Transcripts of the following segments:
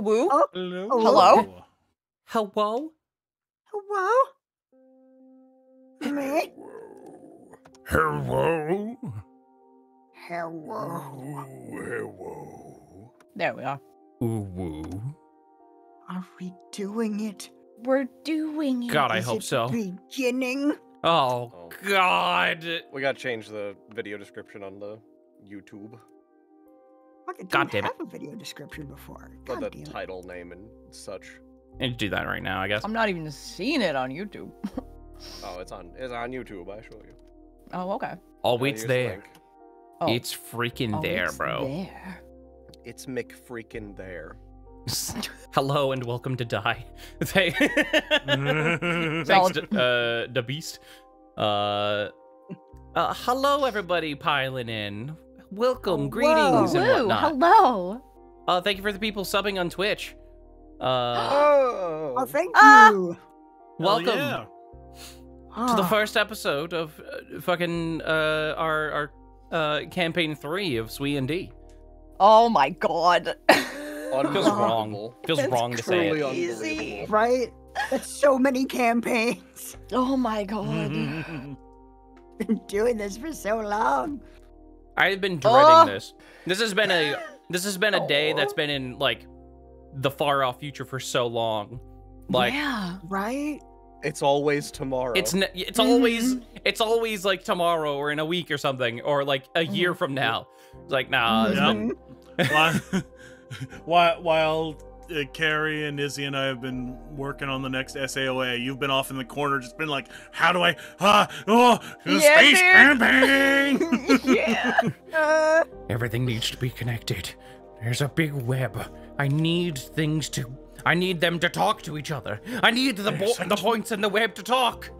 Woo. Oh, Hello. Hello? Hello? Hello? Me? Hello. Hello. Hello. There we are. Ooh woo. Are we doing it? We're doing it. God, I Is hope it so. Beginning? Oh, Oh. God. We gotta change the video description on the YouTube. Fuck, it God didn't damn it. have a video description before. But God the damn it. title name and such. And do that right now, I guess. I'm not even seeing it on YouTube. Oh, it's on it's on YouTube, I show you. Oh, okay. Oh, it's there. link. Oh. It's freaking Oh, there, it's bro. There. It's McFreakin' there. Hello and welcome to Die. Thank- Thanks, to, uh, the Beast. Uh, uh, hello, everybody piling in. Welcome, Oh, greetings, whoa. and Woo, whatnot. hello. Uh, thank you for the people subbing on Twitch. Uh, Oh, Oh, thank Ah! you. Hell welcome yeah. to the Ah, first episode of uh, fucking uh, our our uh, campaign three of Sui and D. Oh my god. It feels wrong. Feels That's wrong to say it. Crazy. unbelievable. Right? That's so many campaigns. oh my god. Been doing this for so long. I've been dreading Oh. this. This has been a this has been a day that's been in like the far off future for so long. Like yeah. Right? It's always tomorrow. it's ne- it's always Mm-hmm. it's always like tomorrow or in a week or something or like a year Mm-hmm. from now. It's like nah, it's Yeah. been while while, while uh, Carrie and Izzy and I have been working on the next SAOA, you've been off in the corner, just been like, "How do I? Ah, oh, Yeah, space dude. campaign!" yeah. Uh, everything needs to be connected. There's a big web. I need things to I need them to talk to each other. I need the bo- the points in the web to talk.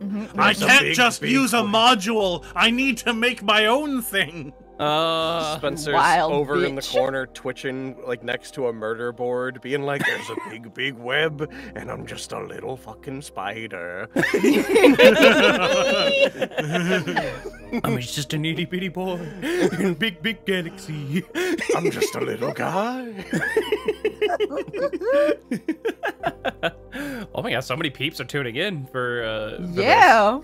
Mhm. I can't big, just big use a module. I need to make my own thing. Uh Spencer's wild over in the corner twitching like next to a murder board, being like, There's a big, big web, and I'm just a little fucking spider. I'm just a itty bitty boy in a big big galaxy. I'm just a little guy. oh my god, so many peeps are tuning in for uh for this. Yeah.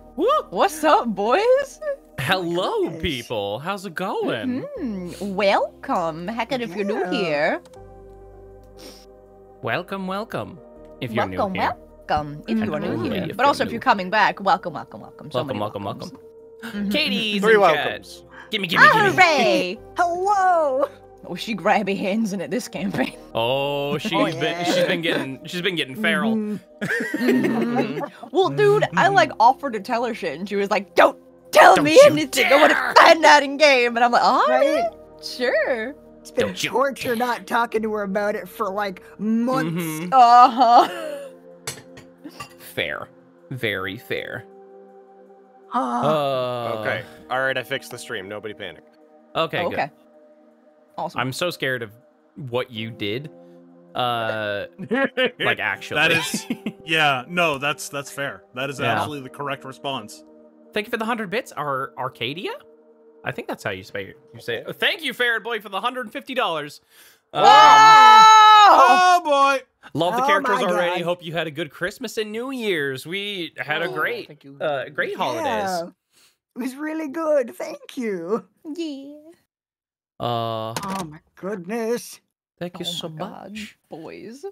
What's up, boys? Hello goodness. people. How's it going? Hmm. Welcome. Heck it if you're new here. Welcome, welcome. If you're welcome, new here. welcome. If you are new here. if But you're also if you're coming back, welcome, welcome, welcome. So Welcome, many welcome, welcomes. welcome. Mhm. Katie's Three in chat. welcomes. Gimme, gimme, gimme. Hooray! hello. Oh, she grabby hands in it this campaign. Oh, she's Oh, been she's been getting she's been getting feral. Mhm. Mhm. well, dude, I like offered to tell her shit, and she was like, "Don't tell Don't me you anything. I want to find out in game." And I'm like, "All right, Right? sure." It's been Don't you torture not talking to her about it for like months. Mhm. Uh huh. Fair. Very fair. Ah, Uh, Okay. Alright, I fixed the stream. Nobody panic. Okay. good. Okay. Awesome. I'm so scared of what you did. Uh, like actually. That is, yeah, no, that's that's fair. That is Yeah. absolutely the correct response. Thank you for the hundred bits. Ar Arcadia? I think that's how you say it. You say it. Thank you, Ferret Boy, for the hundred and fifty dollars. Um, oh! Oh boy! love the Oh characters my already. God. Hope you had a good Christmas and New Year's. We had a Oh, great, thank you. uh, great holidays. yeah. It was really good. Thank you. Yeah. Uh, Oh my goodness. thank you Oh so my God, much. boys.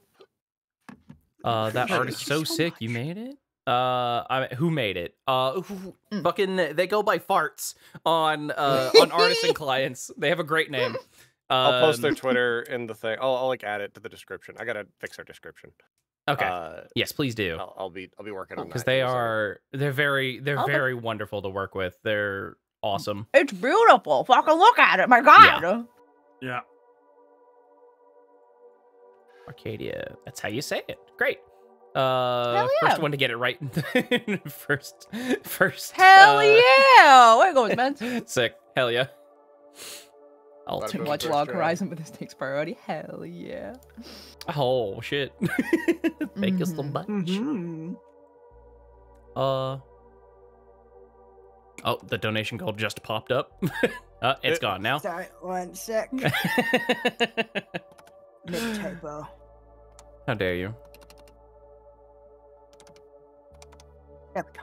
Uh, that Thank art is so so sick. You made it. Uh, I who made it? Uh, who, Mm. fucking they go by farts on uh on and clients. They have a great name. I'll post Um, their Twitter in the thing. I'll, I'll like add it to the description. I gotta fix our description. Okay. Uh, yes, please do. I'll, I'll be I'll be working on that. because they here soon. are they're very they're Okay. very wonderful to work with. They're awesome. It's beautiful. Fucking look at it. My God. Yeah. Arcadia. That's how you say it. Great. Uh, Hell first one to get it right. first, first. Hell uh, yeah. Way to go, man. Sick. Hell yeah. I'll Gotta Watch first Log try. Horizon, but this takes priority. Hell yeah. Oh shit. Thank you so Mhm. much. hmm Uh. Oh, the donation code just popped up. uh, it's It- gone now. Sorry, one sec. Mid typo. How dare you? There we go.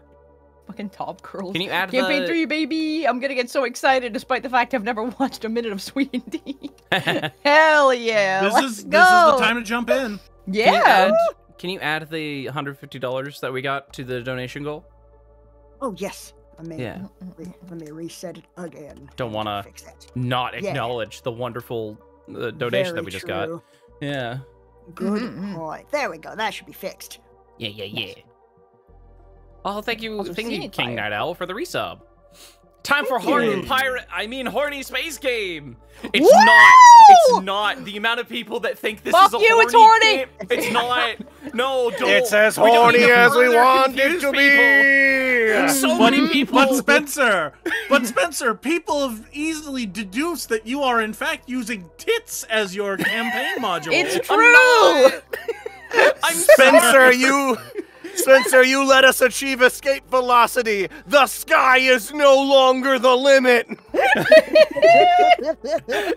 Fucking top curls. Can you add Campaign the... three, baby! I'm gonna get so excited, despite the fact I've never watched a minute of Sweet and D. Hell yeah! this let's is go. this is the time to jump in. Can you Yeah. add, can you add the $150 that we got to the donation goal? Oh yes. Let me Yeah. re- let me reset it again. Don't wanna- fix that. Not Yeah. acknowledge the wonderful uh, donation that we just true. got. Yeah. Good Mhm, mhm. point. There we go. That should be fixed. Yeah, yeah, yeah. Oh, thank you, Also, thank you, King Fire. Night Owl, for the resub. Time for horny pirate. I mean, horny space game. It's Woo! not. It's not. The amount of people that think this Fuck is a you, it's horny horny. game- It's not. No, don't. It's as horny need as we want it confuse to people. be. So But, many people. but Spencer, but Spencer, people have easily deduced that you are in fact using tits as your campaign module. It's I'm true. not. I'm Spencer, you Spencer, you let us achieve escape velocity. The sky is no longer the limit.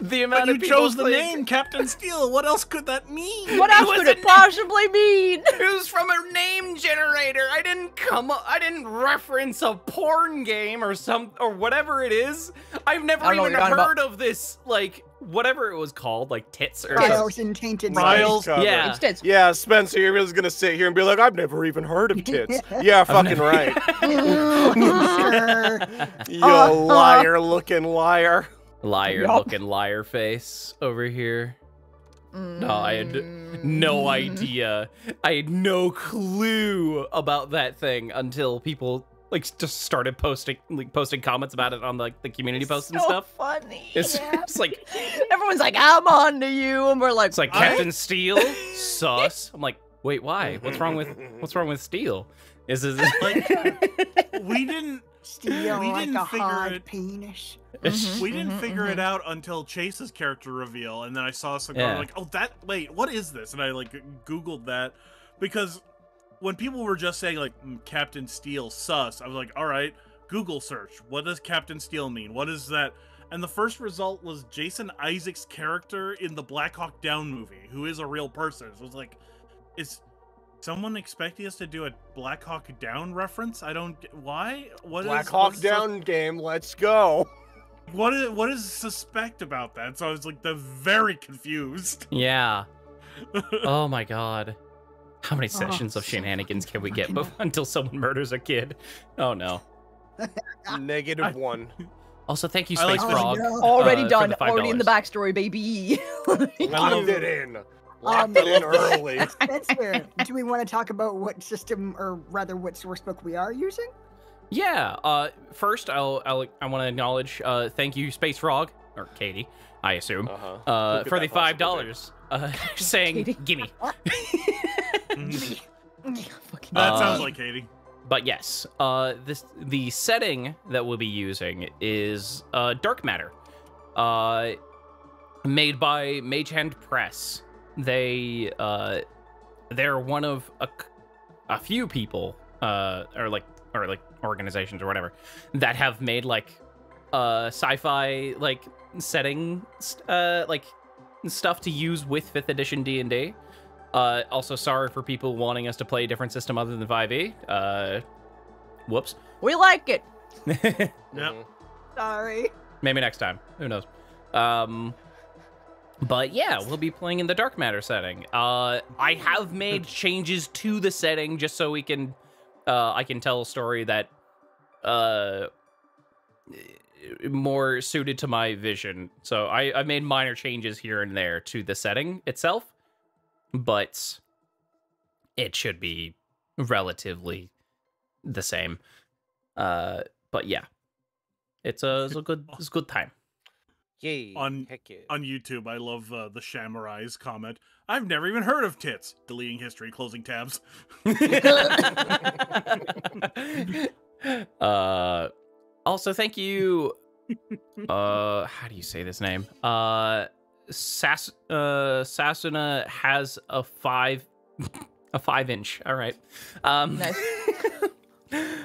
the amount But you of people chose the think- name Captain Steel. What else could that mean? What else was could it possibly mean? It was from a name generator. I didn't come up. I didn't reference a porn game or some or whatever it is. I've never I don't know what even you're talking heard of this like whatever it was called, like tits or Trials and tainted Trials. Souls. Yeah. It's tits. Yeah, Spencer, you're just gonna sit here and be like, I've never even heard of tits. yeah, fucking right. Sure. You liar looking liar. liar Yup. looking liar face over here. No, I had no Mm. idea. I had no clue about that thing until people like just started posting like posting comments about it on like the community posts and so stuff. funny. It's, yeah. it's like Everyone's like, I'm on to you, and we're like, It's like I- Captain Steel, sus. I'm like, wait, why? What's wrong with what's wrong with Steel? Is is Like we didn't Steal We like didn't a figure hard it- penis. Mhm, we didn't mhm, figure mhm. it out until Chase's character reveal, and then I saw some Yeah. like, oh that wait, what is this? And I like googled that because when people were just saying like "Mm, Captain Steel sus, I was like, all right, Google search. What does Captain Steel mean? What is that? And the first result was Jason Isaacs' character in the Black Hawk Down movie, who is a real person. So it was like, is someone expecting us to do a Black Hawk Down reference? I don't why. What is Black Hawk what's so- Down game, let's go. what is what is suspect about that? So I was like the very confused. yeah. Oh my god. How many Oh, sessions of so shenanigans can we get before, until someone murders a kid? Oh no. Negative one. Also, thank you, I like Space Frog. Oh, no. already uh, for done, the already in the backstory, baby. Locked it in. Locked Um, it in early. Spencer, do we want to talk about what system, or rather, what source book we are using? Yeah. Uh, first, I'll, I'll I want to acknowledge. Uh, thank you, Space Frog or Katie, I assume. Uh-huh. Uh, for the five possible dollars. Uh, saying, "Gimme." Fucking that Uh, sounds like Katie. But yes, uh, this the setting that we'll be using is uh, Dark Matter, uh, made by Mage Hand Press. They uh, they're one of a few people, uh, or like or like organizations or whatever, that have made like uh, sci-fi like setting uh, like stuff to use with fifth edition D and D. Uh, also, sorry for people wanting us to play a different system other than 5e. Uh, whoops. we like it. Yep. Mhm. Sorry. Maybe next time. Who knows? Um, but yeah, we'll be playing in the dark matter setting. Uh, I have made changes to the setting just so we can, uh, I can tell a story that, uh, more suited to my vision. So I, I made minor changes here and there to the setting itself, but it should be relatively the same. Uh, but yeah, it's a, it's a good it's a good time. Yay. On- heck yeah. On YouTube, I love uh, the Shamurai's comment. I've never even heard of tits. Deleting history, closing tabs. uh, also, thank you. Uh, how do you say this name? Uh, Sas uh, Sasuna has a five, a five inch. All right. Um, Nice.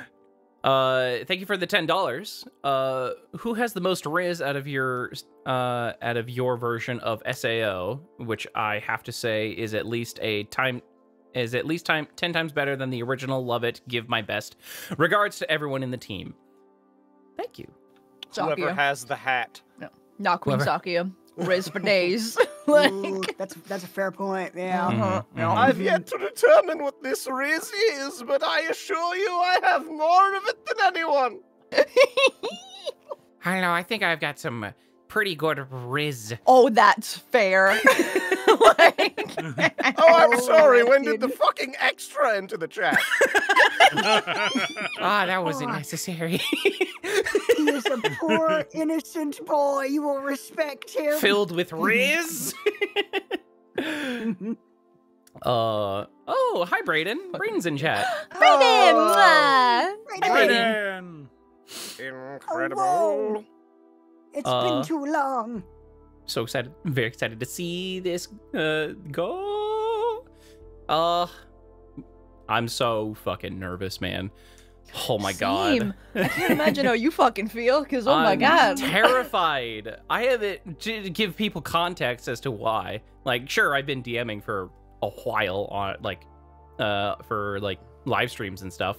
Uh, thank you for the ten dollars. Uh, who has the most Riz out of your uh out of your version of Sao, which I have to say is at least a time is at least time ten times better than the original. Love it. Give my best. Regards to everyone in the team. Thank you. Whoever Sakia. has the hat. No. Not Queen Whoever- Sakia. Riz for days. Ooh, that's that's a fair point. Yeah. uh-huh. Mhm, mhm. I've yet to determine what this Riz is, but I assure you I have more of it than anyone. I don't know. I think I've got some uh, pretty good Riz. oh, that's fair. like, Oh, I'm Oh, sorry. When did the fucking extra into the chat? Ah, that wasn't Oh. necessary. He is a poor innocent boy. You will respect him. Filled with Riz. Uh oh, hi Brayden. Brayden's in chat. Brayden, Oh, mwah. Brayden. Brayden. Incredible. whoa. It's Uh, been too long. So excited, very excited to see this uh go. Uh I'm so fucking nervous, man. Oh my god. I can't imagine how you fucking feel, because oh my I'm god. terrified. I haven't to give people context as to why. Like, sure, I've been DMing for a while on like, uh, for like live streams and stuff.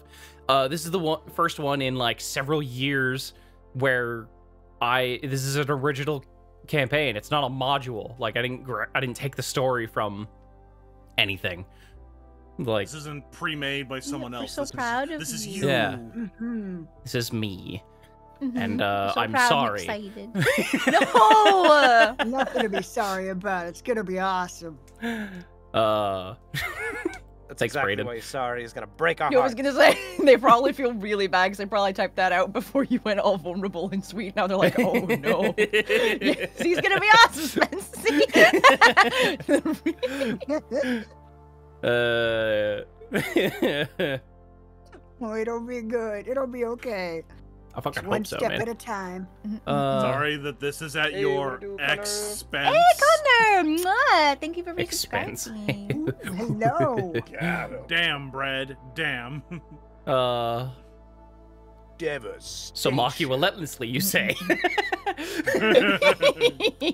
Uh, this is the one first one in like several years where I this is an original campaign. It's not a module. Like, I didn't gra- I didn't take the story from anything. Like, This isn't pre-made by someone we're else. so this proud is, of this is you. you. Yeah. hmm this is me, Mhm. and uh, So I'm proud and sorry. excited. no. I'm not gonna be sorry about. It's gonna be awesome. uh. That's Thanks, exactly Brayden. why he's sorry. He's gonna break our I was gonna say they probably feel really bad because they probably typed that out before you went all vulnerable and sweet. Now they're like, oh no. yes, he's gonna be awesome, Spencer. Uh, oh, it'll be good. It'll be okay. I fucking one hope so, step man. at a time. Uh, Sorry that this is at Hey, your do Connor. expense. hey, Connor! Mwah! Thank you for Expense. resubscribing. Ooh, hello. Damn, bread. Damn. Uh, Devas. so mock you relentlessly, you say.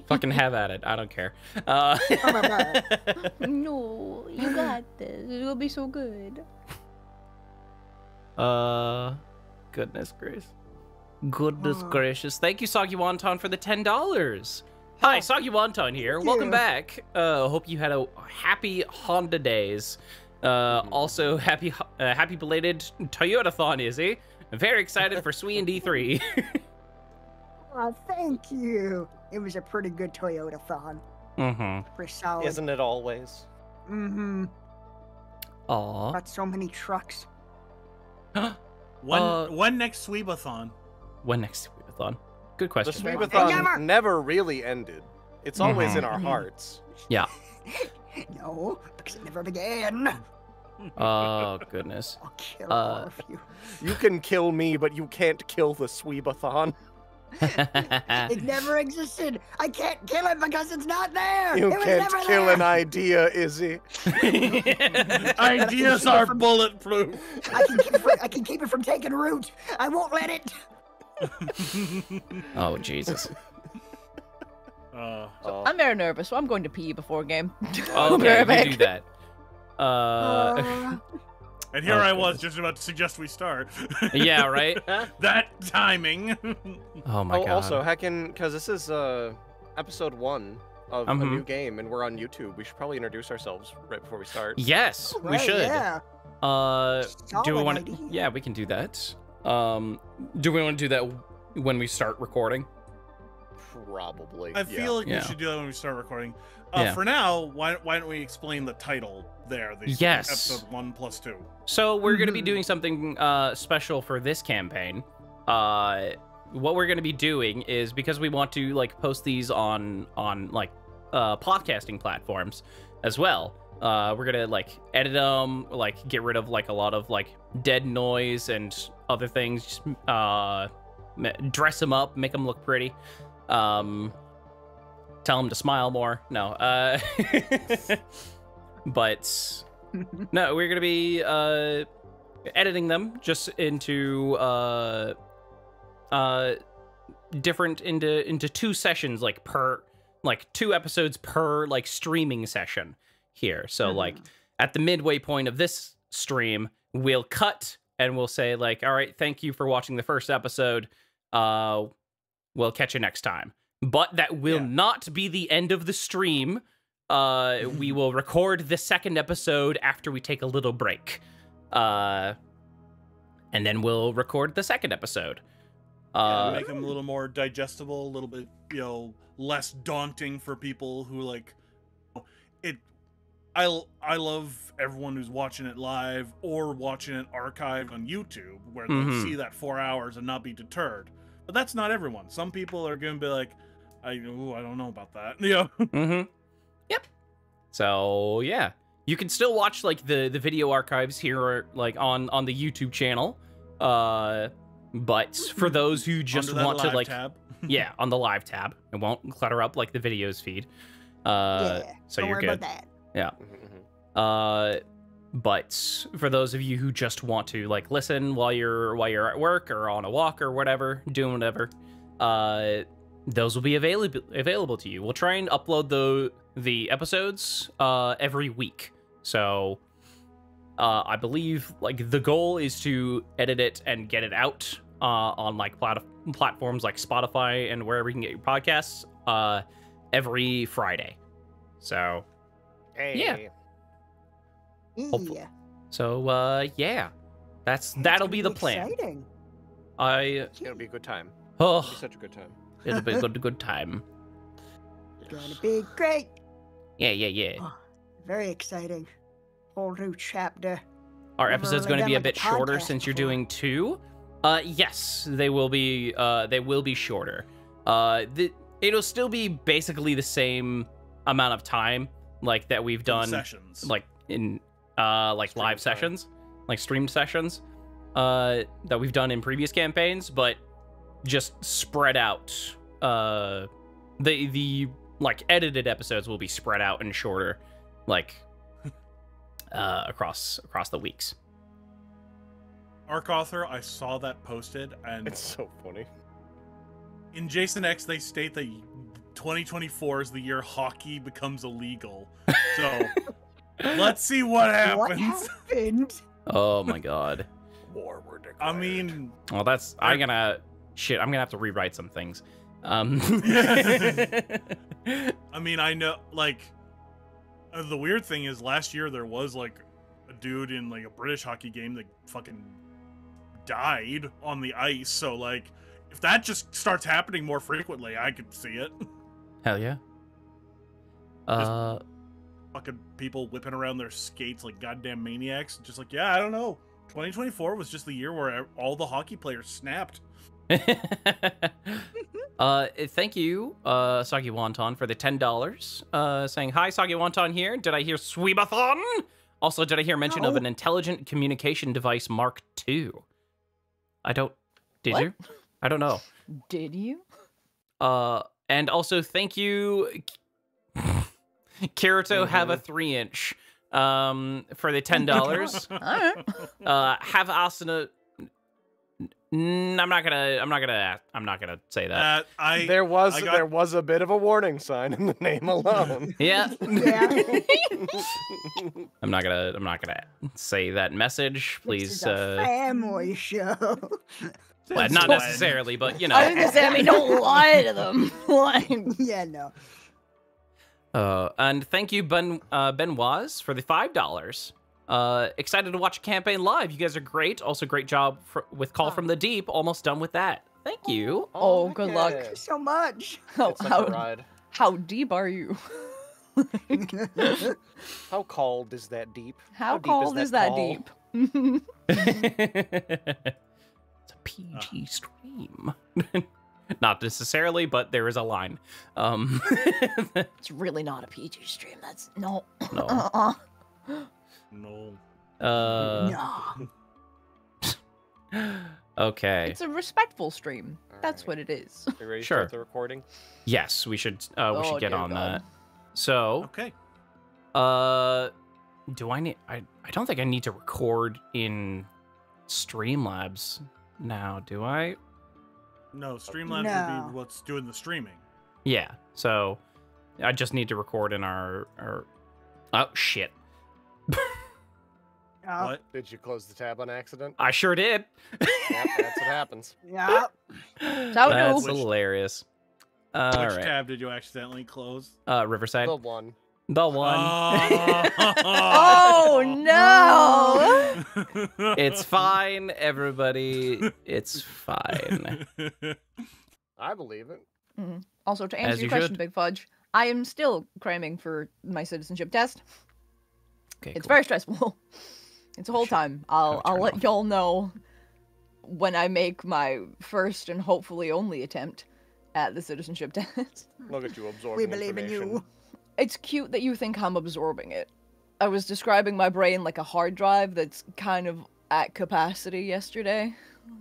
Fucking have at it. I don't care. Uh, How about no, you got this. It will be so good. uh, goodness gracious. Goodness Aw. gracious. Thank you, Soggy Wonton, for the $10. Hi, Soggy Wonton here. Thank Welcome you. back. Uh, hope you had a happy Honda days. Uh, also happy uh, happy belated Toyota-thon, Izzy. I'm very excited for Sweet and D3. Oh, thank you. It was a pretty good Toyota thon. mm-hmm. Pretty solid. Isn't it always? Mm-hmm. Aw. Got so many trucks. When Uh, when next Sweebathon? When next Sweetathon? Good question. Never. Sweepathon never really ended. It's always in our hearts. Yeah. No, because it never began. Oh goodness. I'll kill Uh, all of you. You can kill me, but you can't kill the Sweebathon. It never existed. I can't kill it because it's not there. You it was can't never kill there. an idea, Izzy. Ideas are bulletproof. I can keep it from, I can keep it from taking root. I won't let it. oh Jesus. Uh, Oh. I'm very nervous, so I'm going to pee before game. Oh, Be okay, right back. you do that. Uh, Uh, and here Oh, I was goodness. just about to suggest we start. yeah, right. that timing. Oh my oh, god. also, heckin', because this is uh, episode one of a Mhm. new game, and we're on YouTube. We should probably introduce ourselves right before we start. yes, we should. Yeah. Uh, do we want to? Yeah, we can do that. Um, do we want to do that when we start recording? Probably. I yeah. feel like Yeah. we should do that when we start recording. Uh, Yeah. For now, why, why don't we explain the title there? The Yes. Episode one plus two. So we're going to be Mhm. doing something uh, special for this campaign. Uh, what we're going to be doing is because we want to like post these on on like uh, podcasting platforms as well. Uh, we're gonna like edit them, like get rid of like a lot of like dead noise and other things. Just, uh, dress them up, make them look pretty. Um, tell them to smile more. No, uh, but no, we're gonna be uh editing them just into uh uh different into into two sessions like per like two episodes per like streaming session here. So like at the midway point of this stream, we'll cut and we'll say like, "All right, thank you for watching the first episode. Uh we'll catch you next time." But that will Yeah. not be the end of the stream. Uh we will record the second episode after we take a little break. Uh and then we'll record the second episode. Yeah, Uh make them a little more digestible, a little bit, you know, less daunting for people who like it. I I love everyone who's watching it live or watching it archived on YouTube, where they'll Mhm. see that four hours and not be deterred. But that's not everyone. Some people are going to be like, I ooh, I don't know about that. You know, Mm-hmm. Yep. So yeah, you can still watch like the the video archives here, like on on the YouTube channel. Uh, but for those who just want to like, tab. yeah, on the live tab, it won't clutter up like the videos feed. Uh, yeah. so don't you're worry good. Mhm. Uh, but for those of you who just want to like listen while you're while you're at work or on a walk or whatever, doing whatever, uh, those will be available available to you. We'll try and upload the the episodes uh every week. So uh I believe like the goal is to edit it and get it out uh on like plat- platforms like Spotify and wherever you can get your podcasts uh every Friday. So Hey. Hopefully. Yeah. So uh yeah. That's It's that'll gonna be the plan. Exciting. I It'll be a good time. oh It'll be such a good time. it'll be a good good time. Gonna be great. Yeah, yeah, yeah. Oh, very exciting. Whole new chapter. Our never episode's going to be a bit shorter since you're doing two. Uh yes, they will be uh they will be shorter. Uh the, it'll still be basically the same amount of time like that we've done sessions. like in uh like Stream live time. sessions, like streamed sessions uh that we've done in previous campaigns, but just spread out. Uh the the like edited episodes will be spread out and shorter like uh across across the weeks. Arc author, I saw that posted, and It's so funny. in Jason X, they state that 2024 is the year hockey becomes illegal. So let's see what happens. What happens. happened? Oh my god. War were declared. I mean, Well, that's I'm gonna shit. I'm gonna have to rewrite some things. Um, I mean, I know. Like, uh, the weird thing is, last year there was like a dude in like a British hockey game that fucking died on the ice. So like, if that just starts happening more frequently, I could see it. hell yeah. Uh, Fucking people whipping around their skates like goddamn maniacs. Just like, yeah, I don't know. 2024 was just the year where all the hockey players snapped. uh, thank you, uh, Soggy Wonton, for the ten dollars. Uh, saying hi, Soggy Wonton here. Did I hear Sweebathon? Also, did I hear mention of an intelligent communication device Mark II? I don't. Did What? you? I don't know. Did you? Uh, and also thank you, Kirito. Have a three inch. Um, for the ten dollars. Alright. uh, have Asuna. N- I'm not gonna. I'm not gonna. I'm not gonna say that. Uh, I there was I got- there was a bit of a warning sign in the name alone. yeah. Yeah. I'm not gonna. I'm not gonna say that message. This Please. is a Uh, family show. Well, not necessarily, but you I was know. gonna say, I mean, don't lie to them. Like, yeah, no. Uh, and thank you, Ben uh, Benoit, for the five dollars. Uh, excited to watch a campaign live. You guys are great. Also, great job for, with Call from the Deep. Almost done with that. Thank you. Oh, heck good luck. yeah. So much. how, It's such how, a ride. how deep are you? How cold is that deep? How, deep cold is that, deep? It's a PG stream. Not necessarily, but there is a line. Um, it's really not a PG stream. That's no. no. Uh-uh. no. Uh, no. okay. It's a respectful stream. That's Alright. what it is. You ready to Sure. start the recording? Yes, we should. Uh, we Oh, should get on God. that. So, Okay. uh, do I need? I I don't think I need to record in Streamlabs now, do I? No, Streamlabs would be what's doing the streaming. Yeah. So I just need to record in our our. Oh shit! Uh, what? Did you close the tab on accident? I sure did. yep, that's what happens. yeah. how do- That's Which- hilarious. All Which right. tab did you accidentally close? Uh, Riverside. The one. The one. Oh. oh no! it's fine, everybody. It's fine. I believe it. Mm-hmm. Also, to answer As your you question, should. Big Fudge, I am still cramming for my citizenship test. Okay, It's cool. very stressful. It's a whole time. I'll I'll I'll let off. y'all know when I make my first and hopefully only attempt at the citizenship test. Look at you absorbing We believe in you. It's cute that you think I'm absorbing it. I was describing my brain like a hard drive that's kind of at capacity yesterday.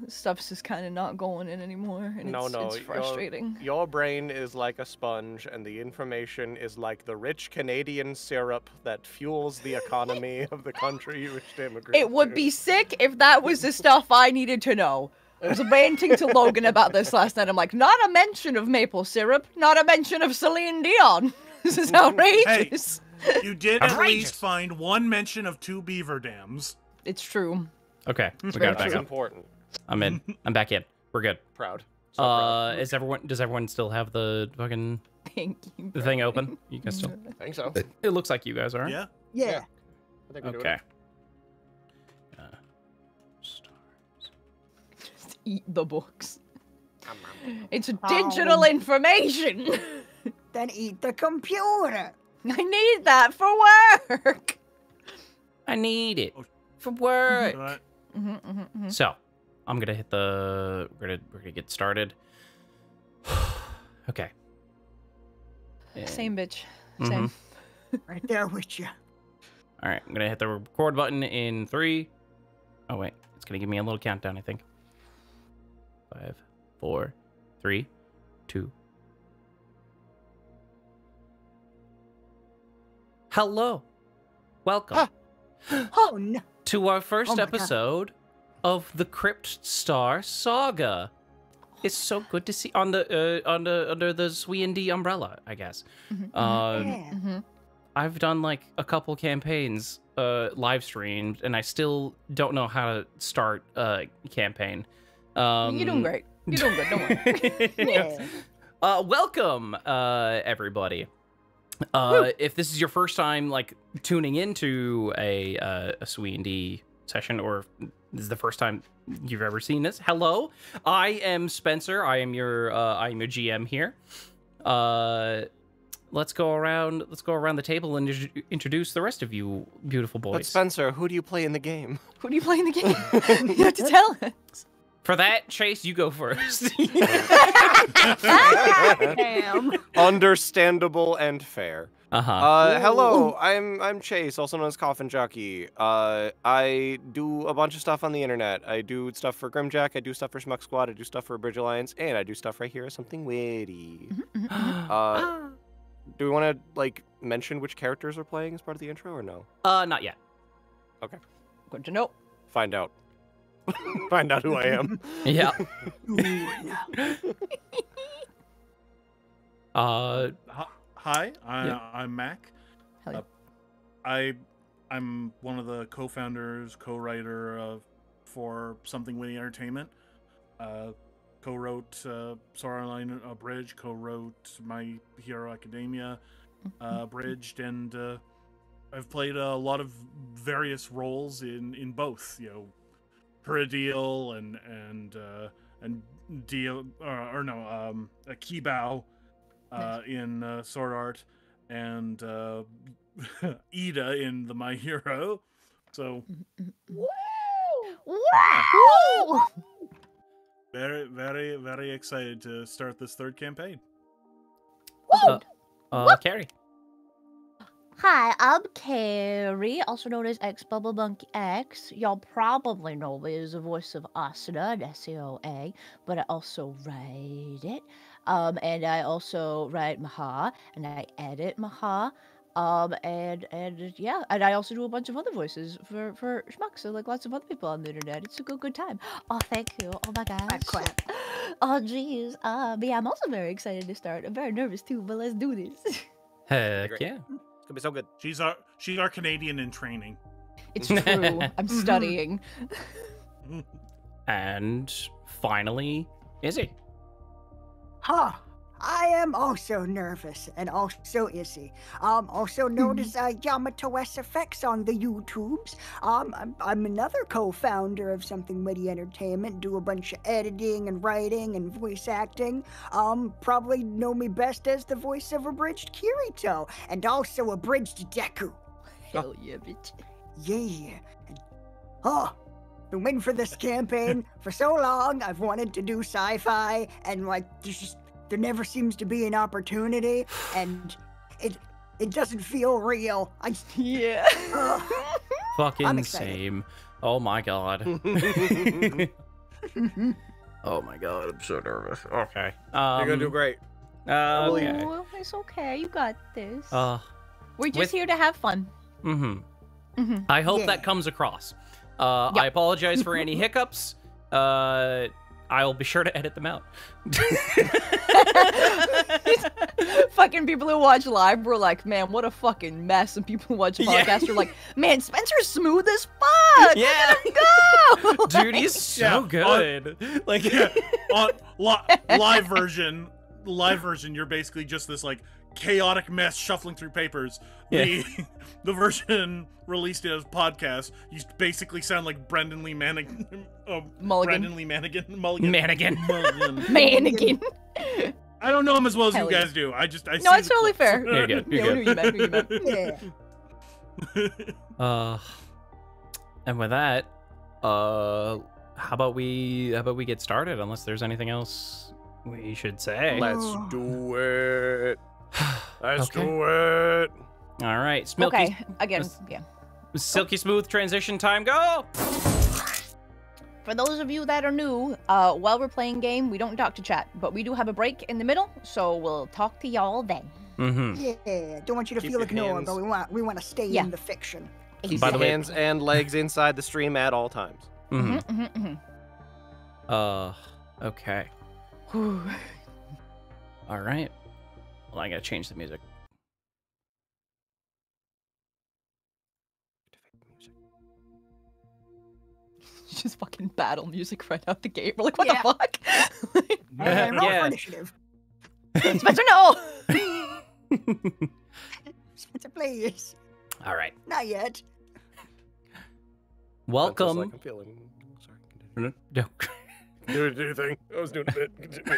Stuff's just kind of not going in anymore, and No, it's, no, it's frustrating. Your brain is like a sponge, and the information is like the rich Canadian syrup that fuels the economy of the country you wish to immigrate It would to. be sick if that was the stuff I needed to know. I was ranting to Logan about this last night. I'm like, not a mention of maple syrup, not a mention of Celine Dion. This is outrageous. Hey, you did at least find one mention of two beaver dams. It's true. Okay, we very got it back up. important. I'm in. I'm back in. We're good. Proud. So proud. Uh, is everyone? Does everyone still have the fucking Thank you. the thing open? You guys still? I think so. It looks like you guys are. Yeah. Yeah. I think Okay. Uh, stars. Just eat the books. It's digital Oh. information. Then eat the computer. I need that for work. I need it Oh. for work. Right. hmm hmm hmm So, I'm gonna hit the. We're gonna we're gonna get started. okay. And- Same bitch. Mhm. Same. Right there with you. All right, I'm gonna hit the record button in three. Oh wait, it's gonna give me a little countdown. I think. Five, four, three, two. Hello, welcome Oh no. to our first Oh my God. episode of the Crypt Star Saga. It's so good to see on the uh, on the under the D umbrella, I guess. Mhm, Um, yeah. mhm. I've done like a couple campaigns, uh, live streamed, and I still don't know how to start a campaign. Um, You're doing great. You're doing good. Don't worry. Yeah. uh, welcome, uh, everybody. Uh, if this is your first time, like tuning into a uh, a D session, or this is the first time you've ever seen this, hello. I am Spencer. I am your uh, I am your GM here. Uh, let's go around. Let's go around the table and introduce the rest of you, beautiful boys. But boys. Spencer, who do you play in the game? Who do you play in the game? you have to tell us. For that, Chase, you go first. Damn. Understandable and fair. uh-huh. Uh, hello, I'm I'm Chase, also known as Coffin Jockey. Uh, I do a bunch of stuff on the internet. I do stuff for Grimjack, I do stuff for Schmuck Squad, I do stuff for Bridge Alliance, and I do stuff right here as something witty. Uh, do we want to like mention which characters we're playing as part of the intro or no? uh, not yet. Okay. Good to know. Find out. Find out who I am. Yeah. Uh, Hi- Hi, I, Yeah. I'm Mac. Hell yeah. Uh, I I'm one of the co-founders, co-writer of for Something Witty Entertainment. Uh, co-wrote uh, Sword Online uh, Bridge, co-wrote My Hero Academia, uh, Bridged, and uh, I've played a lot of various roles in in both. You know, Peridial and and uh, and deal or, or no, um, a Kibaou uh, in uh, Sword Art and uh, Iida in the My Hero. So Wow! very, very, very excited to start this third campaign. uh, uh, Carrie. Hi, I'm Carrie, also known as X Bubble Monkey X. Y'all probably know me as the voice of Asuna in SAOA, but I also write it. Um, and I also write Maha, and I edit Maha. Um, and and yeah, and I also do a bunch of other voices for for schmucks, so like lots of other people on the internet. It's a good good time. Oh, thank you. Oh my gosh. clap. Oh jeez. Um, yeah, I'm also very excited to start. I'm very nervous too, but let's do this. Heck yeah. It's gonna be so good. She's our she's our Canadian in training. It's true. I'm studying. And finally, Izzy. Huh. I am also nervous and also Izzy. Um, also known as uh, Yamato SFX on the YouTubes. Um, I'm, I'm another co-founder of Something Witty Entertainment. Do a bunch of editing and writing and voice acting. Um, probably know me best as the voice of Abridged Kirito and also Abridged Deku. Hell yeah, bitch. Yeah. Oh, been waiting for this campaign for so long. I've wanted to do sci-fi, and like, there's just there never seems to be an opportunity, and it it doesn't feel real. I Yeah. Ugh. Fucking same. Oh my god. oh my god, I'm so nervous. Okay. Um, You're gonna do great. Uh, okay. Oh, it's okay. You got this. Uh, We're just With- here to have fun. mm-hmm. Mm-hmm. I hope Yeah. that comes across. Uh, Yep. I apologize for any hiccups. Uh, I'll be sure to edit them out. fucking people who watch live were like, man, what a fucking mess. And people who watch Yeah. podcasts are like, man, Spencer's smooth as fuck. Yeah. Go. Dude, he's so Yeah, on- good. Like, Yeah, on li- live version, live version, you're basically just this like chaotic mess shuffling through papers. The the version released as podcast, you basically sound like Brendan Lee Manigan. Uh, Mulligan. Brendan Lee Manigan. Mulligan. Mannequin. Mulligan. Mannequin. I don't know him as well as Hell you yeah. guys do. I just I No, see it's the totally clips. fair. You're good. Yeah, You're we know who you meant, you yeah. Uh, and with that, uh, how about we how about we get started? Unless there's anything else we should say. Let's do it. Let's Okay. do it. All right, Milky, Okay, again, yeah. silky smooth transition time. Go. For those of you that are new, uh, while we're playing game, we don't talk to chat, but we do have a break in the middle, so we'll talk to y'all then. Mm-hmm. Yeah. Don't want you to Keep feel ignored, hands- but we want we want to stay Yeah. in the fiction. Keep By your the way- hands and legs inside the stream at all times. Mm-hmm. Mhm, mhm, mhm. Uh, okay. Whew. All right. Well, I gotta change the music. Just fucking battle music right out the gate. We're like, what Yeah. the fuck? Hey, roll Yeah. for initiative. Spencer, no! Spencer, please. All right. Not yet. Welcome. Like, I'm feeling. Sorry. continue. Mm-hmm. No. Do do your thing. I was doing a bit. Okay.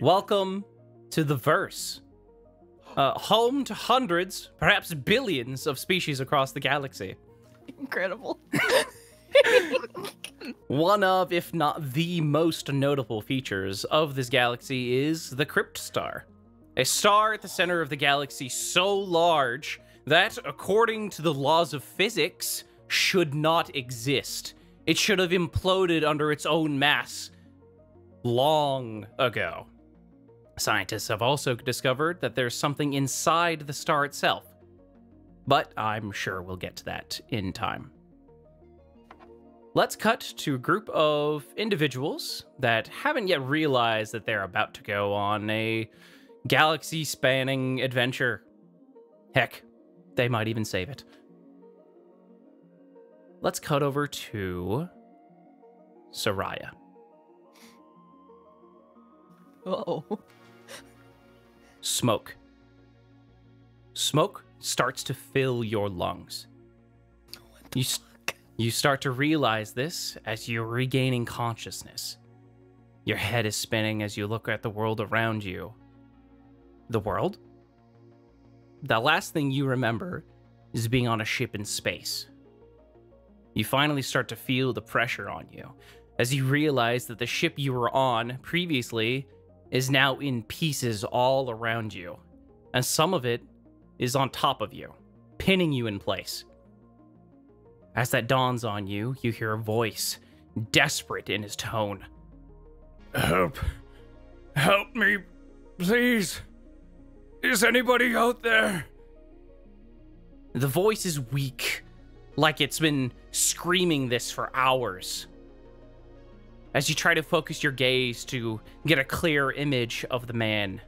Welcome to the verse. Uh, home to hundreds, perhaps billions of species across the galaxy. Incredible. One of, if not the most notable features of this galaxy is the Crypt Star. A star at the center of the galaxy so large that, according to the laws of physics, should not exist. It should have imploded under its own mass long ago. Scientists have also discovered that there's something inside the star itself. But I'm sure we'll get to that in time. Let's cut to a group of individuals that haven't yet realized that they're about to go on a galaxy spanning adventure. Heck, they might even save it. Let's cut over to Saraya. Uh-oh. Smoke. Smoke starts to fill your lungs. You, s- you start to realize this as you're regaining consciousness. Your head is spinning as you look at the world around you. The world? The last thing you remember is being on a ship in space. You finally start to feel the pressure on you as you realize that the ship you were on previously is now in pieces all around you, and some of it is on top of you, pinning you in place. As that dawns on you, you hear a voice, desperate in his tone. Help. Help me, please. Is anybody out there? The voice is weak, like it's been screaming this for hours. As you try to focus your gaze to get a clear image of the man,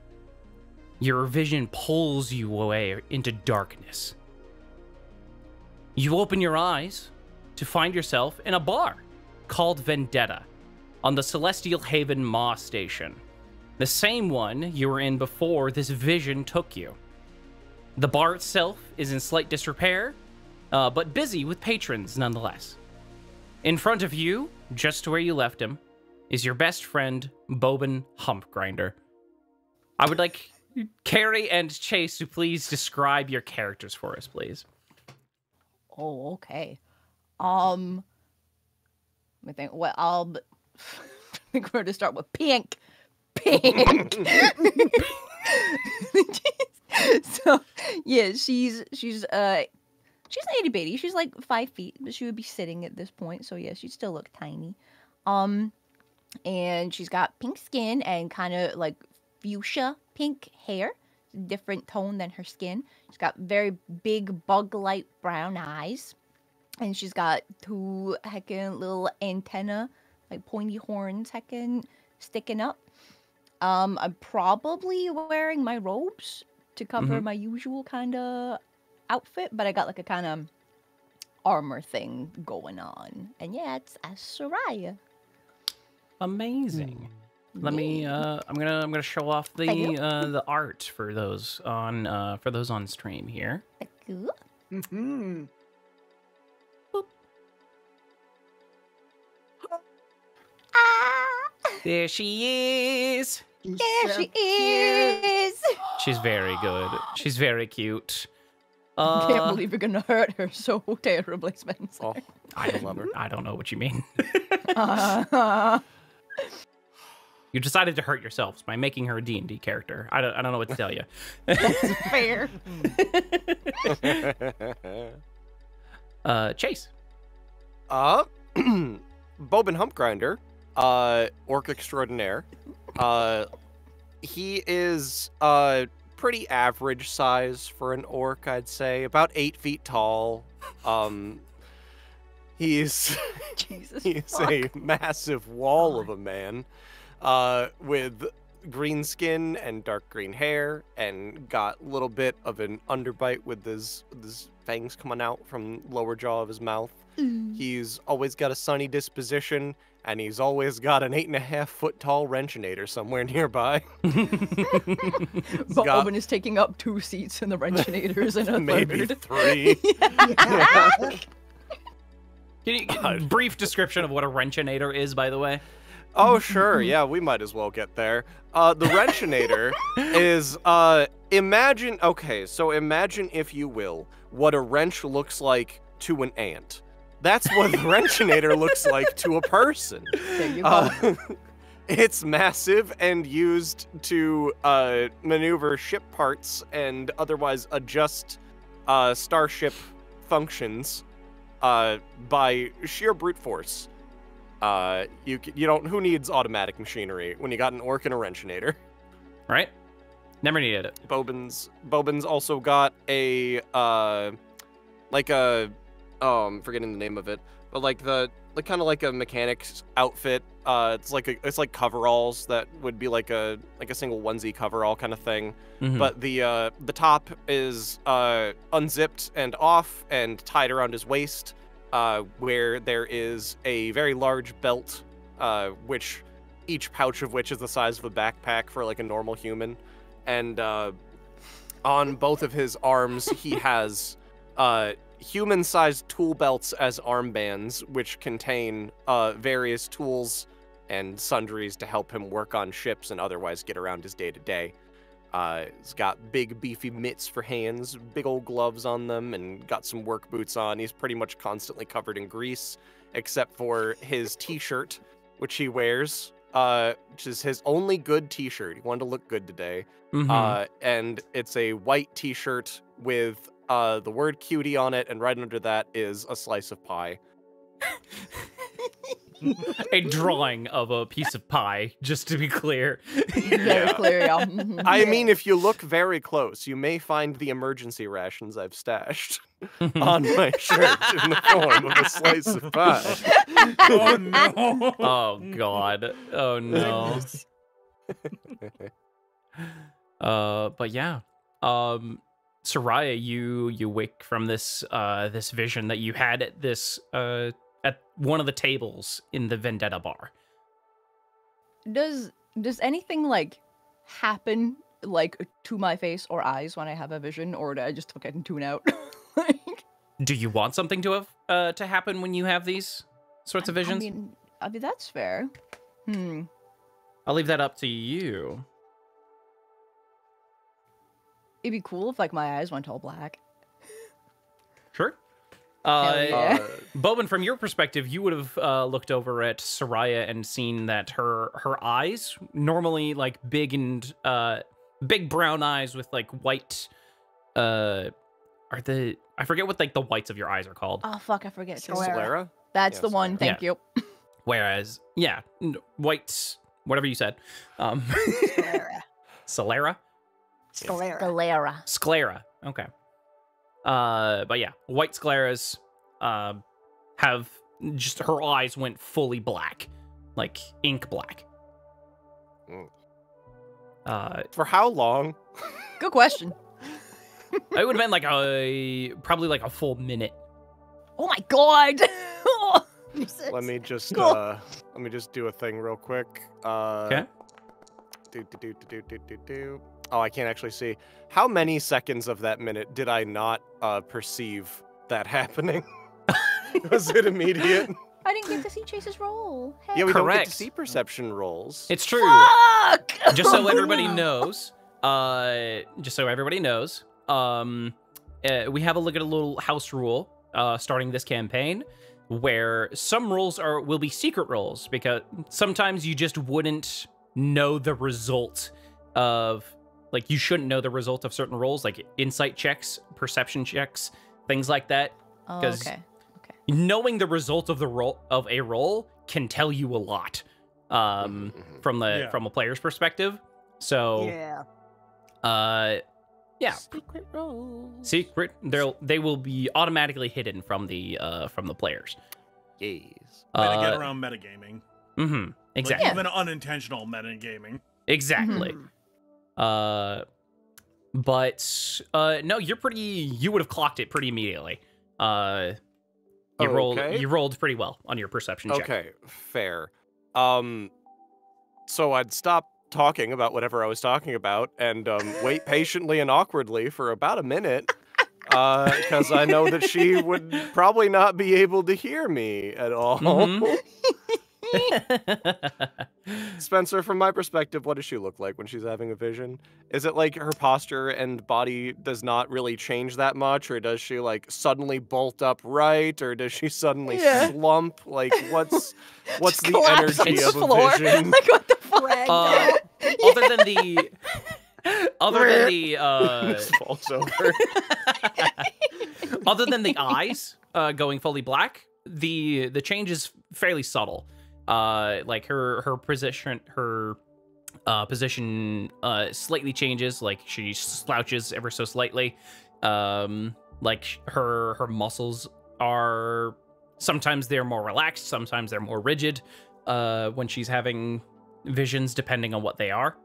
your vision pulls you away into darkness. You open your eyes to find yourself in a bar called Vendetta on the Celestial Haven Maw Station, the same one you were in before this vision took you. The bar itself is in slight disrepair, uh, but busy with patrons nonetheless. In front of you, just where you left him, is your best friend, Bobin Humpgrinder. I would like Carrie and Chase to please describe your characters for us, please. Oh, okay. Um, let me think. Well, I'll. I think we're going to start with pink. Pink. so, yeah, she's she's uh she's an itty bitty. She's like five feet, but she would be sitting at this point. So yeah, she'd still look tiny. Um, and she's got pink skin and kind of like fuchsia pink hair, different tone than her skin. She's got very big bug-like brown eyes, and she's got two heckin' little antenna, like pointy horns, heckin' sticking up. Um, I'm probably wearing my robes to cover Mhm. my usual kind of outfit, but I got like a kind of armor thing going on. And yeah, it's a Saraya. Amazing. Let me. Uh, I'm gonna. I'm gonna show off the uh, the art for those on uh, for those on stream here. Cool. Mm-hmm. Ah, There she is. there she is. She's very good. She's very cute. I Uh, can't believe you're gonna hurt her so terribly, Spencer. Oh, I love her. I don't know what you mean. Uh, You decided to hurt yourselves by making her a D&D character. I don't, I don't know what to tell you. That's fair. Uh, Chase. uh, Bobin Humpgrinder, uh, orc extraordinaire. Uh, he is uh pretty average size for an orc, I'd say, about eight feet tall. Um, he's Jesus. he's fuck. a massive wall of a man, uh, with green skin and dark green hair, and got a little bit of an underbite with his, with his fangs coming out from lower jaw of his mouth. Ooh. He's always got a sunny disposition, and he's always got an eight and a half foot tall wrenchinator somewhere nearby. But got- Owen is taking up two seats in the Wrenchinators and a Maybe third. three. Can you, brief description of what a wrenchinator is, by the way. Oh, sure. Yeah, we might as well get there. Uh, the Wrenchinator is, uh, imagine, okay, so imagine, if you will, what a wrench looks like to an ant. That's what the Wrenchinator looks like to a person. There you. Uh, it's massive and used to uh, maneuver ship parts and otherwise adjust uh, starship functions uh, by sheer brute force. Uh, you you don't who needs automatic machinery when you got an orc and a wrenchinator. Right? Never needed it. Bobin's Bobin's also got a uh, like a oh, I'm forgetting the name of it, but like the like kind of like a mechanic's outfit. Uh, it's like a, it's like coveralls that would be like a like a single onesie coverall kind of thing. Mhm. But the uh, the top is uh, unzipped and off and tied around his waist, uh, where there is a very large belt, uh, which each pouch of which is the size of a backpack for like a normal human, and uh, on both of his arms he has uh, human-sized tool belts as armbands, which contain uh, various tools and sundries to help him work on ships and otherwise get around his day-to-day. Uh, he's got big, beefy mitts for hands, big old gloves on them, and got some work boots on. He's pretty much constantly covered in grease, except for his t-shirt, which he wears, uh, which is his only good t-shirt. He wanted to look good today. Mhm. Uh, and it's a white t-shirt with uh, the word cutie on it, and right under that is a slice of pie. a drawing of a piece of pie, just to be clear. Very Yeah. clear, yeah. Mhm. I mean, if you look very close, you may find the emergency rations I've stashed on my shirt in the form of a slice of pie. oh no! oh god. Oh no. Uh, but yeah. Um, Saraya, you you wake from this uh this vision that you had at this uh at one of the tables in the Vendetta bar. Does does anything like happen like to my face or eyes when I have a vision, or do I just fucking tune out? like, Do you want something to have uh to happen when you have these sorts of visions? I mean, I mean that's fair. Hmm. I'll leave that up to you. It'd be cool if like my eyes went all black. Sure. Uh, yeah. Uh, Bobin, from your perspective, you would have uh, looked over at Saraya and seen that her her eyes, normally like big and uh, big brown eyes with like white, uh, are the I forget what like the whites of your eyes are called. Oh fuck, I forget. to- Sclera. Sclera? That's Yeah, the one. sclera. Thank you. Whereas, yeah, whites, whatever you said, um, Sclera. Solera, Sclera. Galera. sclera. Okay. Uh, but yeah, white scleras, uh, have just her eyes went fully black, like ink black. Mm. Uh, For how long? Good question. it would have been like a probably like a full minute. Oh my god. Let me just Cool. uh let me just do a thing real quick. Uh Okay. Do, do, do, do, do, do, do. Oh, I can't actually see. How many seconds of that minute did I not uh, perceive that happening? Was it immediate? I didn't get to see Chase's roll. Hey. Yeah, we don't get Correct. to see perception rolls. It's true. Fuck! just so everybody knows, uh, just so everybody knows, um, uh, we have a look at a little house rule uh, starting this campaign, where some rules are will be secret rules because sometimes you just wouldn't know the result of like you shouldn't know the result of certain roles like insight checks perception checks things like that Oh, 'cause- okay. knowing the result of the roll of a roll can tell you a lot um Mhm, mhm. from the Yeah. from a player's perspective so Yeah. uh yeah Secret rolls. secret they'll they will be automatically hidden from the uh from the players Yes. Way to get uh around metagaming. mm-hmm, Like, exactly Even unintentional metagaming. exactly Mhm. Uh but uh no you're pretty you would have clocked it pretty immediately uh you rolled you rolled pretty well on your perception check Okay, fair. Um, so I'd stop talking about whatever I was talking about and um, wait patiently and awkwardly for about a minute, Uh because I know that she would probably not be able to hear me at all. Mhm. Spencer, from my perspective, what does she look like when she's having a vision? Is it like her posture and body does not really change that much, or does she like suddenly bolt upright, or does she suddenly Yeah. slump? Like, what's what's the energy the of a vision? like what the fuck? Uh, other than the other than the uh falls over. other than the eyes uh going fully black the the change is fairly subtle uh like her her position her uh position uh slightly changes like she slouches ever so slightly. Um like her her muscles are sometimes they're more relaxed sometimes they're more rigid uh when she's having visions depending on what they are.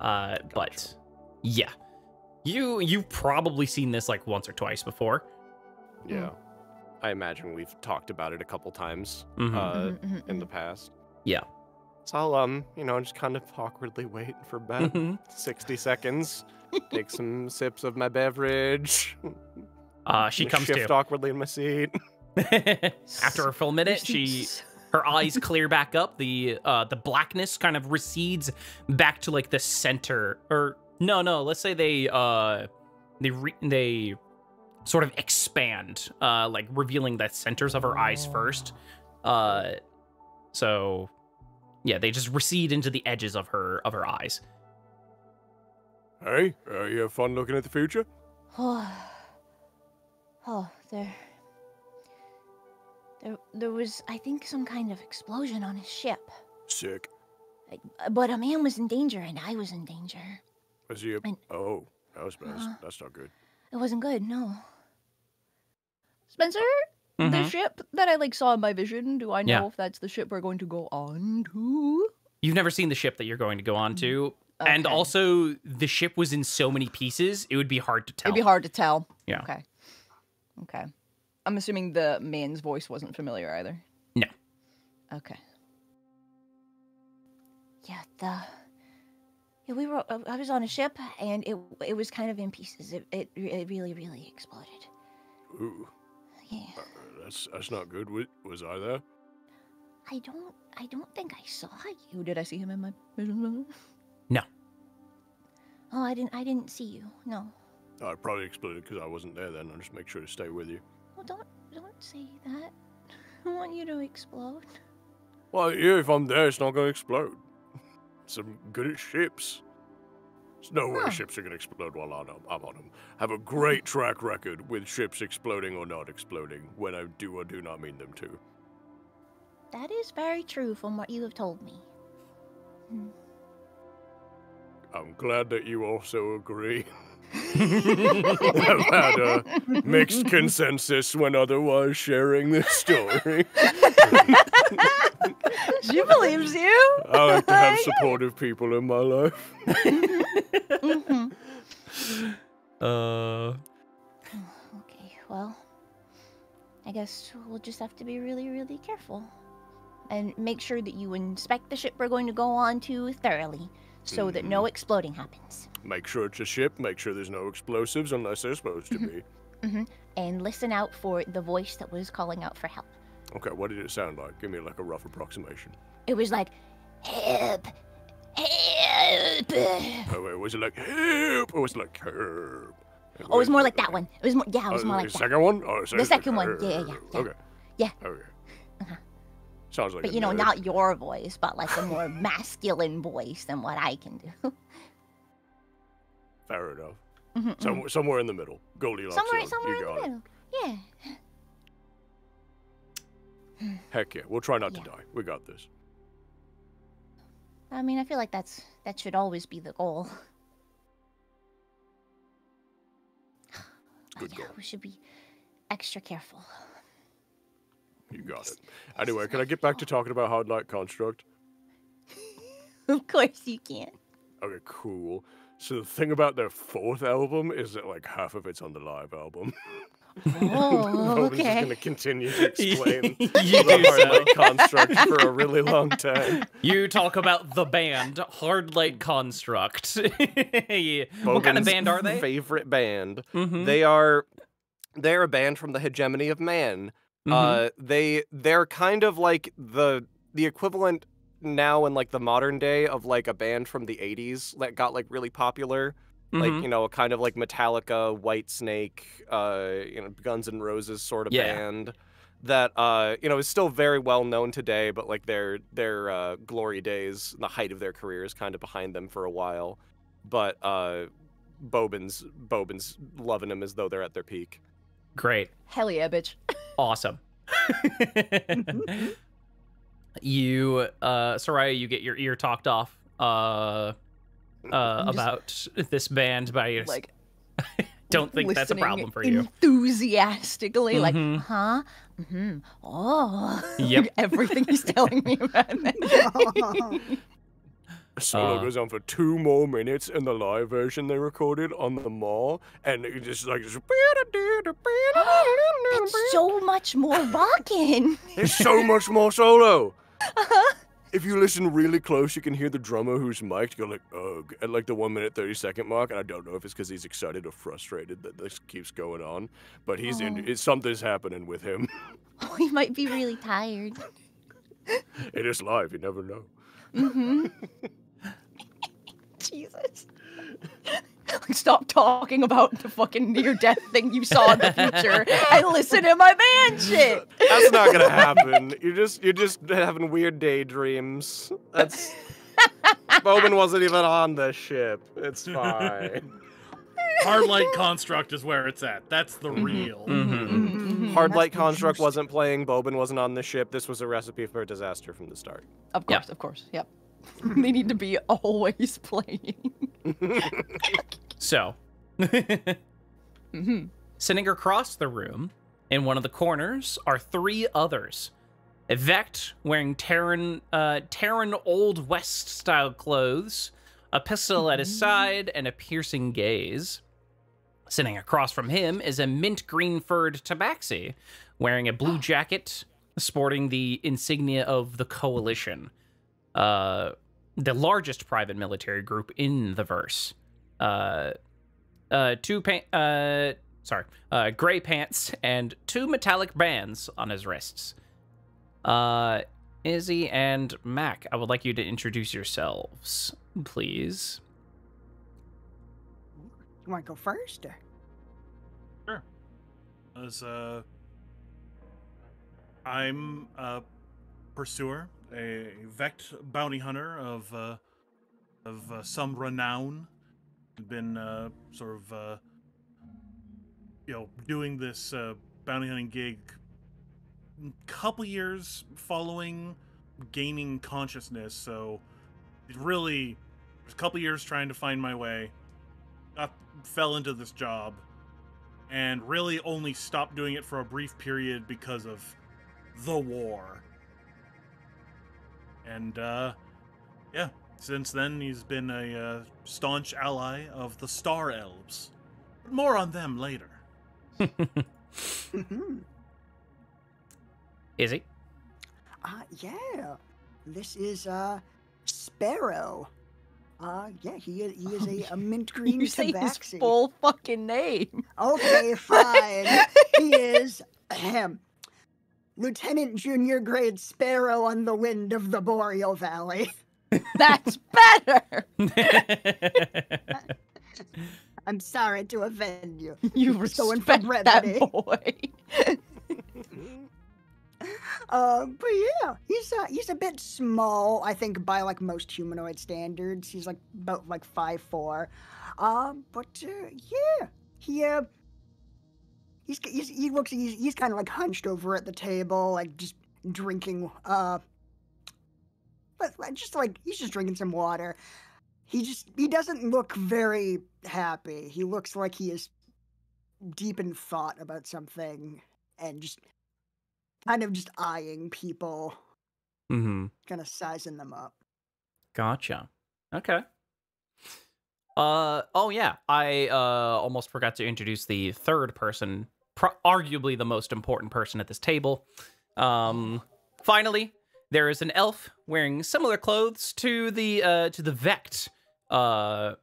Uh but yeah. You you've probably seen this like once or twice before. Yeah. I imagine we've talked about it a couple times Mhm. uh, Mhm, mhm, in the past. Yeah. So I'll, um, you know, just kind of awkwardly wait for about Mhm. 60 seconds, take some sips of my beverage, Uh, she comes shift to. awkwardly in my seat. After a full minute, she her eyes clear back up. The uh the blackness kind of recedes back to like the center, or no, no. Let's say they uh they re- they sort of expand, uh, like revealing the centers of her eyes first. Uh, so yeah, they just recede into the edges of her of her eyes. Hey, uh, you have fun looking at the future? Oh, oh, they're There, there was, I think, some kind of explosion on his ship. Sick. But a man was in danger, and I was in danger. Was he? A... And- Oh, that was bad. Uh, That's not good. It wasn't good, no. Spencer, the Mhm. ship that I like saw in my vision. Do I know Yeah. if that's the ship we're going to go on to? You've never seen the ship that you're going to go on to. And also, the ship was in so many pieces, it would be hard to tell. It'd be hard to tell. Yeah. Okay. Okay. I'm assuming the man's voice wasn't familiar either. No. Okay. Yeah, the. Yeah, we were. uh, I was on a ship, and it it was kind of in pieces. It it, it really really exploded. Ooh, Yeah. uh, that's that's not good. Was, was I there? I don't. I don't think I saw you. Did I see him in my vision? No. Oh, I didn't. I didn't see you. No. I probably exploded because I wasn't there. Then I'll just make sure to stay with you. Well, don't don't say that. I want you to explode. Well, yeah, if I'm there, it's not going to explode. So I'm good at ships. There's no way Huh. ships are going to explode while I'm, I'm on them. Have a great track record with ships exploding or not exploding when I do or do not mean them to. That is very true from what you have told me. Hmm. I'm glad that you also agree. I've had a mixed consensus when otherwise sharing this story. she believes you. I like to have supportive people in my life. Mhm. Uh, Okay. Well, I guess we'll just have to be really really careful, and make sure that you inspect the ship we're going to go on to thoroughly, so that no exploding happens. Make sure it's a ship, make sure there's no explosives unless they're supposed to be. And listen out for the voice that was calling out for help. Okay, what did it sound like? Give me like a rough approximation. It was like, help, help. Oh, wait, was it like help or was it like herb? Oh, it was more like that one. It was more, yeah, it was Oh, more the like that. second one? Oh, so The it's like second one, yeah, yeah, yeah, yeah. Okay. Yeah. Okay. Uh-huh. Sounds like But you know, nerd. not your voice, but like a more masculine voice than what I can do. Fair enough. Mhm, mhm. Somewhere, somewhere in the middle. Goldilocks somewhere, zone. somewhere you in the it. middle. Yeah. Heck yeah. We'll try not Yeah. to die. We got this. I mean, I feel like that's that should always be the goal. Good goal. we should be extra careful. You got it. Anyway, can I get back to talking about Hard Light Construct? of course you can. Okay, cool. So the thing about their fourth album is that like half of it's on the live album. Oh, Roland's just okay. gonna continue to explain You the do Hard. Light Construct for a really long time. you talk about the band, Hard Light Construct. What kind of band are they? Favorite band. Mhm, They are they're a band from the hegemony of man. mhm. Uh they they're kind of like the the equivalent now in like the modern day of like a band from the 80s that got like really popular. Like, Mhm. you know, a kind of like Metallica, Whitesnake, uh, you know, Guns N' Roses sort of Yeah. band that uh, you know, is still very well known today, but like their their uh glory days, the height of their career is kind of behind them for a while. But uh Bobin's Bobin's loving them as though they're at their peak. Great. Hell yeah, bitch. Awesome. you, uh, Saraya, you get your ear talked off uh, uh, about this band by your. Like, don't think that's a problem for you. Enthusiastically, Mhm. like, huh? Mm-hmm. Oh. Yep. Everything he's telling me about it. Solo Uh. goes on for two more minutes in the live version they recorded on the mall, and it just like just It's so much more rockin'. There's so much more solo. If you listen really close, you can hear the drummer who's mic'd go like ugh at like the one minute thirty second mark, and I don't know if it's because he's excited or frustrated that this keeps going on, but he's in. Oh. It's something's happening with him. He might be really tired. it is live. You never know. Mm-hmm. Jesus. Like, Stop talking about the fucking near death thing you saw in the future and listen to my band shit. That's not gonna happen. You're just you're just having weird daydreams. That's. Bobin wasn't even on the ship. It's fine. Hard light construct is where it's at. That's the mm-hmm. real. Mhm. Mm-hmm. Hard light construct wasn't playing. Bobin wasn't on the ship. This was a recipe for a disaster from the start. Of Yeah. course, of course. Yep. they need to be always playing. So, hmm sitting across the room, in one of the corners, are three others. Evect wearing Terran, uh, Terran Old West style clothes, a pistol at his side, and a piercing gaze. Sitting across from him is a mint green furred tabaxi, wearing a blue jacket, sporting the insignia of the Coalition, uh, the largest private military group in the verse. Uh, uh, two pa- uh, sorry, uh, gray pants and two metallic bands on his wrists. Uh, Izzy and Mack, I would like you to introduce yourselves, please. You want to go first? Or? As uh, I'm a pursuer, a Vect bounty hunter of uh, of uh, some renown. Been uh, sort of uh, you know doing this uh, bounty hunting gig couple years following gaining consciousness. So really was a couple years trying to find my way. Got fell into this job and really only stopped doing it for a brief period because of the war. And uh yeah, since then he's been a uh, staunch ally of the Star Elves. But more on them later. is he? Uh, yeah. This is, uh, Sparrow. Uh, yeah, he is, he is a, a mint green You say his full fucking name. Okay, fine. he is, ahem, Lieutenant Junior Grade Sparrow on the wind of the Boreal Valley. That's better. I'm sorry to offend you. You were going for respect that brevity. boy. Uh, but yeah, he's uh, he's a bit small, I think, by like most humanoid standards. He's like about like five four. Um, but uh, yeah, he uh, he's, he's he looks he's he's kind of like hunched over at the table, like just drinking. Uh, but just like he's just drinking some water. He just he doesn't look very happy. He looks like he is deep in thought about something and just kind of just eyeing people, mm-hmm. kind of sizing them up. Gotcha. Okay. Uh oh yeah, I uh almost forgot to introduce the third person, arguably the most important person at this table. Um finally, there is an elf wearing similar clothes to the uh to the Vect uh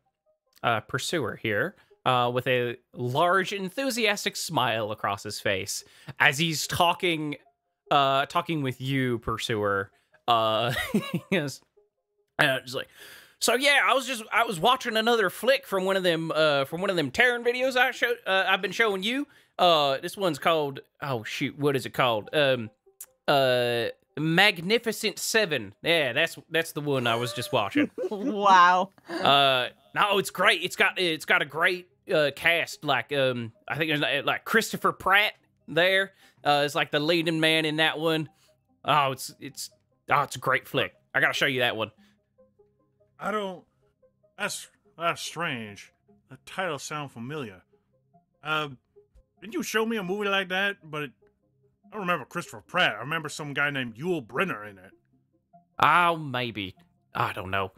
uh pursuer here. Uh, with a large, enthusiastic smile across his face as he's talking, uh, talking with you, pursuer. Uh, he uh, just like, so yeah, I was just I was watching another flick from one of them uh from one of them Terran videos I showed uh, I've been showing you. Uh this one's called oh shoot, what is it called? Um uh Magnificent 7. Yeah, that's that's the one I was just watching. wow. uh no, it's great. It's got it's got a great uh cast like um I think there's like- like Christopher Pratt there. Uh it's like the leading man in that one. Oh, it's it's oh, it's a great flick. I got to show you that one. I don't. That's that's strange. The title sound familiar. Um, didn't you show me a movie like that? But it, I don't remember Christopher Pratt. I remember some guy named Yul Brynner in it. Oh, maybe. I don't know.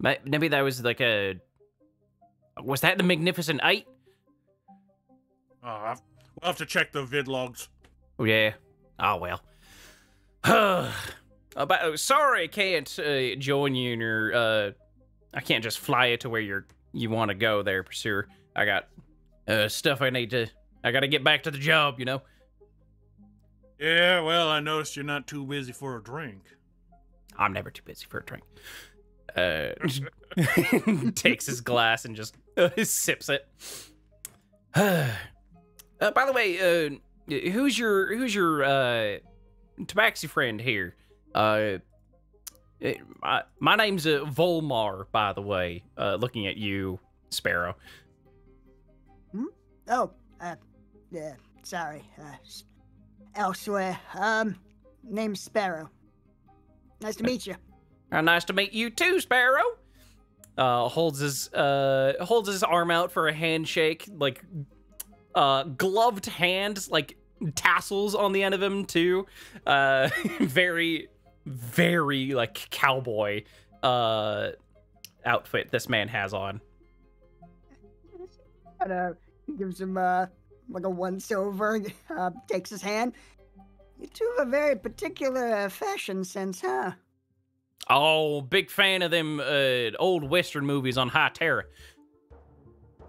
Maybe that was like a. Was that the Magnificent Eight? Oh, I've, we'll have to check the vid logs. Oh, yeah. Oh, well. uh, but, sorry, I can't uh, join you in your. Uh, I can't just fly you to where you're you want to go there, pursuer. I got uh, stuff I need to. I got to get back to the job, you know? Yeah, well, I noticed you're not too busy for a drink. I'm never too busy for a drink. Uh, takes his glass and just uh, sips it. uh, by the way, uh, who's your who's your uh, tabaxi friend here? Uh, uh, my, my name's uh, Volmar, by the way. Uh, looking at you, Sparrow. Oh, uh, yeah, sorry. Uh, elsewhere. Um, name's Sparrow. Nice to meet you. Uh, nice to meet you too, Sparrow. Uh, holds his uh holds his arm out for a handshake, like uh gloved hand, like tassels on the end of him too. Uh, very, very like cowboy uh outfit this man has on. And, uh, gives him uh like a once over. Uh, takes his hand. You two have a very particular uh, fashion sense, huh? Oh, big fan of them uh old western movies on High Terror.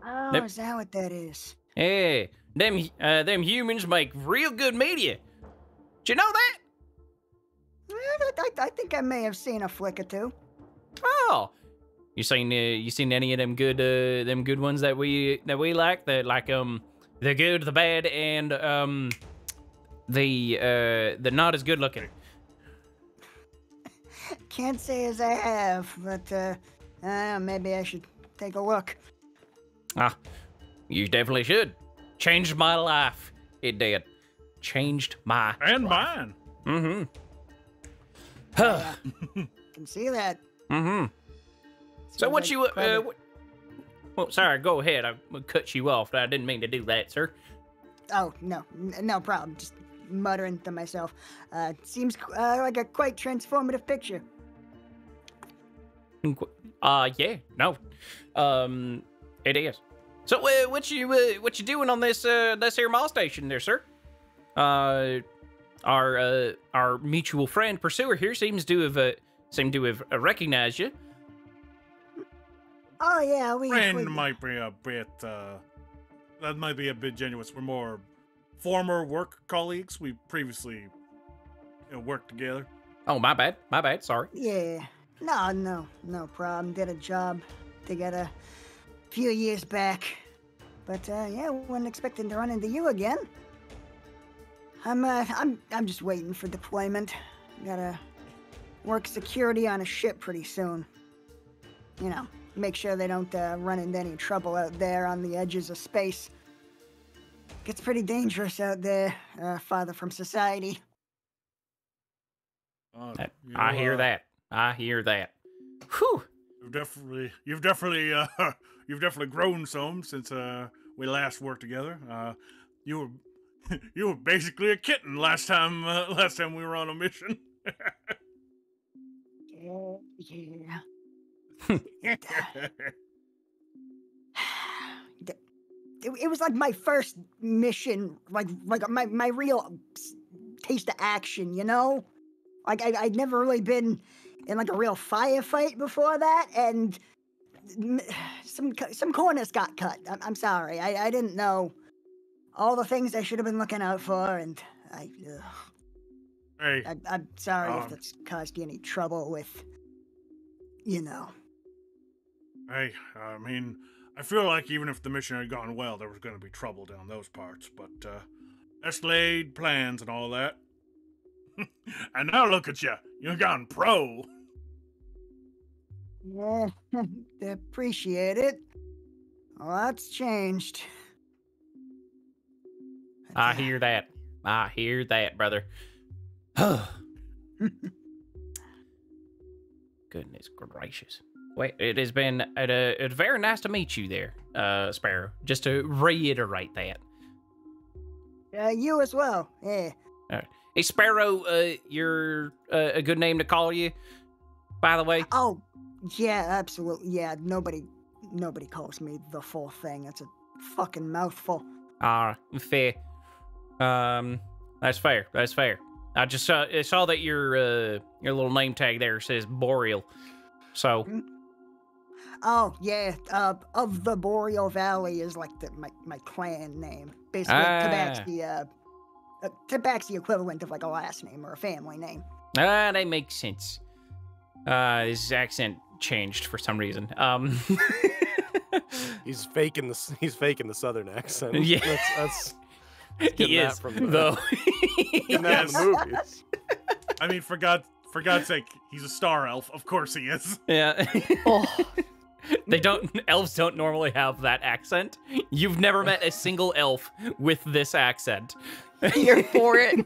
Oh, Yep. is that what that is? Yeah, them uh, them humans make real good media. Did you know that? I, I, I think I may have seen a flick or two. Oh, you seen uh, you seen any of them good uh, them good ones that we that we like? That like um the good, the bad, and um the uh the not as good looking. Can't say as I have, but uh, uh, maybe I should take a look. Ah, you definitely should. Changed my life. It did. Changed my. And mine. Mm-hmm. Huh. Can see that. mm-hmm. So Seems what like you uh, what, well, sorry. Go ahead. I cut you off. I didn't mean to do that, sir. Oh no, no problem. Just muttering to myself. Uh, seems uh, like a quite transformative picture. Uh, yeah, no, um, it is. So, uh, what you uh, what you doing on this uh this here mall station there, sir? Uh, our uh our mutual friend pursuer here seems to have uh, seem to have uh, recognized you. Oh yeah, we. Friend we might be a bit. uh That might be a bit generous. We're more former work colleagues. We previously you know, worked together. Oh, my bad, my bad. Sorry. Yeah. No, no, no problem. Did a job together a few years back. But uh, yeah, wasn't expecting to run into you again. I'm uh, I'm I'm just waiting for deployment. Gotta work security on a ship pretty soon. You know, make sure they don't uh, run into any trouble out there on the edges of space. Gets pretty dangerous out there, uh, farther from society. Uh, you I hear uh, that. I hear that. Whew. You've definitely, you've definitely, uh, you've definitely grown some since uh, we last worked together. Uh, you were, you were basically a kitten last time. Uh, last time we were on a mission. Yeah, yeah. It, was like my first mission, like like my my real taste of action, you know. Like I I'd never really been in like a real firefight before that, and some some corners got cut. I'm, I'm sorry, I I didn't know all the things I should have been looking out for, and I. Ugh. hey, I, I'm sorry if Um, that's caused you any trouble with, you know. Hey. I mean, I feel like even if the mission had gone well, there was going to be trouble down those parts. But uh, let's laid plans and all that. and now look at you. You've gone pro. Yeah, appreciate it. A lot's changed. I uh, hear that. I hear that, brother. Goodness gracious. Wait, it has been it, uh, it's very nice to meet you there, uh, Sparrow. Just to reiterate that. Uh, you as well. Yeah. Hey, Sparrow, uh, you're uh, a good name to call you, by the way. Oh, yeah, absolutely. Yeah, nobody, nobody calls me the full thing. It's a fucking mouthful. Ah, fair. Um, that's fair. That's fair. I just saw I saw that your uh your little name tag there says Boreal. So Oh yeah, uh, of the Boreal Valley is like the, my my clan name. Basically, Ah. Tabaxi. Uh, uh, Tabaxi equivalent of like a last name or a family name. ah, that makes sense. Uh, his accent changed for some reason. Um, He's faking the he's faking the southern accent. Yeah. that's, that's he that is from the- though. getting that in the movies. I mean, for God, for God's sake, he's a star elf. Of course he is. yeah. Oh, They don't. Elves don't normally have that accent. You've never met a single elf with this accent. You're for it.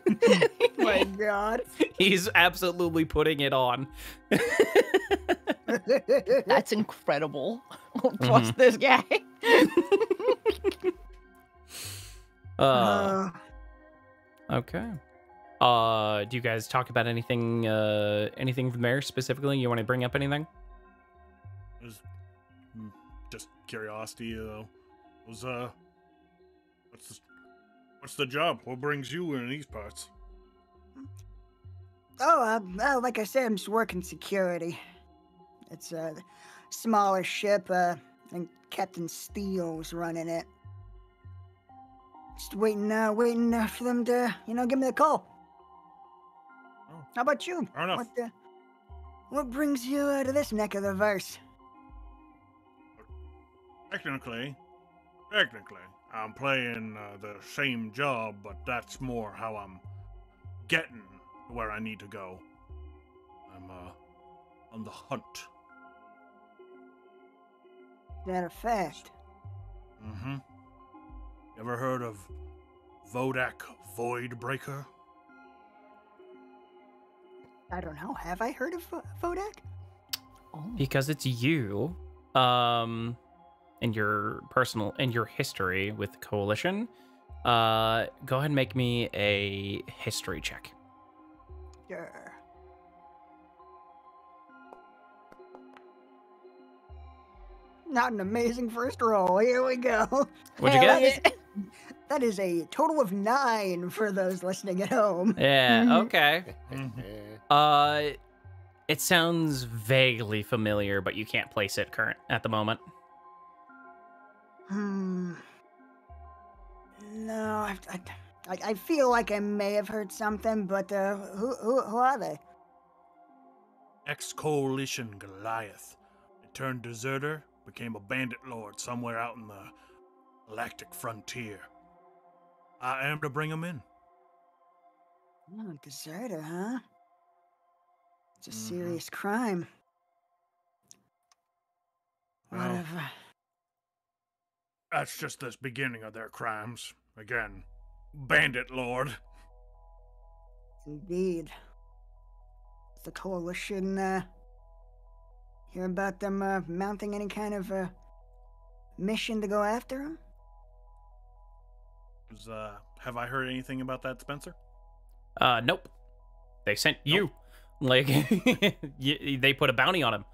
My God. He's absolutely putting it on. That's incredible. Don't trust this guy. Uh, Uh, okay. Uh, do you guys talk about anything? Uh, anything from there specifically? You want to bring up anything? Curiosity, though. Was uh, what's the, what's the job? What brings you in these parts? oh, uh, well, like I said, I'm just working security. It's a smaller ship, uh, and Captain Steele's running it. Just waiting, uh, waiting uh, for them to, you know, give me the call. Oh. How about you? Fair enough. What, uh, what brings you uh, to this neck of the verse? Technically, technically, I'm playing uh, the same job, but that's more how I'm getting where I need to go. I'm uh, on the hunt. Is that a fact? Mm-hmm. Ever heard of Vodak Voidbreaker? I don't know. Have I heard of Vo- Vodak? Oh. Because it's you, um, and your personal and your history with the coalition. Uh, go ahead and make me a history check. Yeah. Not an amazing first roll. Here we go. What'd you get? That is, that is a total of nine for those listening at home. Yeah. Okay. Uh, it sounds vaguely familiar, but you can't place it current at the moment. Hmm. No, I, I, I- feel like I may have heard something, but uh, who, who, who are they? Ex coalition Goliath. He turned deserter, became a bandit lord somewhere out in the galactic frontier. I am to bring him in. Oh, deserter, huh? It's a Mhm. serious crime. What Well- That's just the beginning of their crimes. Again, bandit lord. Indeed. The coalition, uh, hear about them uh, mounting any kind of uh, mission to go after him? Is, uh, have I heard anything about that, Spencer? Uh, nope. They sent you. Like, y- they put a bounty on him.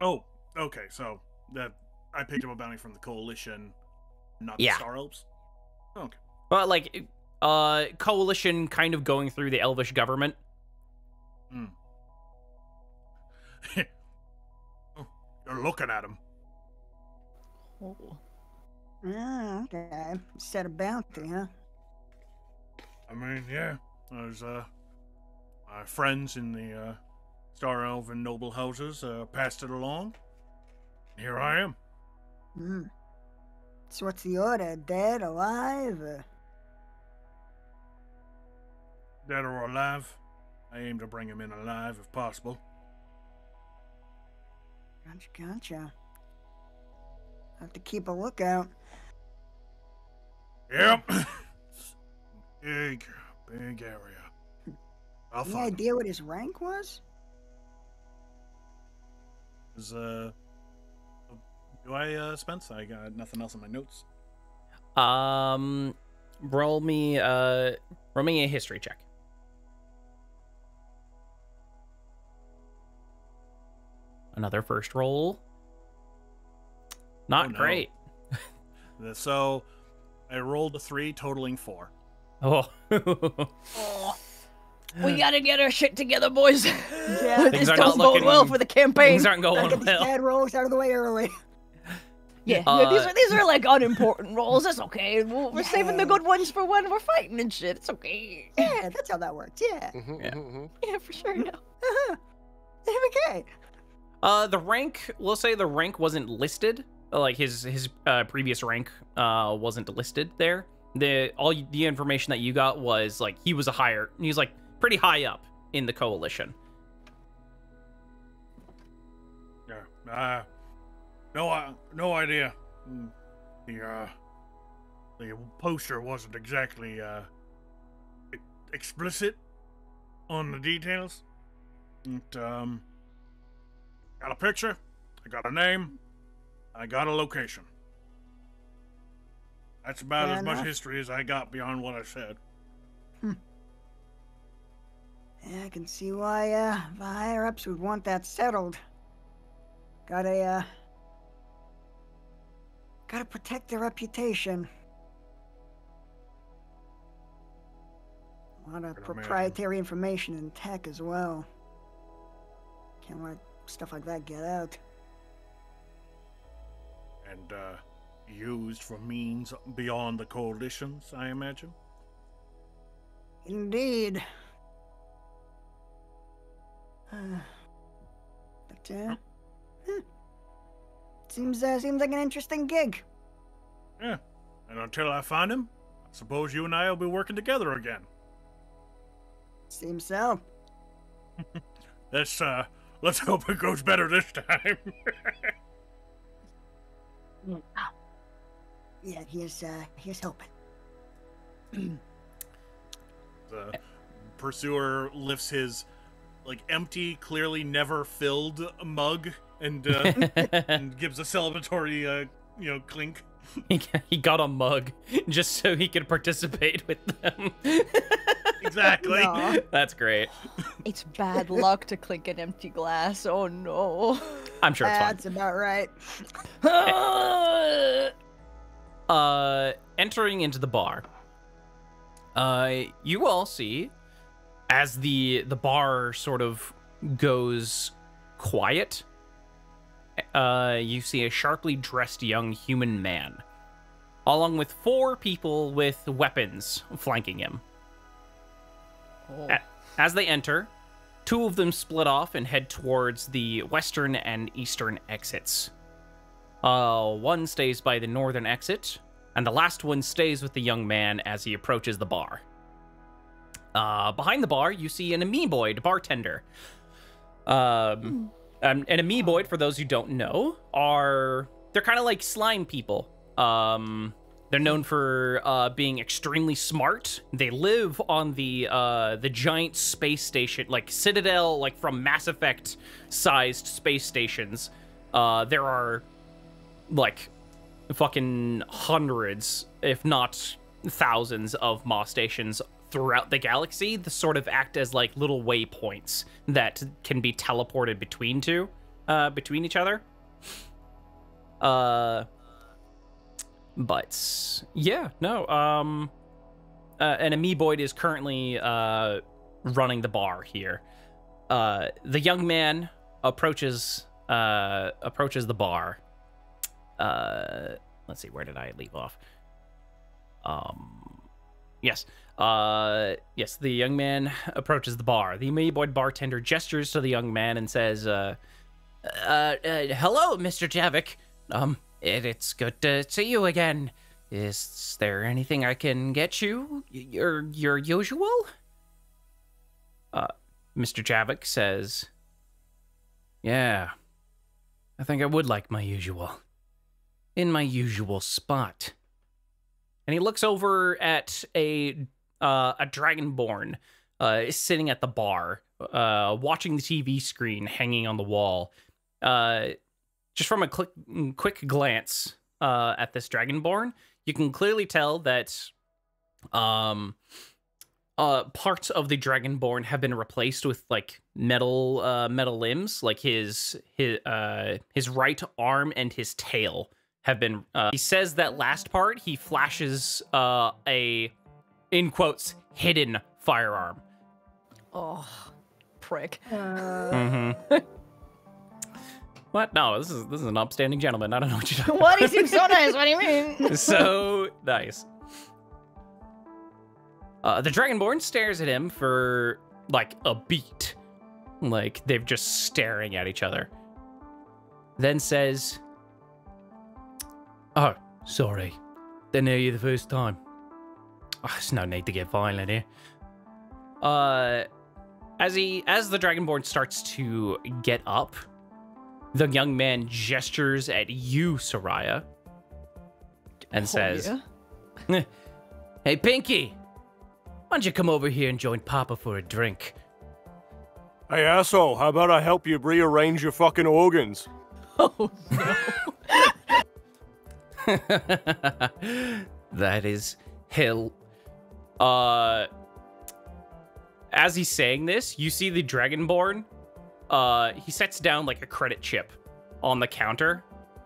Oh, okay. So that I picked up a bounty from the coalition, not Yeah. the Star Elves. Okay. Well, like, uh, coalition kind of going through the Elvish government. oh, you're looking at him. Oh. Yeah, okay. Set a bounty, huh? I mean, yeah. There's uh, my friends in the uh, Star Elven noble houses uh, passed it along. Here I am. Hmm. So what's the order? Dead, alive? Uh, Dead or alive. I aim to bring him in alive if possible. gotcha, gotcha. Have to keep a lookout. Yep. big, big area. I'll Any find him. idea what his rank was? Is, uh, do I, uh, Spence? I got nothing else in my notes. Um, roll me, uh, roll me a history check. Another first roll. Not Oh, no. great. So, I rolled a three, totaling four. Oh. Oh. We gotta get our shit together, boys. Yeah. this Things are don't not bode looking- well for the campaign. Things aren't Gotta going get these well. bad rolls out of the way early. Yeah, Uh, yeah, these are these are like unimportant roles. That's okay. We're, we're saving the good ones for when we're fighting and shit. It's okay. Yeah, that's how that works. Yeah. Mhm, Yeah. mhm, mhm. Yeah, for sure. No. Uh-huh. Okay. Uh, the rank, we'll say the rank wasn't listed. Uh, Like his his uh, previous rank uh wasn't listed there. The all the information that you got was like he was a higher. He was like pretty high up in the coalition. Yeah, Uh, no, uh, no idea. Mm, The uh, the poster wasn't exactly uh explicit on the details. It, um, got a picture. I got a name. I got a location. That's about Fair as much history as I got beyond what I said. Yeah, I can see why uh, the higher ups would want that settled. Gotta, uh. Gotta protect their reputation. A lot of Can imagine. proprietary information in tech as well. Can't let stuff like that get out. And uh, used for means beyond the coalitions, I imagine. Indeed. Uh, but, uh. Seems uh, seems like an interesting gig. Yeah. And until I find him, I suppose you and I will be working together again. Seems so. Let's uh let's hope it goes better this time. Yeah, here's uh, here's hoping. the pursuer lifts his like empty, clearly never filled mug and uh, and gives a celebratory uh you know clink. he he got a mug just so he could participate with them. Exactly. Aw. That's great. It's bad luck to clink an empty glass. Oh no. I'm sure it's fine. That's about right. uh entering into the bar uh you all see as the the bar sort of goes quiet uh you see a sharply dressed young human man along with four people with weapons flanking him Oh. As they enter, two of them split off and head towards the western and eastern exits. Uh, one stays by the northern exit, and the last one stays with the young man as he approaches the bar. Uh, behind the bar, you see an amoeboid bartender. Um, um, an amoeboid, for those who don't know, are they're kind of like slime people. Um, they're known for uh, being extremely smart. They live on the uh, the giant space station, like Citadel, like from Mass Effect sized space stations. Uh, there are like fucking hundreds, if not thousands, of Moss stations throughout the galaxy that sort of act as like little waypoints that can be teleported between two, uh, between each other. Uh, but yeah, no. Um, uh, an amoeboid is currently uh running the bar here. Uh, the young man approaches uh approaches the bar. Uh, let's see, where did I leave off? Um, yes. Uh, yes, the young man approaches the bar. The amoeboid bartender gestures to the young man and says, uh, uh, uh hello, Mr. Javik. Um, it, it's good to see you again. Is there anything I can get you? Your your usual? Uh, Mr. Javik says, "Yeah, I think I would like my usual. In my usual spot." And he looks over at a uh, a dragonborn uh, sitting at the bar, uh, watching the TV screen hanging on the wall. Uh, just from a quick, quick glance uh, at this dragonborn, you can clearly tell that um, uh, parts of the dragonborn have been replaced with like metal metal limbs, like his his his right arm and his tail have been. He says that last part he flashes a in quotes hidden firearm. Oh, prick. Uh, Mm-hmm. what? No, this is this is an upstanding gentleman. I don't know what you're talking what? He seems so nice. What do you mean? so nice. Uh, the Dragonborn stares at him for like a beat, like they're just staring at each other. Then says, "Oh, sorry, didn't hear you the first time. Oh, there's no need to get violent here." Uh, as he as the Dragonborn starts to get up, The young man gestures at you, Saraya, and Oh, says, yeah? Hey, Pinky, why don't you come over here and join Papa for a drink? Hey, asshole, how about I help you rearrange your fucking organs? "Oh no!" that is hell. Uh, as he's saying this, you see the Dragonborn. Uh, he sets down like a credit chip on the counter.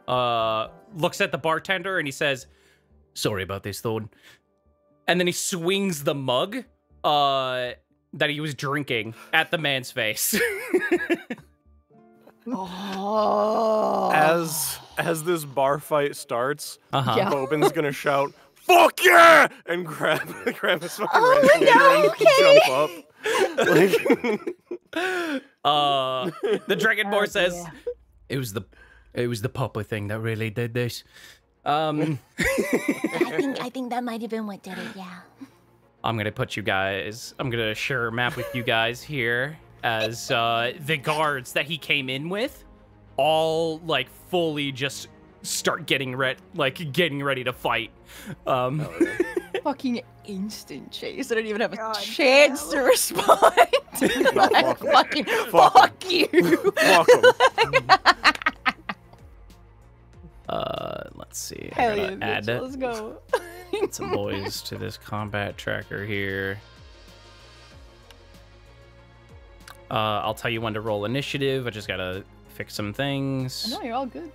Uh, looks at the bartender and he says, "Sorry about this, Thorn." And then he swings the mug. Uh, that he was drinking at the man's face. Oh. As as this bar fight starts, uh-huh. Yeah. Bobin's gonna shout, "Fuck yeah!" and grab grab his fucking Oh, wrench no, and jump up. Like, Uh, the Dragonborn Oh, says dear. it was the it was the Papa thing that really did this. Um, I think I think that might have been what did it. Yeah. I'm gonna put you guys. I'm gonna share a map with you guys here as uh, the guards that he came in with, all like fully just start getting ready, like getting ready to fight. Um, fucking instant chase. I didn't even have a God chance damn. to respond. fuck Like, 'em. fucking Fuck 'em. fuck you. Fuck 'em. uh, let's see. I'm Hell gonna yeah, add bitch, let's go. some boys to this combat tracker here. Uh, I'll tell you when to roll initiative. I just gotta fix some things. No, you're all good.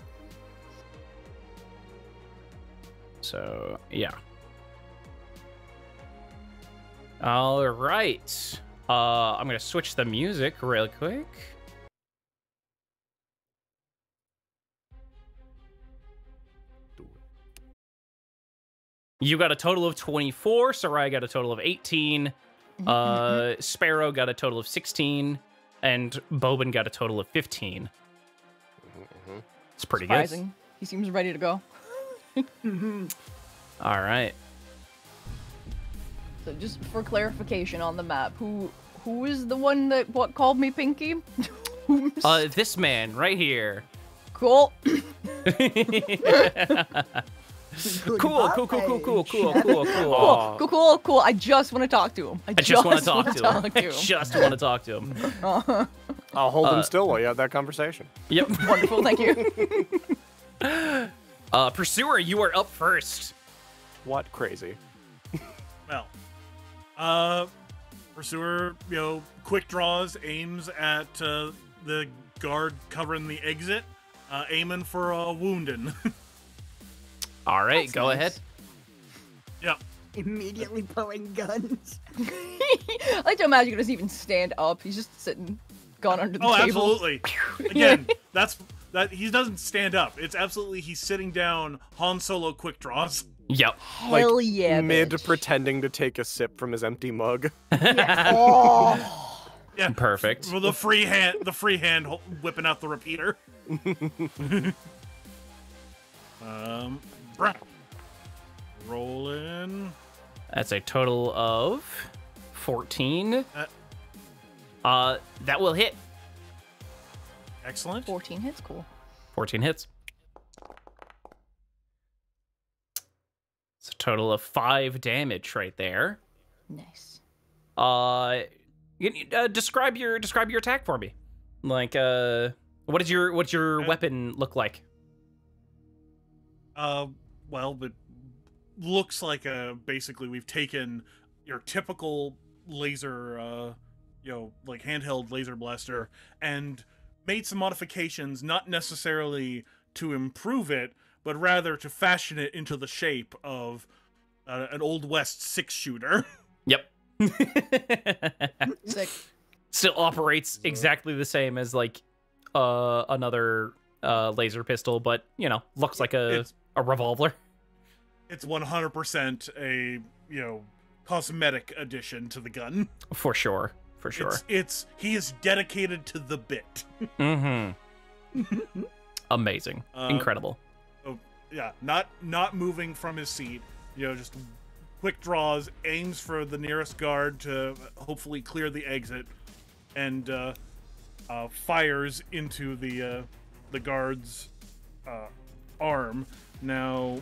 So, yeah. All right. Uh, I'm going to switch the music real quick. You got a total of 24. Saraya got a total of 18. Uh, Sparrow got a total of 16. And Bobin got a total of 15. It's pretty good. Surprising. He seems ready to go. All right. So just for clarification on the map, who who is the one that what called me Pinky? Uh, this man right here. cool. Good Cool, cool, cool, cool, cool, cool, cool, cool. Aw. Cool, cool, cool. I just want to talk to him. I, I just want to wanna talk to him. I just want to talk to him. I'll hold Uh, him still while you have that conversation. Yep. Wonderful, thank you. Uh, Pursuer, you are up first. What crazy? Well, uh, pursuer, you know, quick draws, aims at uh, the guard covering the exit, uh, aiming for a wounding. All right, That's go nice. ahead. yeah. Immediately pulling guns. I like to imagine he doesn't even stand up. He's just sitting, gone under the Oh, table. absolutely. Again, that's that he doesn't stand up. It's absolutely he's sitting down. Han Solo quick draws. Yep. Hell yeah, Mid bitch. pretending to take a sip from his empty mug. Oh, Yeah. Perfect. For the free hand, the free hand whipping out the repeater. um, bruh. rolling. That's a total of 14. Uh, Uh, that will hit. Excellent. 14 hits, cool. 14 hits. It's a total of five damage right there. Nice. Uh, you, uh, describe your describe your attack for me. Like, uh, what does your what's your Uh, weapon look like? Uh, well, it looks like uh basically we've taken your typical laser, uh, you know, like handheld laser blaster, and made some modifications, not necessarily to improve it, but rather to fashion it into the shape of uh, an old west six shooter. Yep. Sick. Still operates exactly the same as like uh another uh laser pistol, but you know looks like a It's a revolver. it's 100% a you know cosmetic addition to the gun. For sure. For sure. It's, it's he is dedicated to the bit. Mm-hmm. Amazing. Uh, Incredible. yeah, not not moving from his seat. You know, just quick draws, aims for the nearest guard to hopefully clear the exit, and uh, uh, fires into the uh, the guard's uh, arm. Now,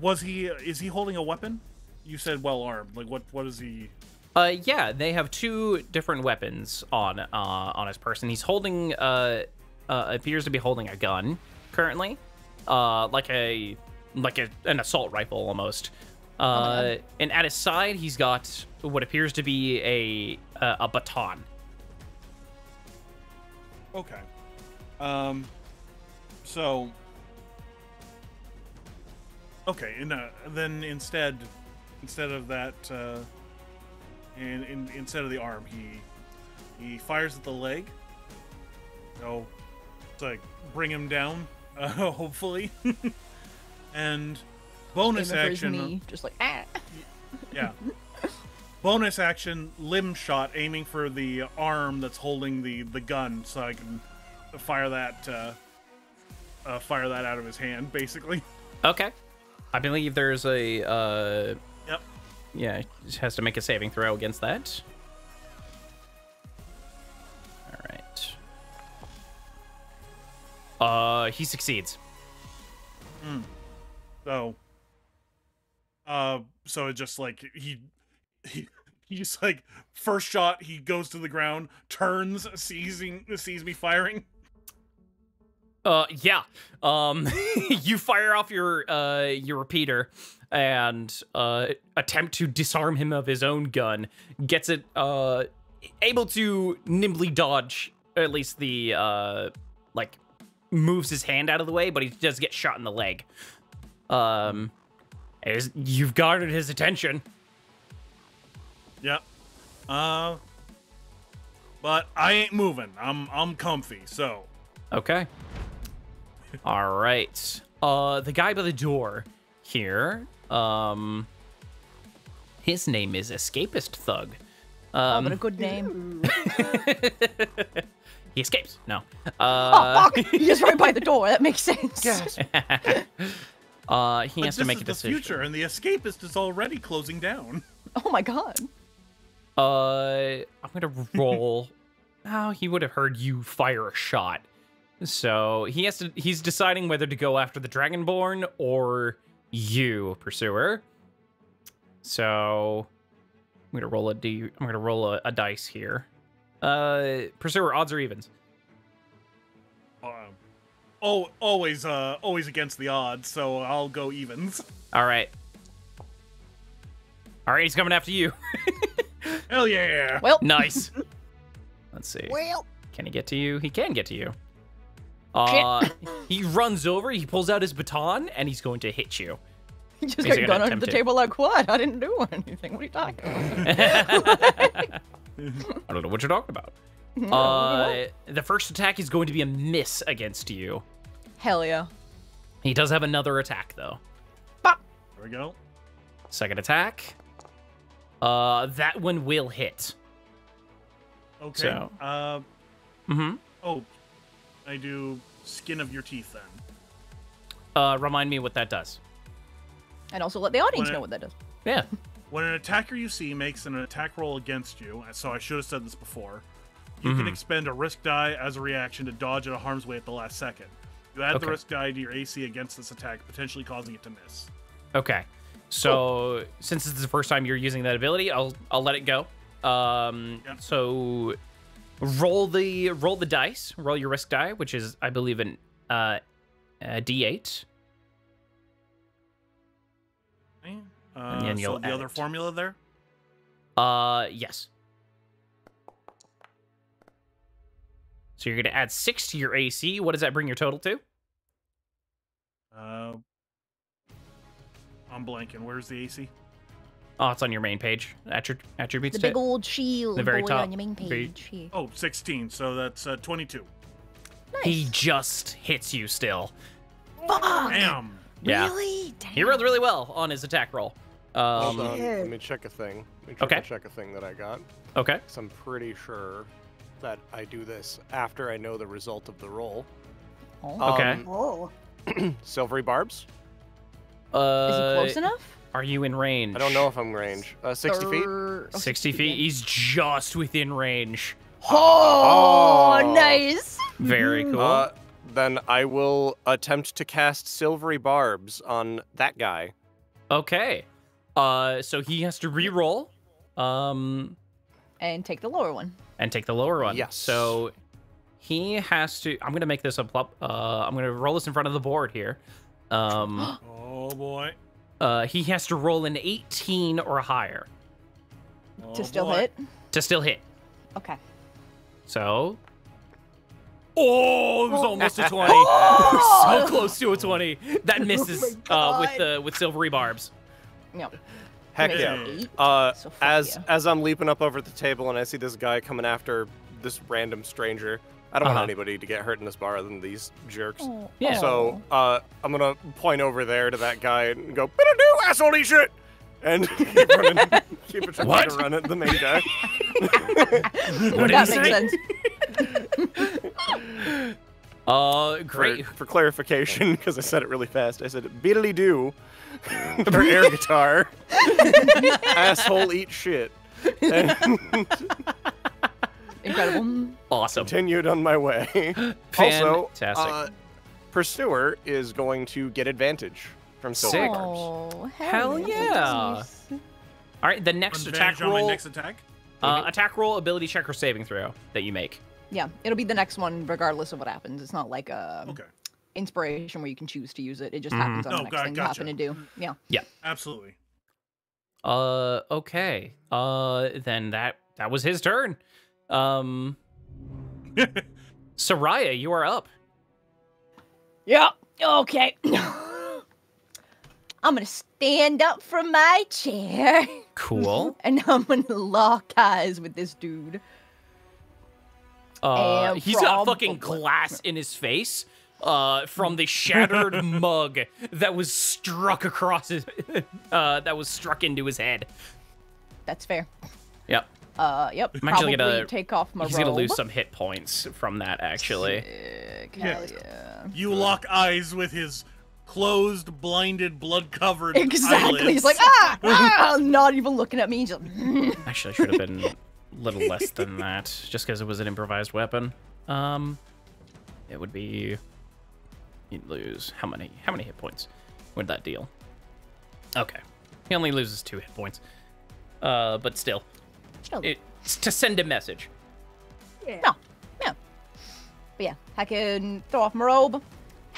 was he? Is he holding a weapon? You said well armed. Like what? What is he? Uh, yeah, they have two different weapons on uh on his person. He's holding uh, uh appears to be holding a gun currently, uh, like a like a, an assault rifle almost. Uh, and at his side, he's got what appears to be a a, a baton. Okay. Um. So. Okay, and uh, then instead, instead of that, uh, and in, instead of the arm, he he fires at the leg. So, to like bring him down, uh, hopefully. and bonus Aiming action. knee, just like ah. Yeah. Bonus action, limb shot, aiming for the arm that's holding the the gun, so I can fire that uh, uh, fire that out of his hand, basically. Okay. I believe there's a uh, Yep. Yeah, has to make a saving throw against that. All right. Uh, he succeeds. So, uh, so it just like he he he's like first shot, he goes to the ground, turns, seizing sees me firing. Uh, yeah. Um, you fire off your uh your repeater and uh attempt to disarm him of his own gun. Gets it uh able to nimbly dodge at least the uh like moves his hand out of the way, but he does get shot in the leg. Um, you've garnered his attention. Yep. Uh, but I ain't moving. I'm I'm comfy. So Okay. All right. Uh, the guy by the door here. Um, his name is Escapist Thug. Oh, Um, a good name. he escapes. No. Uh, oh fuck! He's just right by the door. That makes sense. uh, he but has to make a is a the future, and the escapist is already closing down. Oh my god. Uh, I'm gonna roll. oh, he would have heard you fire a shot. So he has to. He's deciding whether to go after the Dragonborn or you, pursuer. So I'm gonna roll a d. I'm gonna roll a, a dice here. Uh, pursuer, odds or evens? Um, oh, always uh always against the odds. So I'll go evens. All right. All right, he's coming after you. Hell yeah! Well, nice. Let's see. Well, Can he get to you? He can get to you. Uh, he runs over, he pulls out his baton, and he's going to hit you. he just He's got gonna gun under the it. table like what? I didn't do anything. What are you talking about? I don't know what you're talking about. Uh, the first attack is going to be a miss against you. Hell yeah. He does have another attack though. There we go. Second attack. Uh, that one will hit. Okay. So- Uh, Mm-hmm. oh, I do skin of your teeth then. Uh, remind me what that does. And also let the audience When know it- what that does. Yeah. When an attacker you see makes an attack roll against you, so I should have said this before, you can Mhm. expend a risk die as a reaction to dodge out of harm's way at the last second. You add the risk die to your AC against this attack, potentially causing it to miss. Okay. So since this is the first time you're using that ability, I'll I'll let it go. Um Yep. so roll the roll the dice, roll your risk die, which is I believe an uh a D8. Okay. Uh, then you'll the other it. formula there. Uh yes. So you're going to add 6 to your AC. What does that bring your total to? Uh, I'm blanking. Where's the AC? Oh, it's on your main page. Attri- attributes The big old shield The very boy top. on your main page. Here. Oh, 16. So that's uh, 22. Nice. He just hits you still. Fuck! Damn. Yeah. Really? Damn. He rolled really well on his attack roll. Um, Hold on. Let me check a thing. Let me Okay. check a thing that I got. okay. 'cause I'm pretty sure that I do this after I know the result of the roll. Oh. Okay. Um, oh, silvery barbs. Uh, Is he close enough? Are you in range? I don't know if I'm range. Uh, 60 feet. Oh, 60 feet. He's just within range. Oh, Oh. nice. Very cool. Uh, then I will attempt to cast silvery barbs on that guy. okay. Uh, so he has to re-roll, um, And take the lower one. and take the lower one. Yes. So he has to. I'm gonna make this a plop. Uh, I'm gonna roll this in front of the board here. Um, Oh boy. Uh, he has to roll an 18 or higher Oh, to still boy. hit. to still hit. Okay. So. Oh, it was almost a 20. so close to a 20. That misses uh, with the with silvery barbs. No. Heck yeah. Uh, so as yeah. as I'm leaping up over the table and I see this guy coming after this random stranger, I don't Uh-huh. want anybody to get hurt in this bar other than these jerks. Oh, Yeah. So uh, I'm gonna point over there to that guy and go, "Better do, asshole, eat shit," and keep running, keep it What? to run at the main guy. What did that makes sense. Uh, For, great. for clarification, because I said it really fast, I said "beedly do" for air guitar. asshole, eat shit. And Incredible. Awesome. continued on my way. Also, Fantastic. uh, Pursuer is going to get advantage from silver Sick. barbs. Oh, Hell yeah. All right, the next attack Advantage on my next attack. uh, attack roll, ability check or saving throw that you make. Yeah, it'll be the next one regardless of what happens. It's not like a Okay. inspiration where you can choose to use it. It just Mhm. happens on the Oh, next got- thing gotcha. you happen to do. Yeah. Yeah. Absolutely. Uh, okay. Uh, then that that was his turn. Um, Saraya, you are up. Yeah. Okay. I'm gonna stand up from my chair Cool. and I'm gonna lock eyes with this dude. Uh, And he's got fucking glass in his face. Uh, from the shattered mug that was struck across his, uh, that was struck into his head. That's fair. Yep. Uh, yep. I'm actually probably gonna- take off my He's robe. gonna lose some hit points from that, actually. Sick, Yeah. hell yeah. You lock eyes with his closed, blinded, blood-covered Exactly. He's like, ah, ah, not even looking at me. He's just, Actually, I should have been a little less than that, just because it was an improvised weapon. Um, it would be you'd lose how many? How many hit points would that deal? Okay, he only loses two hit points. Uh, but still, chill. it's to send a message. No, no. But yeah, I can throw off my robe.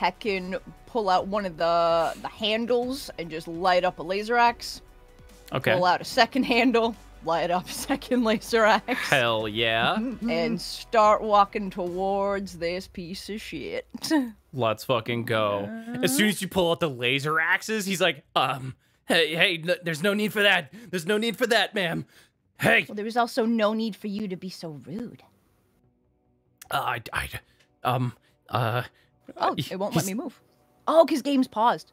I can pull out one of the the handles and just light up a laser axe. Okay. Pull out a second handle, light up a second laser axe, Hell yeah! and start walking towards this piece of shit. Let's fucking go. As soon as you pull out the laser axes, he's like, um, hey, hey, there's no need for that. There's no need for that, ma'am. Hey, Well, there was also no need for you to be so rude. uh, I, I, um, uh, Oh, it won't let me move. Oh, because game's paused.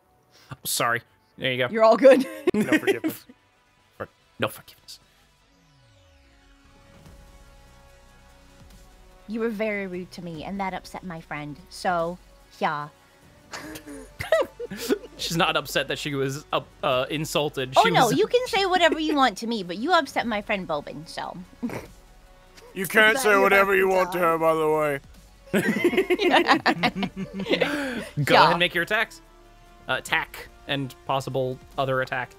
Sorry. There you go. You're all good. No forgiveness. No forgiveness. You were very rude to me, and that upset my friend. So, yeah. She's not upset that she was uh, uh, insulted. Oh no, was, you can say whatever you want to me, but you upset my friend Bobin, so. You can't say whatever you want to her, by the way. Go Yeah. ahead and make your attacks. Uh, attack and possible other attack.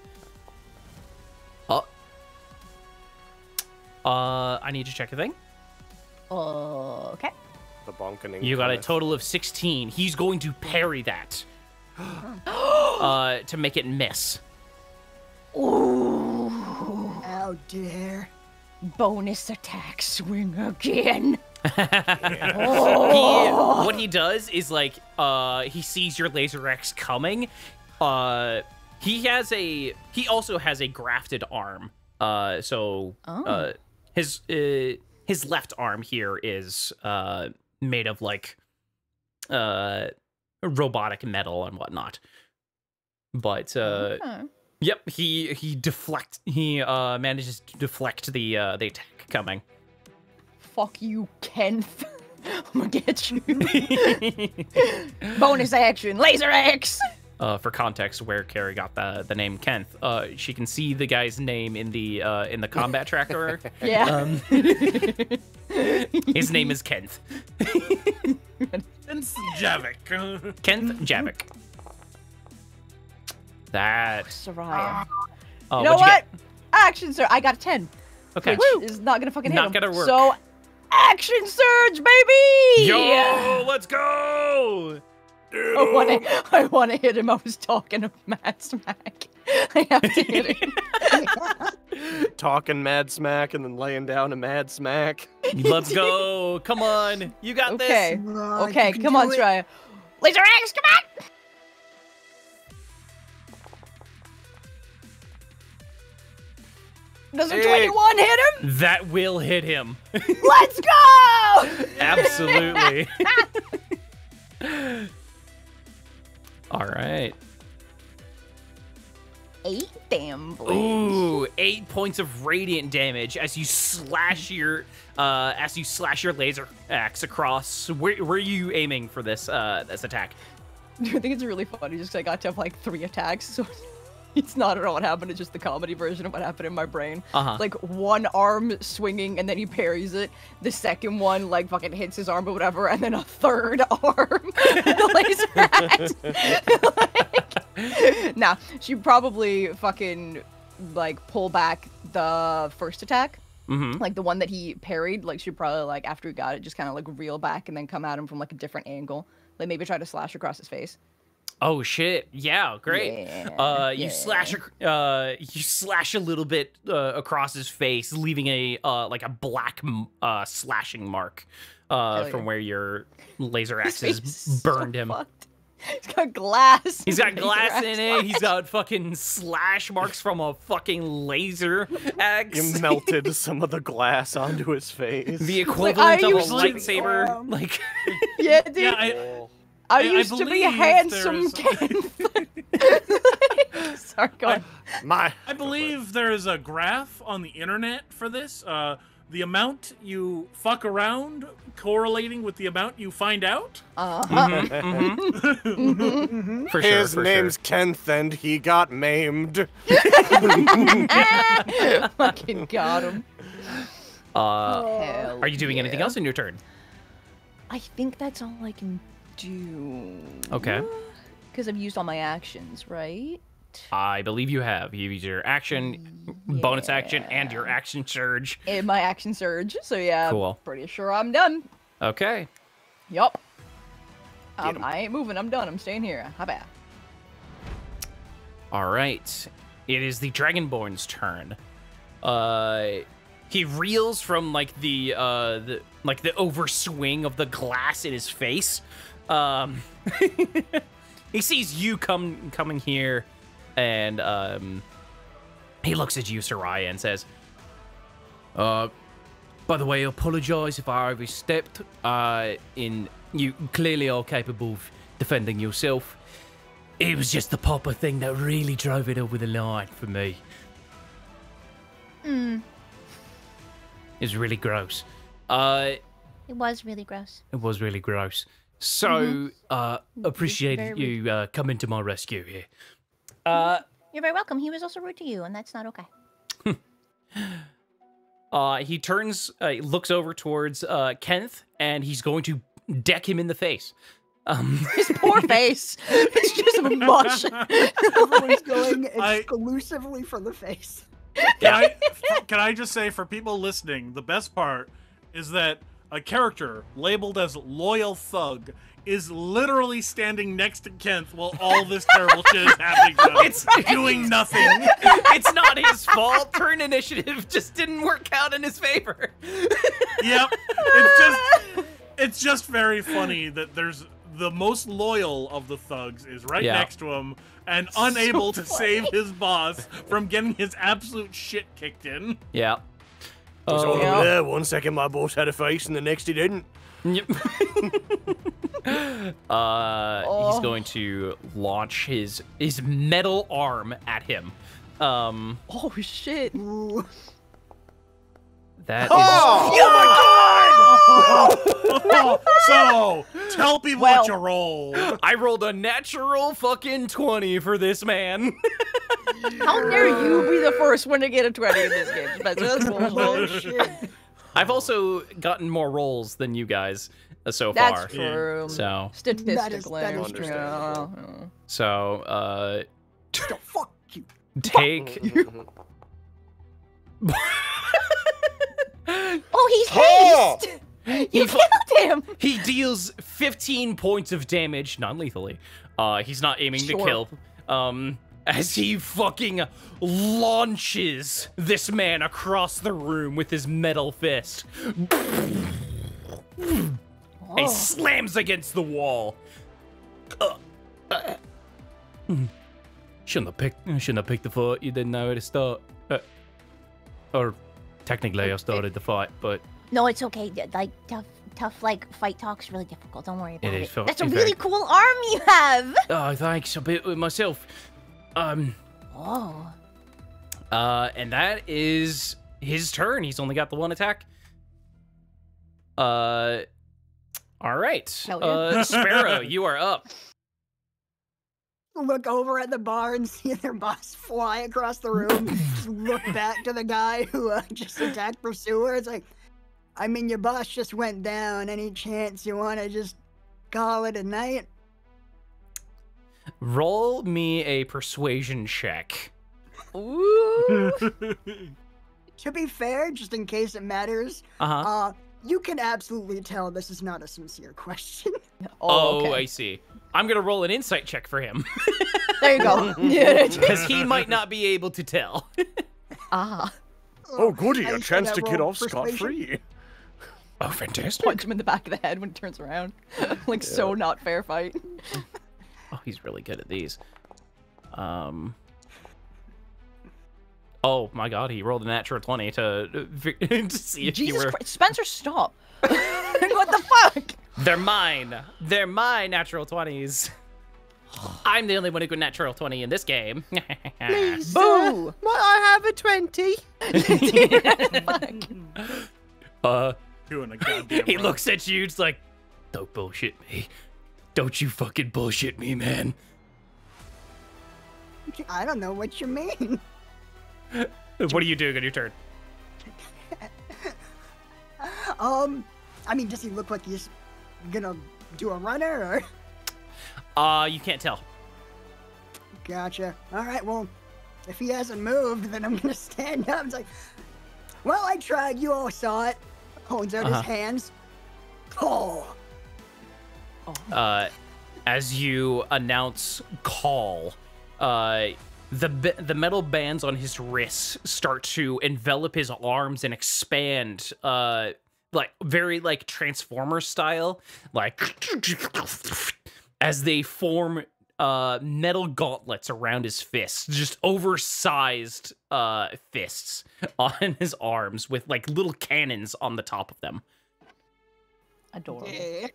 Uh, uh, I need to check a thing. okay. The bonkening. You got a total of 16. He's going to parry that uh, to make it miss. How dare. Bonus attack swing again. He, what he does is like uh, he sees your laser axe coming. Uh, he has a he also has a grafted arm. Uh, so uh, his uh, his left arm here is uh, made of like uh, robotic metal and whatnot. But uh. Yep, he he deflect he uh manages to deflect the uh the attack coming. Fuck you, Kenneth. I'm gonna get you. Bonus action, laser X. uh for context where Carrie got the the name Kent. Uh she can see the guy's name in the uh in the combat tracker. Yeah. Um his name is Kent. Kent Javik. Kent Javik. That. Saraya. Oh, you know what'd you get? Action surge. I got a ten. Okay. Which is not gonna fucking hit Not him. gonna work. So, action surge, baby! Yo, let's go! I want to. I want to hit him. I was talking of Mad Smack. I have to hit him. Talking mad smack and then laying down a mad smack. Let's go! Come on, you got okay. this. Okay. you Come do on, it. Saraya. Laser axe, come on! Does a 21 hit him? That will hit him. Let's go! Absolutely. All right. Eight damn. Ooh, eight points of radiant damage as you slash your uh as you slash your laser axe across. Where, where are you aiming for this uh this attack? I think it's really funny just 'cause I got to have like three attacks, so it's not at all what happened. It's just the comedy version of what happened in my brain. Uh-huh. Like one arm swinging and then he parries it. The second one like fucking hits his arm or whatever, and then a third arm, the laser like, nah, she probably fucking like pull back the first attack. Mm-hmm. Like the one that he parried, like she'd probably like after he got it, just kind of like reel back and then come at him from like a different angle. Like maybe try to slash across his face. Oh shit! Yeah, great. Yeah, uh, you yeah. slash, ac- uh, you slash a little bit uh, across his face, leaving a uh, like a black uh, slashing mark uh, Hell from where your laser His axes face is so burned him. fucked. He's got glass. He's got glass in it. He's got fucking slash marks from a fucking laser axe. You melted some of the glass onto his face. the I equivalent of a lightsaber. Like, Yeah, dude. Yeah, I. I, I used to be believe handsome. there's- Ken. Sorry, go on. My. I believe there is a graph on the internet for this. Uh, the amount you fuck around correlating with the amount you find out. Uh-huh. mhm, mhm. Mm-hmm. for sure. His for name's sure. Kenneth and he got maimed. Fucking got him. Uh, Hell are you doing anything else in your turn? I think that's all I can do. Okay. Because I've used all my actions, right? I believe you have. You use your action, bonus action, and your action surge. And my action surge. So yeah, Cool. pretty sure I'm done. Okay. Yup. Um. I ain't moving. I'm done. I'm staying here. How bad? All right. It is the Dragonborn's turn. Uh, he reels from like the uh the like the overswing of the glass in his face. Um, he sees you come coming here, and um, he looks at you, Saraya, and says, "Uh, by the way, I apologize if I overstepped. Uh, in you clearly are capable of defending yourself." It was just the popper thing that really drove it over the line for me. Hmm. It was really gross. Uh, It was really gross. it was really gross. So, uh, appreciate very you uh, coming to my rescue here. Uh, You're very welcome. He was also rude to you, and that's not okay. uh, he turns, uh, he looks over towards uh, Kenneth, and he's going to deck him in the face. Um, His poor face. It's just mush. Everyone's going I- exclusively for the face. Can I, can I just say for people listening, the best part is that a character labeled as loyal thug is literally standing next to Kent while all this terrible shit is happening to him. It's- doing nothing. it's not his fault. Turn initiative just didn't work out in his favor. Yep. It's just it's just very funny that there's the most loyal of the thugs is right Yeah. next to him and unable to save his boss from getting his absolute shit kicked in. Yeah. It's Oh, all Yeah. over there. One second my boss had a face and the next he didn't. Yep. uh, he's Oh. going to launch his his metal arm at him. Um, oh shit. Ooh. that is so tell people Well- what you rolled. I rolled a natural fucking twenty for this man. How dare you be the first one to get a 20 in this game, Spencer? That's bullshit. Shit. I've also gotten more rolls than you guys. uh, so far. That's true. So Statistically. that is yeah. so uh fuck you. take Oh, he's Oh! haste! he, You fu- killed him! he deals 15 points of damage non-lethally. Uh he's not aiming to kill. Um as he fucking launches this man across the room with his metal fist. And he Oh. slams against the wall. Uh, uh, hmm. shouldn't have picked. Shouldn't have picked the fight. You didn't know where to start. Uh, or technically, I started the fight, but No, it's okay. Like tough, tough like fight talk's really difficult. Don't worry about It it. is felt- That's a really very- cool arm you have. oh, thanks. A bit with myself. Um. Oh, Uh, and that is his turn. He's only got the one attack. Uh. All right. Yeah. Uh, Sparrow, you are up. Look over at the bar and see their boss fly across the room. just look back to the guy who uh, just attacked Pursuer. It's like, I mean, your boss just went down. Any chance you want to just call it a night? Roll me a persuasion check. To be fair, just in case it matters, Uh huh. uh, you can absolutely tell this is not a sincere question. Oh, okay. I see. I'm gonna roll an insight check for him There you go. Because he might not be able to tell. ah. Oh, goody! A chance to get off scot free. Oh, fantastic! Punch him in the back of the head when he turns around. like, so not fair fight. Oh, he's really good at these. Um. Oh my God, he rolled a natural twenty to to see if you Jesus were. Christ. Spencer, stop. what the fuck? They're mine. They're my natural twenties. I'm the only one who can natural twenty in this game. Please, Boo! Might I have a twenty? uh, Doing a goddamn. he run. looks at you. It's like, don't bullshit me. Don't you fucking bullshit me, man. I don't know what you mean. What are you doing on your turn? Um, I mean, does he look like he's gonna do a runner or? Uh, you can't tell. Gotcha. All right, well, if he hasn't moved, then I'm gonna stand up. It's like, well, I tried. You all saw it. Holds out Uh-huh. his hands. Oh, uh, as you announce call, uh, the the metal bands on his wrists start to envelop his arms and expand, uh, like very like Transformer style, like as they form uh metal gauntlets around his fists just oversized uh fists on his arms with like little cannons on the top of them Adorable. yeah.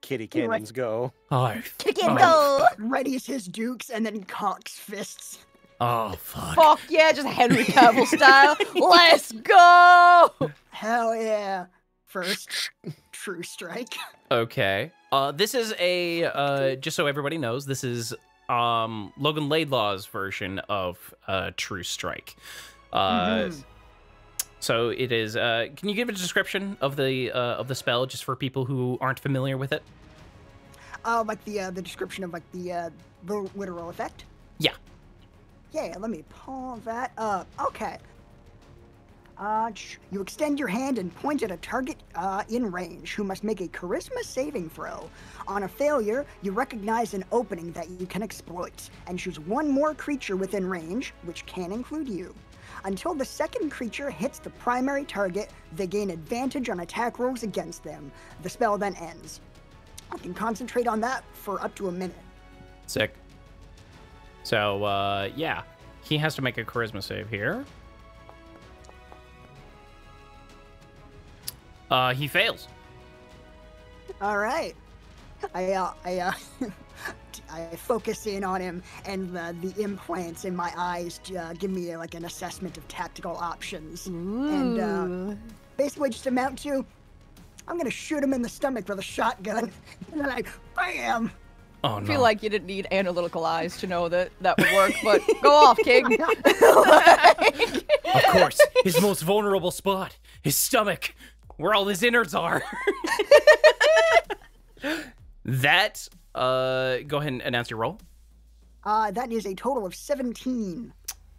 Kitty He went- cannons go. oh, kick it, Oh. go. Readies his dukes and then cocks fists. Oh fuck Fuck yeah, just Henry Cavill style. Let's go! Hell yeah. First true strike. Okay. Uh, this is a uh, just so everybody knows, this is um Logan Laidlaw's version of uh True Strike. Uh, Mhm. so it is. Uh, can you give a description of the uh, of the spell just for people who aren't familiar with it? Oh, like the uh, the description of like the uh, the literal effect. Yeah. Let me pull that up. Okay. Uh, you extend your hand and point at a target uh, in range who must make a charisma saving throw. On a failure, you recognize an opening that you can exploit and choose one more creature within range, which can include you. Until the second creature hits the primary target, they gain advantage on attack rolls against them. The spell then ends. I can concentrate on that for up to a minute. Sick. So uh, yeah, he has to make a charisma save here. Uh, he fails. All right. I uh, I uh, I focus in on him, and the the implants in my eyes uh, give me like an assessment of tactical options. And uh, basically, just amount to, I'm gonna shoot him in the stomach with a shotgun, and then I bam. Oh I feel like you didn't need analytical eyes to know that that would work, but go off, King. Of course, his most vulnerable spot, his stomach, where all his innards are. that uh go ahead and announce your roll. Uh, that is a total of 17.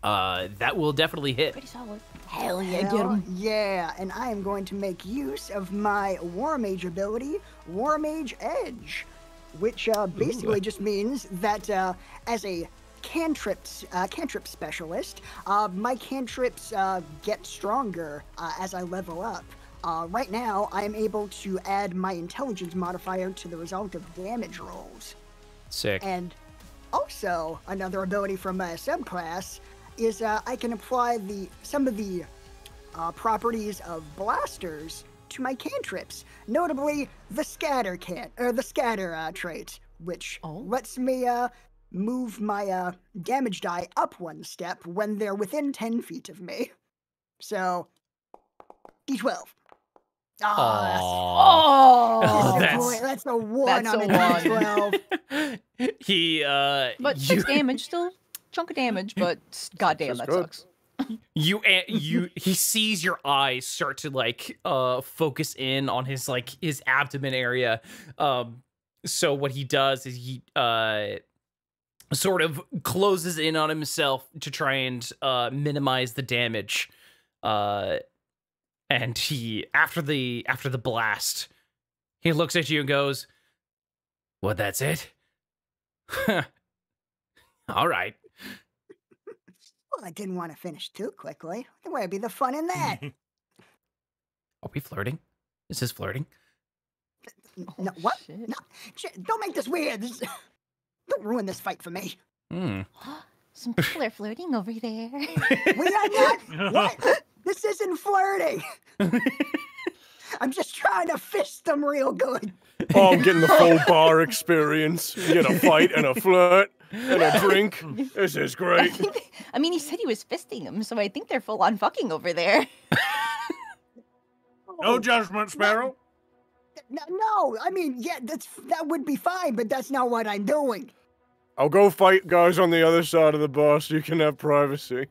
Uh that will definitely hit. Pretty solid. Hell yeah, get him. yeah, and I am going to make use of my War Mage ability, War Mage Edge, which uh, basically just means that uh, as a cantrips uh, cantrip specialist, uh, my cantrips uh, get stronger uh, as I level up. Uh, right now, I am able to add my intelligence modifier to the result of damage rolls. Sick. And also, another ability from my subclass is uh, I can apply the some of the uh, properties of blasters to my cantrips, notably the scatter can or the scatter uh, trait, which Oh. lets me uh, move my uh, damage die up one step when they're within ten feet of me. So, D12. Ah, Aw. that's, Oh, a boy, that's- that's a one that's on a a one. D12. he uh But you, six damage, still chunk of damage, but s- goddamn, That's that good. sucks. You you he sees your eyes start to like uh focus in on his like his abdomen area. Um so what he does is he uh sort of closes in on himself to try and uh minimize the damage uh and he after the after the blast he looks at you and goes what that's it? All right Well, I didn't want to finish too quickly. Where'd be the fun in that? are we flirting is this flirting N- Oh, no, what? shit. No, shit, don't make this weird. This, don't ruin this fight for me. Hmm. Some people are flirting over there. We are not. what? This isn't flirting. I'm just trying to fist them real good. Oh, I'm getting the full bar experience. You get a fight and a flirt and a drink. This is I, great. think I mean, he said he was fisting him, so I think they're full on fucking over there. no judgment, Sparrow. No, no, I mean, yeah, that's that would be fine, but that's not what I'm doing. I'll go fight guys on the other side of the bar so you can have privacy.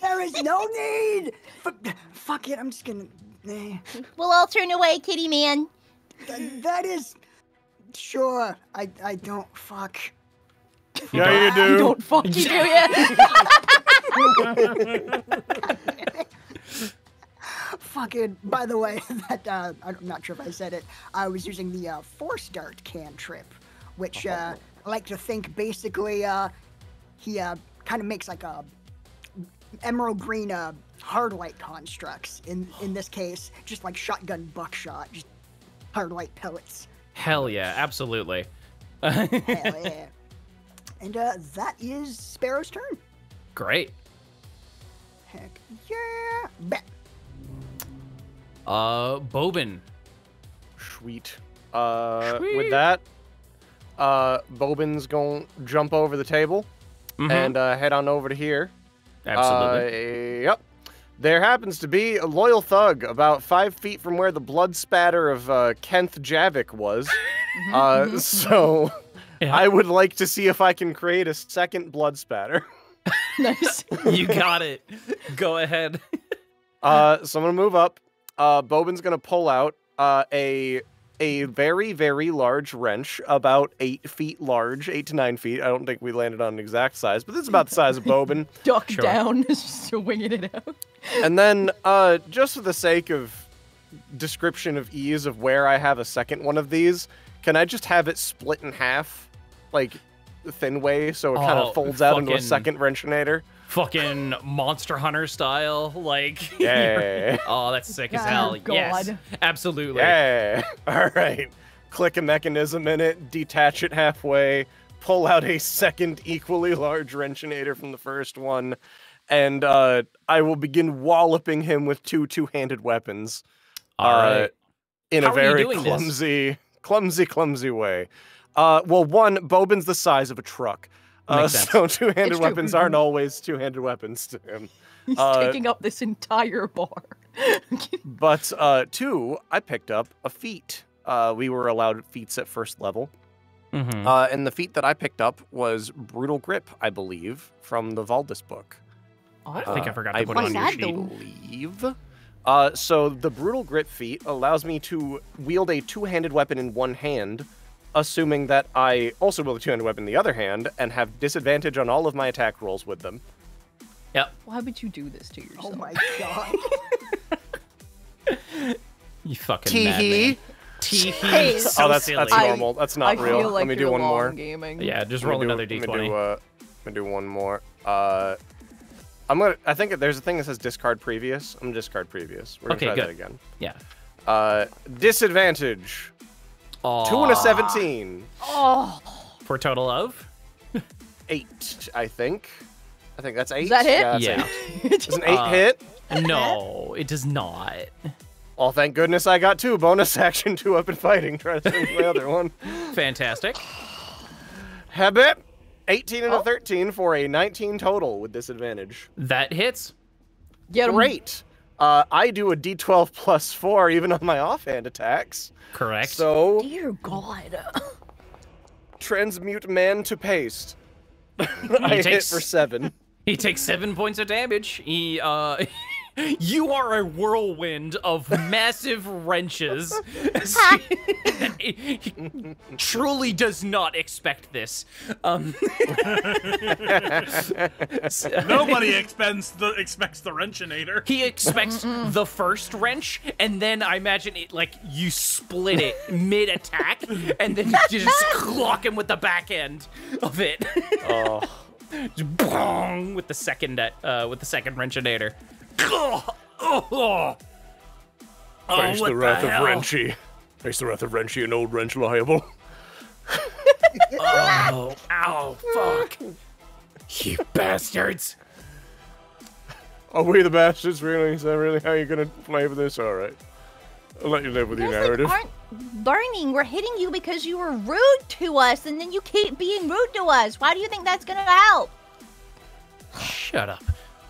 There is no need. F- fuck it, I'm just gonna. eh. we'll all turn away, kitty man. Th- that is. Sure, I I don't fuck. Yeah, you You do. don't fuck you do ya? Fucking. By the way, that uh, I'm not sure if I said it. I was using the uh, force dart cantrip, which uh, I like to think basically uh, he uh, kind of makes like a emerald green uh, hard light constructs. In in this case, just like shotgun buckshot, just hard light pellets. Hell yeah, absolutely. Hell yeah. And uh, that is Sparrow's turn. Great. Heck yeah. Bet. Uh, Bobin. Sweet. Uh, Sweet. with that, uh, Bobin's gonna jump over the table Mhm. and uh, head on over to here. absolutely. Uh, yep. There happens to be a loyal thug about five feet from where the blood spatter of uh, Kennth Javik was. uh, so Yeah. I would like to see if I can create a second blood spatter. nice. you got it. Go ahead. Uh, so I'm gonna move up. Uh, Bobin's gonna pull out uh, a a very very large wrench, about eight feet large, eight to nine feet. I don't think we landed on an exact size, but this is about the size of Bobin. Duck Sure. down, just winging it out. and then, uh, just for the sake of description of ease of where I have a second one of these, can I just have it split in half, like thin way, so it kind Oh, of folds out into a second wrenchinator? Fucking Monster Hunter style, like. Yeah. oh, that's sick as Oh, hell. Yes, absolutely. Yeah. All right. Click a mechanism in it, detach it halfway, pull out a second equally large wrenchinator from the first one, and uh, I will begin walloping him with two two-handed weapons. All uh, right. in How a very doing this? clumsy, clumsy, clumsy way. Uh, well, one, Bobin's the size of a truck. Uh, so two-handed weapons aren't always two-handed weapons to him. He's Uh, taking up this entire bar. But uh, two, I picked up a feat. Uh, we were allowed feats at first level. Mhm. Uh, and the feat that I picked up was Brutal Grip, I believe, from the Valda's book. I think I forgot to put it on your that, sheet. though? believe. Uh, so the brutal grip feat allows me to wield a two-handed weapon in one hand, assuming that I also wield a two-handed weapon in the other hand and have disadvantage on all of my attack rolls with them. Yep. Why would you do this to yourself? Oh my god. You fucking Tee madman. hee. Tee Hey, hee. So oh, that's silly. that's I- normal. That's I not feel real. like Let me do you're one more. gaming. yeah, just Let me roll do- another let me d20. do, uh, let me do one more. Uh, I'm gonna. I think there's a thing that says discard previous. I'm gonna discard previous. We're gonna Okay, try good. that again. yeah. Uh, disadvantage. Two and a seventeen. Oh, For a total of? Eight, I think. I think that's eight. that it? Yeah, that's Yeah. eight. Does an eight Uh, hit? No, it does not. Oh, thank goodness I got two. Bonus action, two up and fighting. Try to save my other one. Fantastic. Habit. 18 and Oh. a 13 for a 19 total with disadvantage. That hits. Get him. Great. Uh, I do a d12 plus 4 even on my offhand attacks. Correct. So, Dear God. transmute man to paste. I hit for 7. He takes seven points of damage. He, uh, you are a whirlwind of massive wrenches. he, he truly does not expect this. Um, Nobody expects the expects the wrenchinator. he expects the first wrench, and then I imagine it like you split it mid attack, and then you just clock him with the back end of it. Oh, Just bong with the second uh, with the second wrenchinator. Oh, oh, oh. Oh, what the hell? Wrenchy. Face the wrath of Wrenchy, an old wrench liable. Oh, ow, fuck. You bastards. Are we the bastards, really? Is that really how you're gonna play with this? Alright. I'll let you live with your Listen, narrative. aren't burning. We're hitting you because you were rude to us, and then you keep being rude to us. Why do you think that's gonna help? Shut up.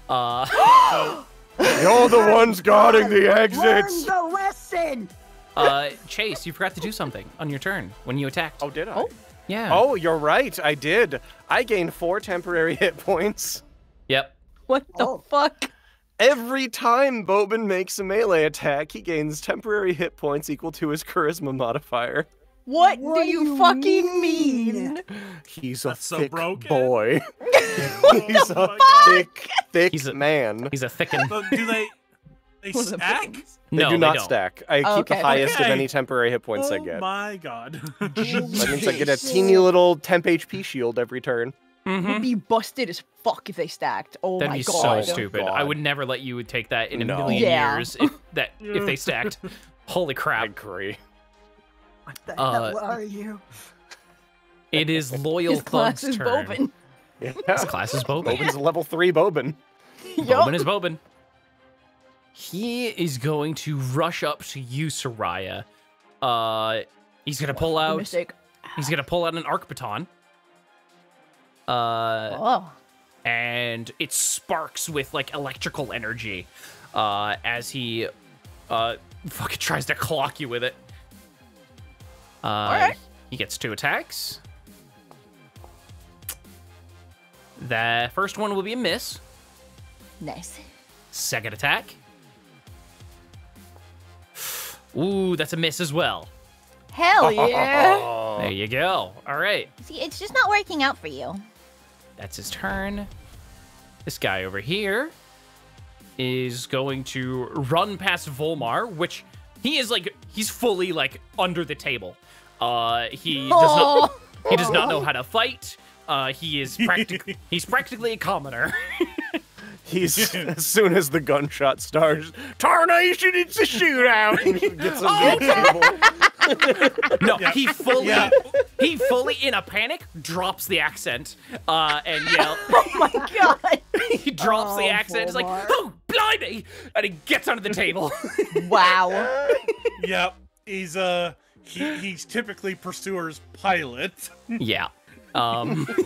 Uh, You're the ones guarding the exits. Learn exits! the lesson. uh, Chase, you forgot to do something on your turn when you attacked. Oh, did I? Oh. yeah. Oh, you're right. I did. I gained four temporary hit points. Yep. What the Oh. fuck? Every time Bobin makes a melee attack, he gains temporary hit points equal to his charisma modifier. What, What do do you you fucking mean? mean? He's a That's so thick broken. boy. He's a fuck? thick, thick He's a- man. He's a thickin'. So do they they stack? fuck? They no, do not don't. stack. I keep Okay. the highest of any temporary hit points I Oh get. my god. That means I get a teeny little temp HP shield every turn. Mhm. Would be busted as fuck if they stacked. Oh That'd my be so stupid. I would never let you take that in a No. million Yeah. years if that if they stacked. Holy crap. I crap! agree. What the Uh, hell are you? It is loyal His class Thug's is turn. Bobin. Yeah. His class is Bobin. Bobin's a level three Bobin. Bobin is Bobin. He is going to rush up to you, Saraya. Uh, he's gonna pull out. Mistake. He's gonna pull out an arc baton. Uh, Oh. and it sparks with like electrical energy uh, as he uh, fucking tries to clock you with it. Uh, Alright. He gets two attacks. The first one will be a miss. Nice. Second attack. Ooh, that's a miss as well. Hell yeah. There you go. All right. See, it's just not working out for you. That's his turn. This guy over here is going to run past Volmar, which he is like he's fully like under the table. Uh he does not he does not know how to fight. Uh he is practically he's practically a commoner. He's as soon as the gunshot starts, tarnation, it's a shootout. Gets Oh, on table. No, Yeah. he fully Yeah. he fully in a panic drops the accent uh and yell oh my god. he drops the Oh, accent. He's like, "Oh, blimey!" and he gets under the table. Wow. yep. He's uh he, he's typically Pursuer's pilot. yeah. Um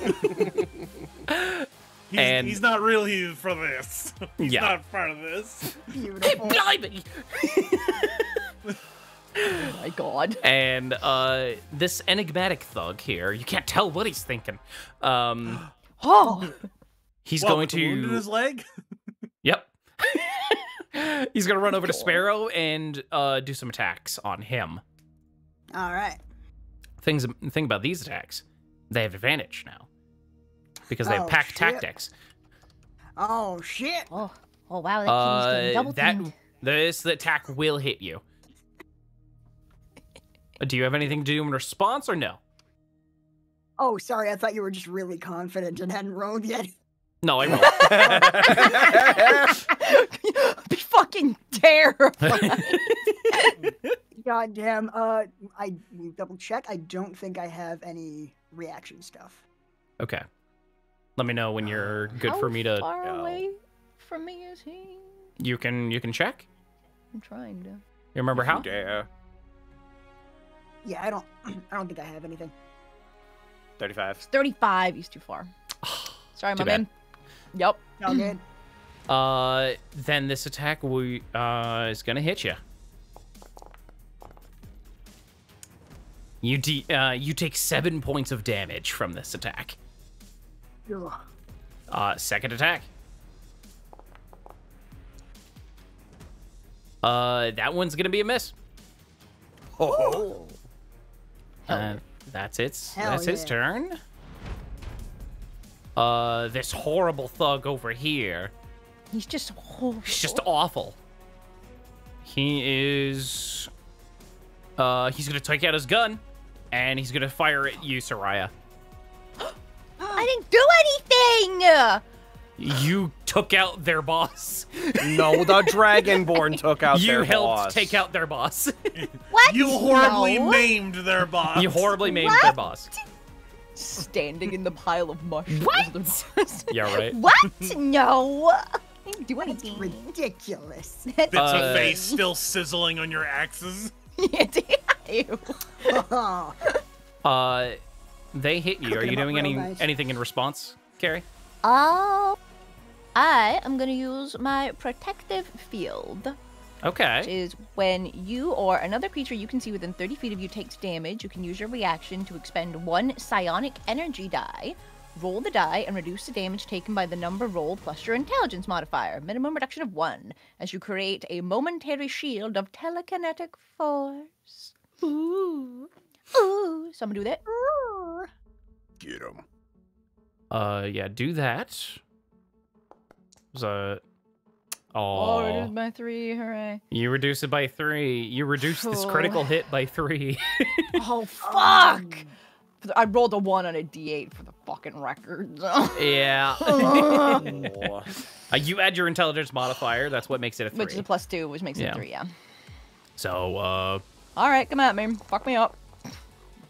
He's, And- he's not really for this. He's Yeah. not part of this. Beautiful. blimey. Oh my god. And uh, this enigmatic thug here, you can't tell what he's thinking. Um, Oh. he's What, going with the wound in to. his leg. Yep. He's gonna run over to Sparrow and uh, do some attacks on him. All right. Things think about these attacks, they have advantage now because they have Oh, pack shit. tactics. Oh shit. Oh, oh wow, that king's getting Uh, double that teamed. this attack will hit you. Uh, Do you have anything to do in response or no? Oh, sorry. I thought you were just really confident and hadn't rolled yet. No, I won't. be fucking terrified. Goddamn. Uh, I double check. I don't think I have any reaction stuff. okay. Let me know when you're good for me to. far go. away from me is he? You can you can check. I'm trying to. You remember how? Dare. Yeah, I don't. I don't think I have anything. 35. 35. He's too far. Sorry, Too my bad. man. Yep. All good. Uh, then this attack we uh is gonna hit you. You de- uh you take seven points of damage from this attack. Ugh. Uh, second attack. Uh, that one's gonna be a miss. Oh. Uh, that's its. Hell that's his yeah. turn. Uh, this horrible thug over here. He's just horrible. He's just awful. He is. Uh, he's gonna take out his gun, and he's gonna fire at you, Saraya. I didn't do anything. You took out their boss. no, the Dragonborn took out you their boss. You helped take out their boss. What? You horribly No. maimed their boss. you horribly maimed their boss. Standing in the pile of mushrooms. What? Yeah, right. What? No. I didn't do That's anything. ridiculous. Bits Uh, of face still sizzling on your axes. Yeah. Uh, they hit you. Are Cooking you 'em up doing any nice. anything in response, Carrie? Oh, I am gonna use my protective field, Okay. which Okay. is when you or another creature you can see within 30 feet of you takes damage. You can use your reaction to expend one psionic energy die. Roll the die and reduce the damage taken by the number rolled plus your intelligence modifier. Minimum reduction of one, as you create a momentary shield of telekinetic force. Ooh. Ooh. Someone do that. Get him. Uh, yeah, do that. So, a. Oh, Oh, reduce by three. Hooray. you reduce it by three. You reduce this critical hit by three. Oh, fuck. I rolled a one on a d8 for the fucking record. yeah. Oh. Uh, you add your intelligence modifier. That's what makes it a three. which is a plus two, which makes Yeah. it three, yeah. so, uh, All right, come at me. Fuck me up.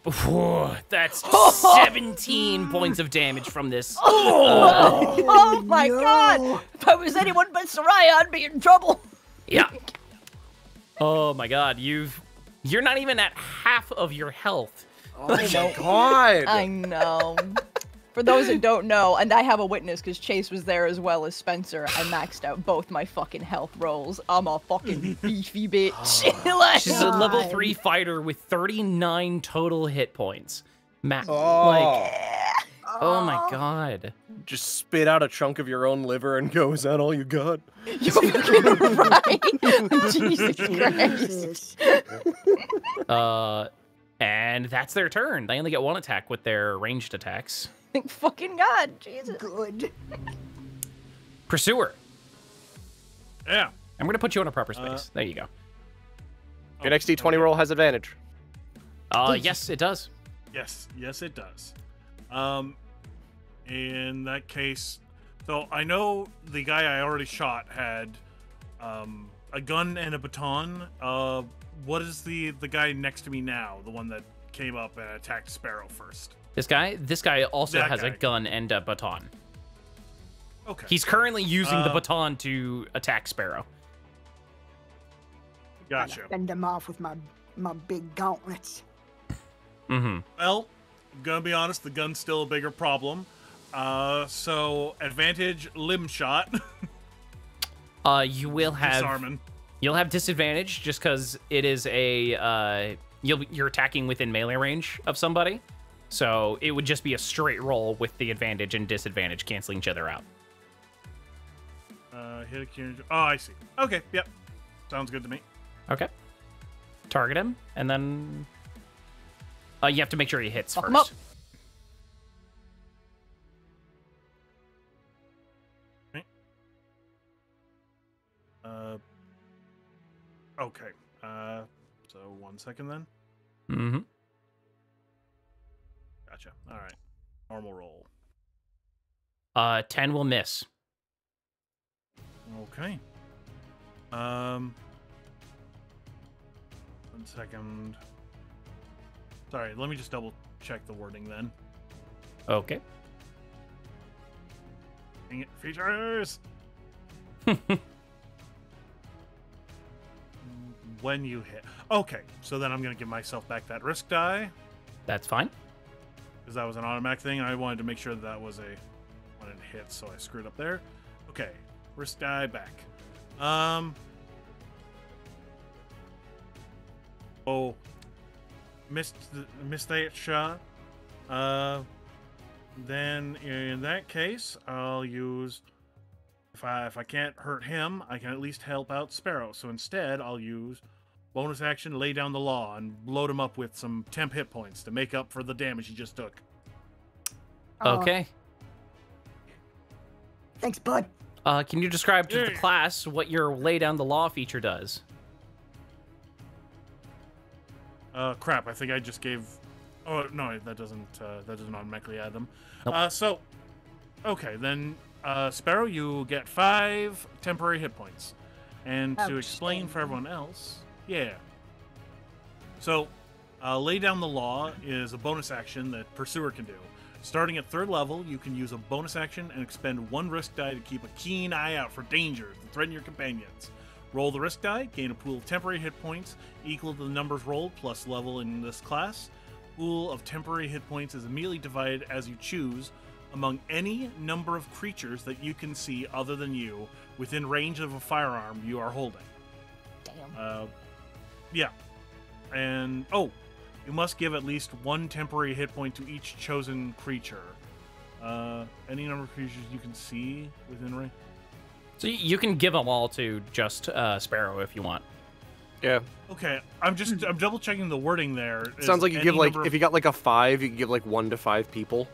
Whew, that's 17 points of damage from this. Oh my no. god! If I was anyone but Saraya, I'd be in trouble. Yeah. Oh my god, you've you're not even at half of your health. Oh my god. I know. For those that don't know, and I have a witness because Chase was there as well as Spencer, I maxed out both my fucking health rolls. I'm a fucking beefy bitch. Like- She's a level 3 fighter with 39 total hit points. Ma- Oh. like oh my god. Just spit out a chunk of your own liver and go, is that all you got? You're fucking right. Jesus Christ. Jesus. Uh and that's their turn. They only get one attack with their ranged attacks. Thank fucking God. Jesus. Good. Pursuer. Yeah. I'm gonna put you in a proper space. Uh, there you go. Your next D20 roll has advantage. Uh yes, it does. Yes, yes, it does. Um, in that case, so I know the guy I already shot had um, a gun and a baton. Uh, what is the the guy next to me now? The one that came up and attacked Sparrow first. This guy, this guy also That has a gun and a baton. Okay, He's currently using the Uh, baton to attack Sparrow. gotcha. Fend them off with my my big gauntlets. Mm-hmm. Well, I'm gonna be honest, the gun's still a bigger problem. Uh, so advantage limb shot. Uh, you will have Disarming. You'll have disadvantage just because it is a uh, you'll you're attacking within melee range of somebody, so it would just be a straight roll with the advantage and disadvantage canceling each other out. Uh, hit a key. Oh, I see. Okay, yep. Sounds good to me. Okay. Target him, and then uh, you have to make sure he hits Fuck first. him up. Uh, okay. Uh, so one second then. Mm-hmm. Gotcha. All right. Normal roll. Uh, ten will miss. Okay. Um. One second. Sorry, let me just double check the wording then. Okay. Dang it, features. when you hit. Okay, so then I'm gonna give myself back that risk die That's fine. because that was an automatic thing. I wanted to make sure that, that was a when it hits, so I screwed up there. Okay, risk die back. Um. Oh, missed the, missed that shot. Uh, then in that case, I'll use. If I if I can't hurt him, I can at least help out Sparrow. So instead, I'll use bonus action, lay down the law, and load him up with some temp hit points to make up for the damage he just took. Oh, Okay. Thanks, bud. Uh, can you describe to the class what your lay down the law feature does? Uh, crap! I think I just gave. Oh no, that doesn't. Uh, that doesn't automatically add them. Nope. Uh, so, okay then. Uh, Sparrow, you get five temporary hit points, and to explain for everyone else, yeah. So, uh, lay down the law is a bonus action that pursuer can do. Starting at third level, you can use a bonus action and expend one risk die to keep a keen eye out for dangers that threaten your companions. Roll the risk die, gain a pool of temporary hit points equal to the numbers rolled plus level in this class. Pool of temporary hit points is immediately divided as you choose among any number of creatures that you can see other than you within range of a firearm you are holding. Damn. Uh, yeah. And oh, you must give at least one temporary hit point to each chosen creature. Uh, any number of creatures you can see within range. So you can give them all to just uh, Sparrow if you want. Yeah. Okay, I'm just I'm double checking the wording there. Sounds like you give like of- if you got like a five, you can give like one to five people.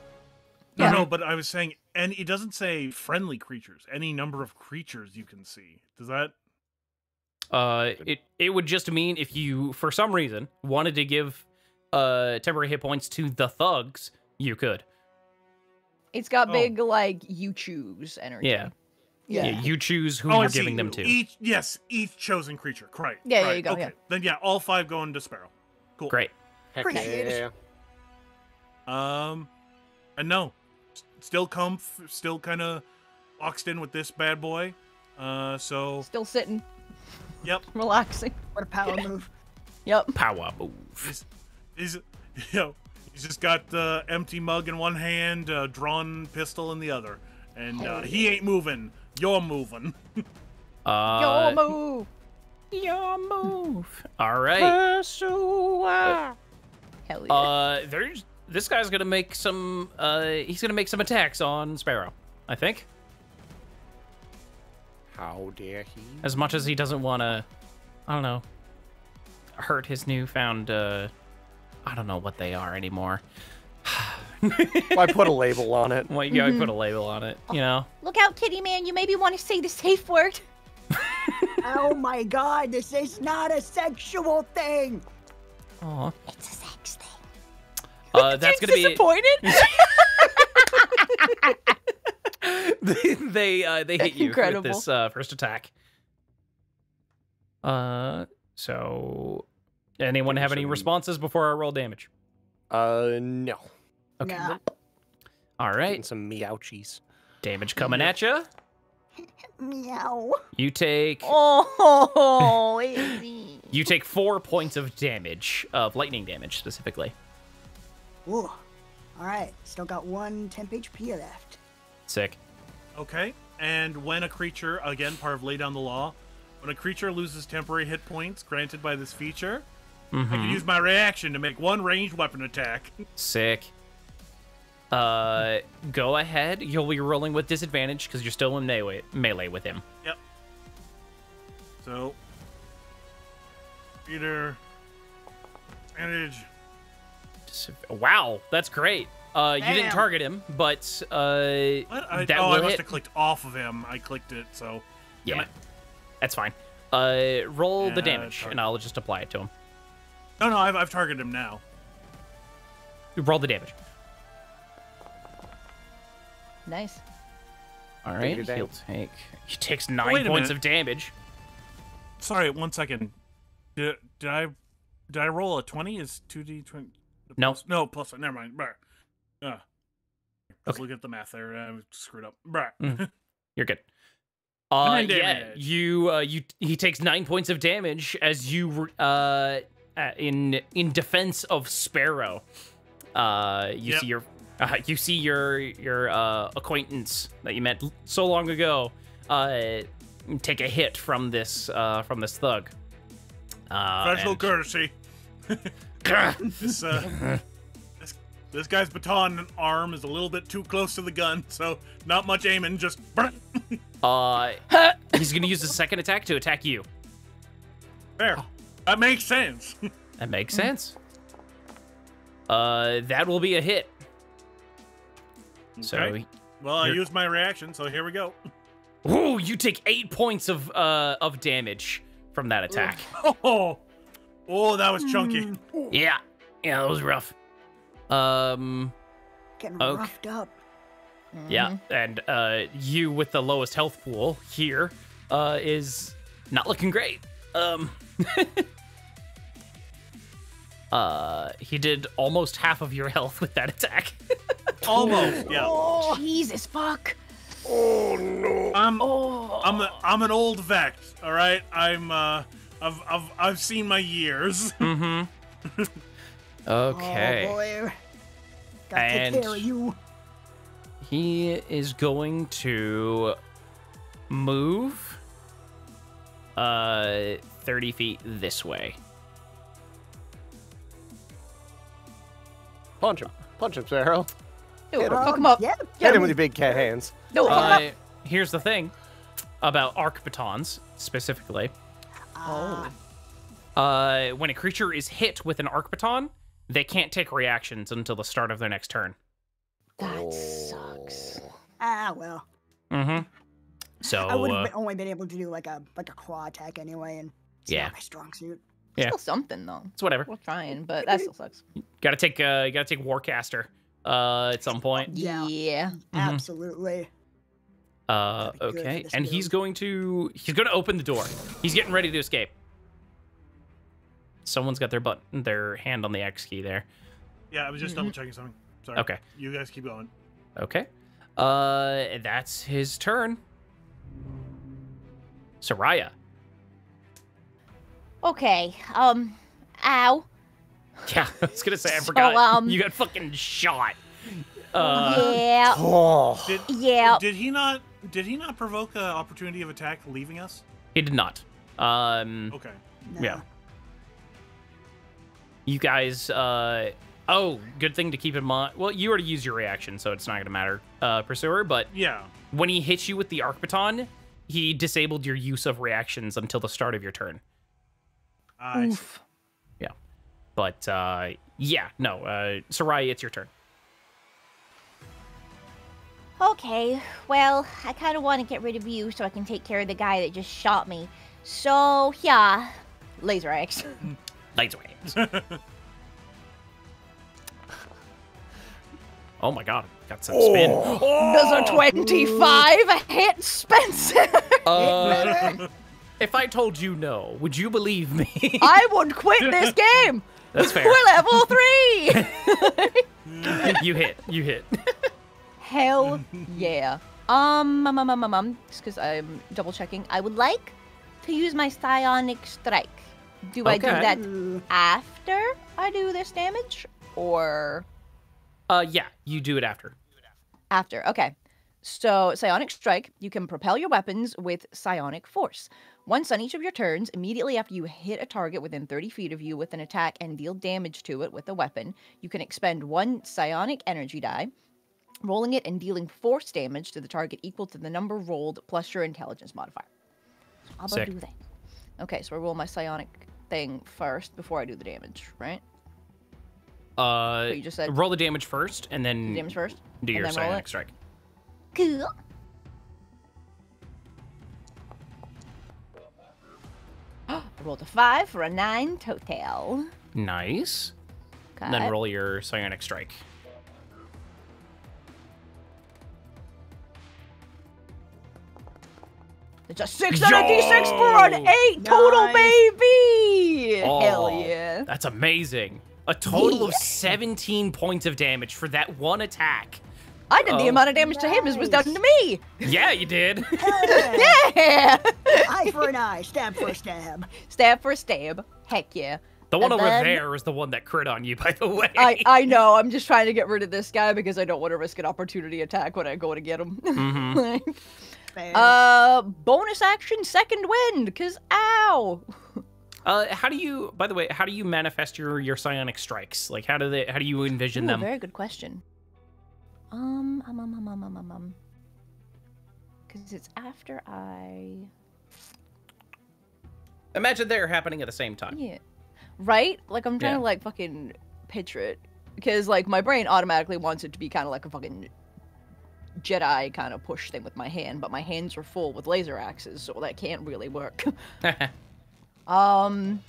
No, Yeah. no, but I was saying, and it doesn't say friendly creatures. Any number of creatures you can see. Does that? Uh, it it would just mean if you, for some reason, wanted to give uh temporary hit points to the thugs, you could. It's got Oh. big like you choose energy. Yeah. Yeah. Yeah, you choose who oh, you're giving them to. Each yes, each chosen creature. Right. Yeah, there you go, Okay. yeah. Then yeah, all five go into Sparrow. Cool. Great. Appreciate it. Yeah. Um, and no, s- still comf, still kind of boxed in with this bad boy. Uh, so Still sitting, yep, relaxing. What a power move. Yep. Power move. he's, he's you know he's just got the empty mug in one hand, uh, drawn pistol in the other, and uh, he ain't moving. You're moving. Uh, Your move. your move. All right. Hell yeah. Uh, there's this guy's gonna make some. Uh, he's gonna make some attacks on Sparrow. I think, How dare he? as much as he doesn't want to. I don't know. Hurt his newfound. Uh, I don't know what they are anymore. Why put a label on it? Well, you gotta put a label on it. You know. Look out, Kitty Man. You maybe want to say the safe word. oh my god, this is not a sexual thing. Aw. It's a thing. Uh, that's gonna be. disappointed. they they, uh, they hit you Incredible. with this uh, first attack. Uh, so anyone have any responses before I roll damage? Uh, no. Okay. Nah. All Getting some meowchies. damage coming at you. Meow. You take oh, Izzy. you take four points of damage of lightning damage specifically. Ooh. Alright, still got one temp HP left. Sick. Okay. And when a creature, again, part of lay down the law, when a creature loses temporary hit points granted by this feature, I can Mhm. use my reaction to make one ranged weapon attack. Sick. Uh, go ahead. You'll be rolling with disadvantage because you're still in melee, melee with him. Yep. So, Peter, advantage. Dis- Wow, that's great. Uh, you didn't target him, but uh, What? I, that oh, I must hit. have clicked off of him. I clicked it, so. damn Yeah, it. that's fine. Uh, roll the damage, target. and I'll just apply it to him. No, no, I've, I've targeted him now. Roll the damage. Nice. All right, Take he'll take. He takes nine Wait points of damage. Sorry, one second. Did, did I did I roll a twenty? Is two d twenty? No. no plus. Never mind. Uh, let's Okay. look at the math there. I screwed up. Mm. You're good. Uh, yeah, you, uh, you, he takes nine points of damage as you, uh, uh, in in defense of Sparrow. Uh, you Yep. see your, uh, you see your your uh, acquaintance that you met so long ago, uh, take a hit from this uh, from this thug. Uh, Professional and- courtesy. This uh, this this guy's baton arm is a little bit too close to the gun, so not much aiming. Just. uh, he's gonna use his second attack to attack you. There. That makes sense. That makes sense. Uh, that will be a hit. So Okay. Well, I used my reaction, so here we go. Ooh, you take eight points of uh of damage from that attack. Oh, oh, that was chunky. Yeah, yeah, that was rough. Um, Getting Okay. roughed up. yeah, and uh, you with the lowest health pool here uh is not looking great. Um, uh, he did almost half of your health with that attack. Almost. Yeah. Oh, Jesus fuck. Oh no. I'm Oh. I'm a, I'm an old vet. All right. I'm uh I've I've I've seen my years. mm-hmm. Oh Okay. boy. Gotta And- take care of you. He is going to move uh 30 feet this way. Punch him. Punch him, Sparrow. Yo, Hit him. fuck him up. Yeah, Hit yeah. him with your big cat hands. No, fuck him up. Uh, here's the thing about arc batons specifically. Ah, Uh, when a creature is hit with an arc baton, they can't take reactions until the start of their next turn. That sucks. ah, well. Mm-hmm. So I would have uh, only been able to do like a like a claw attack anyway, and it's Yeah. not my strong suit. Yeah. Still something though. it's whatever. We're trying, but that still sucks. Gotta take uh, you gotta take Warcaster uh, at some point. Yeah. Yeah. Absolutely. Uh, That'd be good for okay, this and he's going to he's going to open the door. He's getting ready to escape. Someone's got their butt their hand on the X key there. Yeah, I was just Mhm. double checking something. Sorry. Okay, You guys keep going. okay. Uh, that's his turn. Saraya. Okay. Um. Ow. Yeah, I was gonna say I So, forgot. um, you got fucking shot. Uh, yeah. Oh. Did Yeah. did he not did he not provoke an opportunity of attack leaving us? he did not. Um, Okay. No. Yeah. you guys. Uh, oh, good thing to keep in mind. Well, you already used your reaction, so it's not gonna matter, uh, pursuer. But Yeah. when he hits you with the arc baton, he disabled your use of reactions until the start of your turn. I see. Oof. But uh, yeah, no, uh, Sarai, it's your turn. Okay, well, I kind of want to get rid of you so I can take care of the guy that just shot me. So, yeah. Laser axe. Laser away. oh my god, got some spin. Oh. Does a 25 hit Spencer? Uh, if I told you no, would you believe me? I would quit this game. That's fair. We're level three. you hit. You hit. Hell yeah. Um, um, um, um, um, um, just because I'm double checking. I would like to use my psionic strike. Do I do that after I do this damage or Uh, yeah, you do it after. after? Okay. So, psionic strike, you can propel your weapons with psionic force. Once on each of your turns, immediately after you hit a target within 30 feet of you with an attack and deal damage to it with a weapon, you can expend one psionic energy die. Rolling it and dealing force damage to the target equal to the number rolled plus your intelligence modifier. So I'm Sick. do that. Okay, so I roll my psionic thing first before I do the damage, right? Uh, you just said? roll the damage first, and then damage first. do your psionic strike. Cool. I rolled a five for a nine total. Nice. Okay. Then roll your psionic strike. It's a six and a d6 for an Yo! eight total, Nice. baby. Hell Oh, yeah. That's amazing. A total of 17 points of damage for that one attack. I did the Oh. amount of damage to him as was done to me. Yeah, you did. Yeah. Yeah. eye for an eye, stab for a stab. stab for a stab. Heck yeah. The one And over then- there is the one that crit on you, by the way. I, I know. I'm just trying to get rid of this guy because I don't want to risk an opportunity attack when I go to get him. Mhm. Fair. uh, bonus action, second wind, cause ow. Uh, how do you? By the way, how do you manifest your your psionic strikes? Like, how do they? How do you envision Ooh, them? very good question. Um, um, um, um, um, um, um, um. Cause it's after I. Imagine they're happening at the same time. Yeah. Right? Like I'm trying Yeah. to like fucking picture it. Because like my brain automatically wants it to be kind of like a fucking Jedi kind of push thing with my hand, but my hands are full with laser axes, so that can't really work. um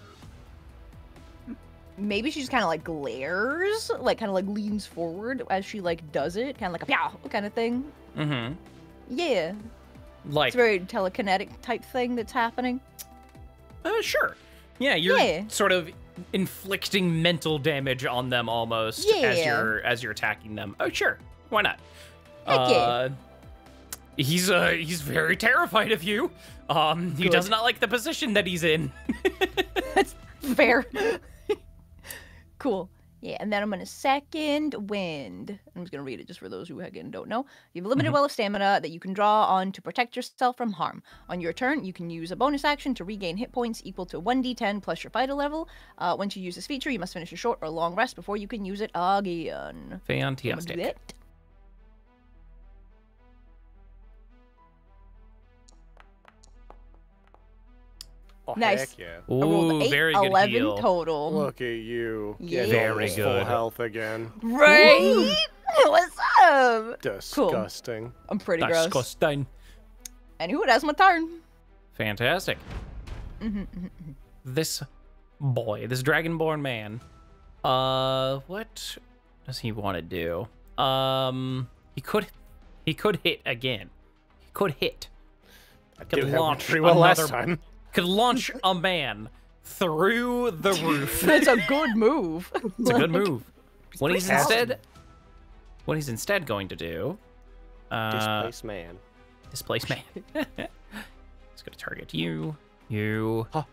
maybe she just kind of like glares, like kind of like leans forward as she like does it, kind of like a pow kind of thing. mm-hmm. Yeah. Like, It's a very telekinetic type thing that's happening. uh, sure. Yeah, you're Yeah. sort of inflicting mental damage on them almost as you're as you're attacking them. Oh, sure. Why not? Heck yeah. Uh, he's uh he's very terrified of you. Um, he Good. does not like the position that he's in. That's fair. cool. Yeah, and then I'm gonna second wind. I'm just gonna read it just for those who again don't know. You have a limited well of stamina that you can draw on to protect yourself from harm. On your turn, you can use a bonus action to regain hit points equal to 1d10 plus your fighter level. Uh, once you use this feature, you must finish a short or long rest before you can use it again. I'm gonna do Fantastic. Oh, Nice. heck yeah. I rolled Ooh, eight, very good 11 heal. total. Look at you. Yeah. Very good. Full health again. Right? What's up? Disgusting. I'm pretty gross. Disgusting. Anywho, that's my turn. Fantastic. Mhm, This boy, this dragonborn man, uh, what does he want to do? Um, he could, he could hit again. He could hit. I Could did that one launch pretty well last time. Could launch a man through the roof. That's a good move. It's a good move. What he's awesome. instead, what he's instead going to do, uh, Displaced man. displace man. He's gonna target you, you, Huh.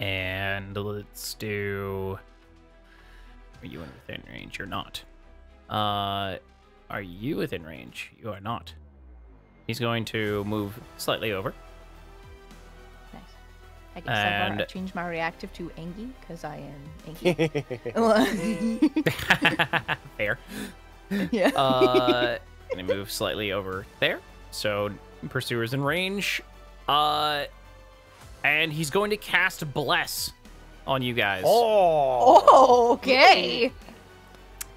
and let's do. Are you within range? You're not. Uh, are you within range? You are not. He's going to move slightly over. Nice. I guess I've uh, And- changed my reactive to Angie because I am Angie. Fair. yeah. Uh, gonna move slightly over there. So pursuer's in range. Uh, and he's going to cast bless on you guys. oh. oh, okay.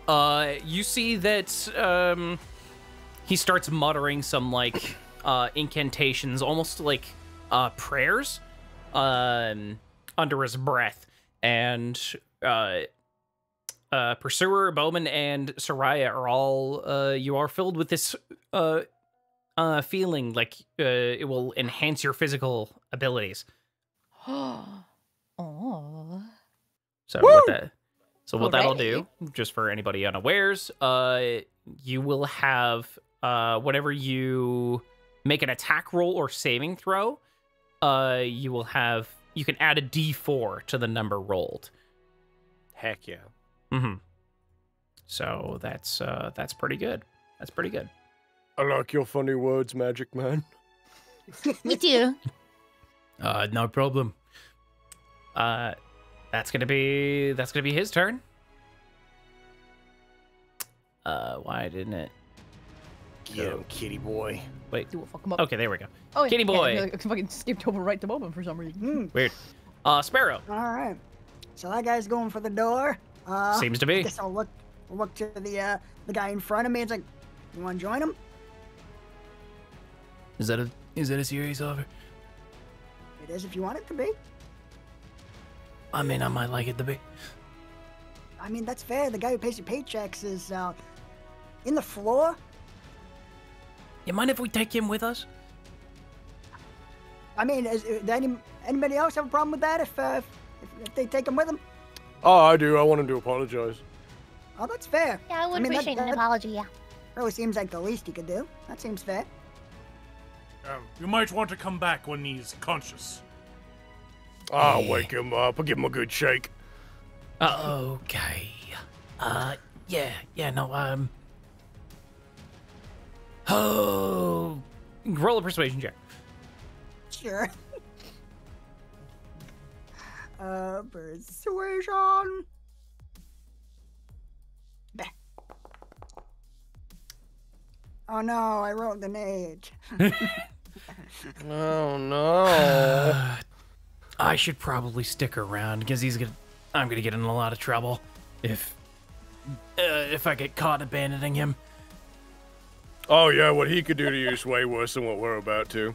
Uh, you see that um, he starts muttering some like uh, incantations, almost like uh, prayers, um, under his breath, and uh, uh, pursuer, Bobin, and Saraya are all uh, you are filled with this uh, uh, feeling like uh, it will enhance your physical abilities. oh. So what that so what that'll do, just for anybody unawares, uh you will have uh whenever you make an attack roll or saving throw, uh you will have you can add a D4 to the number rolled. Heck yeah. Mm-hmm. So that's uh that's pretty good. That's pretty good. I like your funny words, Magic Man. Me too. Uh no problem. Uh that's gonna be that's gonna be his turn. Uh, why didn't it? Get him, kitty boy. Wait. Do it, fuck him up. Okay, there we go. Oh, yeah, kitty yeah, boy. feel like I fucking skipped over right to moment for some reason. Hmm. Weird. Uh, Sparrow All right. So that guy's going for the door. Uh, seems to I be. guess I'll look look to the uh, the guy in front of me. It's like, you want to join him? Is that a is that a serious offer? It is if you want it to be. I mean, I might like it to be. I mean, that's fair. The guy who pays your paychecks is uh, in the floor. You mind if we take him with us? I mean, is, is any anybody else have a problem with that? If uh, if, if they take him with them? Oh, I do. I want him to apologize. Oh, that's fair. Yeah, I would mean, that- appreciate an that apology, yeah. Really seems like the least he could do. That seems fair. Uh, you might want to come back when he's conscious. I'll wake him up. I'll give him a good shake. Uh, okay. Uh, yeah, yeah, no, um. Oh. Roll a persuasion check. Sure. uh, persuasion. Bah. Oh no, I rolled an eight. Oh no. I should probably stick around because he's gonna. I'm gonna get in a lot of trouble if. Uh, if I get caught abandoning him. Oh yeah, what he could do to you is way worse than what we're about to.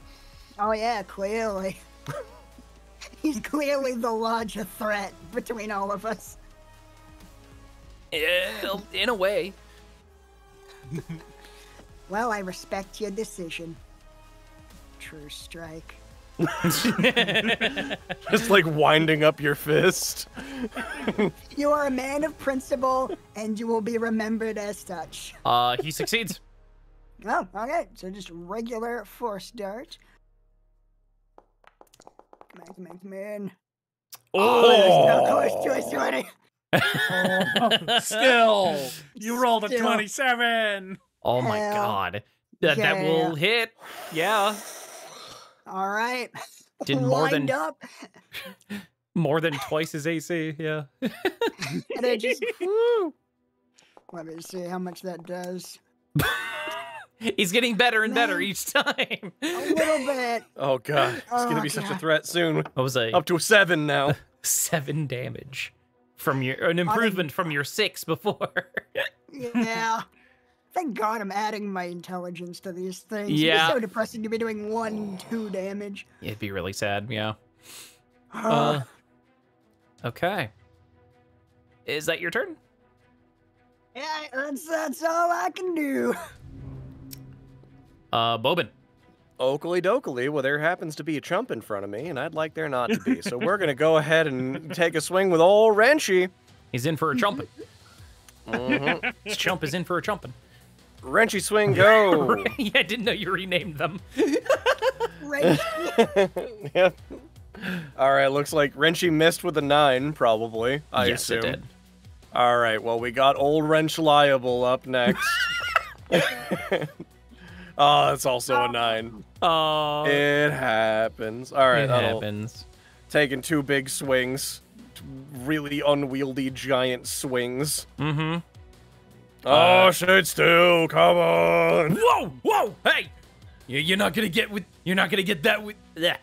Oh yeah, clearly. He's clearly the larger threat between all of us. Yeah, in a way. Well, I respect your decision. True strike. Just like winding up your fist. You are a man of principle, and you will be remembered as such. Uh, he succeeds. Oh, okay. So just regular force dart. Come on, come on, come on. Oh, So close to a 20. Still, you rolled a Still. 27. Oh my Hell god. That, that will hit. Yeah. All right. Did more than- up, More than twice his AC. Yeah. and I just. Let me see how much that does. He's getting better and better each time. A little bit. oh god, it's gonna Oh, be such a threat soon. What was a Up to a seven now. seven damage from your an improvement from your six before. Yeah. Thank God I'm adding my intelligence to these things. Yeah. It's so depressing to be doing one, two damage. It'd be really sad. Yeah. Uh, Uh, okay. Is that your turn? yeah, that's, that's all I can do. Uh, Bobin. Oakley dokley, well, there happens to be a chump in front of me, and I'd like there not to be. So we're gonna go ahead and take a swing with old Wrenchy. He's in for a chumping. Mhm. This chump is in for a chumping. Wrenchy swing, go. yeah, I didn't know you renamed them. Right. yep. All right, looks like Wrenchy missed with a nine, probably. I yes, assume. it did. All right, well, we got old Wrench Liable up next. Oh, that's also a nine. Oh, It happens. All right, it that'll- happens. taking two big swings, really unwieldy giant swings. Mm-hmm. Oh, shit! Still, come on. Whoa, whoa, hey! You- You're not gonna get with. You're not gonna get that with. Yeah,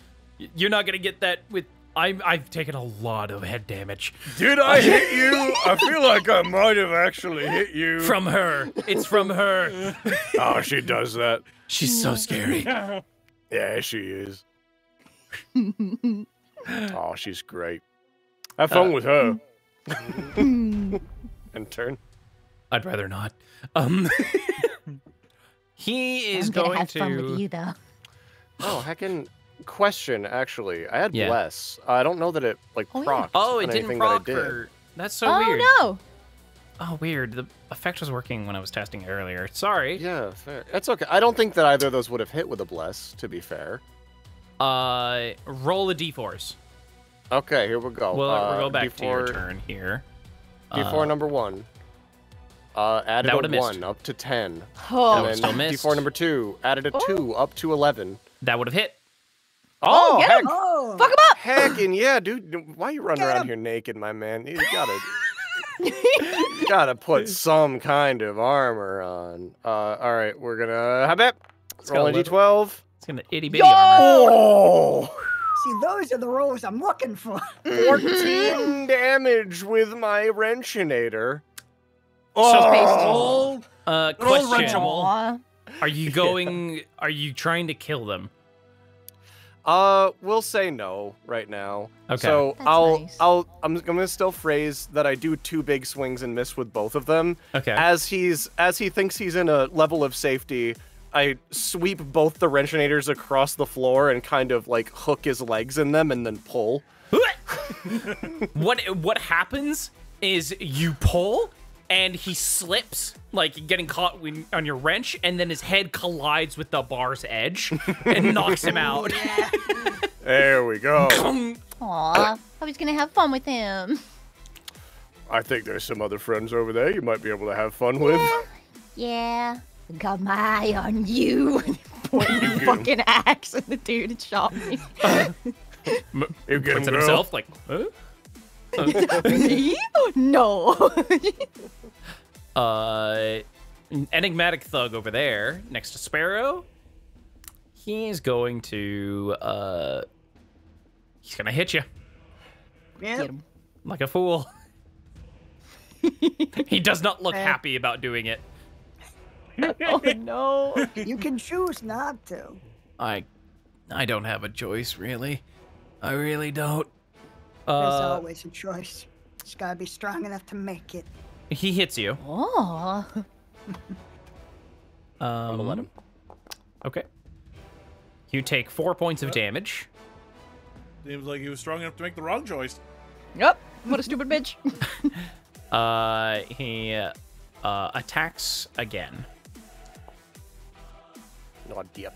you're not gonna get that with. I'm. I've taken a lot of head damage Did I hit you? I feel like I might have actually hit you. from her. It's from her. oh, she does that. She's so scary. Yeah, she is. oh, she's great. Have fun Uh, with her. and turn. I'd rather not. Um, he is I'm gonna have to. fun with you, though. Oh, heckin' question, actually. I had Yeah. bless. I don't know that it, like, Oh, yeah. Oh, it didn't anything proc that did. for. That's so oh weird. no! Oh, weird. The effect was working when I was testing earlier. Sorry. Yeah, fair. That's okay. I don't think that either of those would have hit with a bless, to be fair. Uh, roll a d4s. Okay, here we go. We'll, uh, we'll go back to your turn here. D4 Uh, number one. Uh, added a would've missed. one up to ten. Oh, and then still missed. D4 number two added a Oh. two up to eleven. That would have hit. Oh, get heck, him! Oh, fuck him up! heck, and yeah, dude. Why you running Get around him. here naked, my man? You gotta. you Gotta put some kind of armor on. Uh, all right, we're gonna have it. It's got a Roll a little- d12. It's gonna itty bitty armor. Oh! See, those are the rolls I'm looking for. 14 damage with my wrenchinator. Oh, Uh, Good old question: wrenchable. Are you going? Are you trying to kill them? Uh, we'll say no right now. Okay. So That's I'll nice. I'll I'm, I'm gonna still phrase that I do two big swings and miss with both of them. Okay. As he's as he thinks he's in a level of safety, I sweep both the wrenchinators across the floor and kind of like hook his legs in them and then pull. what what happens is you pull and he slips like getting caught when, on your wrench and then his head collides with the bar's edge and knocks him out There we go. Aw. I was gonna have fun with him. I think there's some other friends over there you might be able to have fun with. Yeah. Got my eye on you. Pointing the fucking axe at the dude and shot me. You get Points him, at himself like huh? Me? No. uh enigmatic thug over there next to sparrow he's going to uh he's gonna hit you Yeah. Like a fool he does not look happy about doing it Oh no. You can choose not to. i i don't have a choice really i really don't There's uh always a choice. Just gotta be strong enough to make it. he hits you Oh. um let him. okay you take four points of damage Seems like he was strong enough to make the wrong choice. Yep. What a stupid bitch. uh he uh attacks again Not dip.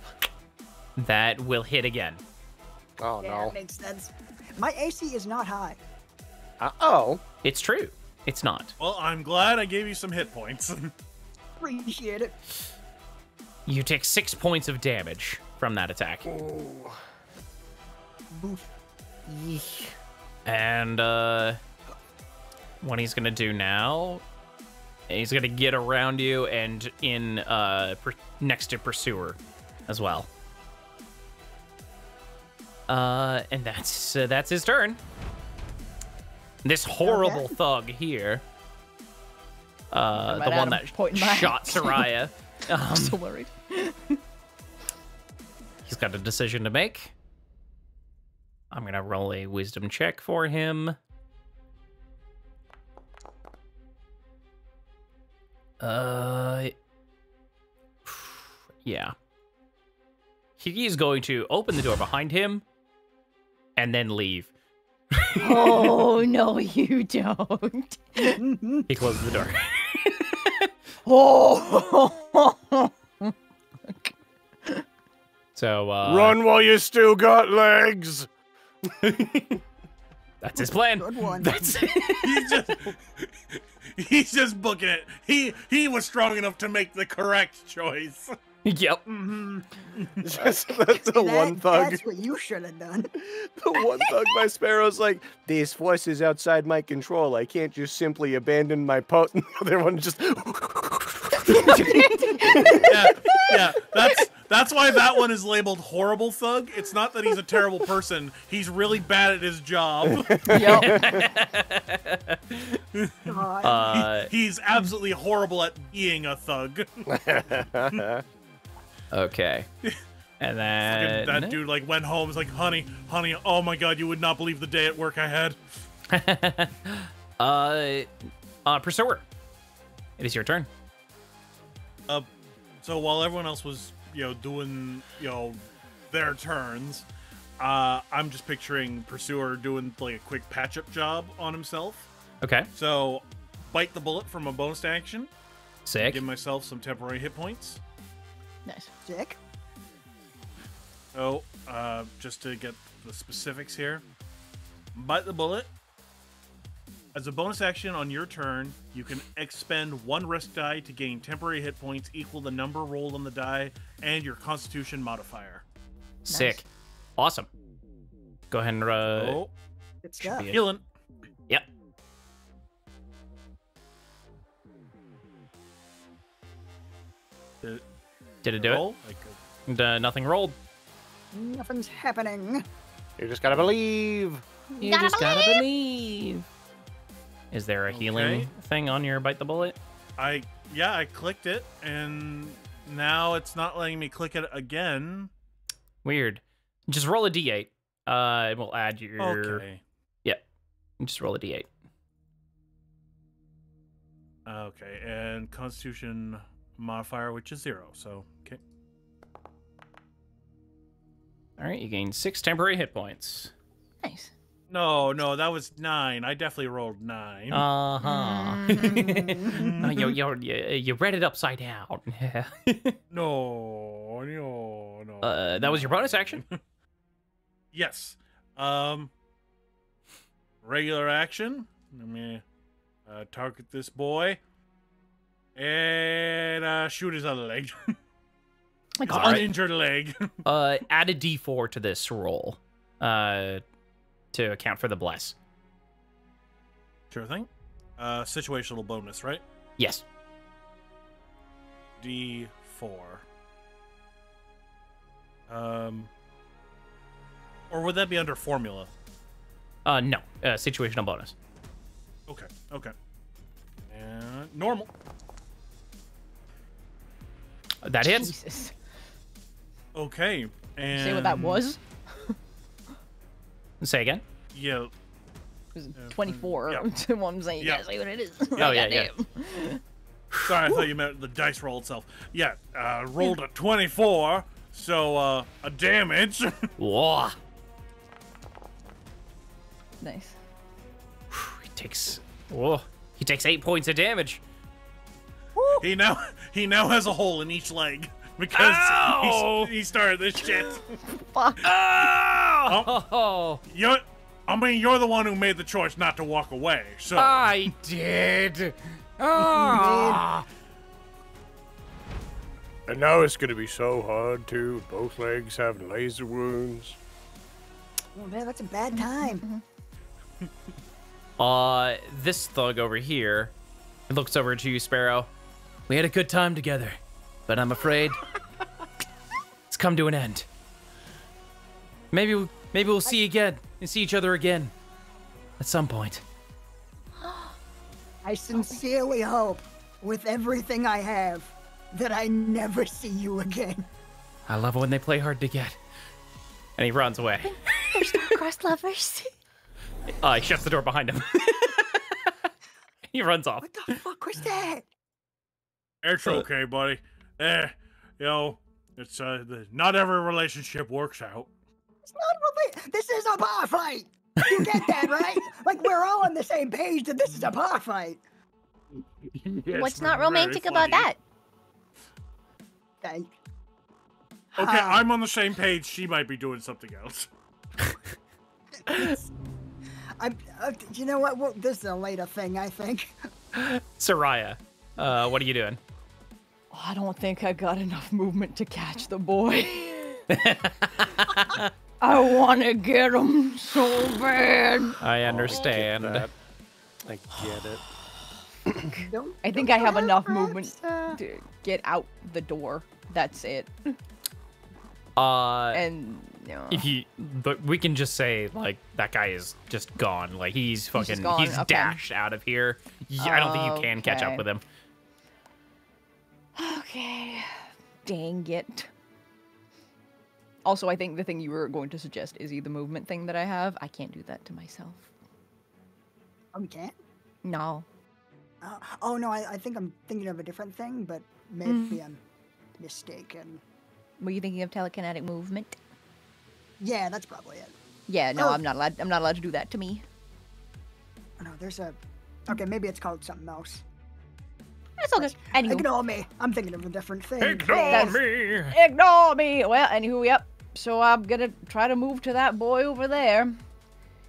that will hit again Oh Yeah, no. that makes sense. My AC is not high. Uh oh. It's true. It's not. Well, I'm glad I gave you some hit points. Appreciate it. You take six points of damage from that attack. Boof. And uh what he's gonna do now, he's gonna get around you and in uh per- next to pursuer as well. Uh, and that's uh, that's his turn. This horrible thug here, uh, the right one that shot. Saraya. I'm Um, so worried. He's got a decision to make. I'm gonna roll a wisdom check for him. Uh, yeah. He is going to open the door behind him and then leave. oh no, you don't. He closes the door. Oh. So uh, Run while you still got legs. That's his plan. Good one. That's he's just he's just booking it. He he was strong enough to make the correct choice. yep. Just that's the That- one thug. That's what you should have done. The one thug by Sparrow's like, these forces outside my control. I can't just simply abandon my post. potent. The other one just. Yeah, yeah. That's that's why that one is labeled horrible thug. It's not that he's a terrible person. He's really bad at his job. Yep. God. Uh, He's absolutely horrible at being a thug. Okay. And then that dude like went home. Was like, honey, honey. Oh my god, you would not believe the day at work I had. uh, uh, Pursuer. It is your turn. Uh, so while everyone else was, you know, doing, you know, their turns, uh, I'm just picturing Pursuer doing like a quick patch-up job on himself. Okay. So, bite the bullet from a bonus action. Sick. Give myself some temporary hit points. Nice. Jack. So, oh, uh, just to get the specifics here, bite the bullet. As a bonus action on your turn, you can expend one risk die to gain temporary hit points equal the number rolled on the die and your constitution modifier. Sick. Awesome. Go ahead and uh oh. it's healing. Yep. The did it do roll? It? And, uh, nothing rolled. Nothing's happening. You just gotta believe. You Gotta just gotta believe. Is there a healing thing on your bite the bullet? I yeah, I clicked it, and now it's not letting me click it again. Weird. Just roll a d8. Uh, it will add your. Okay. Yeah. Just roll a d8. Okay, and Constitution modifier, which is zero. So All right, you gain six temporary hit points. Nice. No, no, that was nine. I definitely rolled nine. Uh huh. Mm. no, you, you you you read it upside down. Yeah. no, no, no. uh, that was your bonus action. Yes. Um. Regular action. Let me uh, target this boy and uh, shoot his other leg. Like, his All right. uninjured leg. Uh, add a d4 to this roll. Uh, to account for the bless. sure thing. Uh, situational bonus, right? Yes. D four. Um. Or would that be under formula? Uh, no. Uh, situational bonus. Okay. Okay. And normal. That hits. Jesus. Okay. And Say what that was? Say again. Yeah. It was Yeah, 24. yeah. I'm saying. Yeah. Yeah, say what it is. Oh, yeah, yeah. Sorry, I thought you meant the dice roll itself. Yeah, uh, rolled a 24, so uh, a damage. Whoa. Nice. He takes. Whoa. He takes eight points of damage. he now he now has a hole in each leg because he, he started this shit. Fuck. Oh, You're, I mean, you're the one who made the choice not to walk away. So I did. Ah. And now it's gonna be so hard too. Both legs have laser wounds. Oh man, that's a bad time. Uh, this thug over here looks over to you, Sparrow. We had a good time together, but I'm afraid it's come to an end. Maybe, maybe we'll see you again and see each other again at some point. I sincerely hope, with everything I have, that I never see you again. I love it when they play hard to get. And he runs away. There's no cross lovers. Uh, he shuts the door behind him. he runs off. What the fuck was that? it's okay, buddy. Eh, you know, it's uh, the, not every relationship works out. It's not really. This is a bar fight. You get that, right? like we're all on the same page that this is a bar fight. It's What's not romantic about that? Okay. Okay. I'm on the same page. She might be doing something else. I'm. Uh, you know what? Well, this is a later thing, I think. Saraya, uh, what are you doing? I don't think I got enough movement to catch the boy. I want to get him so bad. I understand. That. I get it. Don't, I think don't I have enough perhaps, movement to get out the door. That's it. Uh, And you know, if you, but we can just say like that guy is just gone. Like he's fucking, he's, gone, okay. dashed out of here. I don't think you can catch up with him. Okay, dang it. Also, I think the thing you were going to suggest is the movement thing that I have. I can't do that to myself. Oh, we can't. No. Uh, oh no, I, I think I'm thinking of a different thing, but maybe I'm mistaken. Were you thinking of telekinetic movement? Yeah, that's probably it. Yeah, no, Oh. I'm not allowed. I'm not allowed to do that to me. Oh, no, there's a. Okay, maybe it's called something else. That's all good. Anywho, Ignore me. I'm thinking of a different thing. Ignore That's- me. ignore me. Well, anywho, yep. So I'm gonna try to move to that boy over there.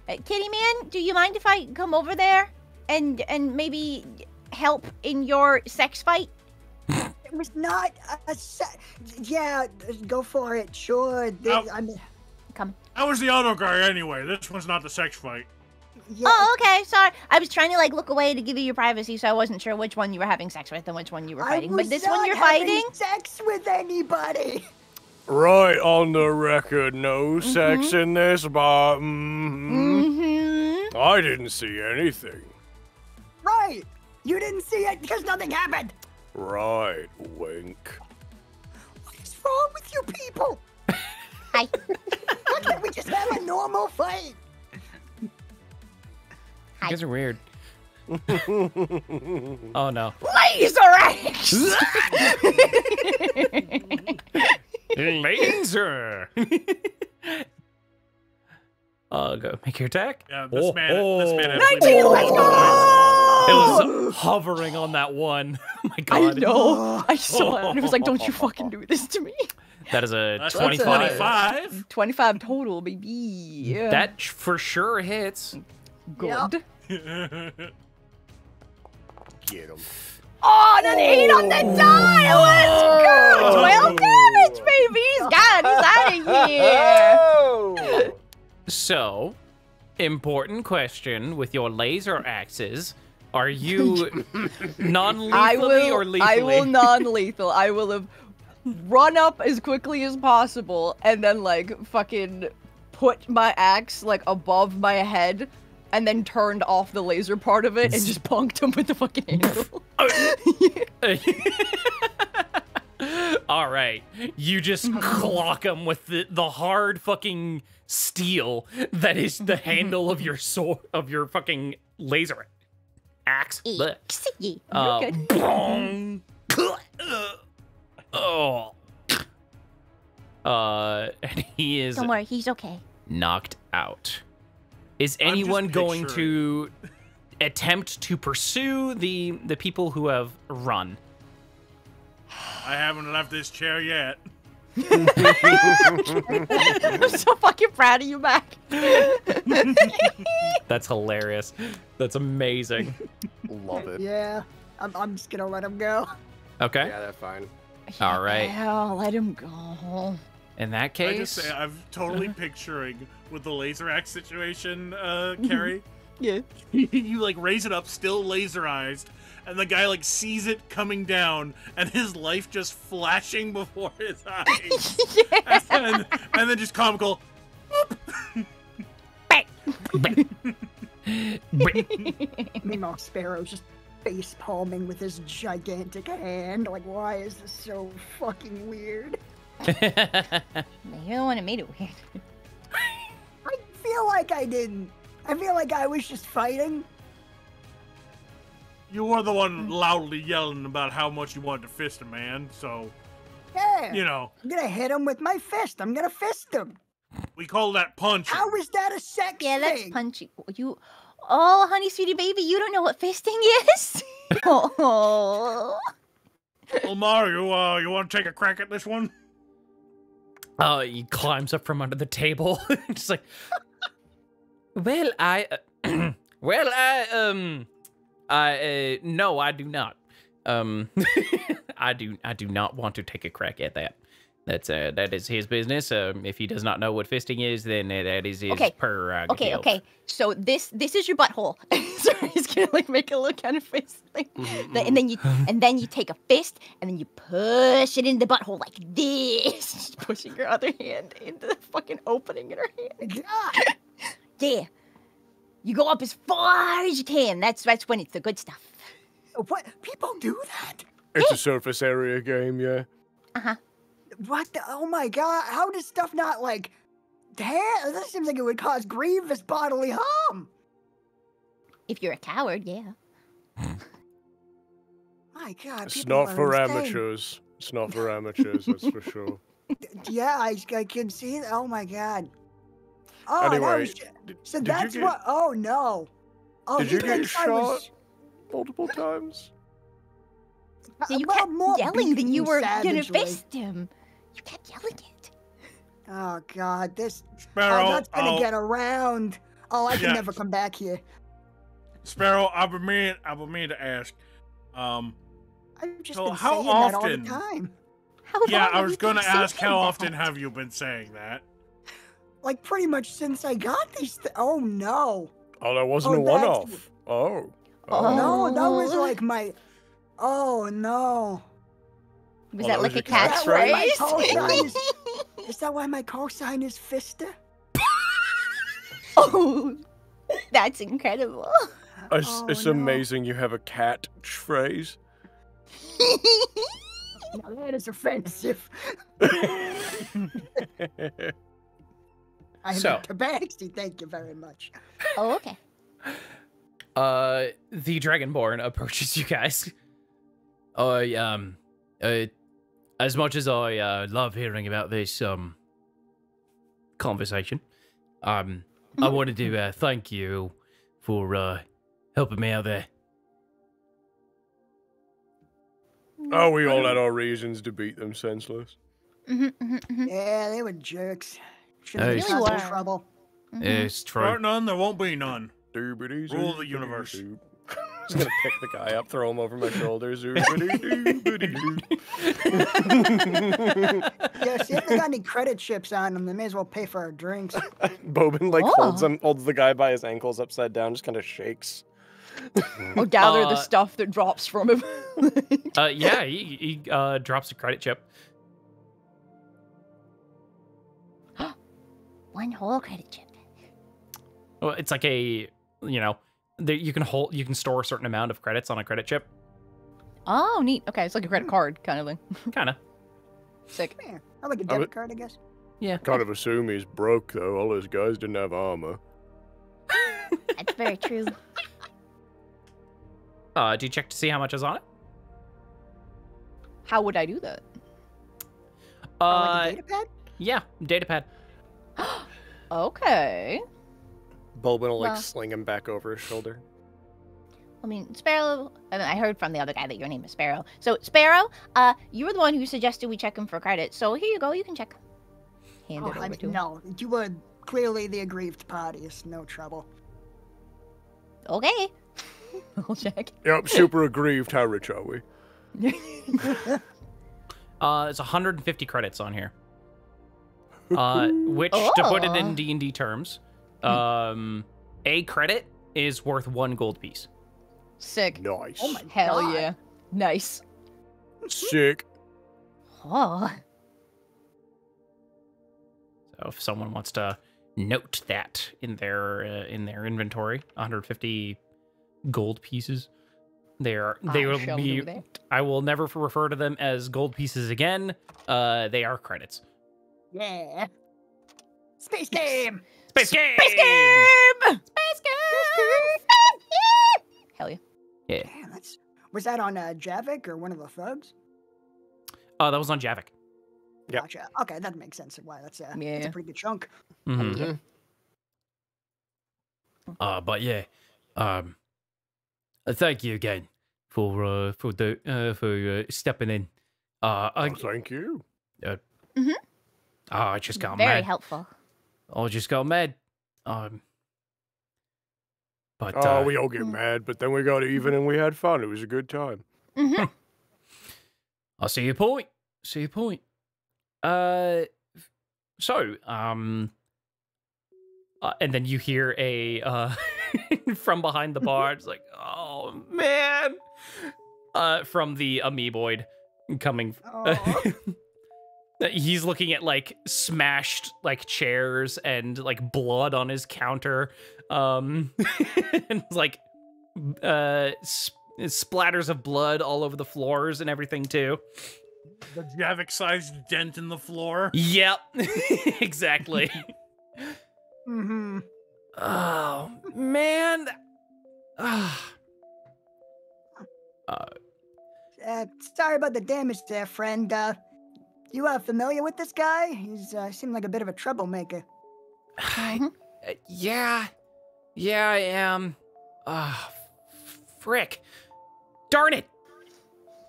Uh, Kitty man, do you mind if I come over there and and maybe help in your sex fight? It was not a, a se- Yeah, go for it. Sure. There- Ow. I'm, Come. I was the auto guy anyway. This one's not the sex fight. Yeah, Oh, okay. Sorry. I was trying to like look away to give you your privacy, so I wasn't sure which one you were having sex with and which one you were fighting. was But this one you're having fighting. sex with anybody. Right on the record, no sex in this, but mm, Mm-hmm. I didn't see anything. Right. You didn't see it because nothing happened. Right, wink. What is wrong with you people? Hi. Why can't we just have a normal fight? You guys are weird. oh no. Laser axe! Laser. uh, go make your attack. Yeah, this Oh, man, this man. oh. actually made let's it. It was hovering on that one. Oh my I god. know. I saw it and it was like, don't you fucking do this to me. That is a That's 25. 25. 25 total, baby. Yeah. That for sure hits. Good. Get him. Oh, an 8 on the die! Let's go! 12 damage, baby! He's got He's out of here! Oh! So, important question with your laser axes. Are you non-lethally or lethally? I will non-lethal. I will have run up as quickly as possible and then like fucking put my axe like above my head and then turned off the laser part of it and just punked him with the fucking handle. All right, you just clock him with the, the hard fucking steel that is the handle of your sword of your fucking laser axe. Blech. Yeah. Uh, good. oh. Uh, and he is Don't worry, he's okay. knocked out. Is anyone going to attempt to pursue the the people who have run? I haven't left this chair yet. I'm so fucking proud of you, Mack. That's hilarious. That's amazing. Love it. Yeah, I'm, I'm just gonna let him go. Okay. Yeah, that's fine. All right. Hell, let him go. In that I case, just say I'm totally uh-huh. picturing with the laser axe situation, uh, Carrie. Yeah. you like raise it up, still laserized, and the guy like sees it coming down, and his life just flashing before his eyes, and, then, and then just comical. Bang. Bang. Meanwhile, Sparrow's just face palming with his gigantic hand. Like, why is this so fucking weird? You're the one that made it weird. I feel like I didn't. I feel like I was just fighting. You were the one loudly yelling about how much you wanted to fist a man, so Yeah. you know I'm gonna hit him with my fist. I'm gonna fist him. we call that punch. How is that a sex Yeah, that's thing? punchy. You, oh, honey, sweetie, baby, you don't know what fisting is. oh, Well, Mario, uh, you want to take a crack at this one? uh, he climbs up from under the table, just like, well, I, uh, well, I, um, I, uh, no, I do not. Um, I do, I do not want to take a crack at that. That's uh, that is his business. Um, if he does not know what fisting is, then uh, that is his Okay, prerogative. okay, okay. So this this is your butthole. Sorry, he's gonna like make a little kind of face thing. Th- And then you, and then you take a fist, and then you push it in the butthole like this. Just pushing your other hand into the fucking opening in her hand. God. Yeah. You go up as far as you can. That's that's when it's the good stuff. What? People do that? It's a surface area game, yeah. Uh huh. What the? Oh my god. How does stuff not like. Damn, this seems like it would cause grievous bodily harm. If you're a coward, yeah. My god. It's not for insane. amateurs. It's not for amateurs, that's for sure. Yeah, I, I can see that. Oh my god. Oh, that Anyway, was, did, so did you that's get- what. Oh no. Oh, Did you get thinks I was- shot? multiple times? Yeah, you well, kept more yelling than beating you were gonna savagely. fist him. You kept yelling it. Oh god, this. Sparrow, oh, that's gonna I'll- get around. Oh, I can Yeah. never come back here. Sparrow, I've been meaning, I've been meaning to ask. Um, I've just So been how saying that all often- the time. How yeah, I was going to ask saying how that? often have you been saying that? Like pretty much since I got these. Th- oh no. Oh, that wasn't Oh, a one-off. Oh. Oh. No, that was Oh. like my. Oh no! Was Well, that that like was a your Is that why my catchphrase? is? Is that why my call sign is Fister? oh, that's incredible. It's, Oh, it's no. amazing you have a cat phrase. Now that is offensive. I'm So. Tabaxi, thank you very much. oh, okay. Uh, the Dragonborn approaches you guys. I um, uh, as much as I uh, love hearing about this um conversation, um, I wanted to uh, thank you for uh helping me out there. oh, we all had our reasons to beat them senseless. hmm hmm hmm Yeah, they were jerks. Should have Hey. been Really causing were. trouble. It's true. Start none, there won't be none. Doobity Rule the universe. zoobity-doo. Just gonna pick the guy up, throw him over my shoulders. zoobity-doobity-doo. Yeah, see if they got any credit chips on them, they may as well pay for our drinks. Bobin like holds Oh. him, holds the guy by his ankles upside down, just kind of shakes. Or gather the Uh, stuff that drops from him. Uh, yeah, he, he uh drops a credit chip. One whole credit chip. Well, it's like a you know, there you can hold you can store a certain amount of credits on a credit chip. oh, neat. Okay, it's like a credit card kind of thing. Kind of. Sick. Yeah, I like a debit would- card, I guess. Yeah. Kind of assume he's broke though. All those guys didn't have armor. That's very true. Uh, do you check to see how much is on it? How would I do that? Oh, Uh, like a data pad? yeah, datapad. Okay. Bobin will like Well- sling him back over his shoulder. I mean, Sparrow. I, mean, I heard from the other guy that your name is Sparrow. So, Sparrow, uh, you were the one who suggested we check him for credit. So here you go. You can check. Hand Oh, it I over mean, to him. no, you were clearly the aggrieved party. It's no trouble. Okay. I'll check. Yep, super aggrieved. How rich are we? Uh, it's 150 credits on here. Uh, which to put it Oh. in D and D terms, um, a credit is worth one gold piece. Sick. Nice. Oh my Hell god. yeah. Nice. Sick. Oh, So if someone wants to note that in their uh, in their inventory, 150 gold pieces. They are they I will be. I will never refer to them as gold pieces again. Uh, they are credits. Yeah. Space game. Space game. Space game! Space game! Hell yeah. Damn, that's. Was that on uh, Javik or one of the thugs? Oh, that was on Javik. Yep. Gotcha. Okay, that makes sense. Why? That's, uh, that's a pretty good chunk. Mhm. Mhm. Uh, but yeah, um, uh, thank you again for uh for the uh for uh, stepping in. Uh, I Oh, thank you. Oh, I just got very mad. Very helpful. I just got mad. Um, but Oh, uh, we all get Mm. mad, but then we got even and we had fun. It was a good time. hmm I see your point. See your point. Uh, so um, uh, and then you hear a uh from behind the bar. It's like, oh man, uh, from the amoeboid coming. Oh. He's looking at like smashed like chairs and like blood on his counter, um, and like uh sp- splatters of blood all over the floors and everything too. The Javik sized dent in the floor. Yep, exactly. mm-hmm. oh man. Ah. Uh, sorry about the damage there, friend. Uh, you are familiar with this guy? He's uh, seemed like a bit of a troublemaker. Mhm. Uh, yeah, yeah, I am. Ah, frick! Darn it!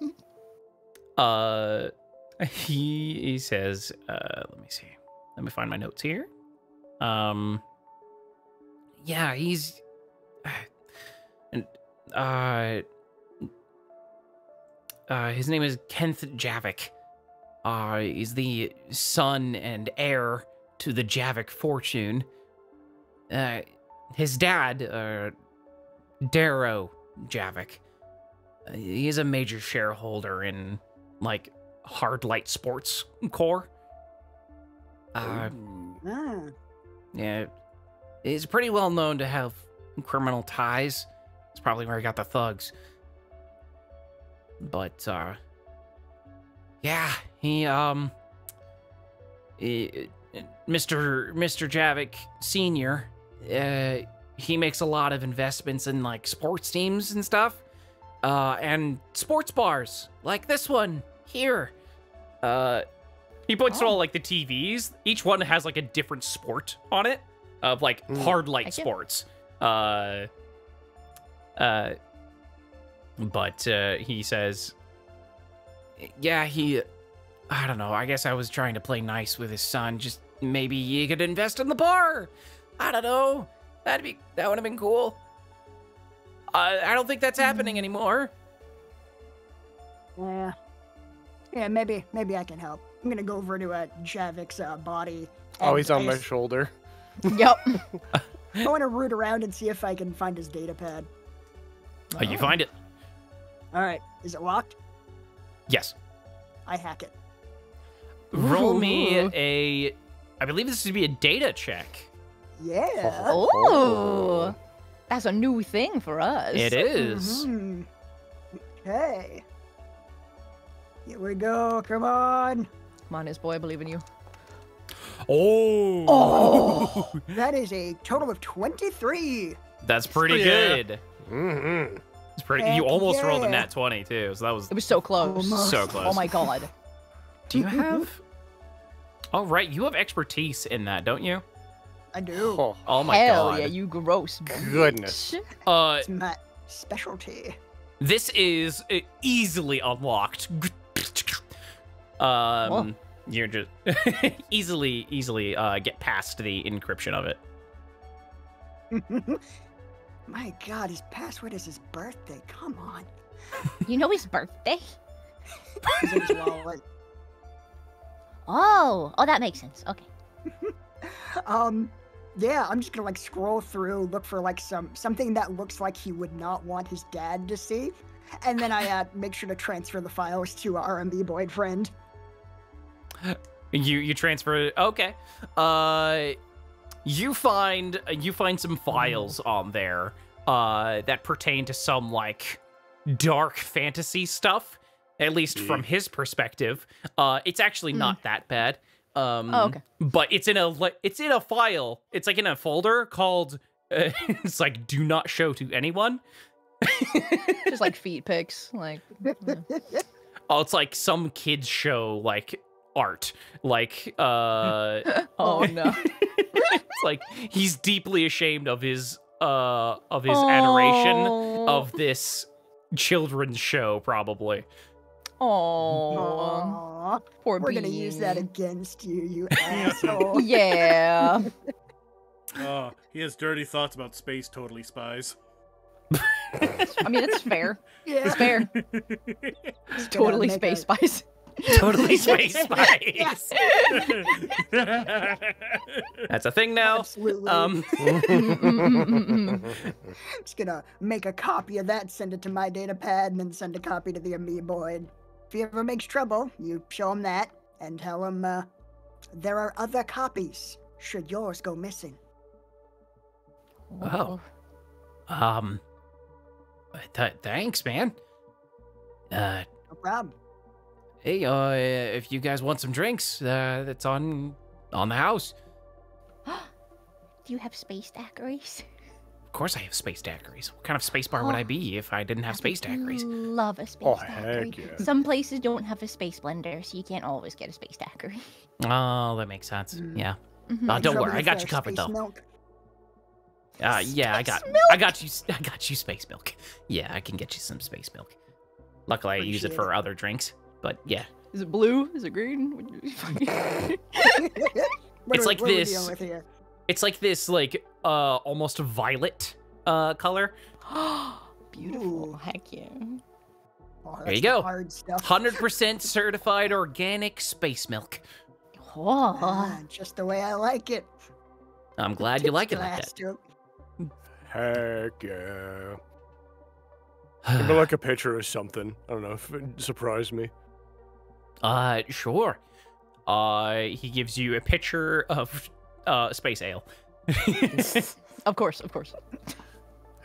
uh, he he says, uh, let me see. Let me find my notes here. Um, yeah, he's, and uh, uh, his name is Kenneth Javik. Uh, he's the son and heir to the Javik fortune. Uh, his dad, uh, Darrow Javik, uh, he's a major shareholder in like Hard Light Sports Core. Uh, Ah, yeah, he's pretty well known to have criminal ties. It's probably where he got the thugs. But uh yeah, he um he, Mr. Mr. Javik senior uh he makes a lot of investments in like sports teams and stuff. Uh and sports bars like this one here. Uh he points to all like the TVs. Each one has like a different sport on it of like Mm. hard light sports. Uh, uh, but uh, he says, "Yeah, he. I don't know. I guess I was trying to play nice with his son. Just maybe he could invest in the bar. I don't know. That'd be that would have been cool. Uh, I don't think that's happening Mm. anymore. yeah. Yeah, maybe maybe I can help. I'm gonna go over to uh, Javik's uh, body. Oh, he's on I my just- shoulder. Yep. I want to root around and see if I can find his data pad. Uh, you find it? All right, is it locked? Yes. I hack it. Roll me a. I believe this would be a data check. Yeah. Oh, that's a new thing for us. It is. Mhm. Okay. Here we go. Come on. Come on, his boy, I believe in you. Oh. Oh. That is a total of 23. That's pretty Yeah. good. Mm-hmm. It's pretty. You Heck almost rolled a yeah. nat twenty too, so that was It was so close. Almost. so close. Oh my god. Do you have? Oh right, you have expertise in that, don't you? I do. Oh, Oh my Hell god. yeah, you gross. Goodness. Uh, It's my specialty. this is uh, easily unlocked. Um, you're just easily, easily uh get past the encryption of it. my god, his password is his birthday. Come on. You know his birthday? His wallet. Oh, oh, that makes sense. Okay. Um, yeah, I'm just gonna like scroll through, look for like some something that looks like he would not want his dad to see, and then I uh, make sure to transfer the files to our RMB boyfriend. You you transfer okay. Uh you find you find some files on there uh that pertain to some like dark fantasy stuff at least from his perspective. Uh it's actually not that bad. Um Oh, okay. but it's in a li- it's in a file. It's like in a folder called uh, it's like do not show to anyone. Just like feet pics. Like Oh, it's like some kids show like art. Like uh Oh no. it's like he's deeply ashamed of his uh of his adoration Oh. of this children's show probably Oh. Aw, Poor we're gonna use that against you, you asshole. Yeah. Oh, he has dirty thoughts about space totally spies. I mean, it's fair. Yeah, It's fair. Just gonna Totally space a- spice. totally space spice that's a thing now Absolutely. um just gonna make a copy of that, send it to my data pad, and then send a copy to the amoeboid. And if he ever makes trouble, you show him that and tell him uh, there are other copies. Should yours go missing? Oh. um th- thanks man uh No problem. hey uh if you guys want some drinks uh that's on on the house Do you have space daiquiris? of course i have space daiquiris what kind of space bar would i be if i didn't have space daiquiris Love a space Oh, daiquiri. heck yeah. Some places don't have a space blender, so you can't always get a space daiquiri. oh that makes sense Mm. yeah Mhm. Uh, don't worry, I got you covered, though. milk. Uh, yeah, I got, Space I got you, I got you space milk. Yeah, I can get you some space milk. Luckily, I use it Appreciate for other drinks, but yeah, Is it blue? Is it green? It's like what are we this. dealing with here? it's like this, like, uh, almost violet, uh, color. Beautiful. Ooh. Heck yeah. Oh, There you go. Hard stuff. Hundred percent certified organic space milk. Oh, Ah, just the way I like it. I'm glad you like it like Glass that. joke. Heck yeah. Give me like a picture or something. I don't know. If it surprised me. Uh, sure. Uh, he gives you a picture of uh space ale. Of course, of course.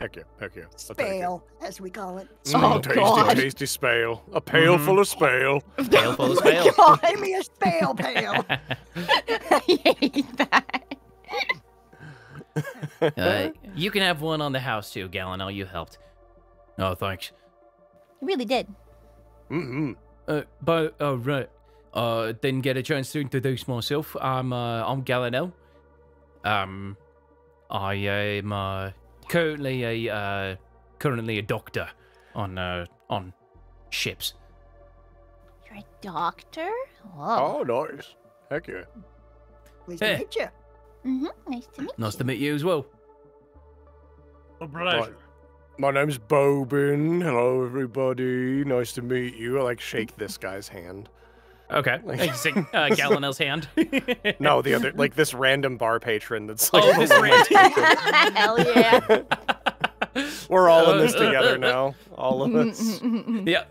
Heck yeah. Heck yeah. I'll take it. Spale, as we call it. Oh, Mm, tasty, God. tasty spale. A pail Mhm. full of spale. Pail full of Oh spale. God, Give me a spale pail. I hate that. Uh, you can have one on the house too, Gallinel. You helped. Oh, thanks. You really did. Mm-hmm. Uh, but oh right. Uh, didn't get a chance to introduce myself. I'm uh, I'm Gallinel. Um, I am uh, currently a uh, currently a doctor on uh on ships. You're a doctor? Oh. Oh, nice. Heck yeah. Pleased Hey. to meet you. Mm-hmm. Nice to meet Nice you. to meet you as well. A pleasure. My name's Bobin. Hello, everybody. Nice to meet you. I like shake this guy's hand. Okay. Shake, uh, Gallinel's hand. No, the other, like this random bar patron that's like, Oh, this random- Hell yeah. we're all in this uh, uh, together uh, now. All of us. Yeah.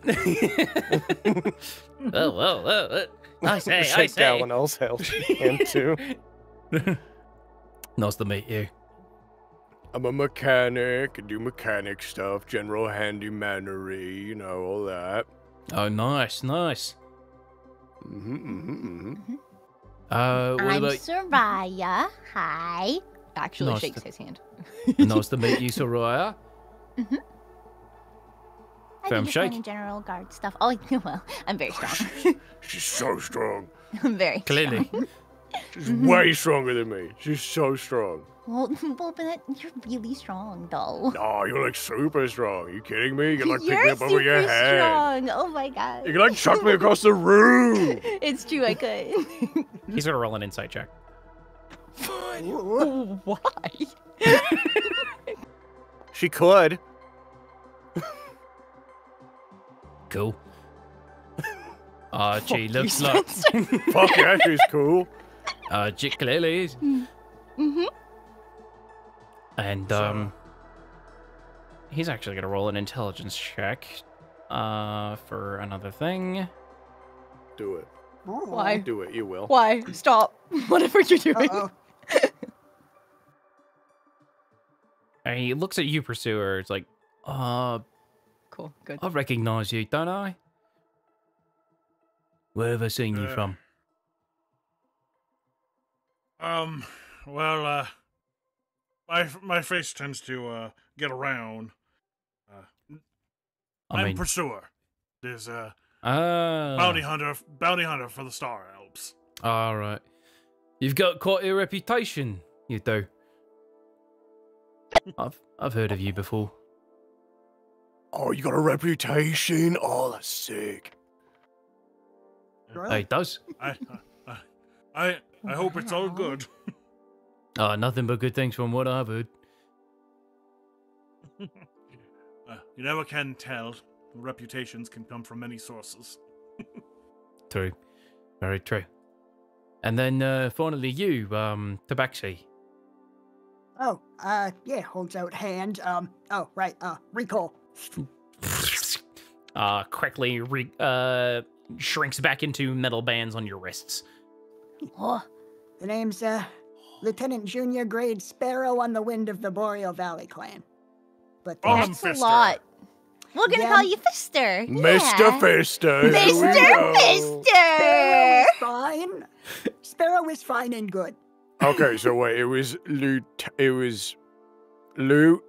oh, well, well, well. I say, I shake say. Gallinel's hand too. nice to meet you. I'm a mechanic. I do mechanic stuff, general handymanery, you know, all that. Oh, nice, nice. Mm-hmm, mm-hmm, mm-hmm. Uh, what I'm about Saraya. Hi. Actually Nice shakes to- his hand. nice to meet you, Saraya? I Fam do just shake. running general guard stuff. Oh, well, I'm very strong. She's so strong. I'm very Clearly. strong. She's Mm-hmm. way stronger than me. She's so strong. Well, well, but you're really strong, though. No, you're like super strong. you kidding me? You can like pick you're me up over super your head. strong. Oh my god. You can like chuck me across the room. it's true, I could. He's gonna roll an insight check. Why? She could. Cool. Uh, she Fuck you, looks like. Fuck yeah, she's cool. Uh, she clearly is. mm-hmm. And, um. He's actually gonna roll an intelligence check. Uh, for another thing. Do it. Why? Do it. You will. Why? Stop. Whatever you're doing. Uh-oh. And he looks at you, pursuer. It's like, uh, Cool. Good. I recognize you, don't I? Where have I seen you Uh, from? Um, well, uh, my my face tends to uh get around. Uh, I I'm mean, pursuer. There's a ah, bounty hunter, bounty hunter for the Star Alps. All right. You've got quite a reputation, you do. I've I've heard of you before. Oh, you got a reputation. Oh, that's sick. Really? It does. I, I, I, I hope it's all good. Uh, nothing but good things from what I've heard. Uh, you never can tell. Reputations can come from many sources. True. Very true. And then uh, finally you, um, Tabaxi. Oh, uh, yeah, holds out hand. Um, oh, right, uh, recall. uh, quickly re- uh, shrinks back into metal bands on your wrists. Oh, The name's, uh, Lieutenant Junior Grade Sparrow on the Wind of the Boreal Valley Clan. But Oh, that's that's a lot. We're gonna Yeah. call you Fister. Mr. Yeah. Fister. Mr. Fister. Sparrow is fine. Sparrow is fine and good. Okay, so wait, it was loot. It was loot,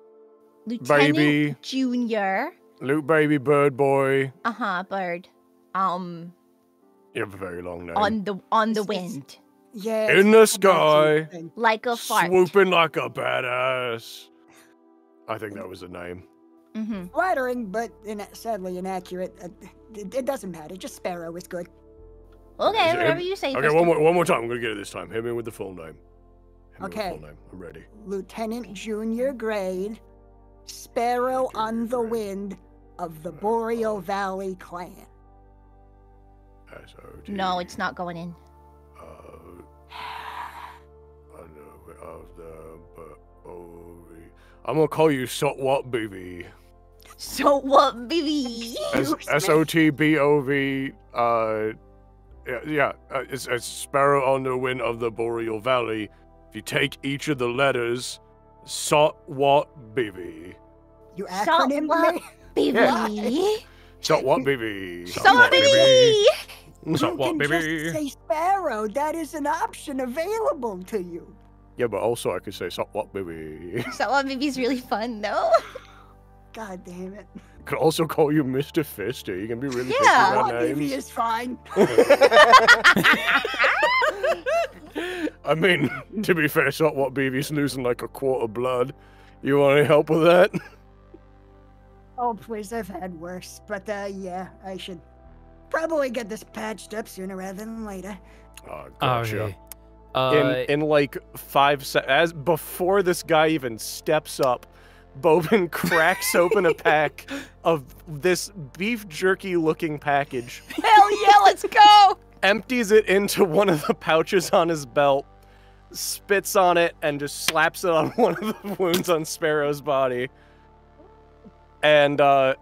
Lieutenant Baby. Junior. loot, baby, bird boy. Uh huh. Bird. Um. You have a very long name. On the on the It's- it's- wind, Yeah. In the it's a bad sky. like a fart. Swooping like a badass. I think that was the name. Mm-hmm. Flattering, but ina- sadly inaccurate. Uh, it, it doesn't matter. Just Sparrow is good. Okay, Is whatever him? you say. Okay, Fister. one more, one more time. I'm gonna get it this time. Hit me with the full name. Hit me with the Okay. full name. I'm ready. Lieutenant Junior Grade Sparrow on the Wind of the Boreal Valley Clan. S O T. No, it's not going in. I know of the but I'm gonna call you Sotwat Booby. So what, baby? You S O T B O V. Uh, yeah, yeah. Uh, it's, a sparrow on the wind of the boreal valley. If you take each of the letters, Sotwat Baby. You Shut acronym up. me? Baby. Sotwat Baby. So what, baby? You Sotwat can Baby. just say sparrow. That is an option available to you. Yeah, but also I could say Sotwat Baby. So what, baby's really fun, though. God damn it. could also call you Mr. Fisty. You can be really picky Yeah. about baby is fine. I mean, to be fair, Sotwat Baby's losing like a quart of blood. You want any help with that? Oh, please, I've had worse. But, uh, yeah, I should probably get this patched up sooner rather than later. Oh, gotcha. Okay. Uh, in in like five se- as before this guy even steps up, Bobin cracks open a pack of this beef jerky looking package, Hell yeah, let's go. empties it into one of the pouches on his belt, spits on it, and just slaps it on one of the wounds on Sparrow's body. And uh,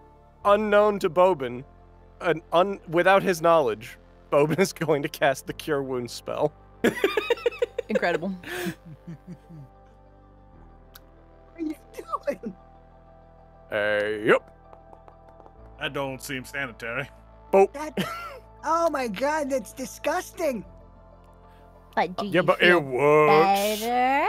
unknown to Bobin, an un- without his knowledge, Bobin is going to cast the Cure Wounds spell. Incredible. What are you doing? Uh, yep. That don't seem sanitary. That. Oh my god, that's disgusting. But do you Yeah, but feel it works. better?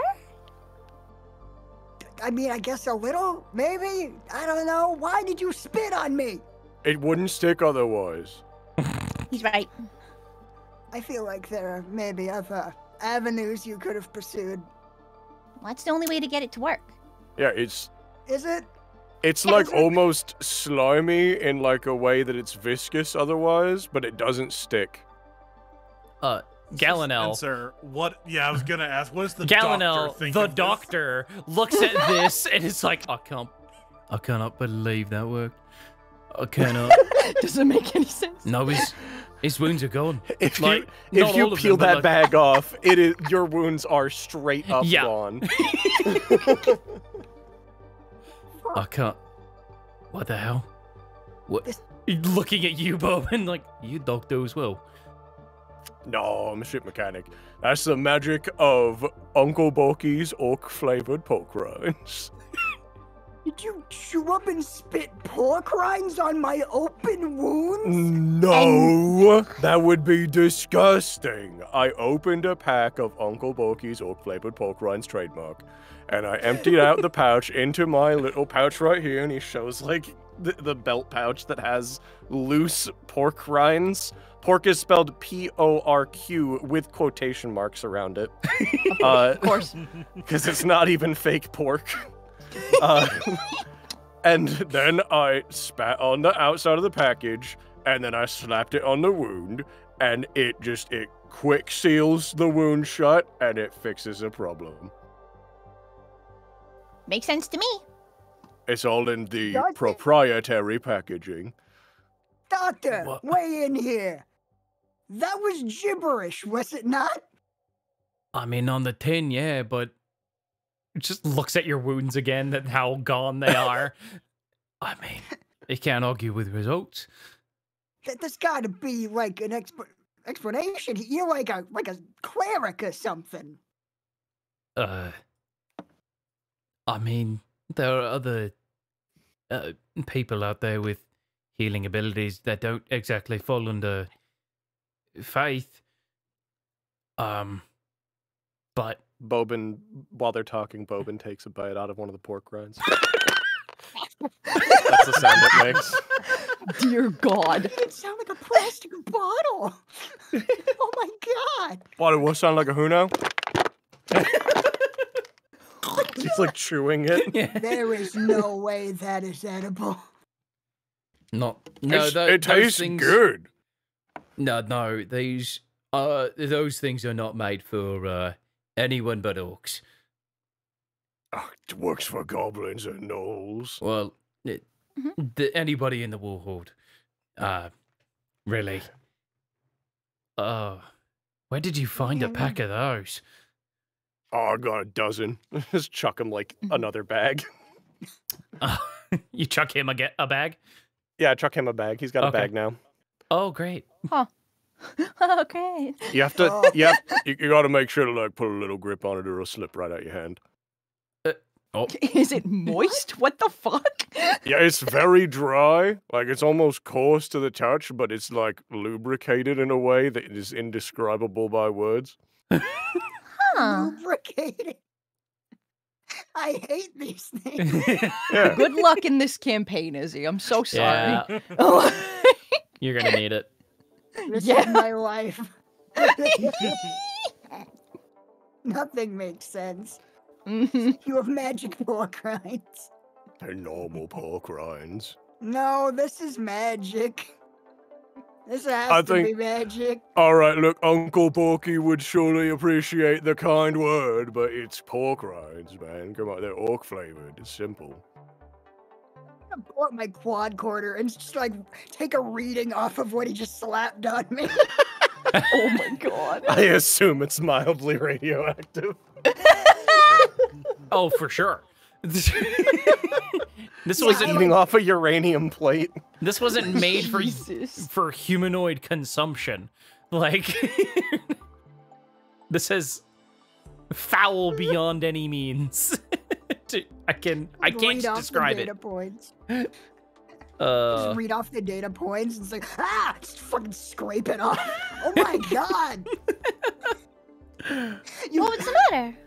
I mean, I guess a little, maybe. I don't know. Why did you spit on me? It wouldn't stick otherwise. He's right. I feel like there are maybe other avenues you could have pursued. Well, that's the only way to get it to work. Yeah, it's Is it? it's Yeah, like it- almost slimy in like a way that it's viscous otherwise, but it doesn't stick. uh, Gallinel. Spencer, what? Yeah, I was gonna ask. What is the doctor Gallinel, think the of this? doctor, looks at this and is like, I can't, I cannot believe that worked. I cannot. Doesn't make any sense. No, his, his wounds are gone. If Like, you if you peel them, that like- bag off, it is your wounds are straight up Yeah. gone. I can't. What the hell? What? This- Looking at you, Bob, and like, you doctor as well. No, I'm a ship mechanic. That's the magic of Uncle Bulky's oak flavored pork rinds. Did you chew up and spit pork rinds on my open wounds? No, that would be disgusting. I opened a pack of Uncle Bulky's oak flavored pork rinds trademark, and I emptied out the pouch into my little pouch right here, and he shows like the, the belt pouch that has loose pork rinds. Pork is spelled P O R Q with quotation marks around it. Uh, Of course. because it's not even fake pork. Uh, and then I spat on the outside of the package, and then I slapped it on the wound, and it just it quick seals the wound shut, and it fixes a problem. Makes sense to me. It's all in the Does it? proprietary packaging. Doctor, What? weigh in here. That was gibberish, was it not? I mean, on the tin, yeah, but just looks at your wounds again and how gone they are. I mean, you can't argue with results. Th- There's got to be like an exp- explanation. You're like a like a cleric or something. Uh, I mean, there are other uh, people out there with healing abilities that don't exactly fall under faith. Um, but Bobin, while they're talking, Bobin takes a bite out of one of the pork rinds. That's the sound it makes. Dear God. It sounded like a plastic bottle. oh my god! What? What sound like a Huno? He's like chewing it. yeah, There is no way that is edible. not no. It's- it tastes things, good. No, no, these uh, those things are not made for uh anyone but orcs. Oh, it works for goblins and gnolls. Well, it, the, anybody in the war horde, uh, really. Uh, where did you find a Yeah, pack of those? Oh, I got a dozen. Just chuck him like another bag. Uh, you chuck him a, get, a bag? Yeah, chuck him a bag. He's got a bag now. Oh, great. okay. You have to. Oh. You, have, you, you got to make sure to like put a little grip on it, or it'll slip right out your hand. Uh, oh, Is it moist? what the fuck? Yeah, it's very dry. Like it's almost coarse to the touch, but it's like lubricated in a way that is indescribable by words. Huh. Lubricated. I hate these things. Yeah. Good luck in this campaign, Izzy. I'm so sorry. yeah. Oh. You're gonna need it. This Yeah. is my life. Nothing makes sense. Mhm. You have magic pork rinds. They're normal pork rinds. No, this is magic. This has I to be magic. All right, look, Uncle Porky would surely appreciate the kind word, but it's pork rinds, man. Come on, they're orc flavored. It's simple. I'm gonna pull out my quad quarter and just like take a reading off of what he just slapped on me. oh my god. I assume it's mildly radioactive. Oh, for sure. this Yeah, wasn't Eating off a uranium plate. this wasn't made for Jesus. for humanoid consumption. Like this is foul beyond any means. To- I can I can't off the describe it. data Points. Uh, Just read off the data points and it's like, ah, just fucking scrape it off. Oh my god. you, What's the matter?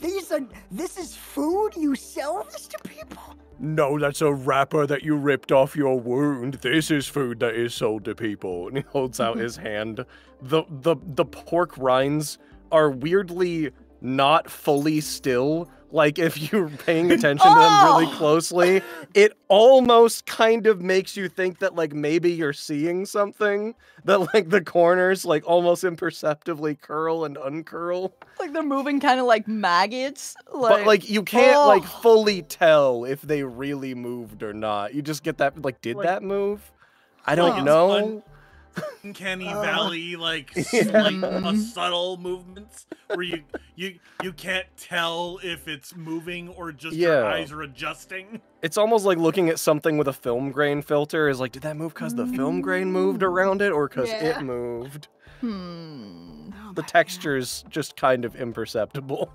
these are, this is food? You sell this to people? No, that's a wrapper that you ripped off your wound. This is food that is sold to people. And he holds out his hand. The the the pork rinds are weirdly not fully still. Like if you're paying attention to them really Oh! closely, it almost kind of makes you think that like maybe you're seeing something. That like the corners like almost imperceptibly curl and uncurl. Like they're moving kind of like maggots. Like, but like you can't like oh. fully tell if they really moved or not. You just get that like did Like- that move? I don't Like, know. Un- Uncanny Uh, Valley, like Yeah. slight, uh, Mhm. subtle movements where you you you can't tell if it's moving or just your eyes are adjusting. It's almost like looking at something with a film grain filter. Is like, did that move because the film grain moved around it, or because Yeah. it moved? Hmm. Oh The my- texture's just kind of imperceptible.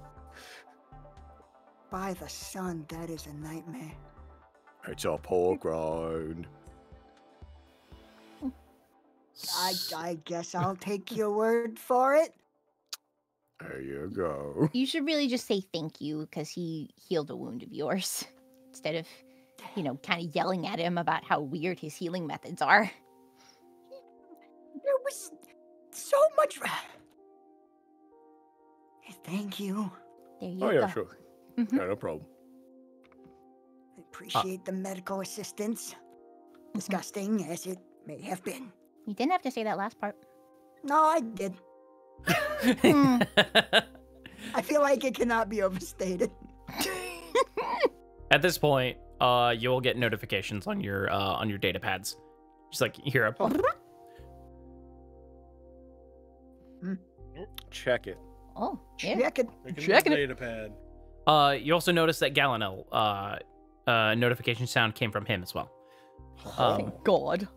By the sun, that is a nightmare. It's a pork rind. I, I guess I'll take your word for it. There you go. You should really just say thank you because he healed a wound of yours instead of, you know, kind of yelling at him about how weird his healing methods are. There was so much. Thank you. There you Oh go. yeah, sure. Mhm. Yeah, no problem. I appreciate the medical assistance. Disgusting as it may have been. You didn't have to say that last part. No, I did. Hmm. I feel like it cannot be overstated. At this point, uh, you'll get notifications on your uh, on your data pads. Just like you hear a Check it. oh, yeah. Check it. Making Checking it. data pad. Uh, you also notice that Gallinel, uh, uh, notification sound came from him as well. Um, Thank God.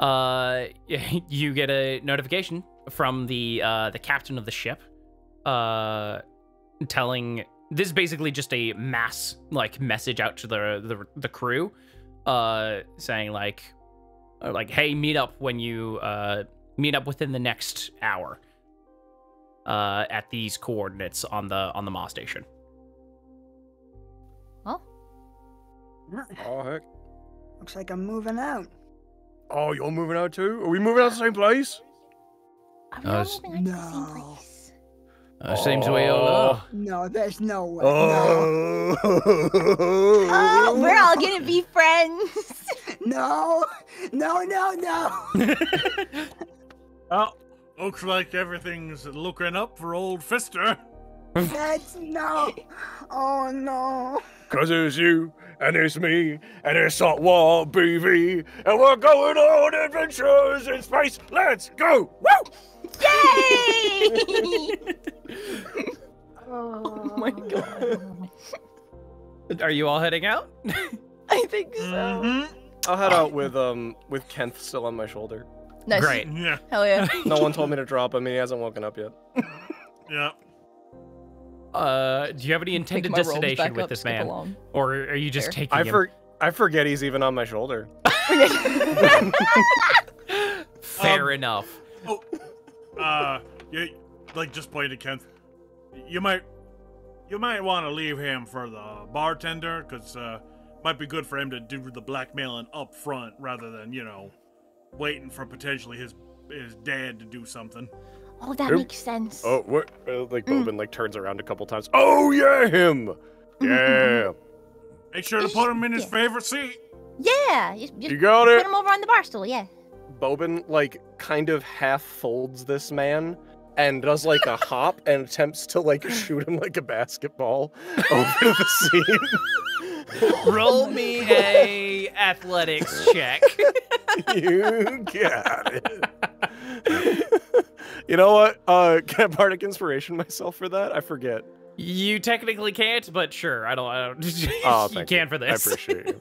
Uh, you get a notification from the uh, the captain of the ship, uh, telling this is basically just a mass like message out to the the, the crew, uh, saying like, uh, like, hey, meet up when you uh meet up within the next hour. Uh, at these coordinates on the on the Maw station. Oh, Oh heck. Looks like I'm moving out. Oh, you're moving out too? Are we moving out to the same place? are we Uh, all moving out to the same No. place? Uh, seems we all are. No, there's no way. Oh. Oh, we're all gonna be friends. No. No, no, no. no. Oh, looks like everything's looking up for old Fister. That's no. Oh no. Cause it's you, and it's me, and it's Saltwater BV, and we're going on adventures in space. Let's go! Woo! Yay! Oh my God. Are you all heading out? I think so. Mhm. I'll head out with um with Kent still on my shoulder. Nice. Great. Yeah, Hell yeah. No one told me to drop him, and he hasn't woken up yet. yeah. Uh, do you have any Pick intended destination with up, this man, along. or are you just Fair. taking I him? for I forget he's even on my shoulder. Fair Um, enough. Oh, uh, you like just pointed Kent. You might, you might want to leave him for the bartender, cause uh, might be good for him to do the blackmailing up front rather than you know, waiting for potentially his his dad to do something. Oh, that Oop. makes sense. Oh, what? Uh, like Mm. Bobin like turns around a couple times. Oh yeah, him. Yeah, Make sure to put him in his favorite seat. Yeah, just, just you got put it. Put him over on the bar stool. Yeah. Bobin like kind of half folds this man and does like a hop and attempts to like shoot him like a basketball over the seat. Roll me a athletics check. you got it. you know what? Uh, can I bardic inspiration myself for that? I forget. You technically can't, but sure. I don't. I don't Oh, you thank can you. for this. I appreciate you.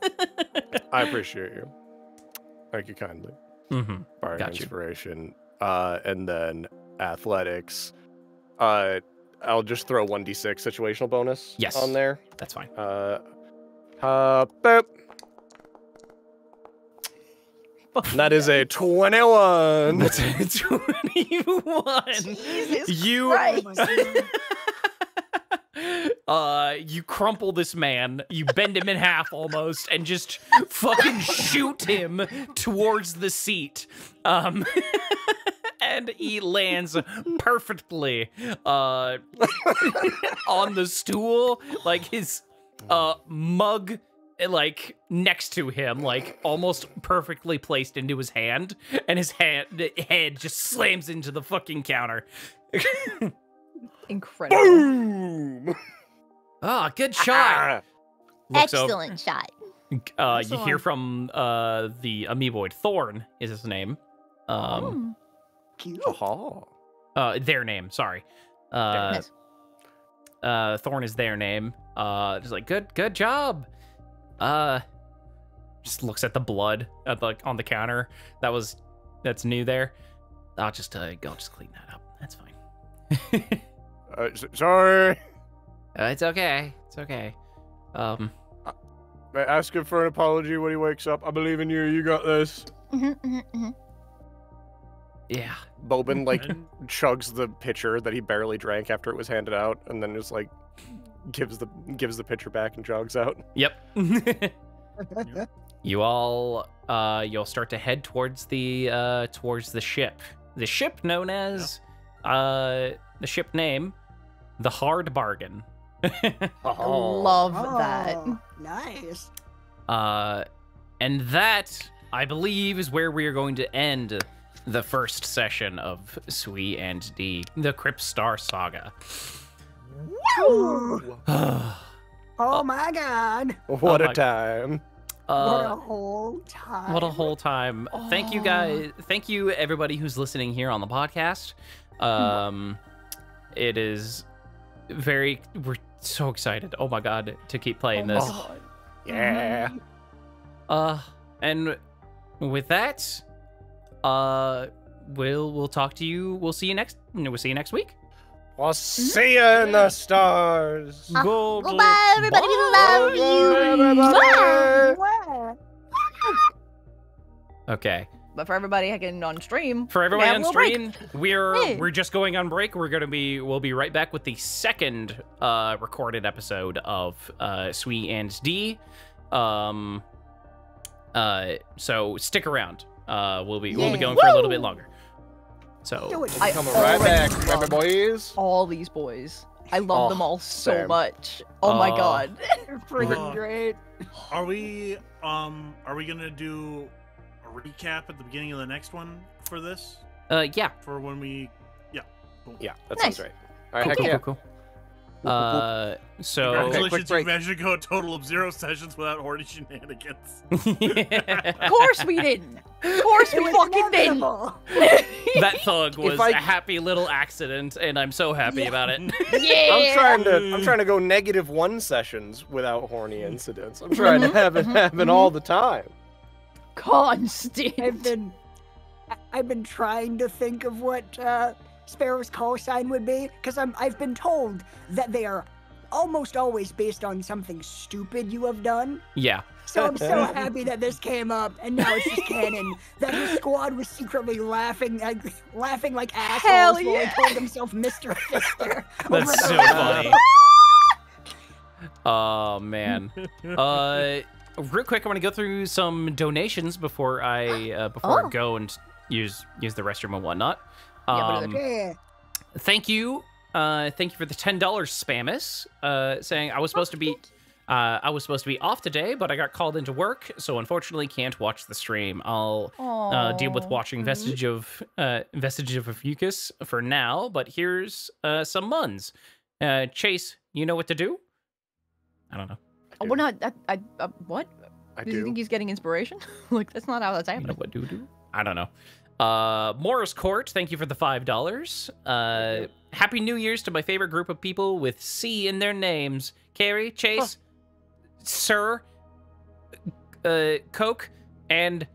I appreciate you. Thank you kindly. hmm Bardic Got inspiration, uh, and then athletics. Uh, I'll just throw one d six situational bonus. Yes. on there. That's fine. Uh, uh, boop. And that is a twenty-one. That's a twenty-one. Jesus you uh you crumple this man. You bend him in half almost and just fucking shoot him towards the seat. Um and he lands perfectly uh on the stool like his uh mug like next to him like almost perfectly placed into his hand and his hand head just slams into the fucking counter Incredible. Boom! Ah, good shot. Ah, Looks over- Excellent shot. Uh, you hear from uh the amoeboid Thorn is his name. Um, Mm. Cute. uh, their name. Sorry. Uh, uh, Thorn is their name. Uh, just like good, good job. Uh, just looks at the blood at the on the counter. That was that's new there. I'll just uh, I'll just clean that up. That's fine. Uh, sorry. Uh, it's okay. It's okay. Um, I ask him for an apology when he wakes up. I believe in you. You got this. hmm hmm hmm yeah. Bobin like chugs the pitcher that he barely drank after it was handed out, and then just like gives the gives the pitcher back and jogs out. Yep. you all uh you'll start to head towards the uh towards the ship. The ship known as uh the ship name the Hard Bargain. Love that. Oh, Nice. uh and that I believe is where we are going to end the first session of SWE&D, the Crypt Star Saga. Woo! uh Oh my god. What Oh a my- time! what a Uh, whole time. What a whole time. Thank you guys. Thank you everybody who's listening here on the podcast. Um it is very we're so excited. Oh my god to keep playing Oh this. God. Yeah. Uh and with that uh we'll we'll talk to you. We'll see you next we'll see you next week. We'll see you in the stars. Uh, Go- Goodbye, everybody. We love you. Bye. Wow. Okay. But for everybody again on stream, For we everyone have a on little break. stream, we're Hey. we're just going on break. We're gonna be we'll be right back with the second uh recorded episode of uh Sweet and D. Um uh so stick around. Uh we'll be we'll be Yeah. going for a little bit longer. So Do it. I Coming right back, love baby boys. all these boys. I love Oh, them all so same. much. Oh my Uh, god. You're freaking Uh, great. Are we um are we gonna do a recap at the beginning of the next one for this? uh yeah. For when we yeah. Cool. Yeah, that Nice. sounds right. All right, Cool, heck cool, yeah. cool, Uh, so Congratulations, quick you managed to go a total of zero sessions without horny shenanigans. Of course we didn't. Of course we fucking didn't. that thug was I- a happy little accident, and I'm so happy about it. Yeah. I'm trying to I'm trying to go negative one sessions without horny incidents. I'm trying to have it happen all the time. Constant. I've been, I- I've been trying to think of what uh, Sparrow's call sign would be, because I'm I've been told that they are almost always based on something stupid you have done. Yeah. So I'm so happy that this came up, and now it's just canon that his squad was secretly laughing, like laughing like assholes Hell while he called himself Mister Fister. That's so funny. Oh man. Uh, real quick, I want to go through some donations before I uh, before Oh. I go and use use the restroom and whatnot. Yeah, but Um, Yeah. thank you, uh, thank you for the ten dollars, Spamus. Uh, saying I was supposed to be. Uh, I was supposed to be off today, but I got called into work, so unfortunately can't watch the stream. I'll uh, deal with watching vestige of uh, vestige of a fucus for now. But here's uh, some muns. Uh, Chase, you know what to do? I don't know. Oh, we're not. I, I, uh, what? I Does he do. think he's getting inspiration? like that's not how that's You know happening. what do do? I don't know. Uh, Morris Court, thank you for the five dollars. Uh, Happy New Year's to my favorite group of people with C in their names: Carrie, Chase, Sir, uh, Coke, and.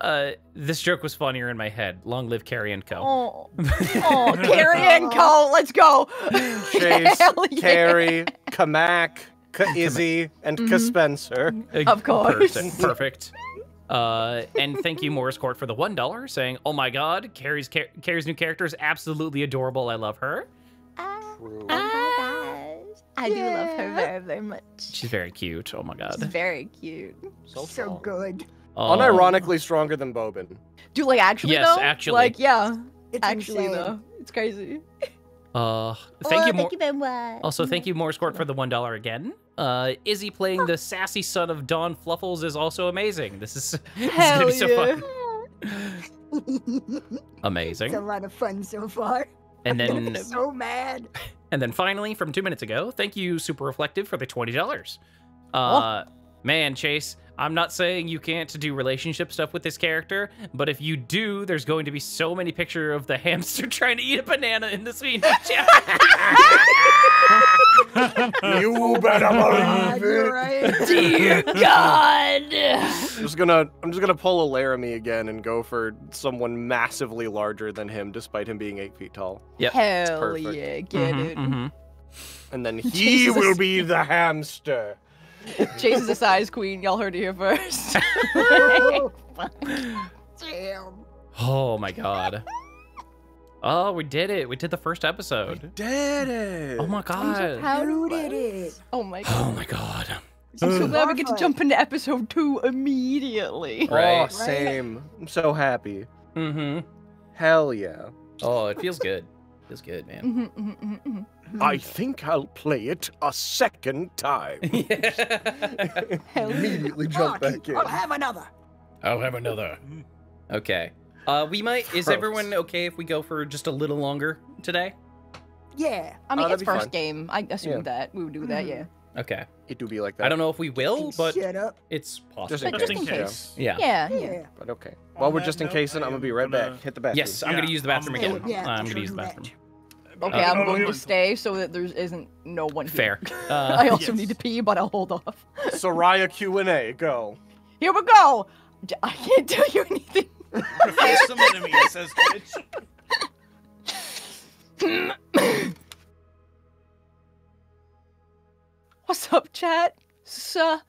Uh, this joke was funnier in my head. Long live Carrie and Co. Oh, oh, Carrie and Cole, let's go. Chase, Hell yeah. Carrie, Kamak, Ka Izzy, and Ka Mhm. Spencer. Uh, Of course. Perfect. perfect. Uh, and thank you, Morris Court, for the one dollar, saying, "Oh my God, Carrie's Car- Carrie's new character is absolutely adorable. I love her. Ah, True. oh my gosh. I do love her very, very much. She's very cute. Oh my God, She's very cute. So, good. Oh. Unironically stronger than Bobin. Dude, like actually Yes, though, actually. like yeah, It's actually insane. though, it's crazy. Uh, thank you, Mor- thank you very much. Also, thank you, Morris Court, for the one dollar again. Uh, Izzy playing the sassy son of Don Fluffles is also amazing. This is, this is gonna be so fun. it's Amazing. a lot of fun so far. And I'm then, so mad. and then finally, from two minutes ago, thank you, Super Reflective, for the twenty dollars. Uh, man, Chase, I'm not saying you can't do relationship stuff with this character, but if you do, there's going to be so many picture of the hamster trying to eat a banana in this video. You better God, believe you're it. right. Dear God. I'm just gonna I'm just gonna pull a Laramie again and go for someone massively larger than him, despite him being eight feet tall. Hell yeah, get Mhm, it. mhm. And then he Jesus. will be the hamster. Chase is a size queen. Y'all heard it here first. Damn. Oh my god. Oh, we did it. We did the first episode. We Did it? Oh my I'm so god. proud You of did it. Oh my god. Oh my god. I'm so glad we get to jump into episode two immediately. Oh, Right. same. I'm so happy. Mm-hmm. Hell yeah. Oh, it feels good. Feels good, man. Mhm, mhm, mhm, mhm. I think I'll play it a second time. Yeah. Immediately jump Rocky, back in. I'll have another. I'll have another. Okay. Uh, we might. Is Gross. everyone okay if we go for just a little longer today? Yeah. I mean, Oh, it's that'd be first fun. game. I assume Yeah. that we would do that. Mhm. Yeah. Okay. It do be like that. I don't know if we will, but Shut up. it's possible. Just in But case. just in yeah. case. Yeah. Yeah. Yeah. Yeah. But okay. On While we're that just in note, case, I'm I gonna am be right gonna- back. Hit the bathroom. Yes, I'm gonna Yeah, use the bathroom I'm again. gonna- Yeah, I'm gonna use the do bathroom. Okay, Uh, I'm oh, going to stay so that there isn't no one here. Fair. Uh, I also Yes. need to pee, but I'll hold off. Saraya Q and A, go. Here we go. D- I can't tell you anything. Face some enemy, says Twitch. What's up, chat? Suh.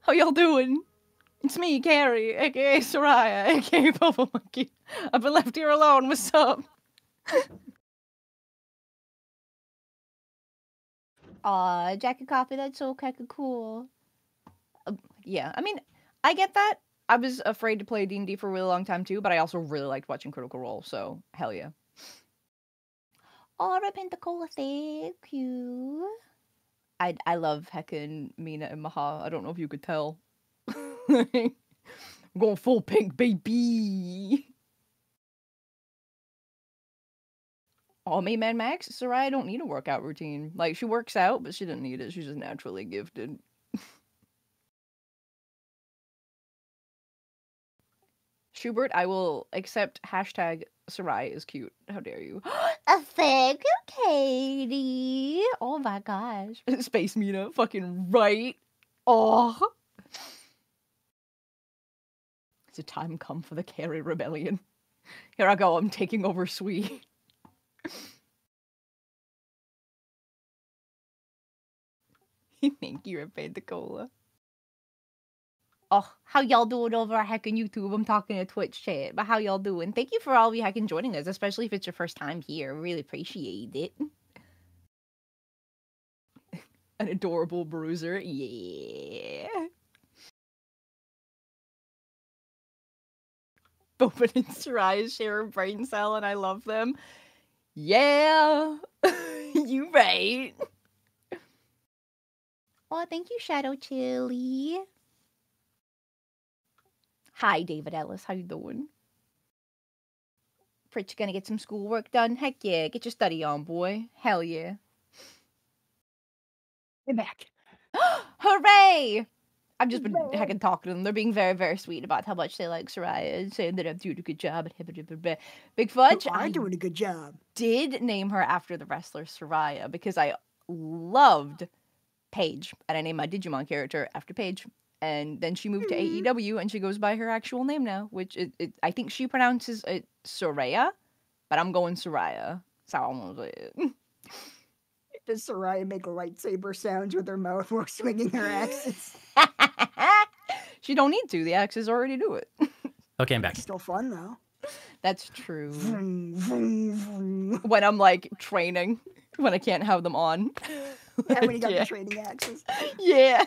How y'all doing? It's me, Carrie, aka Saraya, aka Bubble Monkey. I've been left here alone. What's up? Aw, Jack of Coffee, that's so kinda cool. Uh, yeah, I mean, I get that. I was afraid to play D&D for a really long time too, but I also really liked watching Critical Role, so hell yeah. Oh, Pensacola, thank you. I I love heckin' Mina and Maha. I don't know if you could tell. I'm going full pink, baby. Oh, me, man, Max. Saraya don't need a workout routine. Like she works out, but she doesn't need it. She's just naturally gifted. Schubert, I will accept hashtag Sarai is cute. How dare you? Thank you, Katie. Oh my gosh. Space Mina, fucking right. Oh. It's a time come for the Carrie Rebellion. Here I go, I'm taking over Sweet. Thank you, Red the Cola. Oh, how y'all doing over at Heckin' YouTube? I'm talking to Twitch chat, but how y'all doing? Thank you for all of you heckin' joining us, especially if it's your first time here. Really appreciate it. An adorable bruiser, yeah. Bobin and Sarai share a brain cell, and I love them. Yeah, you right. Oh, thank you, Shadow Chili. Hi, David Ellis. How you doing? Pritch gonna get some schoolwork done? Heck yeah. Get your study on, boy. Hell yeah. Hey, Mac. Hooray! I've just been Hooray. heckin' talking to them. They're being very, very sweet about how much they like Saraya and saying that I'm doing a good job. and Big Fudge, You are I doing a good job. did name her after the wrestler Saraya because I loved Paige, and I named my Digimon character after Paige. And then she moved to Mhm. AEW, and she goes by her actual name now, which it, it, I think she pronounces it Saraya, but I'm going Saraya. So I'm gonna say it. Does Saraya make lightsaber sounds with her mouth while swinging her axes? she don't need to. The axes already do it. Okay, I'm back. Still fun though. That's true. Vroom, vroom, vroom. when I'm like training, when I can't have them on. Yeah, when you got yeah. the training axes. yeah.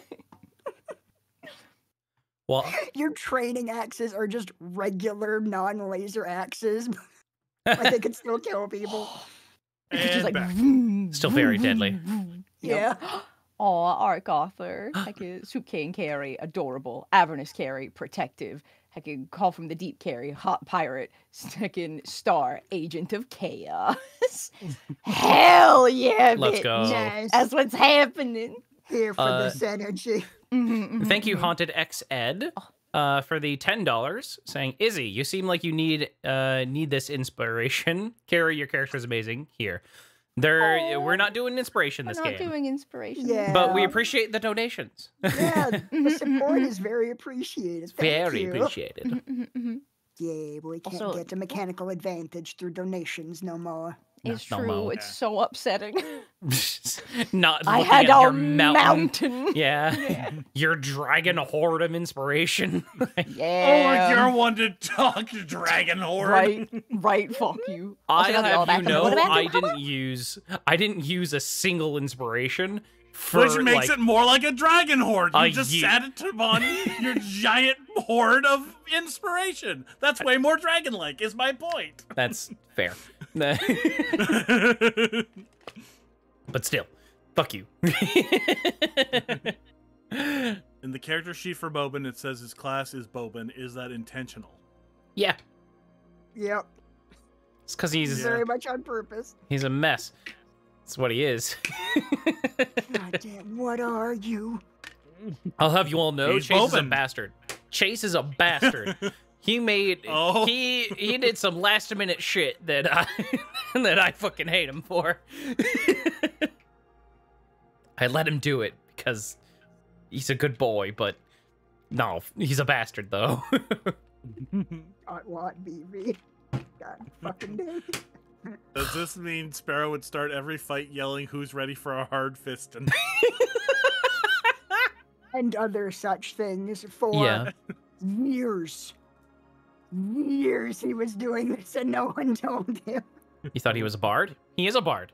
Well, Your training axes are just regular non-laser axes. like they could still kill people. It's just And like back. vroom, Still very vroom, deadly. vroom, vroom. Yeah. Aw, Arc Author. Heck, uh, Soup Cane Carry, adorable. Avernus Carry, protective. Heck, uh, Call from the Deep Carry, hot pirate. Second Star, Agent of Chaos. Hell yeah, Let's bitch. go. Nice. That's what's happening. Here for Uh, this energy. Mhm, mhm, Thank you, mhm. Haunted X Ed, uh, for the ten dollars. Saying, Izzy, you seem like you need uh need this inspiration. Carrie, your character is amazing. Here, there Aw. we're not doing inspiration We're this not game, doing inspiration. Yeah. but we appreciate the donations. Yeah, the support is very appreciated. Thank Very you. appreciated. Yeah, but we can't Also- get a mechanical advantage through donations no more. No, It's no true. mo. It's so upsetting. not I looking had at a your mountain. mountain. Yeah. your dragon horde of inspiration. Yeah. Oh, you're one to talk, to Dragon Horde. right. Right. Fuck you. I now all have you know I didn't use I didn't use a single inspiration for Which makes like, it more like a dragon horde. You a just ye- sat it upon your giant horde of inspiration. That's way more dragon-like. Is my point. that's fair. but still, fuck you. In the character sheet for Bobin, it says his class is Bobin. Is that intentional? yeah, Yep, it's because he's Yeah. very much on purpose. he's a mess. That's what he is. God damn, what are you? I'll have you all know, He's Chase is a Bobin. bastard. Chase is a bastard. He made Oh. he he did some last minute shit that I that I fucking hate him for. I let him do it because he's a good boy, but no, he's a bastard though. God, what, BB? God fucking damn. Does this mean Sparrow would start every fight yelling, "Who's ready for a hard fisting"? And other such things for yeah. years. Years he was doing this and no one told him. You thought he was a bard? He is a bard,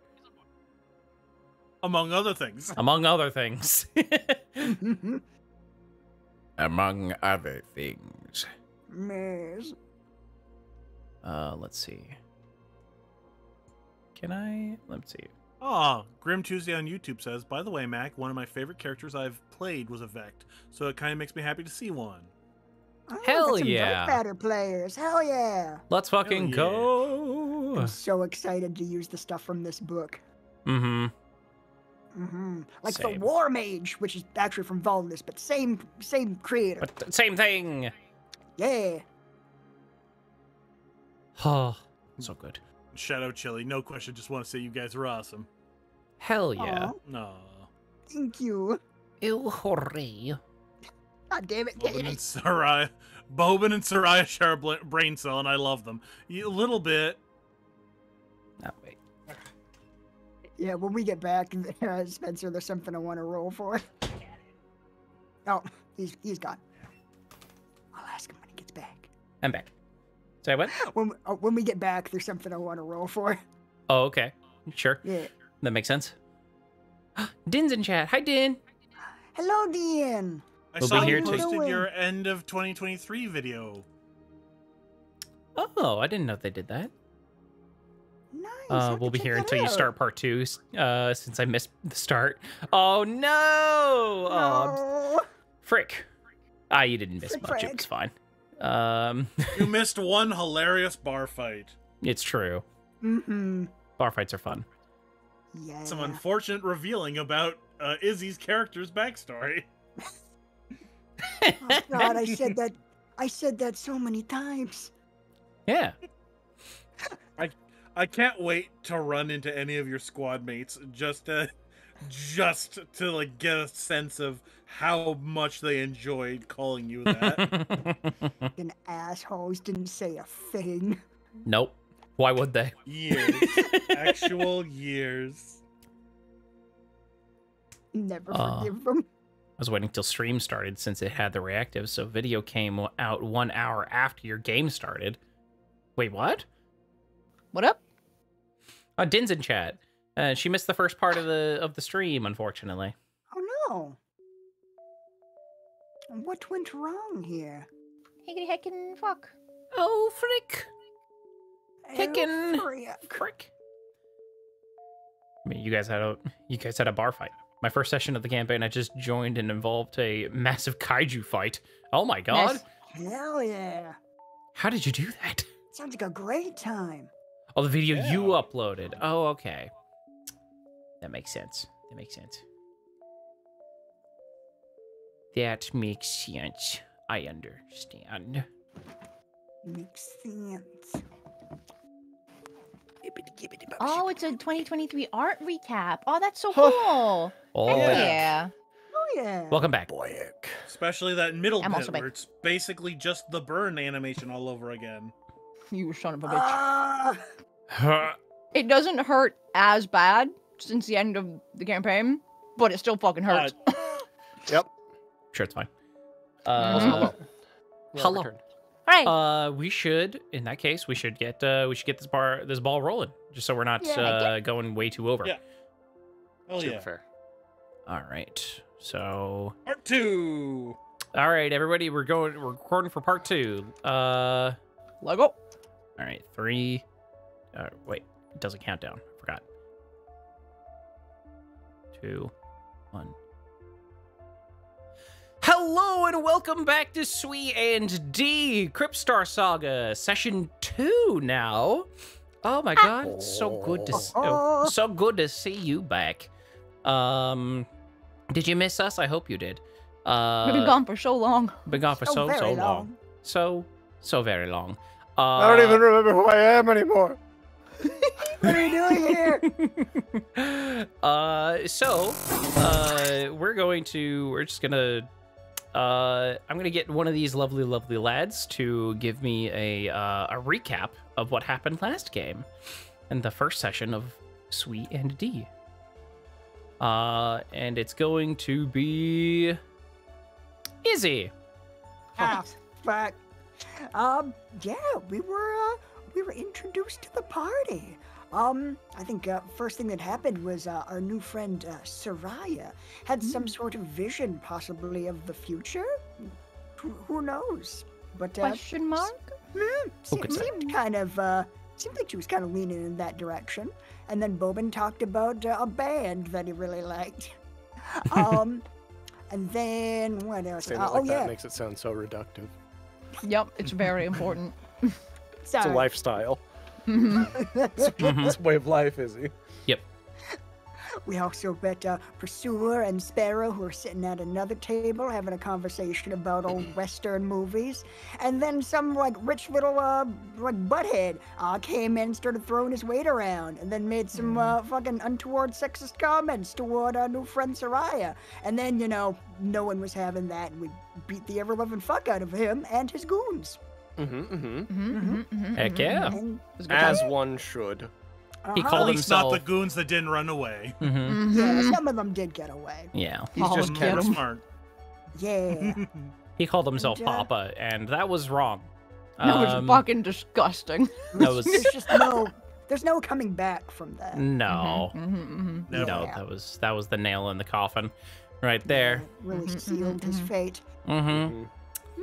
Among other things. among other things. Among other things. Uh, let's see. Can I? Let's see. Aw, Grim Tuesday on YouTube says, By the way, Mac, one of my favorite characters I've played was a Vect, so it kind of makes me happy to see one. Oh, Hell some yeah. Dark Matter players. Hell yeah. Let's fucking yeah. go. I'm so excited to use the stuff from this book. Mm-hmm. Mm hmm Like Same. the War Mage, which is actually from Valda's, but same same creator. But same thing. yeah. Oh, so good. Shadow Chili, no question. Just want to say you guys are awesome. Hell yeah. No. thank you. Ew, hooray. God damn it, Bobin Katie. and Saraya, Bobin and Saraya share a bl- brain cell, and I love them a little bit. Oh, wait. Yeah, when we get back, uh, Spencer, there's something I want to roll for. Oh, he's he's gone. I'll ask him when he gets back. I'm back. Say what? When oh, when we get back, there's something I want to roll for. Oh, okay. Sure. Yeah. That makes sense. Din's in chat. Hi, Din. Hello, Dean. I We'll saw be here you posted your end of 2023 video. Oh, I didn't know they did that. Nice. Uh, we'll be here that until you start part two, uh, since I missed the start. Oh no! Oh, No. frick. Ah, you didn't miss Frick, much. It was fine. Um, You missed one hilarious bar fight. it's true. Mm-hmm. Bar fights are fun. Yeah. Some unfortunate revealing about uh, Izzy's character's backstory. Oh, God, I said that. I said that so many times. Yeah. I I can't wait to run into any of your squad mates just to, just to like get a sense of how much they enjoyed calling you that. And assholes didn't say a thing. nope. Why would they? years, actual years. Never Uh, forgive them. I was waiting till stream started since it had the reactive, so video came out one hour after your game started. Wait, what? What up? Oh, Din's in chat. Uh, she missed the first part of the of the stream, unfortunately. Oh no. What went wrong here? Hickety heckin' fuck. Oh, frick! Hickin'. Oh, frick. Frick! I mean, you guys had a you guys had a bar fight. My first session of the campaign, I just joined and involved a massive kaiju fight. Oh my god! Nice. Hell yeah. How did you do that? Sounds like a great time. Oh, the video you uploaded. Oh, okay. That makes sense. That makes sense. That makes sense. I understand. Makes sense. Oh, it's a 2023 art recap. Oh, that's so cool. Oh, Yeah. yeah. Oh yeah. welcome back. Boy. Especially that middle I'm bit where it's basically just the burn animation all over again. You son of a bitch. Ah, it doesn't hurt as bad since the end of the campaign, but it still fucking hurts. Yep. Sure, it's fine. Also, Mhm. hello. Hello. returned. Right. Uh, we should, in that case, we should get uh, we should get this bar this ball rolling, just so we're not Yeah, uh, going way too over. Yeah. Oh Super yeah. fair. All right. So, Part two. all right, everybody, we're going. We're recording for part two. Uh, Lego. all right, three. Uh, wait, it doesn't count down. Forgot. Two, one. Hello and welcome back to SWE&D Cryptstar Saga session two. Now, oh my God, it's so good to oh, so good to see you back. Um, did you miss us? I hope you did. Uh, We've been gone for so long. been gone for so so very so long. long. so so very long. Uh, I don't even remember who I am anymore. What are you doing here? uh, so, uh, we're going to, we're just gonna, uh, I'm gonna get one of these lovely, lovely lads to give me a, uh, a recap of what happened last game and the first session of SWE&D. Uh, and it's going to be Izzy. ah, fuck. Um, yeah, we were uh, we were introduced to the party. Um, I think uh, first thing that happened was uh, our new friend uh, Saraya had some sort of vision, possibly of the future. Who, who knows? But uh, Question mark? Hmm, se- seemed kind of uh, seemed like she was kind of leaning in that direction. And then Bobin talked about uh, a band that he really liked. Um, and then what else? Uh, like oh that yeah, makes it sound so reductive. Yep, it's very important. It's a Sorry. lifestyle. Mhm. It's a way of life, is he? We also met uh, Pursuer and Sparrow, who were sitting at another table having a conversation about old Western movies. And then some like rich little uh like butthead uh, came in, and started throwing his weight around, and then made some uh, fucking untoward sexist comments toward our new friend Saraya. And then you know no one was having that, and we beat the ever loving fuck out of him and his goons. Mm-hmm, mm-hmm. Mm-hmm, mm-hmm, Heck mhm, yeah. mhm. And, It was a good As one should. He uh-huh. called At least not the goons that didn't run away. Mhm. Yeah, Mhm. some of them did get away. Yeah. He's just get kind of him. smart. Yeah. He called himself And, uh, Papa, and that was wrong. That was Um, fucking disgusting. That was There's just no, there's no coming back from that. no, Mhm, mhm, Never. no. Yeah. That was that was the nail in the coffin, right there. Yeah, really Mhm, sealed his mhm. fate. Mm-hmm.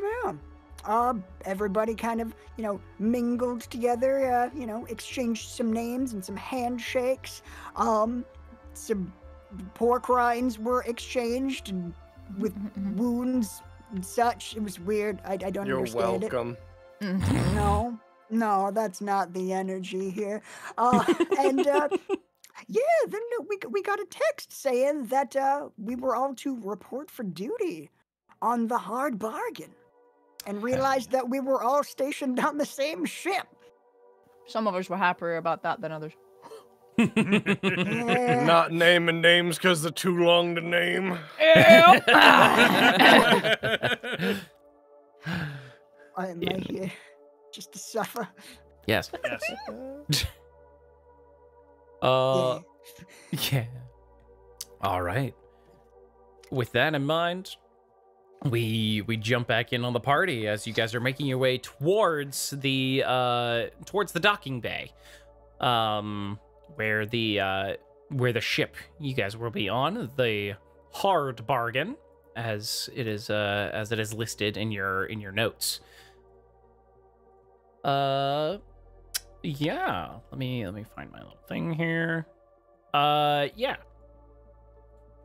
Yeah. Uh, everybody kind of, you know, mingled together, uh, you know, exchanged some names and some handshakes. Um, some pork rinds were exchanged and with mhm, mhm, wounds and such. It was weird. I, I don't You're understand welcome. it. No, no, that's not the energy here. Uh, and, uh, yeah, then we, we got a text saying that uh, we were all to report for duty on the hard bargain and realized that we were all stationed on the same ship. Some of us were happier about that than others. Yeah. Not naming names because they're too long to name. I am Yeah. Here just to suffer. yes. yes. Uh. yeah. Yeah. All right. With that in mind, we we jump back in on the party as you guys are making your way towards the uh towards the docking bay. Um where the uh where the ship you guys will be on, the hard bargain as it is uh as it is listed in your in your notes. Uh yeah, let me let me find my little thing here. Uh yeah.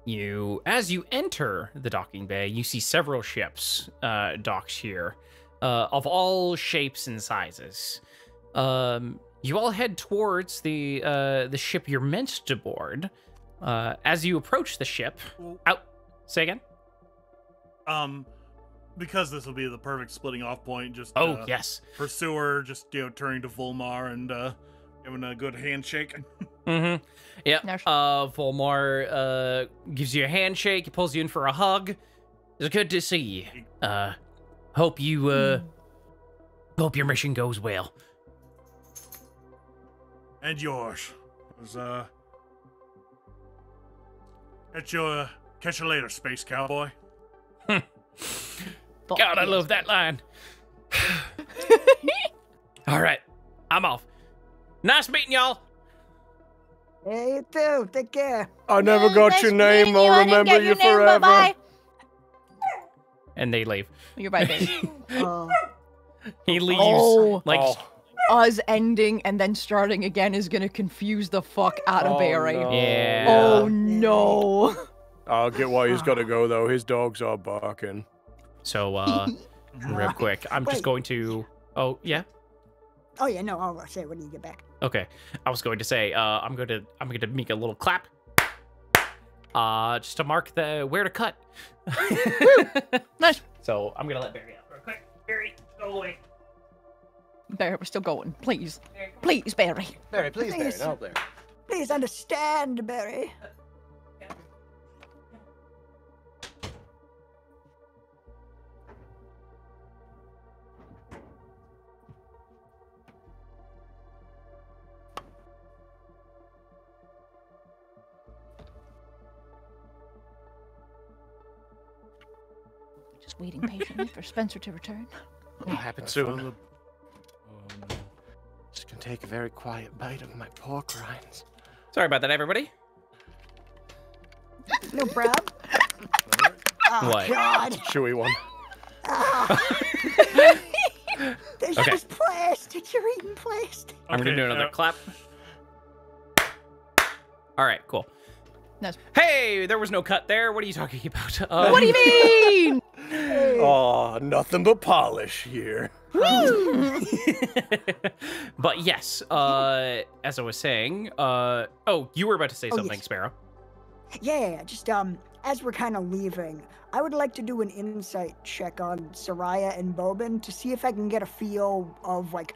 You as you enter the docking bay, you see several ships uh docked here, uh of all shapes and sizes. Um you all head towards the uh the ship you're meant to board. Uh as you approach the ship, out say again? um, because this will be the perfect splitting off point. Just Oh, uh, yes. pursuer, just you know, turning to Volmar and uh, giving a good handshake. Mm-hmm. Yeah. Nice. Uh, Volmar uh gives you a handshake. He pulls you in for a hug. It's good to see you. Uh, hope you uh, hope your mission goes well. and yours. Was uh, catch you uh, catch you later, space cowboy. God, I love that line. All right, I'm off. Nice meeting y'all. Hey, you too. Take care. I never Yay, got nice your name. I'll I remember get you your forever. bye-bye. And they leave. You're by babe. Uh, He leaves. Oh. like Oh, Us ending and then starting again is gonna confuse the fuck out of Oh, Barry. no. Yeah. Oh no. I'll get why he's got to go though. His dogs are barking. so. Uh, real quick, I'm just Wait. going to. Oh yeah. Oh yeah, no, I'll say when you get back. Okay, I was going to say, uh, I'm going to, I'm going to make a little clap, uh, just to mark the where to cut. Nice. So I'm gonna let Barry out real quick. Barry, go away. Barry, we're still going. Please. Please, Barry. Barry, please, Barry, no, Barry. Please understand, Barry. Waiting patiently for Spencer to return. It'll happen soon. Just gonna take a very quiet bite of my pork rinds. Sorry about that, everybody. No problem. Oh, What? God. Chewy one. Ah. This Okay. is plastic. You're eating plastic. I'm gonna do another uh, clap. All right, cool. Hey, there was no cut there. What are you talking about? Uh, What do you mean? Oh, nothing but polish here. but yes, uh, as I was saying, uh, oh, you were about to say Oh, something, yes. Sparrow. Yeah, just um, as we're kind of leaving, I would like to do an insight check on Saraya and Bobin to see if I can get a feel of like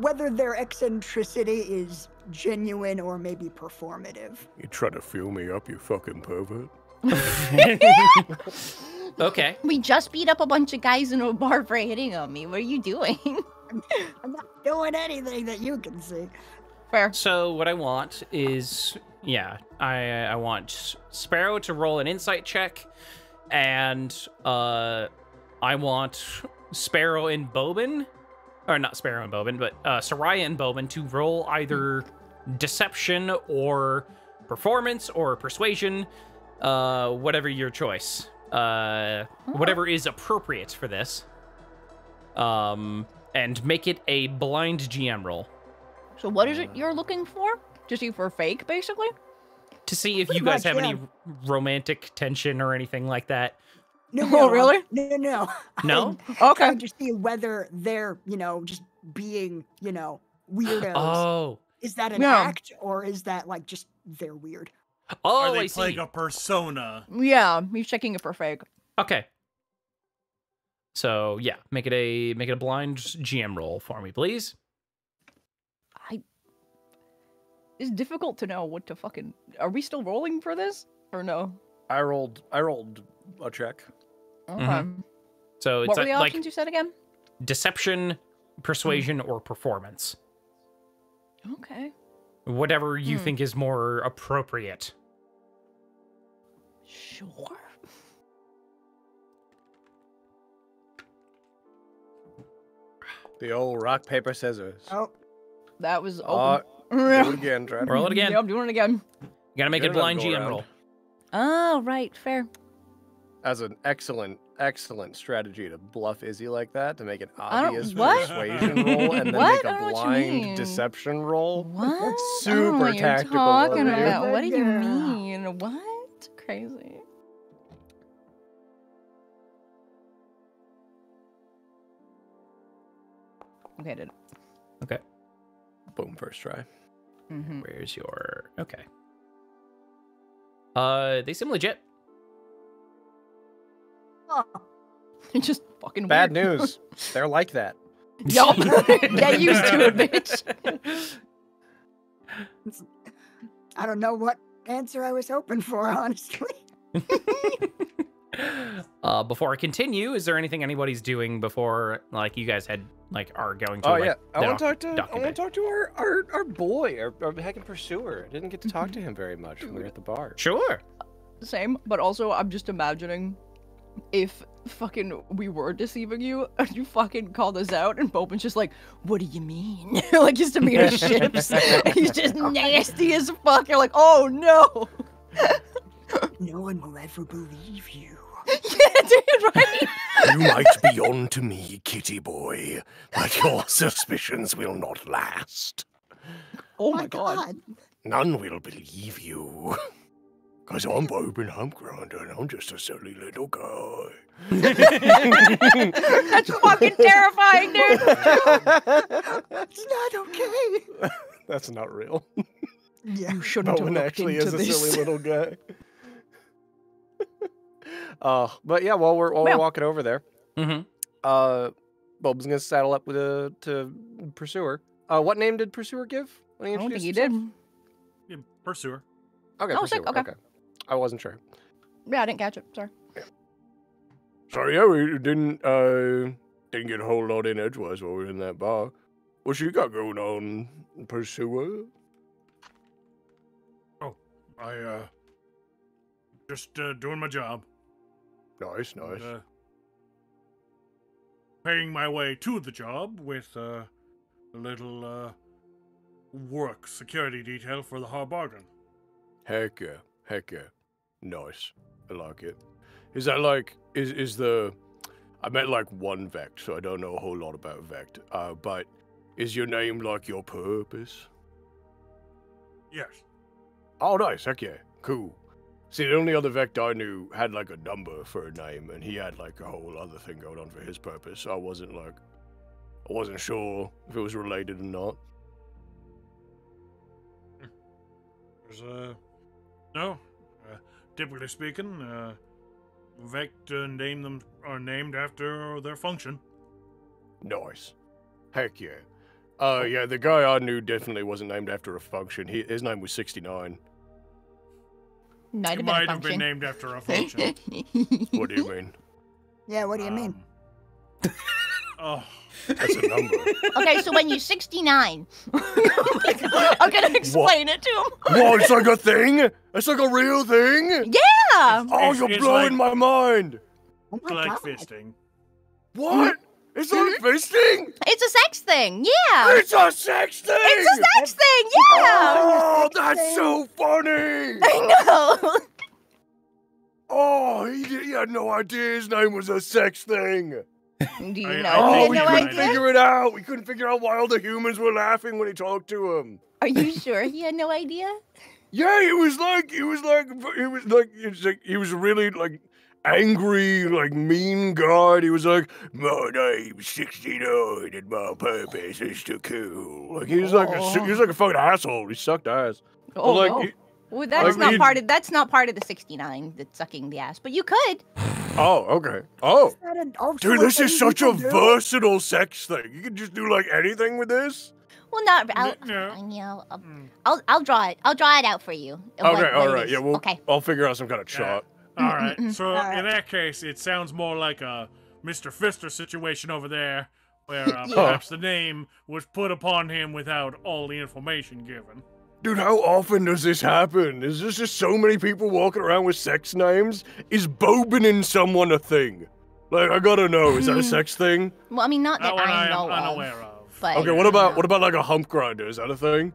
whether their eccentricity is genuine or maybe performative. You try to fill me up, you fucking pervert? Okay. We just beat up a bunch of guys in a bar for hitting on me. What are you doing? I'm not doing anything that you can see. Fair. So what I want is, yeah, I I want Sparrow to roll an insight check, and uh, I want Sparrow and Bobin, or not Sparrow and Bobin, but uh, Saraya and Bobin to roll either deception or performance or persuasion, uh, whatever your choice, uh, whatever is appropriate for this. Um, and make it a blind GM roll. So what is it you're looking for? To see for fake, basically? to see if Pretty you guys much, have any yeah. r- romantic tension or anything like that. No, Oh, no, really? No, no, no. No? I'm Okay. trying to see whether they're, you know, just being, you know, weirdos. Oh, is that an Yeah. act or is that like just they're weird? oh, Are they I playing see. a persona? Yeah, he's checking it for fake. Okay. So yeah, make it a make it a blind GM roll for me, please. I. It's difficult to know what to fucking. Are we still rolling for this or no? I rolled. I rolled a check. Okay. Mhm. So it's What were a- the like options you said again? deception, persuasion, or performance, Okay. whatever you Hmm. think is more appropriate. Sure. The old rock paper scissors. Oh, That was Uh, open. do it again, Trent. Roll it again. Yeah, I'm doing it again. You gotta make Get a another blind go GM roll. Oh, right. Fair. As an excellent, excellent strategy to bluff Izzy like that, to make an obvious what? persuasion roll and then What? make I a don't know what you blind deception roll. What? I don't know super what you're tactical talking about. What do you mean? What? Crazy. Okay, I did. it. Boom, first try. Mhm. Where's your okay? Uh, they seem legit. Oh, It's just fucking Bad weird. news. They're like that. Yup. Get used to it, bitch. I don't know what answer I was hoping for, honestly. uh, before I continue, is there anything anybody's doing before, like, you guys had, like, are going to? Oh like, yeah, I want to talk to. I want to talk to our our, our boy, our, our heckin' pursuer. I didn't get to talk to him very much when we were at the bar. Sure. Same, but also I'm just imagining if fucking we were deceiving you and you fucking called us out and Bobin's just like, what do you mean? like just to meet his ships. and he's just nasty as fuck. You're like, oh no. No one will ever believe you. yeah, dude, right? You might be on to me, kitty boy, but your suspicions will not last. Oh my god. None will believe you. Cause I'm Bobin Humpgrinder and I'm just a silly little guy. That's fucking terrifying, dude. It's not okay. That's not real. Yeah. You shouldn't have Bowen looked actually into is a silly little guy. uh, but yeah, while we're while Well. we're walking over there, Mm-hmm. uh, Bulb's gonna saddle up with a to pursuer. Uh, what name did pursuer give? When he I don't think he introduced did. Yeah, pursuer. Okay, Oh, pursuer. sick, okay. I wasn't sure. Yeah, I didn't catch it. Sorry. Sorry. yeah, we didn't uh didn't get a whole lot in edgewise while we were in that bar. What you got going on, pursuer? Oh, I uh just uh, doing my job. Nice, and, nice. uh, paying my way to the job with uh, a little uh, work security detail for the hard bargain. Heck yeah, heck yeah. Nice. I like it. Is that like is is the I met like one Vect, so I don't know a whole lot about Vect. Uh but is your name like your purpose? Yes. Oh nice, heck yeah. cool. See, the only other Vect I knew had like a number for a name, and he had like a whole other thing going on for his purpose. So I wasn't like, I wasn't sure if it was related or not. There's uh, no. Uh, typically speaking, uh, Vector name them are named after their function. Nice. Heck yeah. Uh, yeah, the guy I knew definitely wasn't named after a function. He, his name was 69. Might It have been a might have been named after a function. What do you mean? Yeah, what do you mean? Oh, That's a number. okay, so when you're 69, I'm gonna explain it to him. Whoa, it's like a thing? It's like a real thing? Yeah. Oh, It's- you're it's blowing like- my mind. Oh my like god. fisting. What? It's like mm-hmm. fisting? It's a sex thing. Yeah. It's a sex thing! It's a sex thing. Yeah. Oh, sex that's thing. so funny! I know. Oh, he, he had no idea his name was a sex thing. Do you I- know? I Oh, we no couldn't idea? figure it out. We couldn't figure out why all the humans were laughing when he talked to him. Are you sure he had no idea? Yeah, it was like it was like it was like it was like he was really like angry, like mean god. He was like, "My name's sixty nine, and my purpose is to kill." Like he was like a, he was like a fucking asshole. He sucked ass. Oh, but, Oh, like, no. he- Well, that's like, not he- part of that's not part of the 69 that's sucking the ass, but you could. oh, okay. Oh, Is that an also dude, this is such a do? versatile sex thing. You can just do like anything with this. Well, not. I'll, no. I know. I'll, Mm. I'll I'll draw it. I'll draw it out for you. of Okay, what- all what it right. is. Yeah, well, okay. I'll figure out some kind of Yeah. chart. All right. So Alright. in that case, it sounds more like a Mr. Fister situation over there, where uh, Yeah. perhaps the name was put upon him without all the information given. Dude, how often does this happen? Is this just so many people walking around with sex names? Is bobining someone a thing? Like, I gotta know, is that a sex thing? Well, I mean, not That that one I I know am of. unaware of. but- Okay, what about know. what about like a hump grinder? Is that a thing?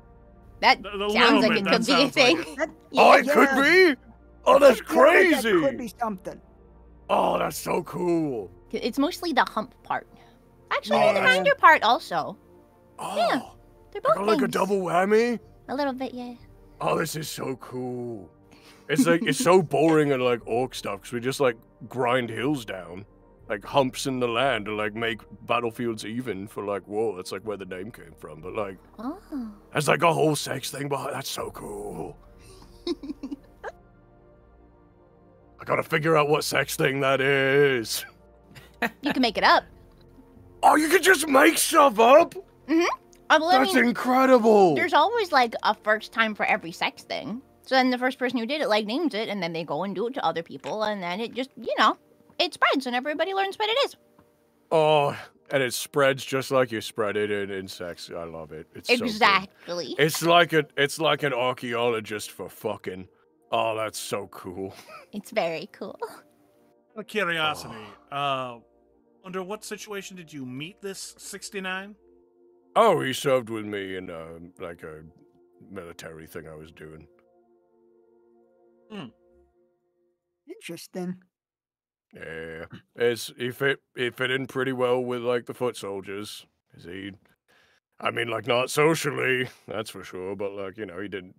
That The- the sounds like it could be a sounds like thing. it. That- Yeah. Oh, it yeah. could be. Oh, that's I feel crazy. That could be something. Oh, that's so cool. It's mostly the hump part. Actually, Oh, the grinder part also. Oh, Yeah, They're I both got like a double whammy. A little bit, yeah. Oh, this is so cool. It's like it's so boring and like orc stuff because we just like grind hills down, like humps in the land to like make battlefields even for like war. that's like where the name came from. But like Oh. There's like a whole sex thing But That's so cool. I gotta figure out what sex thing that is. You can make it up. Oh, you can just make stuff up. Mm-hmm. Well, I That's mean, incredible. there's always like a first time for every sex thing. So then the first person who did it like names it, and then they go and do it to other people, and then it just you know it spreads, and everybody learns what it is. Oh, and it spreads just like you spread it in insects. I love it. It's so exactly. It's like a, it's like an archaeologist for fucking. Oh, that's so cool. It's very cool. Out of curiosity, uh, under what situation did you meet this 69? Oh, he served with me in uh, like a military thing I was doing. Hmm. Interesting. Yeah, it's he fit he fit in pretty well with like the foot soldiers. 'cause he, I mean, like not socially, that's for sure, but like you know, he did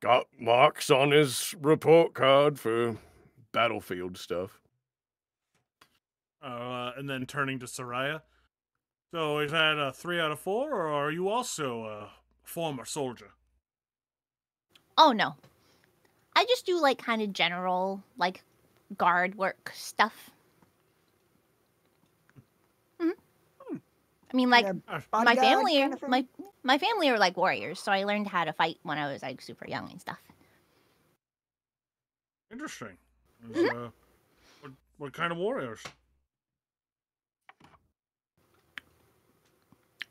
got marks on his report card for battlefield stuff. Uh, and then turning to Saraya. So is that a three out of four, or are you also a former soldier? Oh no. I just do like kind of general like guard work stuff. hmm I mean, like Yeah, Uh, my family, kinda are, my my family are like warriors, so I learned how to fight when I was like super young and stuff. Interesting. Is, uh, what, what kind of warriors?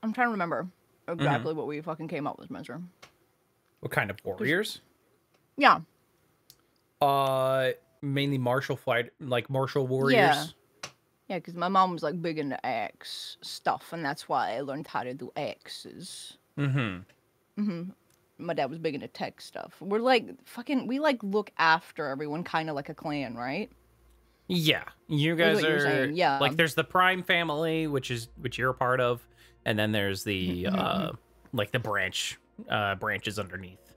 I'm trying to remember exactly what we fucking came up with, Mesra. What kind of warriors? Yeah, Uh, mainly martial fight, like martial warriors. yeah, because my mom was like big into axe stuff, and that's why I learned how to do axes. Mm-hmm. Mm hmm My dad was big into tech stuff. We're like fucking. We like look after everyone, kind of like a clan, right? Yeah, you guys what you were are. yeah. Like, there's the Prime family, which is which you're a part of, and then there's the Mm-hmm, uh, like the branch uh branches underneath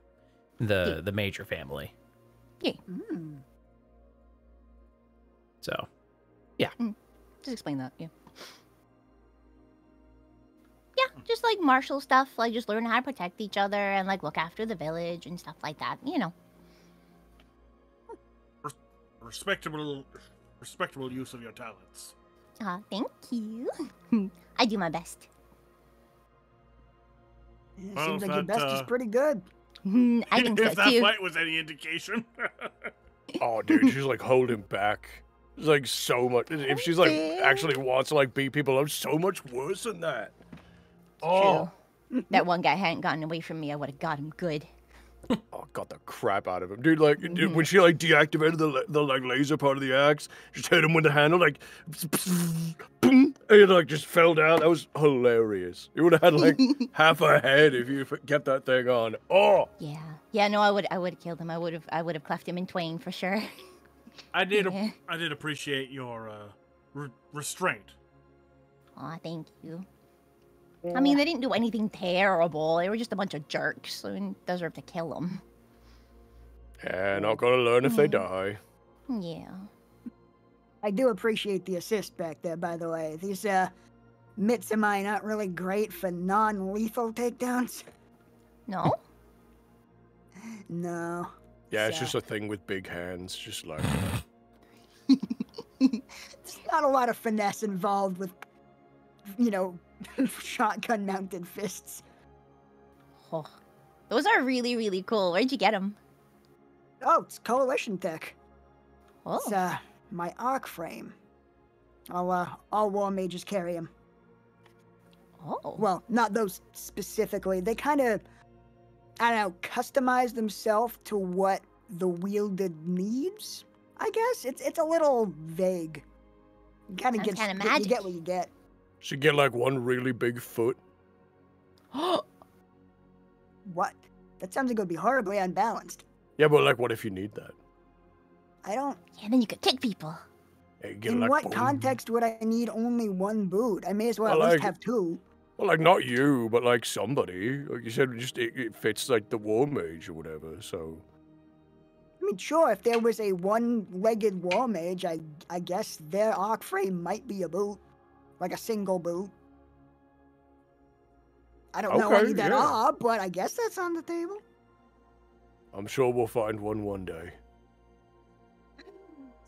the the major family. Mm. So yeah. Just explain that. Yeah. Yeah, just like martial stuff, like just learn how to protect each other and like look after the village and stuff like that. You know. Respectable, respectable use of your talents. Ah, thank you. I do my best. Yeah, Well, seems if like your that, best is uh, pretty good. I think so if that too. fight was any indication. Oh, dude, she's like holding back. It's like so much. If she's like actually wants to like beat people up, so much worse than that. Oh, True. that one guy hadn't gotten away from me, I would have got him good. Oh, got the crap out of him, dude. Like dude, when she like deactivated the the like laser part of the axe, just hit him with the handle, like, boom, and it like just fell down. That was hilarious. You would have had like half a head if you f- kept that thing on. Oh, Yeah. Yeah, no, I would I would have killed him. I would have I would have cleft him in twain for sure. I did. Yeah. ap- I did appreciate your uh, re- restraint. Aw, thank you. I mean, they didn't do anything terrible. They were just a bunch of jerks. So we deserve to kill them. yeah, not gonna learn if they die. Yeah. I do appreciate the assist back there, by the way. These uh, mitts of mine aren't really great for non-lethal takedowns. No? No. Yeah, it's So- just a thing with big hands, just like. There's not a lot of finesse involved with, you know, shotgun-mounted fists. Oh. Those are really, really cool. Where'd you get them? Oh, it's coalition tech. Oh. It's uh, my arc frame. All uh, all war mages carry them. oh. Well, not those specifically. They kind of, I don't know, customize themselves to what the wielded needs. I guess it's it's a little vague. Kind of Sounds get kinda you get what you get. She get like one really big foot. What? That sounds like it would be horribly unbalanced. Yeah, but like, what if you need that? I don't. yeah, then you could kick people. Yeah, get, In like, what boom. context would I need only one boot? I may as well Well, at least like- have two. Well, like not you, but like somebody. Like you said, just it, it fits like the war mage or whatever. So I mean, sure, if there was a one-legged war mage, I I guess their arc frame might be a boot, like a single boot. I don't know Okay, any that yeah. are, but I guess that's on the table. I'm sure we'll find one one day.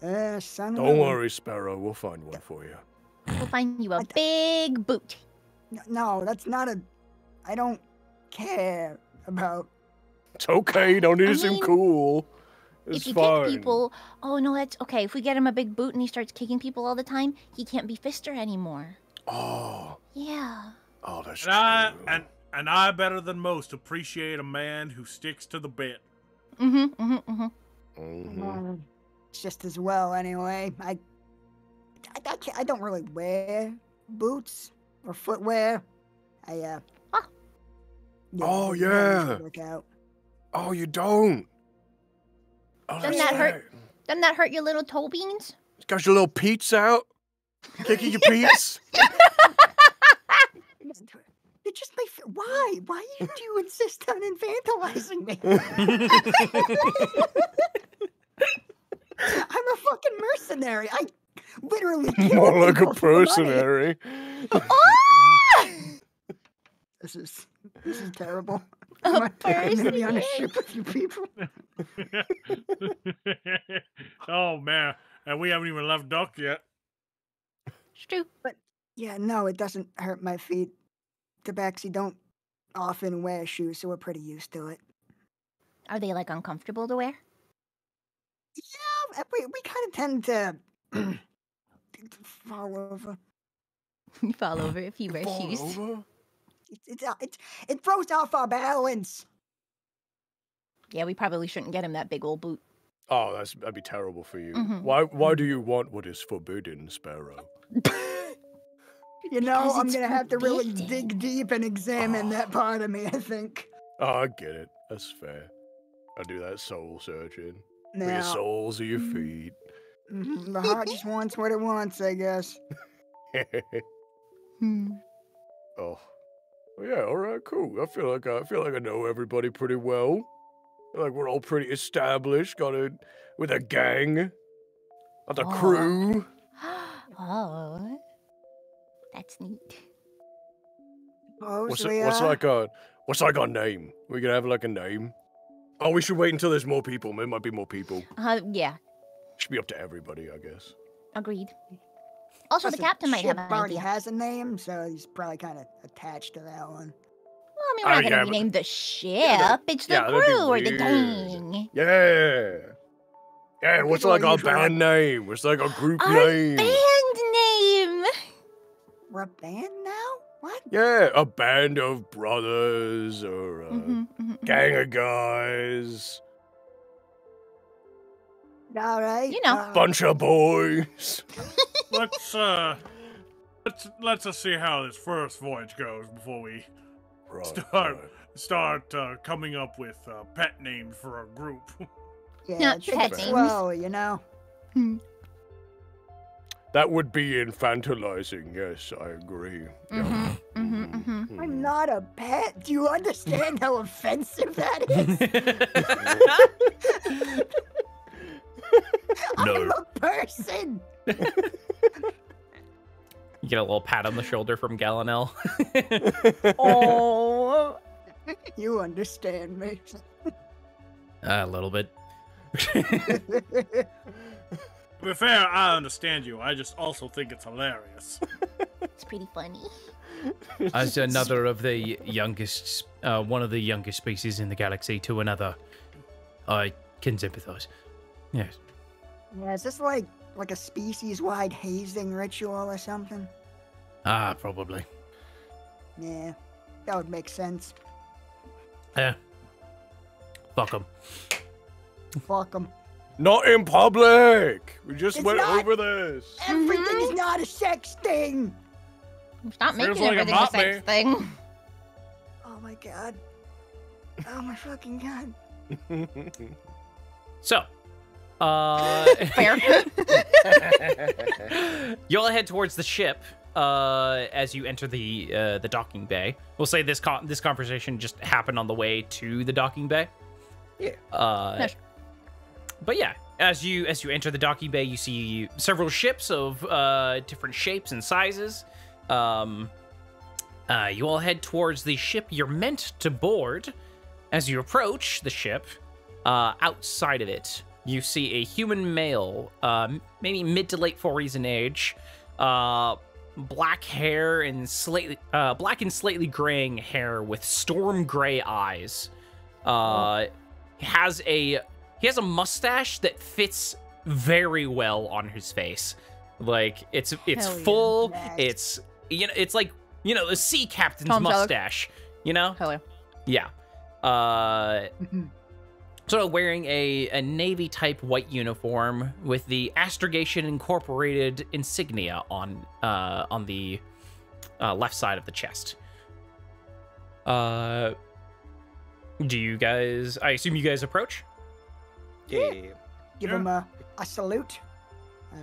Uh, son Don't a- worry, Sparrow. We'll find one for you. We'll find you a I- big boot. No, that's not a. I don't care about. It's okay. Don't need to seem cool. It's if you fine. kick people, oh no, that's okay. If we get him a big boot and he starts kicking people all the time, he can't be Fister anymore. Oh, Yeah. oh, that's And I and and I better than most appreciate a man who sticks to the bit. Mm-hmm. Mm-hmm. Mm-hmm. mm-hmm. Mm, Just as well, anyway. I. I, I, can't, I don't really wear boots or footwear. I uh. Ah. Oh, it doesn't yeah. Work out. Oh, you don't. Oh, Doesn't that's that hurt? right. Doesn't that hurt your little toe beans? Got your little Pete's out. Kicking your Pete's. It just my. f- Why? Why do you insist on infantilizing me? I'm a fucking mercenary. I literally kill More like a people for money. mercenary. This is this is terrible. A oh, I'm gonna be on a ship with you people. oh man, and we haven't even left Duck yet. It's true. Yeah, no, it doesn't hurt my feet. Tabaxi don't often wear shoes, so we're pretty used to it. Are they like uncomfortable to wear? Yeah, we, we kind of tend to fall over. You fall over if you wear Fall shoes. over? It, it's uh, it, it throws off our balance. Yeah, we probably shouldn't get him that big old boot. Oh, that's that'd be terrible for you. Mhm. Why why do you want what is forbidden, Sparrow? You know, Because I'm gonna have to really dig deep and examine that part of me. I think. Oh, I get it. That's fair. I do that soul searching. For your Now, soles or your Mm. feet. mhm, the heart just wants what it wants, I guess. Hmm. oh. Well, yeah, all right, cool. I feel like I, I feel like I know everybody pretty well. Like we're all pretty established, got a with a gang, got a Oh. crew. oh, that's neat. Suppose What's we, it, what's like a what's like our name? We could have like a name. Oh, we should wait until there's more people. There might be more people. Uh, yeah, Should be up to everybody, I guess. agreed. Also, the captain might have an already idea. has a name, so he's probably kind of attached to that one. Well, I mean, we're Oh, not gonna yeah, but- rename the ship. that- it's the yeah, crew or the gang. Yeah. Yeah, what's People like our band name? What's like our group Our name? band name. We're a band now? What? Yeah, a band of brothers or a Mhm, mhm, mhm. gang of guys, All right. You know. uh, bunch of boys. let's uh, let's let's just see how this first voyage goes before we Right, Start. right. start uh, coming up with uh, pet names for our group. Yeah, Not pet names. slow, you know. That would be infantilizing. Yes, I agree. Yeah. Mhm, mhm, mhm. Mhm. I'm not a pet. Do you understand how offensive that is? I'm a person. You get a little pat on the shoulder from Gallinel. Oh. You understand me. a little bit. to be fair, I understand you. I just also think it's hilarious. It's pretty funny. As another of the youngest, uh, one of the youngest species in the galaxy to another, I can sympathize. Yes. yeah, is this like like a species-wide hazing ritual or something? Ah, probably. Yeah, that would make sense. Yeah. Fuck them. Fuck them. Not in public. We just It's went not- over this. Everything is not a sex thing. Stop Feels making like everything a might sex be. thing. Oh my god. Oh my fucking god. So, uh, Fair. you all head towards the ship uh, as you enter the uh, the docking bay. We'll say this con- this conversation just happened on the way to the docking bay. Yeah. Uh, No, sh- but yeah, as you as you enter the docking bay, you see several ships of uh, different shapes and sizes. Um, uh, you all head towards the ship you're meant to board. As you approach the ship, uh, outside of it, you see a human male, um, maybe mid to late 40s in age, uh, black hair and slightly, uh, black and slightly graying hair with storm gray eyes. Uh, has a he has a mustache that fits very well on his face. Like it's it's Hell full. Nice. It's you know it's like you know the sea captain's Tom mustache. You know, Hell yeah. yeah. Uh, sort of wearing a, a navy type white uniform with the astrogation incorporated insignia on uh on the uh, left side of the chest. Uh, do you guys? I assume you guys approach. Yeah. Give Yeah. him a, a salute. Uh,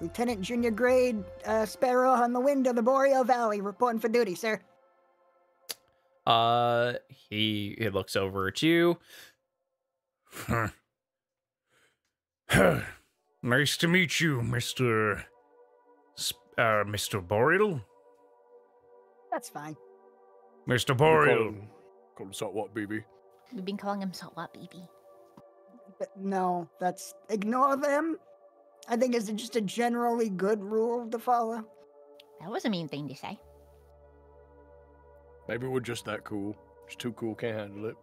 Lieutenant Junior Grade uh, Sparrow on the wind of the Boreal Valley, reporting for duty, sir. Uh, he he looks over at you. Nice to meet you, Mister. Uh, Mister Boreal. That's fine. Mister Call Boreal. call him salt what, baby. We've been calling him Saltwatt Baby. But no, that's ignore them. I think it's just a generally good rule to follow. That was a mean thing to say. Maybe we're just that cool. Just too cool, can't handle it.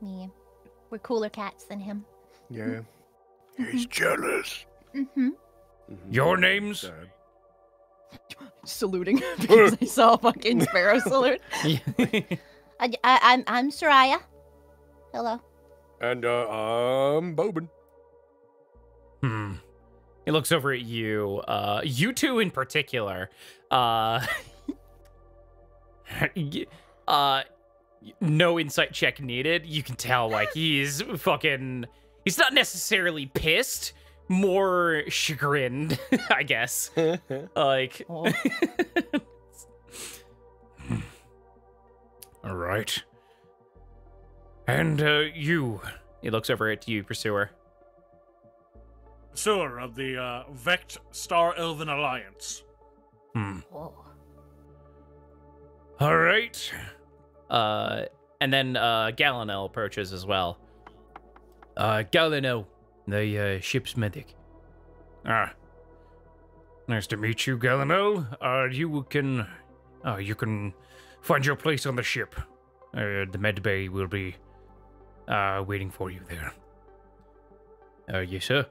Yeah. We're cooler cats than him. Yeah. He's jealous. Mm-hmm. Mhm. Your names? Sad. Saluting because I saw a fucking sparrow salute. I, I, I'm I'm Saraya. Hello. And uh, I'm Bobin. Hmm. He looks over at you, uh, you two in particular. Uh, uh, no insight check needed. You can tell, like, he's fucking. He's not necessarily pissed, more chagrined, I guess. Like, Oh. all right. And uh, you. He looks over at you, pursuer. Sewer of the uh, Vect Star Elven Alliance. Hmm. Oh. All right. Uh, and then uh, Gallinel approaches as well. Uh, Gallinel, the uh, ship's medic. Ah. Nice to meet you, Gallinel. Uh, you can, uh, you can find your place on the ship. Uh, the med bay will be, uh, waiting for you there. Uh, yes, sir.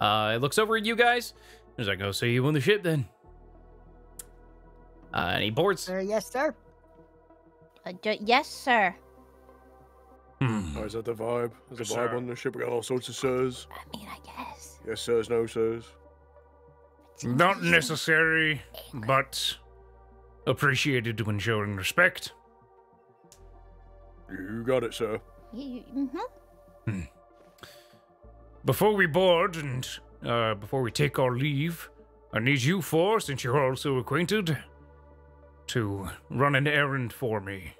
Uh, it looks over at you guys. He's like, "I'll see you on the ship then." Uh, and he boards. Sir, yes, sir. Uh, yes, sir. Hmm. Oh, is that the vibe? Is the Yes, vibe sir. on the ship? We got all sorts of sirs. I mean, I guess. Yes, sirs, no, sirs. Not necessary, but appreciated when showing respect. You got it, sir. Mm-hmm. Before we board and uh, before we take our leave, I need you four, since you're all so acquainted, to run an errand for me.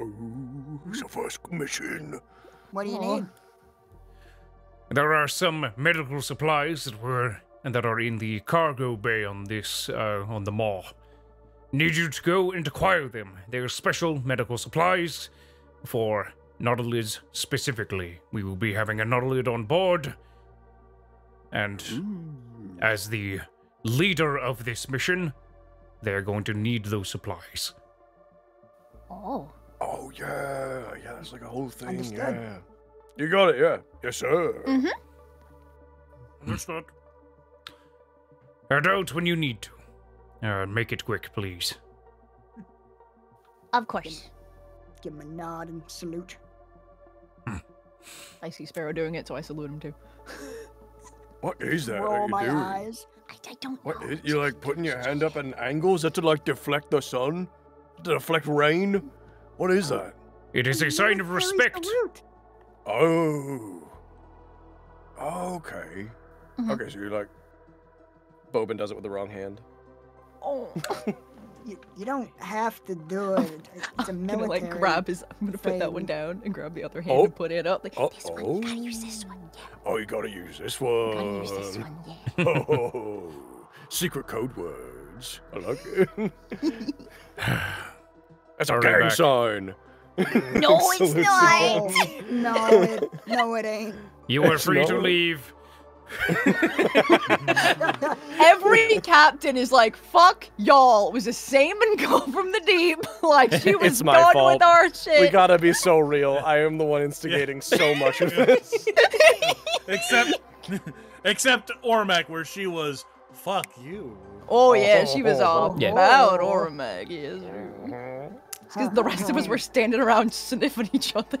Oh, it's a first commission. What do you Aw. need? There are some medical supplies that were and that are in the cargo bay on this uh, on the maw. Need you to go and acquire them. They're special medical supplies for Nautiluds specifically. We will be having a Nautilid on board, and as the leader of this mission, they're going to need those supplies. Oh. Oh, yeah. Yeah, that's like a whole thing. Understood. Yeah. You got it, yeah. Yes, sir. Mm-hmm. Understood. Head out when you need to. Uh, make it quick, please. Of course. Give him a nod and salute. I see Sparrow doing it, so I salute him too. What is that? that Roll you're my doing? eyes. I, I don't What know. is you like putting your hand up at an angle? Is that to like deflect the sun? To deflect rain? What is that? It is a sign of respect. Oh. Okay. Mhm. Okay, so you're like Bobin does it with the wrong hand. Oh, You, you don't have to do it. It's a I'm gonna like grab his. I'm gonna put that one down and grab the other hand Oh. and put it up. Like, Uh This one, you oh. gotta use this one. Yeah, Oh, you gotta use this you one. gotta use this one. Yeah. Oh, secret code words. I like it. That's a Alright, gang back. sign. No, it's not. No, no, it, no, it ain't. You are It's free to leave. every captain is like, "Fuck y'all." It was the same and go from the deep. like she was It's my done fault. with our shit. We gotta be so real. I am the one instigating so much of this. Except, except Ormac, where she was, fuck you. oh yeah, she was oh. all Yeah. about Ormag. Yes. Because the rest of us were standing around sniffing each other.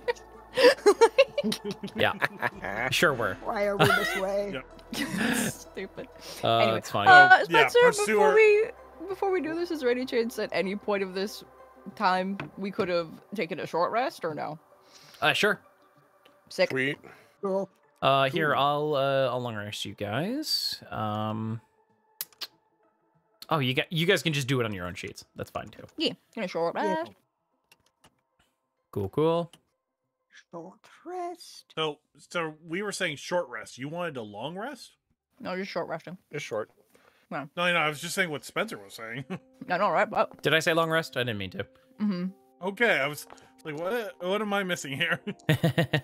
Yeah, sure were. Why are we this way? Yep. Stupid. Uh, Anyway, That's fine. Uh, yeah, Spencer, before we before we do this, is there any chance at any point of this time we could have taken a short rest or no? Uh, sure. Sick. Sweet. Cool. Uh, here I'll uh I'll long rest you guys. Um. Oh, you got you guys can just do it on your own sheets. That's fine too. Yeah, in a short Yeah. rest. Cool, cool. Short rest. So, so we were saying short rest. You wanted a long rest? No, just short resting. Just short. No, no, no, I was just saying what Spencer was saying. No, no, right? Oh, Did I say long rest? I didn't mean to. mm-hmm. okay, I was like, what? What am I missing here?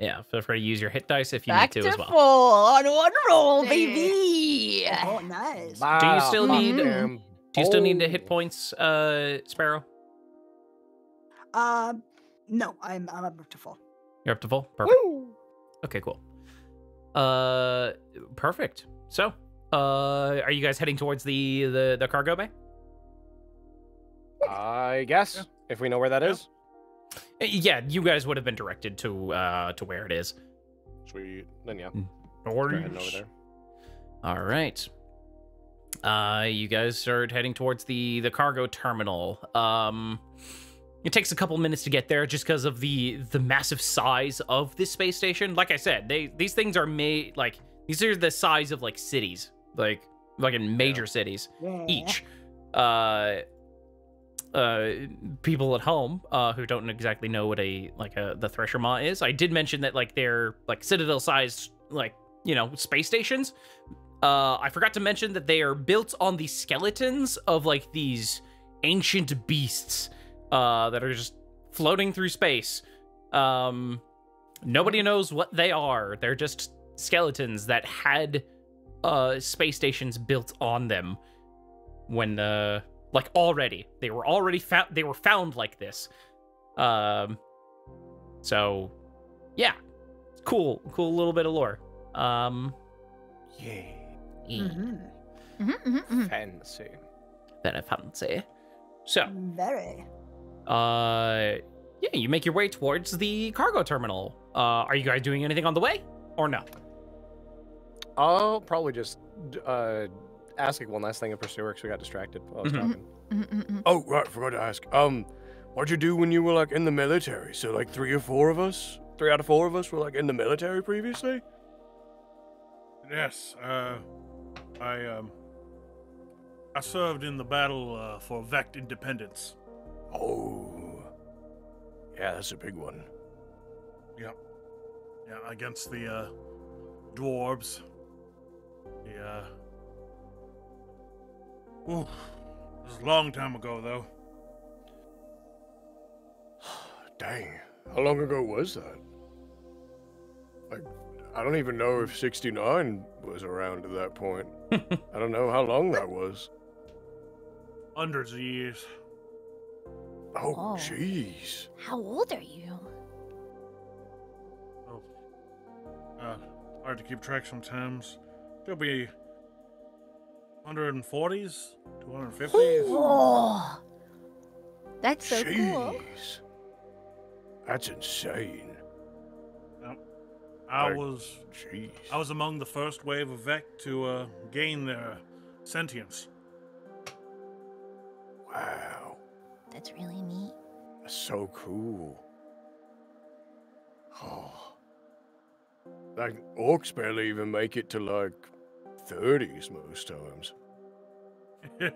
yeah, feel free to use your hit dice if you Back need to, to as well. full on one roll, baby. Oh, nice. Do you still Wow, need- damn Do you still need the hit points, uh, Sparrow? Um, no, I'm I'm up to full. You're up to full. Perfect. Okay, cool. Uh, perfect. So, uh, are you guys heading towards the the, the cargo bay? I guess. Yeah. If we know where that Yeah. is. Uh, Yeah, you guys would have been directed to uh to where it is. Sweet. Then yeah. No Go ahead and over worries. there. All right. Uh, you guys start heading towards the the cargo terminal. Um, it takes a couple minutes to get there just because of the the massive size of this space station. Like I said, they these things are made like these are the size of like cities, like like in major cities Yeah. each. Uh, uh, people at home uh, who don't exactly know what a like a the Thresher Maw is, I did mention that like they're like citadel-sized like you know space stations. Uh, I forgot to mention that they are built on the skeletons of like these ancient beasts uh, that are just floating through space. Um, nobody knows what they are. They're just skeletons that had uh, space stations built on them when uh like already they were already found they were found like this um so yeah cool cool little bit of lore um Yeah. Mhm. Mhm, mhm, mhm. Fancy. very fancy so Very. Uh yeah you make your way towards the cargo terminal uh are you guys doing anything on the way or no I'll probably just uh ask like one last thing of Pursuer because we got distracted while I was Mhm. talking. Mhm, mhm, mhm. Oh, right, forgot to ask. Um, what'd you do when you were like in the military? So like three or four of us, three out of four of us were like in the military previously. Yes, uh, I um, I served in the battle uh, for Vect Independence. Oh, yeah, that's a big one. Yep. Yeah, against the uh, dwarves. The uh, ooh, it was a long time ago though. Dang, how long ago was that? Like, I don't even know if '69 was around at that point. I don't know how long that was. Hundreds of years. Oh, Oh. jeez. How old are you? Uh, hard to keep track sometimes. There'll be 140s, 250s. Oh, that's so jeez. cool. That's insane. I was Jeez. I was among the first wave of Vect to uh, gain their sentience. Wow. That's really neat. So cool. Oh. Like, orcs barely even make it to like 30s most times. Uh,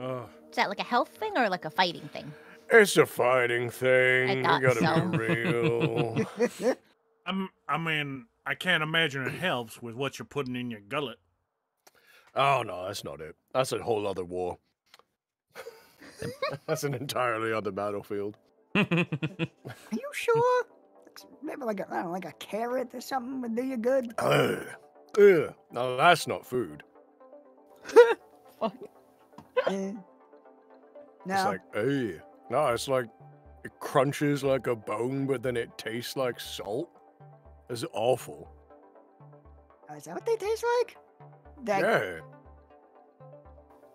Is that like a health thing or like a fighting thing? It's a fighting thing. We thought gotta so. be real. I'm, I mean, I can't imagine it helps with what you're putting in your gullet. oh, no, that's not it. That's a whole other war. that's an entirely other battlefield. Are you sure? Maybe like a, I don't know, like a carrot or something would do you good. Ugh. Ugh. No, that's not food. Eh. No. It's like, hey. No, it's like, it crunches like a bone, but then it tastes like salt. It's awful. Oh, is that what they taste like? That, yeah.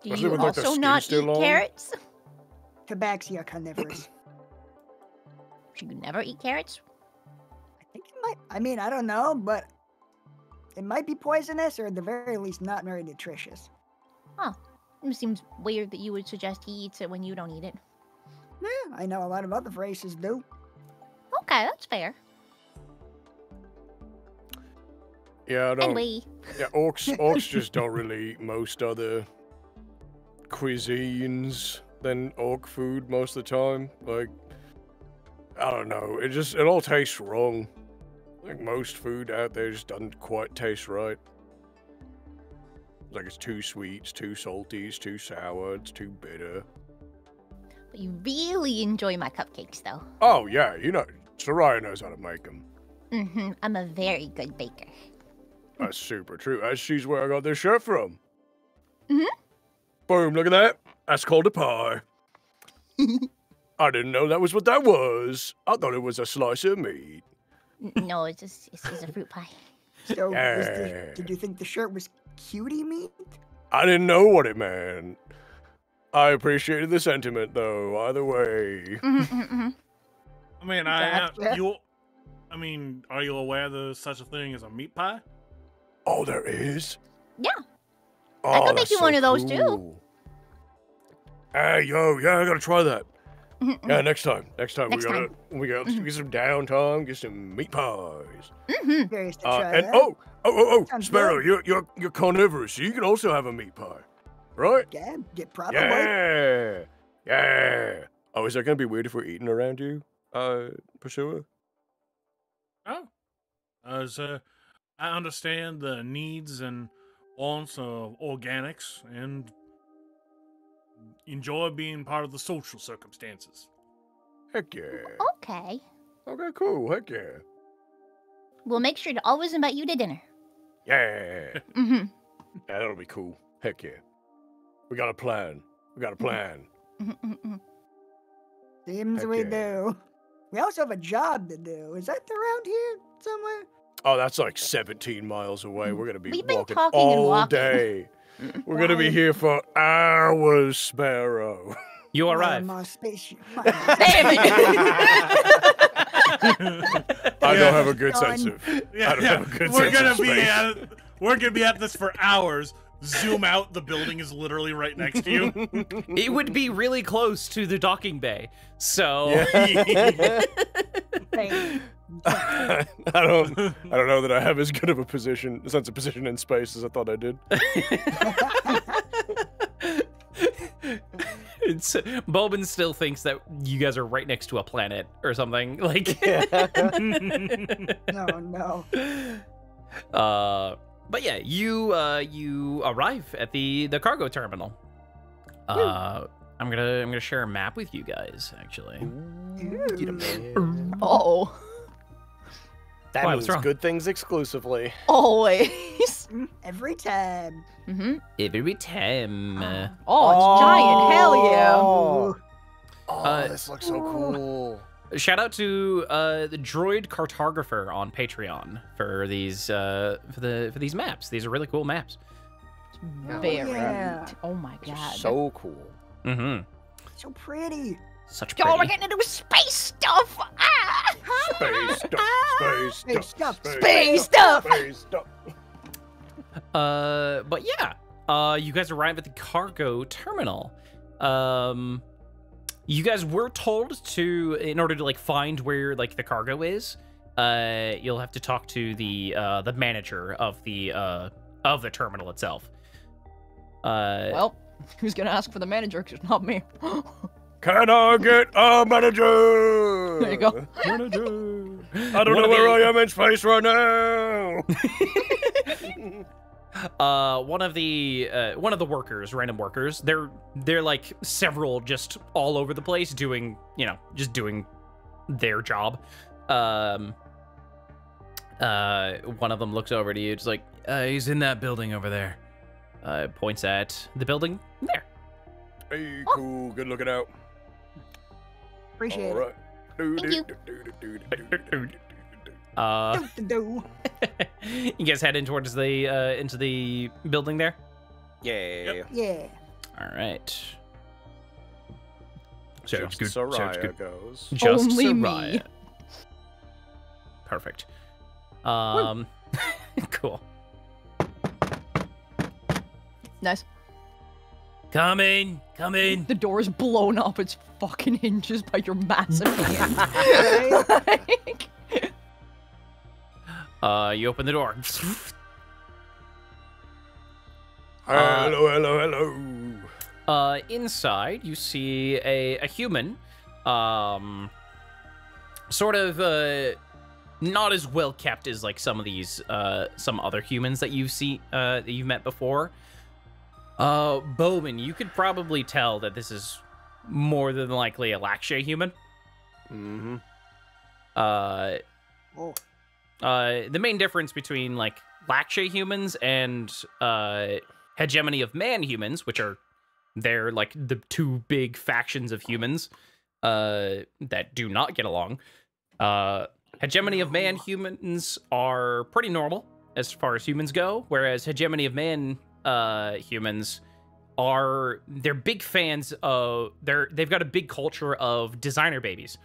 Do Especially you with, like, the also not still eat on. carrots? Tabaxi are carnivorous. Should you never eat carrots? I think it might. I mean, I don't know, but it might be poisonous, or at the very least, not very nutritious. It seems weird that you would suggest he eats it when you don't eat it. Yeah, I know a lot of other races do. Okay, that's fair. Yeah, I don't. Anyway, Yeah, orcs orcs just don't really eat most other cuisines than orc food most of the time. Like I don't know, it just it all tastes wrong. Like most food out there just doesn't quite taste right. Like it's too sweet, it's too salty, it's too sour, it's too bitter. but you really enjoy my cupcakes, though. Oh yeah, you know, Saraya knows how to make them. Mm-hmm. I'm a very good baker. That's super true. As she's where I got this shirt from. Mm hmm. Boom, look at that. That's called a pie. I didn't know that was what that was. I thought it was a slice of meat. No, it's just it's, it's a fruit pie. So, was the, did you think the shirt was cutie meat? I didn't know what it meant. I appreciated the sentiment, though. Either way. Mhm, mhm, mhm. I mean, I Gotcha. you. I mean, are you aware there's such a thing as a meat pie? Oh, there is. Yeah. Oh, I could make you so one of those, too. Cool. Hey, yo, yeah, I gotta try that. Mhm, Yeah, next time. Next time Next we gotta time. we gotta Mhm. get some downtime, get some meat pies. mhm. Curious to Uh, and that. oh, oh, oh, oh, Sounds Sparrow, good. you're you're you're carnivorous, so you can also have a meat pie, right? yeah, get probably. Yeah. Yeah. Oh, is that gonna be weird if we're eating around you, uh, Pursuer? Oh, as uh, I understand the needs and wants of organics and enjoy being part of the social circumstances. Heck yeah. Okay. Okay, cool. Heck yeah. We'll make sure to always invite you to dinner. Yeah. Mm-hmm. yeah, that'll be cool. Heck yeah. We got a plan. We got a plan. Mm-hmm, Seems we Okay. do. We also have a job to do. Is that around here somewhere? Oh, that's like 17 miles away. We're gonna be We've been walking talking and all walking. day. We're gonna be here for hours, Sparrow. You Why arrive. My spaceship. my- I don't have a good sense of. Yeah, I don't yeah. have a good we're sense gonna of be space. at we're gonna be at this for hours. Zoom out, the building is literally right next to you. It would be really close to the docking bay. So Hey, I don't. I don't know that I have as good of a position, sense of position in space as I thought I did. it's Bobin still thinks that you guys are right next to a planet or something. Like no, no. uh but yeah, you uh you arrive at the the cargo terminal. Uh I'm gonna I'm gonna share a map with you guys actually. Oh, That Why, means wrong? good things exclusively. always. Every time. Mm-hmm. Every time. uh, Oh, it's giant. Hell yeah. Oh, oh Uh, this looks so cool. Shout out to uh, the Droid Cartographer on Patreon for these uh, for the for these maps. These are really cool maps. Oh, Very yeah. Oh my These god. So cool. Mm-hmm. So pretty. Such Oh, we're pretty. getting into space stuff. Ah! Space stuff. Space Space stuff. stuff. Space stuff. Space stuff. Uh, but yeah, uh, you guys arrive at the cargo terminal. Um, you guys were told to, in order to like find where like the cargo is, uh, you'll have to talk to the uh the manager of the uh of the terminal itself. Uh, Well, who's gonna ask for the manager? 'Cause it's not me. Can I get a manager? There you go. Manager. I don't One know where the- I am in space right now. uh one of the uh one of the workers random workers they're they're like several just all over the place doing you know just doing their job um uh one of them looks over to you just like uh he's in that building over there uh points at the building there hey, cool. Good looking out. Do, do, do. uh it. Do. you guys heading towards the uh into the building there Yeah. Yeah. all right sounds Just good sounds Saraya good goes. Just Only me. Perfect. Um, cool. Nice. Come in, come in. The door's blown off its fucking hinges by your massive hand. Like- Uh, you open the door. Hello, hello, hello. Uh, inside you see a a human, um, sort of uh, not as well kept as like some of these uh some other humans that you've seen uh that you've met before. Uh, Bobin, you could probably tell that this is more than likely a Lakshay human. Mm-hmm. Uh, Oh. uh, the main difference between like Lakshay humans and uh, hegemony of man humans, which are they're like the two big factions of humans uh, that do not get along. Uh, hegemony of man humans are pretty normal as far as humans go, whereas hegemony of man uh, humans are they're big fans of they're they've got a big culture of designer babies.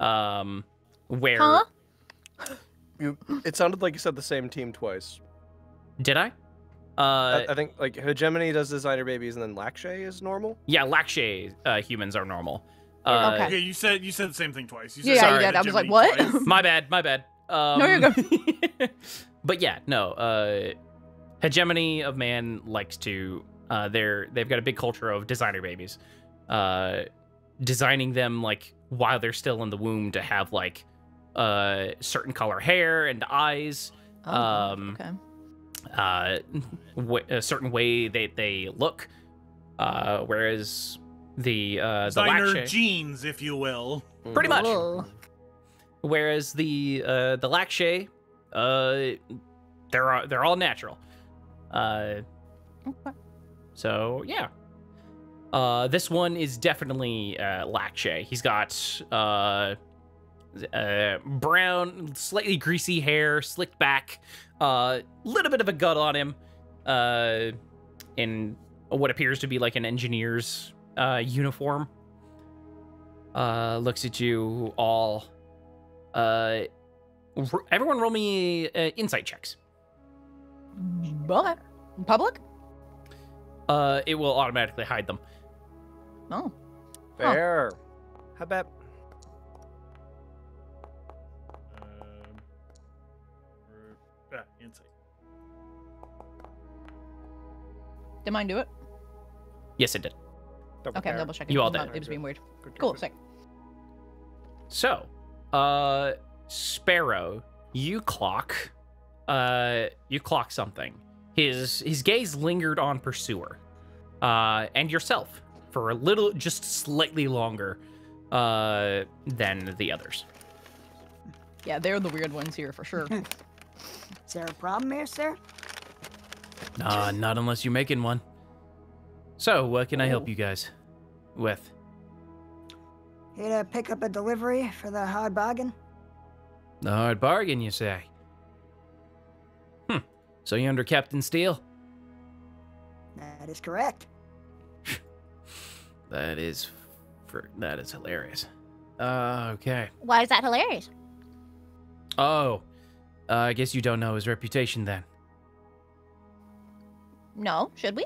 Um, where Huh? You. It sounded like you said the same team twice. Did I? Uh, I, I think like hegemony does designer babies, and then Lakshay is normal. yeah, Lakshay uh, humans are normal. Uh, Okay. Okay, you said you said the same thing twice. You said Yeah, Sorry. yeah. I was like, what? My bad, my bad. Um, No, you're good. but yeah, no. Hegemony of man likes to. Uh, they're they've got a big culture of designer babies. uh, designing them like while they're still in the womb to have like uh certain color hair and eyes Oh, Um, okay. uh, w- a certain way they they look. Uh, whereas the uh, the Designer Lakshay, genes, if you will. pretty much. Whoa. Whereas the uh, the Lakshay, uh, they're they're all natural. Uh, Okay. so yeah. Uh, this one is definitely uh, Lakshay. He's got uh, uh, brown, slightly greasy hair, slicked back, a uh, little bit of a gut on him, uh, in what appears to be like an engineer's uh, uniform. Uh, looks at you all. Uh, everyone, roll me uh, insight checks. Okay. Public? Uh, it will automatically hide them. Oh. Fair. How about Um, or- ah, insight. Did mine do it? Yes, it did. double Okay, I'm double checking. You all did. It was being weird. Good, good, Cool, good. sick. So, uh, Sparrow, you clock, uh, you clock something. His his gaze lingered on Pursuer, uh, and yourself for a little, just slightly longer, uh, than the others. Yeah, they're the weird ones here for sure. Is there a problem here, sir? Uh, not unless you're making one. So, what can I help Oh. you guys with? Here to pick up a delivery for the hard bargain? The hard bargain, you say? So you're under Captain Steele? That is correct. That is, for that is hilarious. Uh, okay. Why is that hilarious? Oh, uh, I guess you don't know his reputation then. No, should we?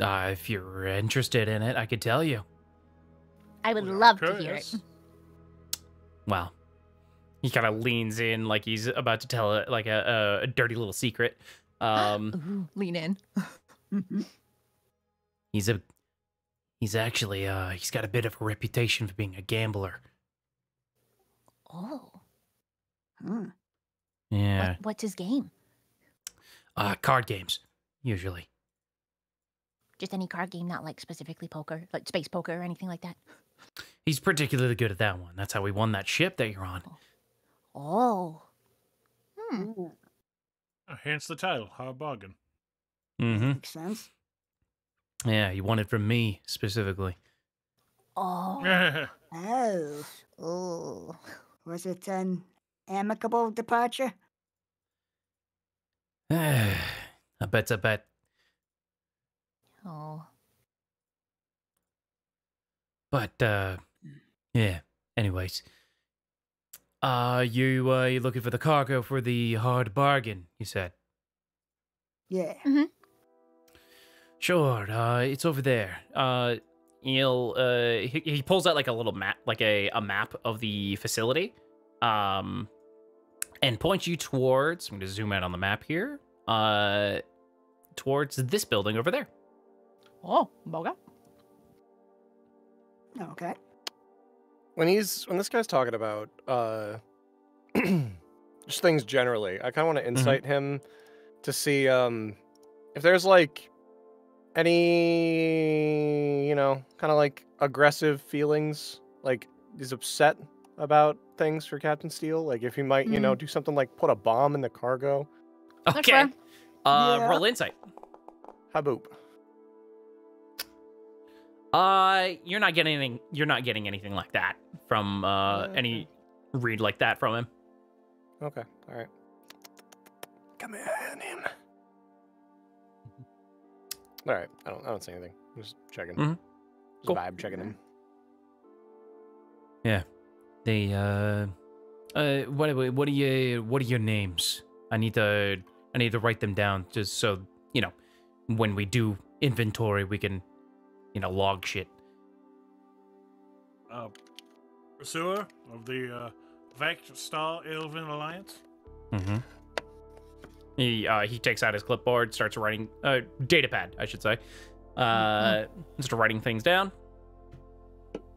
Uh, if you're interested in it, I could tell you. I would We are love to hear it. curious. Well, he kind of leans in like he's about to tell it like a, a, a dirty little secret. Um, Ooh, lean in. Mhm. he's a, he's actually, uh, he's got a bit of a reputation for being a gambler. Oh, Hmm. Yeah, what, what's his game? uh, card games usually. Just any card game, not like specifically poker, like space poker or anything like that. He's particularly good at that one. That's how we won that ship that you're on. Oh, hmm. Ooh, Ah, Hence the title, Hard Bargain. Mm-hmm. Makes sense. Yeah, you won it from me specifically. Oh, Oh, oh. was it an amicable departure? I bet's a bet. Oh, But uh yeah. Anyways. Uh you uh you looking for the cargo for the hard bargain, you said. Yeah. Sure, uh it's over there. Uh he'll uh he, he pulls out like a little map like a, a map of the facility. Um and points you towards I'm gonna zoom out on the map here. Uh towards this building over there. Oh, boga. Okay. When he's when this guy's talking about uh just things generally i kind of want to insight him to see um if there's like any you know kind of like aggressive feelings like he's upset about things for captain steel like if he might you know do something like put a bomb in the cargo Okay. Uh Yeah. roll insight. haboop Uh, you're not getting anything. You're not getting anything like that from uh any read like that from him. okay all right come here him all right i don't i don't say anything I'm just checking Mhm. just Cool. vibe checking him Yeah. They uh, uh, what what are you what are your names? I need to I need to write them down just so you know when we do inventory we can you know log shit. uh, pursuer of the uh, Vect Star Elven Alliance. Mm-hmm. He uh he takes out his clipboard, starts writing uh data pad, I should say. Uh, start writing things down.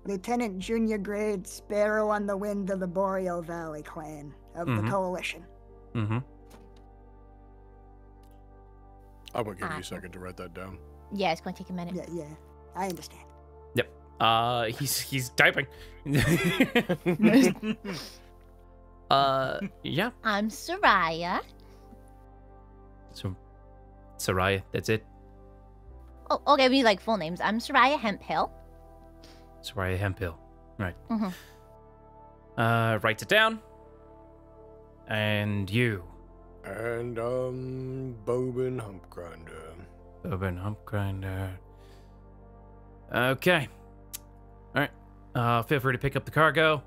Lieutenant Junior Grade Sparrow on the Wind of the Boreal Valley Clan of Mhm. the Coalition. Mm-hmm. I'm gonna give you Ah. a second to write that down. Yeah, it's going to take a minute. Yeah, yeah. I understand. Yep. Uh, he's he's typing. uh, yeah. I'm Saraya. So, Saraya, that's it. Oh, okay, we like full names. I'm Saraya Hemphill. Saraya Hemphill. Right. Mhm. Uh, writes it down. And you, And um, Bobin Humpgrinder. Urban Hump Grinder. Okay. All right. Uh, feel free to pick up the cargo.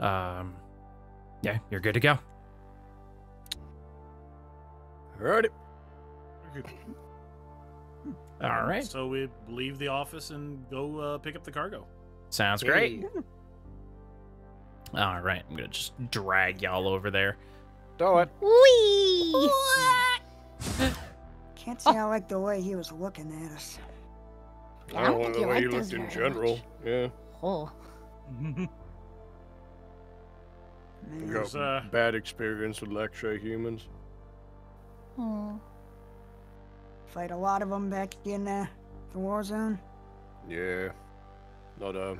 Um, yeah, you're good to go. Alrighty. All right. So we leave the office and go uh, pick up the cargo. Sounds great. All right. I'm gonna just drag y'all over there. Do it. Wee! Can't say I like the way he was looking at us. I don't Oh, think the way you looked in general. much. Yeah. Oh, Man, You There's, got uh, bad experience with Lakshay humans. oh. fight a lot of them back in uh, the war zone. Yeah. Lot of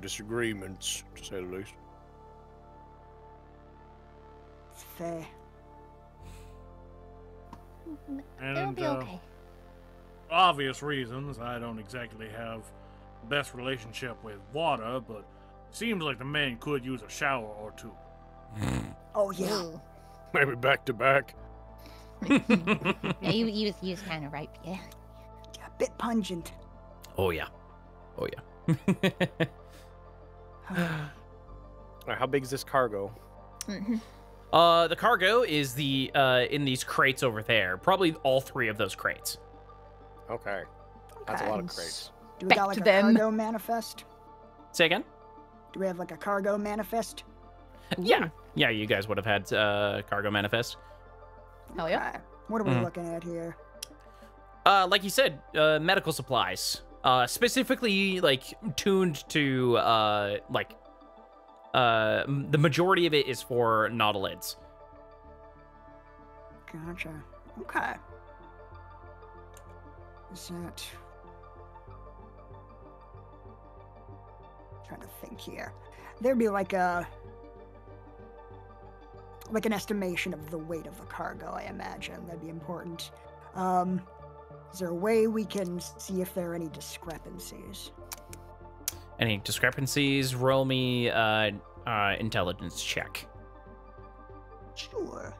disagreements, to say the least. It's fair. It'll And be uh, okay. Obvious reasons, I don't exactly have the best relationship with water, but seems like the man could use a shower or two. Oh yeah. Maybe back to back. Yeah, he, he was, he was kind of ripe, yeah. A bit pungent. oh yeah. Oh yeah. Alright, how big is this cargo? Mhm. uh, the cargo is the uh in these crates over there. Probably all three of those crates. Okay. That's a lot of Okay. crates. Do we Back got like a them. cargo manifest? Say again. Do we have like a cargo manifest? Yeah. Yeah, you guys would have had uh cargo manifest. Hell yeah. Okay. What are we Mhm. looking at here? Uh, like you said, uh, medical supplies. Uh, specifically like tuned to uh like uh the majority of it is for nautilids. Gotcha. Okay. That? Trying to think here. There'd be like a like an estimation of the weight of the cargo. I imagine that'd be important. Um, is there a way we can see if there are any discrepancies? Any discrepancies? Roll me uh, uh intelligence check. Sure.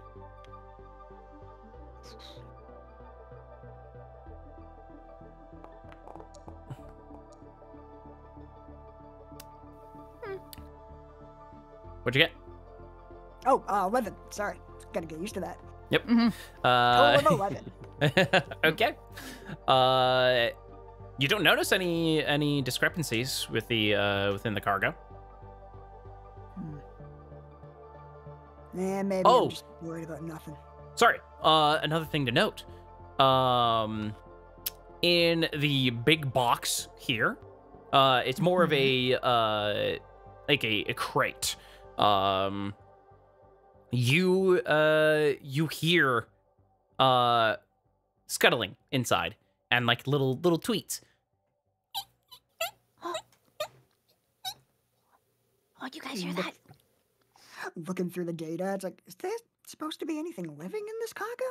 What'd you get? Oh, uh, 11. Sorry. Gotta get used to that. Yep. Total of Uh, 11. okay. Uh, you don't notice any any discrepancies with the uh within the cargo. Nah, maybe Oh. I'm just worried about nothing. Sorry. Uh, another thing to note. Um, in the big box here, uh, it's more of a uh, like a, a crate. Um, you uh, you hear uh, scuttling inside and like little little tweets. Oh, you guys hear that? Looking through the data, it's like, is there supposed to be anything living in this cargo?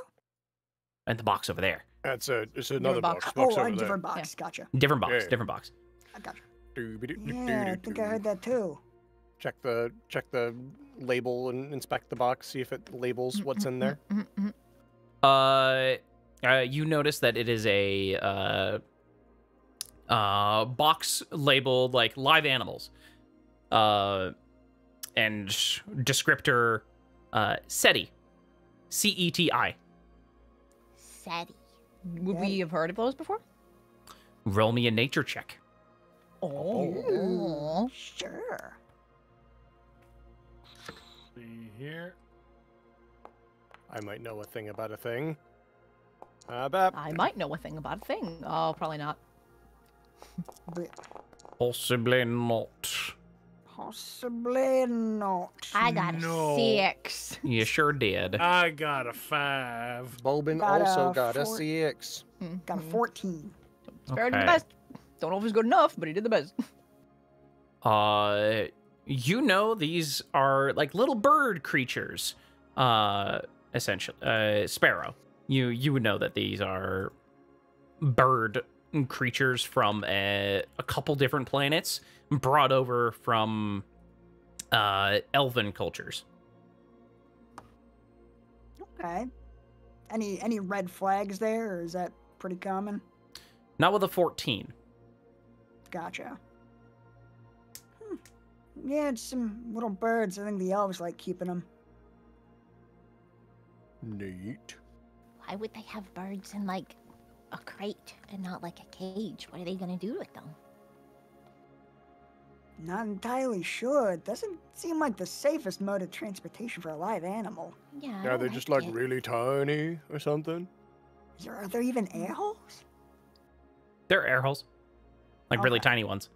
And the box over there, That's a it's another box. box. Oh, a over there. different box. Gotcha. different box, Yeah. different box. I gotcha. Yeah, I think I heard that too. Check the check the label and inspect the box, see if it labels what's in there. Mhm, mhm. Uh, uh, you notice that it is a uh, uh, box labeled like live animals, uh, and descriptor uh, CETI, C E T I. CETI. Would we have heard of those before? Roll me a nature check. Oh. Sure. See here. I might know a thing about a thing. I bet. I might know a thing about a thing. Oh, probably not. Possibly not. possibly not. I got No. a six. You sure did. I got a five. Bobin Got also a got a four- CX. Got a Mhm. 14. Sparrow did Okay. the best. Don't know if it's good enough, but he did the best. Uh, you know these are like little bird creatures. Uh, essentially, uh, sparrow. You you would know that these are bird creatures from a, a couple different planets brought over from uh elven cultures. Okay. Any any red flags there, or is that pretty common? Not with a 14. Gotcha. Yeah, it's some little birds. I think the elves like keeping them. Neat. Why would they have birds in like a crate and not like a cage? What are they gonna do with them? Not entirely sure. It doesn't seem like the safest mode of transportation for a live animal. Yeah. I Are don't they just like it. really tiny or something? Is there, are there even air mm. holes? They're air holes, like really tiny ones,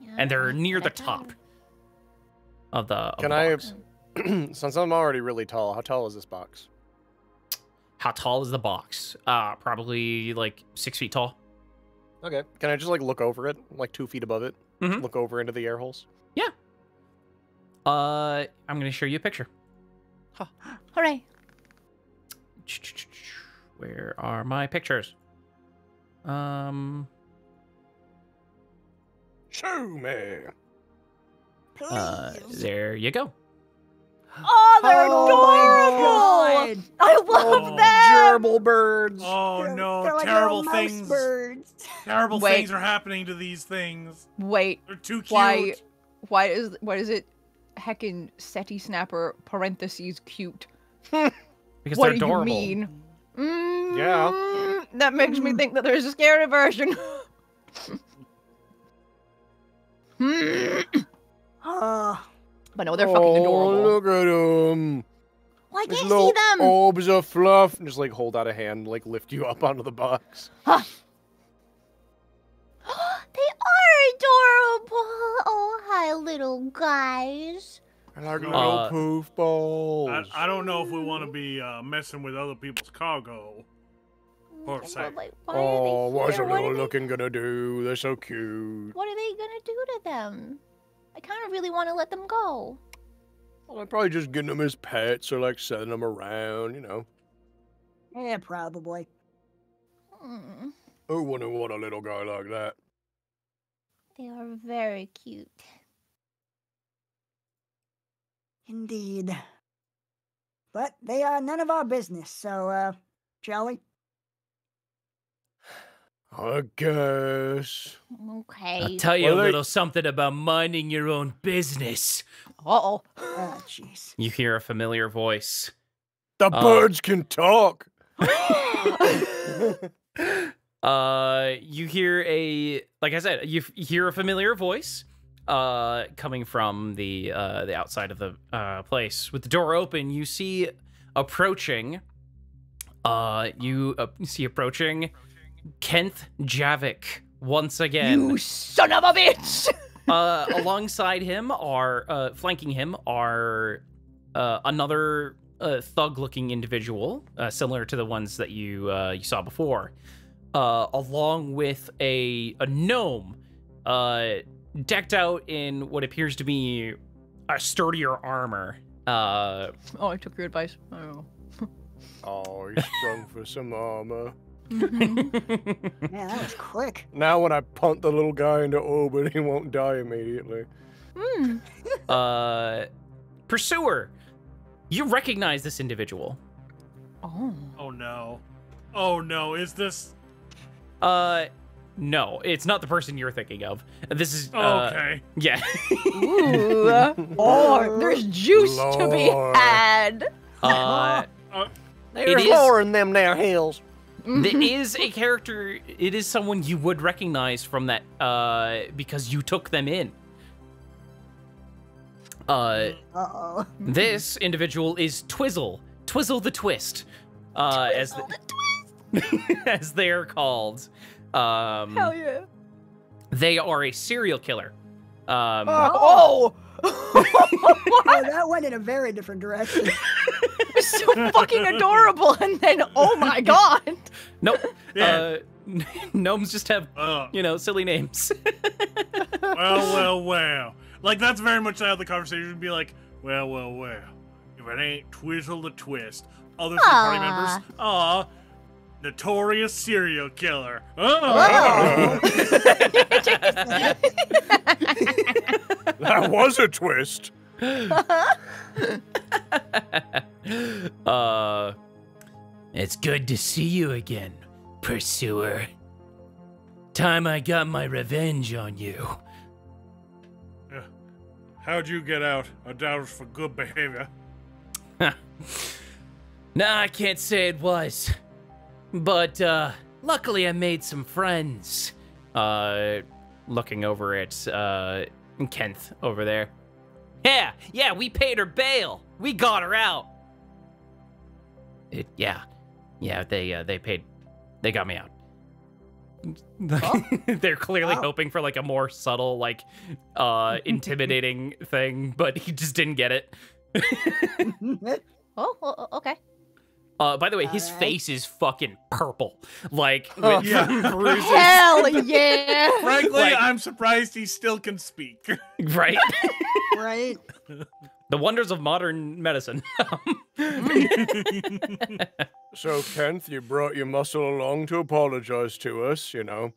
Yeah, and they're near the top thought. Of the. Of Can the I- Since I'm already really tall, how tall is this box? How tall is the box? Uh, probably like six feet tall. Okay. Can I just like look over it, like two feet above it? Just Mhm. Look over into the air holes. Yeah. Uh, I'm gonna show you a picture. Hooray. Where are my pictures? Um, Show me. Please. uh, there you go. Oh, they're Oh adorable. I love Oh, them. Gerbil birds. Oh They're- no! they're like terrible mouse things. Birds. Terrible Wait. things are happening to these things. Wait, They're too cute. why? Why is why is it heckin' CETI snapper parentheses cute? Because what they're do adorable. you mean? Mm, Yeah. That makes me think that there's a scary version. Uh, but no, they're fucking oh, adorable. look at them. Well, I There's can't see them. orbs of fluff. And just like hold out a hand, like lift you up onto the box. Huh. they are adorable. Oh, hi, little guys. They're like Uh, little poof balls. I, I don't know if we want to be uh, messing with other people's cargo. Poor But, like, why oh, are they what's a here? What are little they- looking gonna do? They're so cute. What are they gonna do to them? I kind of really want to let them go. Well, I'm probably just getting them as pets or like setting them around, you know. yeah, probably. Hmm, Who wouldn't want a little guy like that? they are very cute. Indeed. But they are none of our business, so, uh, Jelly? I guess. Okay. I'll tell you Well, a they- little something about minding your own business. Uh oh. Jeez. You hear a familiar voice. The Uh, birds can talk. Uh, you hear a like I said, you hear a familiar voice, uh, coming from the uh the outside of the uh place. With the door open, you see approaching. Uh, you uh, see approaching, Kent Javik once again. You son of a bitch! uh, alongside him are uh, flanking him are uh, another uh, thug-looking individual, uh, similar to the ones that you uh, you saw before, uh, along with a a gnome, uh, decked out in what appears to be a sturdier armor. Uh, Oh, I took your advice. Oh. Oh, he sprung for some armor. Mhm. Man, that was quick. Now when I punt the little guy into orbit, he won't die immediately. Hmm. uh, pursuer, you recognize this individual. Oh. Oh no. Oh no, is this Uh, no, it's not the person you're thinking of. This is oh, uh, okay. yeah. Ooh. oh, there's juice to be Lord. had. uh, They're is- whoring them there hills. There is a character. It is someone you would recognize from that, uh, because you took them in. Uh, Uh oh. this individual is Twizzle, Twizzle the Twist. Uh, as the, as they're called. Um, Hell yeah. they are a serial killer. Um, Oh! Oh, that went in a very different direction. so fucking adorable, and then oh my god! nope. Yeah. Uh, gnomes just have Uh, you know silly names. well, well, well. Like that's very much how the conversation would be like, well, well, well. If it ain't Twizzle the Twist, other party members, ah, notorious serial killer. Oh. That was a twist. uh, it's good to see you again, pursuer. Time I got my revenge on you. How'd you get out? I doubt it's for good behavior. Nah, I can't say it was. But, uh, luckily I made some friends. Uh, looking over at, uh, Kent over there. Yeah, yeah, we paid her bail. We got her out. It, yeah, yeah, they, uh, they paid, they got me out. They're clearly Wow. hoping for like a more subtle, like, uh, intimidating thing, but he just didn't get it. Oh, okay. Uh, by the way, his Alright. face is fucking purple. Like, Oh. with Yeah. bruises, Hell yeah! Frankly, Like- I'm surprised he still can speak. right? right? the wonders of modern medicine. So, Kent, you brought your muscle along to apologize to us, you know.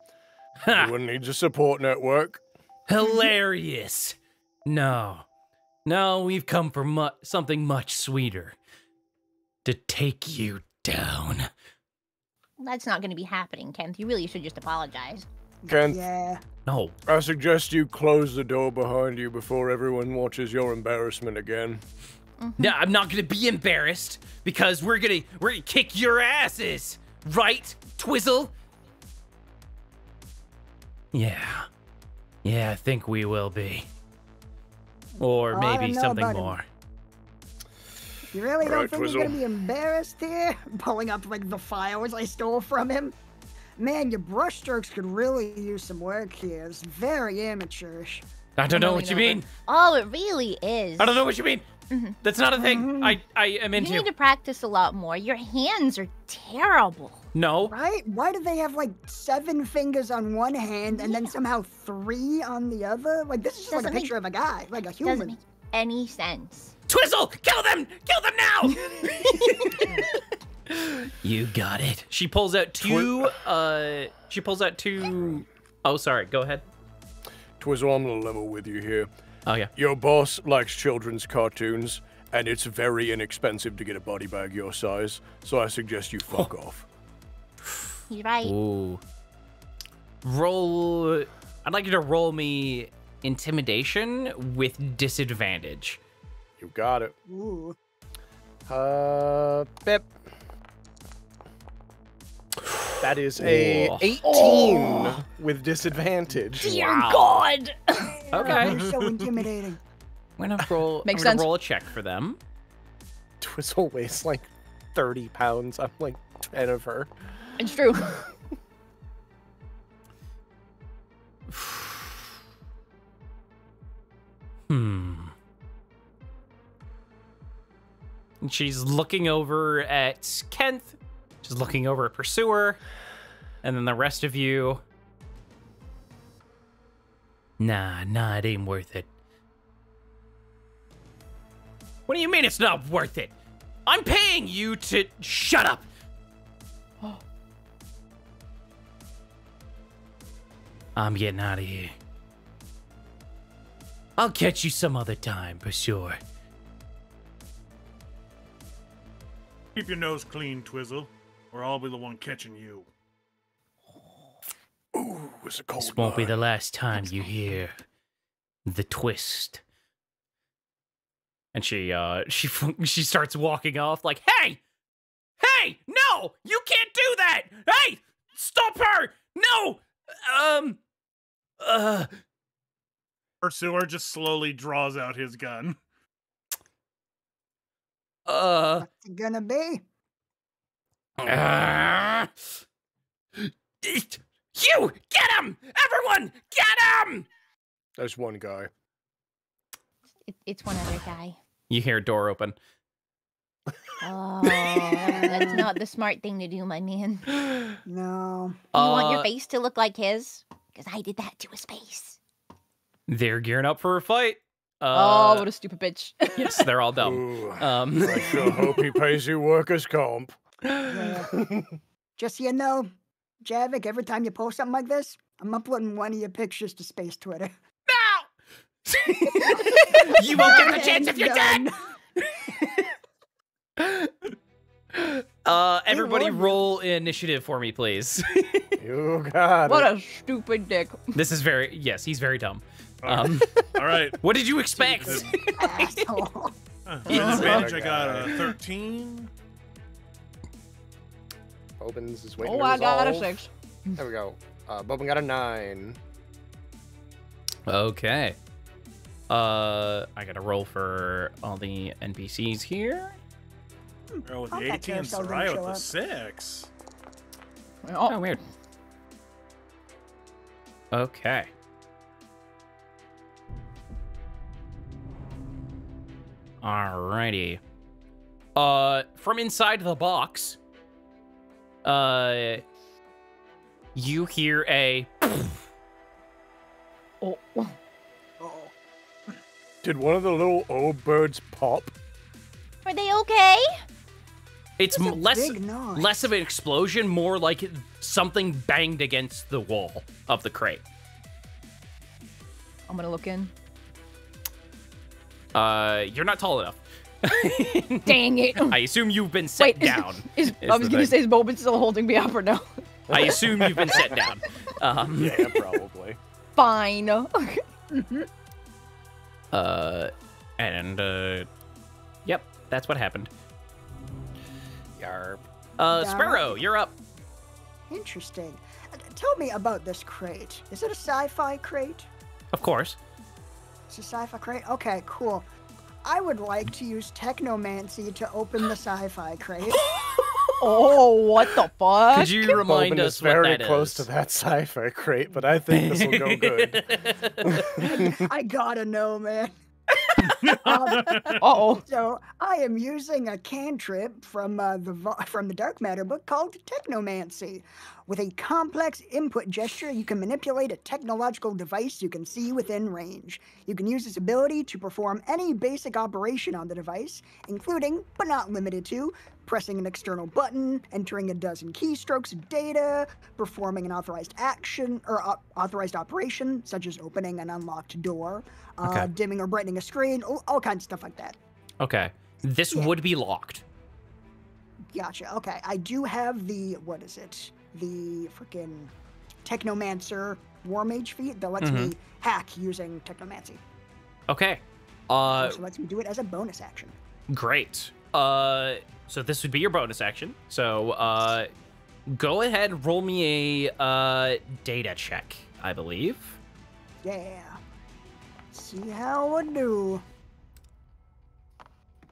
Everyone needs a support network. Hilarious. No. No, we've come for mu- something much sweeter. To take you down. That's not going to be happening, Kent. You really should just apologize. Kent, Yeah. No. I suggest you close the door behind you before everyone watches your embarrassment again. Mm-hmm. No, I'm not gonna be embarrassed because we're gonna we're gonna kick your asses, right, Twizzle? Yeah, yeah, I think we will be, or Oh, maybe don't something more. him. More. You really don't Alright, think Twizzle. you're gonna be embarrassed here? Pulling up like the files I stole from him? Man, your brushstrokes could really use some work here. It's very amateurish. I don't know Really what you mean. Oh, it really is. I don't know what you mean. Mhm. That's not a thing. I I am into. You need to practice a lot more. Your hands are terrible. No, Right? Why do they have like seven fingers on one hand and then somehow three on the other? Like this is just like a Doesn't make- picture of a guy, like a human. Doesn't human. make any sense. Twizzle, kill them! Kill them now! you got it. She pulls out two. Uh, she pulls out two oh sorry. Go ahead. Twizzle, I'm gonna level with you here. Oh yeah. Your boss likes children's cartoons, and it's very inexpensive to get a body bag your size, so I suggest you fuck off. You're right. Ooh. Roll. I'd like you to roll me intimidation with disadvantage. You got it. Ooh. Uh, Pip. That is a Oh. 18 with disadvantage. Dear Wow. God. Okay. You're so intimidating. I'm gonna roll. Makes I'm gonna sense. roll a check for them. Twizzle weighs like 30 pounds. I'm like 10 of her. It's true. Hmm. And she's looking over at Kent. She's looking over at Pursuer. And then the rest of you. Nah, nah, it ain't worth it. What do you mean it's not worth it? I'm paying you to shut up. I'm getting out of here. I'll catch you some other time for Keep your nose clean, Twizzle, or I'll be the one catching you. Ooh, it's a cold This won't be the last time you hear the twist. And she uh she she starts walking off like, "Hey! Hey! No! You can't do that! Hey! Stop her! No! Um uh Pursuer just slowly draws out his gun. Uh What's it gonna be? Ah. you get him! Everyone, get him! There's one guy. It, it's one other guy. You hear a door open. Oh, that's not the smart thing to do, my man. No. You want your Uh, face to look like his? Because I did that to his face. They're gearing up for a fight. Oh, Uh, what a stupid bitch. yes, they're all dumb. Ooh, Um, I sure hope he pays you workers' comp. Yeah. Just so you know, Javik, every time you post something like this, I'm uploading one of your pictures to Space Twitter. no! you won't get the chance if you're dead. Done. Uh, everybody Lord. roll initiative for me, please. You got what it. a stupid dick. this is very yes, he's very dumb. All right. Um, All right. what did you expect? Asshole. Uh, with advantage, I got a 13. Bobin's is waiting Oh, to I got a six. There we go. Uh, Bobin got a nine. Okay. Uh, I gotta roll for all the NPCs here. Girl with I'll the bet 18, Carousel Saraya with the up. 6. Oh, Oh, weird. Okay. Alrighty. Uh, from inside the box, uh, you hear a. oh, Uh-oh. Did one of the little old birds pop? Are they okay? It's It's less less of an explosion, more like something banged against the wall of the crate. I'm gonna look in. Uh, you're not tall enough. Dang it. I assume you've been set Wait, down. Is, is I was gonna thing. say, is Bobin still holding me up or no? I assume you've been set down. Um, Yeah, probably. Fine. Uh, and uh, yep, that's what happened. Yarp. Uh, Yeah. Sparrow, you're up. Interesting. Uh, Tell me about this crate. Is it a sci-fi crate? Of course. It's a sci-fi crate. Okay, cool. I would like to use technomancy to open the sci-fi crate. oh, what the fuck? Could you remind Bobin us is what very that close is? to that sci-fi crate, but I think this will go good. I gotta know, man. um, oh. so I am using a cantrip from uh, the from the Dark Matter book called Technomancy. With a complex input gesture, you can manipulate a technological device you can see within range. You can use this ability to perform any basic operation on the device, including, but not limited to, pressing an external button, entering a dozen keystrokes of data, performing an authorized action or au- authorized operation, such as opening an unlocked door, uh, Okay. dimming or brightening a screen, all, all kinds of stuff like that. Okay, this Yeah. would be locked. Gotcha. Okay, I do have the what is it? The freaking Technomancer War Mage feat that lets me hack using Technomancy. Okay. Uh, also lets me do it as a bonus action. great. Uh, so this would be your bonus action. So, uh, go ahead, roll me a uh data check. I believe. Yeah. See how I do.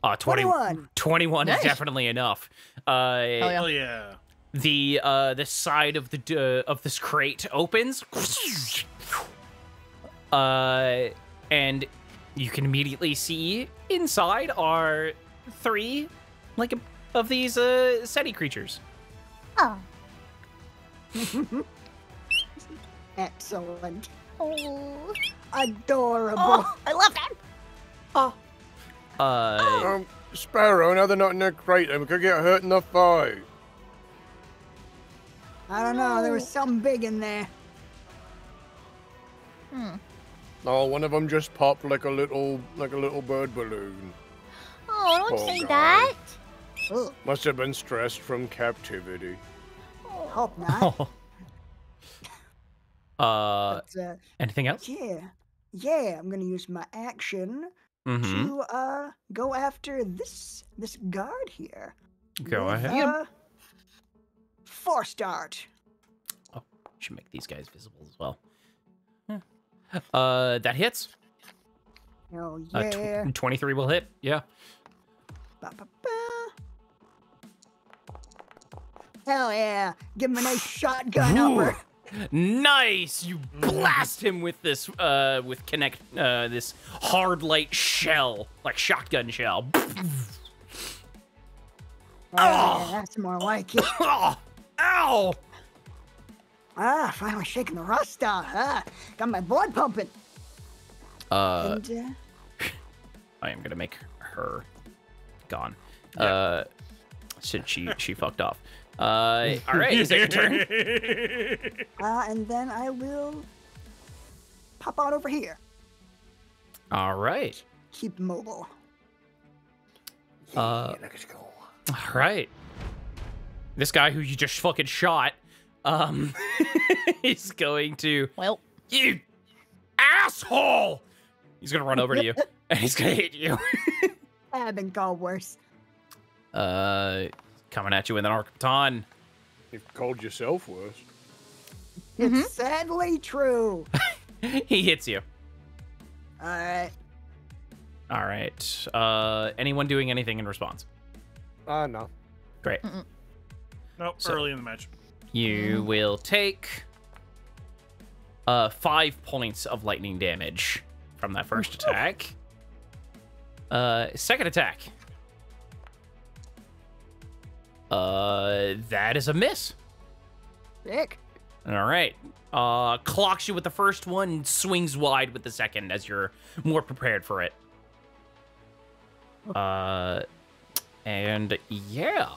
Uh, 20, 21. 21 is definitely enough. Uh, yeah. Oh, yeah. the uh the side of the uh, of this crate opens uh and you can immediately see inside are three like of these uh CETI creatures Oh. Excellent. Oh. Adorable. oh I love that. Oh, uh Um, Sparrow, now they're not in their crate, and we could get hurt in the fight. I don't know. There was something big in there. Hmm. Oh, one of them just popped like a little, like a little bird balloon. Oh, don't Oh, say God. that. Ugh, Must have been stressed from captivity. hope not. uh But, uh, anything else yeah. Yeah, I'm gonna use my action mm-hmm. to uh go after this this guard here. go with, ahead Uh, force dart. should make these guys visible as well Yeah. uh that hits Oh uh, yeah. tw- 23 will hit yeah Ba, ba, ba. Hell yeah. Give him a nice shotgun Ooh. upper. Nice! You blast him with this, uh, with connect, uh, this hard light shell, like shotgun shell. Oh, yeah, that's more like it. oh, ow! Ah, finally shaking the rust off. Ah, got my blood pumping. Uh, and, uh, I am gonna make her gone. Uh, since she she fucked off. Uh, all right, is that your turn? uh, and then I will pop on over here. All right. Keep mobile. Uh, all right. This guy who you just fucking shot, um, he's going to Well, you asshole. He's gonna run over to you and he's gonna hit you. I've been called worse. Uh, coming at you with an arc baton. You've called yourself worse. It's sadly true. he hits you. All right. All right. Uh, anyone doing anything in response? Uh, no. Great. nope, So- early in the match. You will take uh five points of lightning damage from that first attack. Uh, second attack. Uh, that is a miss. Sick. All right. Uh, clocks you with the first one, swings wide with the second as you're more prepared for it. Uh, and yeah.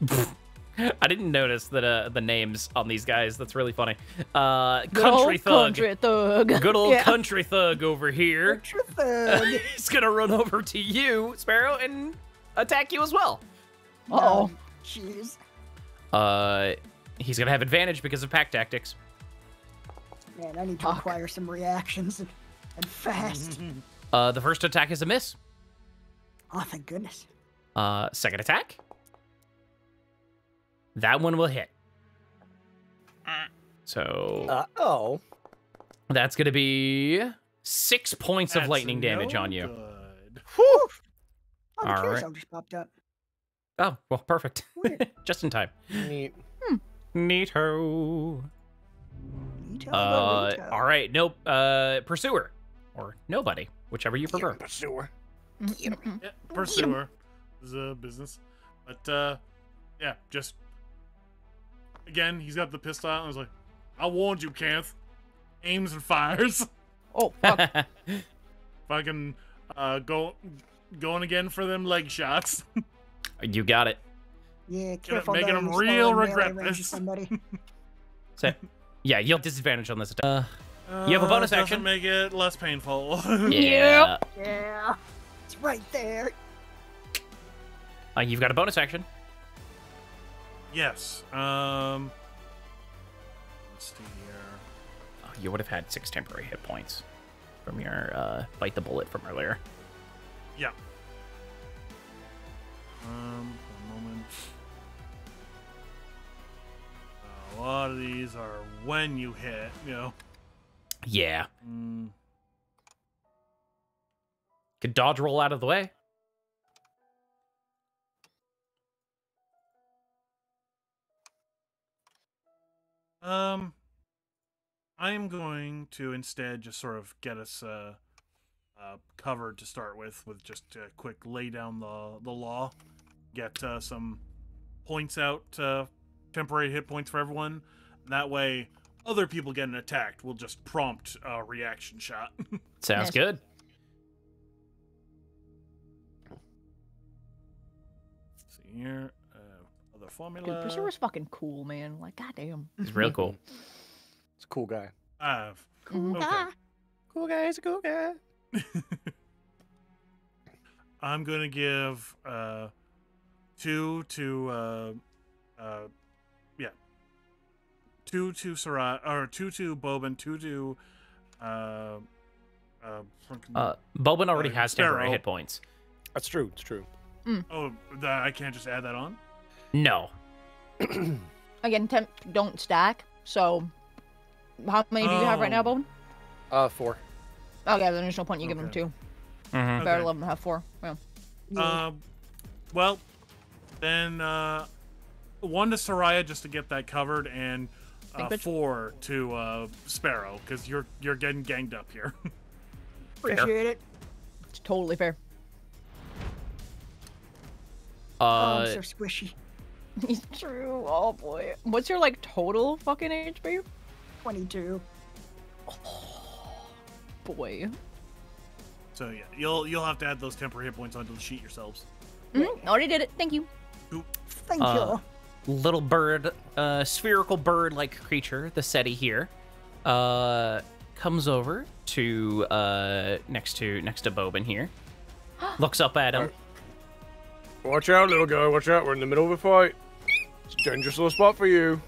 I didn't notice that uh, the names on these guys. That's really funny. Uh, good country old thug, country thug. good old Yeah. country thug over here. Extra thug. He's gonna run over to you, Sparrow, and attack you as well. Uh-oh. Jeez. Uh, he's gonna have advantage because of pack tactics. Man, I need to Fuck. acquire some reactions and, and fast. Uh, the first attack is a miss. oh, thank goodness. Uh, second attack. That one will hit. So Uh oh. that's gonna be six points of That's lightning damage no on you. good. Oh, the All carousel right. just popped up. Oh, well, perfect. Just in time. Neat. Neato. Neato, Uh, burrito. all right. Nope. Uh, pursuer or nobody, whichever you prefer. Pursuer. Yeah, pursuer is a business, but uh, yeah, just again, he's got the pistol out and was like, "I warned you, Kenneth." Aims and fires. Oh, fuck. Fucking uh, go going again for them leg shots. you got it. Yeah, careful. making though, him real still in melee regret this. Somebody. So, yeah, you'll have disadvantage on this attack. Uh, You have a Uh, bonus doesn't action? Make it less painful. yeah. yeah, it's right there. Uh, you've got a bonus action. Yes. Um. Let's see here. Oh, you would have had six temporary hit points from your uh, bite the bullet from earlier. Yeah. Um, one moment. Uh, a lot of these are when you hit, you know. Yeah. Mm, Could dodge roll out of the way. Um, I am going to instead just sort of get us uh, uh, covered to start with, with just a quick lay down the the law, get uh, some points out, uh, temporary hit points for everyone. That way, other people getting attacked will just prompt a reaction shot. Sounds Nice. good. see here, uh, other formula. Dude, Pursuer's fucking cool, man. Like, goddamn. He's real cool. It's a cool guy. I have. Mhm. Okay. Cool guy. He's a cool guy. I'm gonna give uh two to uh uh yeah two to Sarat or two to Bobin two to uh uh, fucking- Uh, Bobin already Uh, has temporary Sparrow. hit points. That's true. It's true. oh I can't just add that on No. Again, temp don't stack. So, how many do you have right now, Oh. Bone? Uh, four. Okay, then there's no point in you giving him Okay. two. Mhm. Better Okay. let him have four. Yeah. Yeah. Um, well, Then uh, one to Saraya just to get that covered, and uh, four to uh, Sparrow because you're you're getting ganged up here. Appreciate it. It's totally fair. oh, Uh, I'm so squishy. It's true. Oh boy. What's your like total fucking HP? 22. Boy. so yeah, you'll you'll have to add those temporary hit points onto the sheet yourselves. Mhm, already did it. Thank you. Thank Uh, you. little bird, uh, spherical bird-like creature, the CETI here, uh, comes over to uh, next to next to Bobin here, looks up at him. Watch out, little guy. Watch out. We're in the middle of a fight. It's dangerous little spot for you.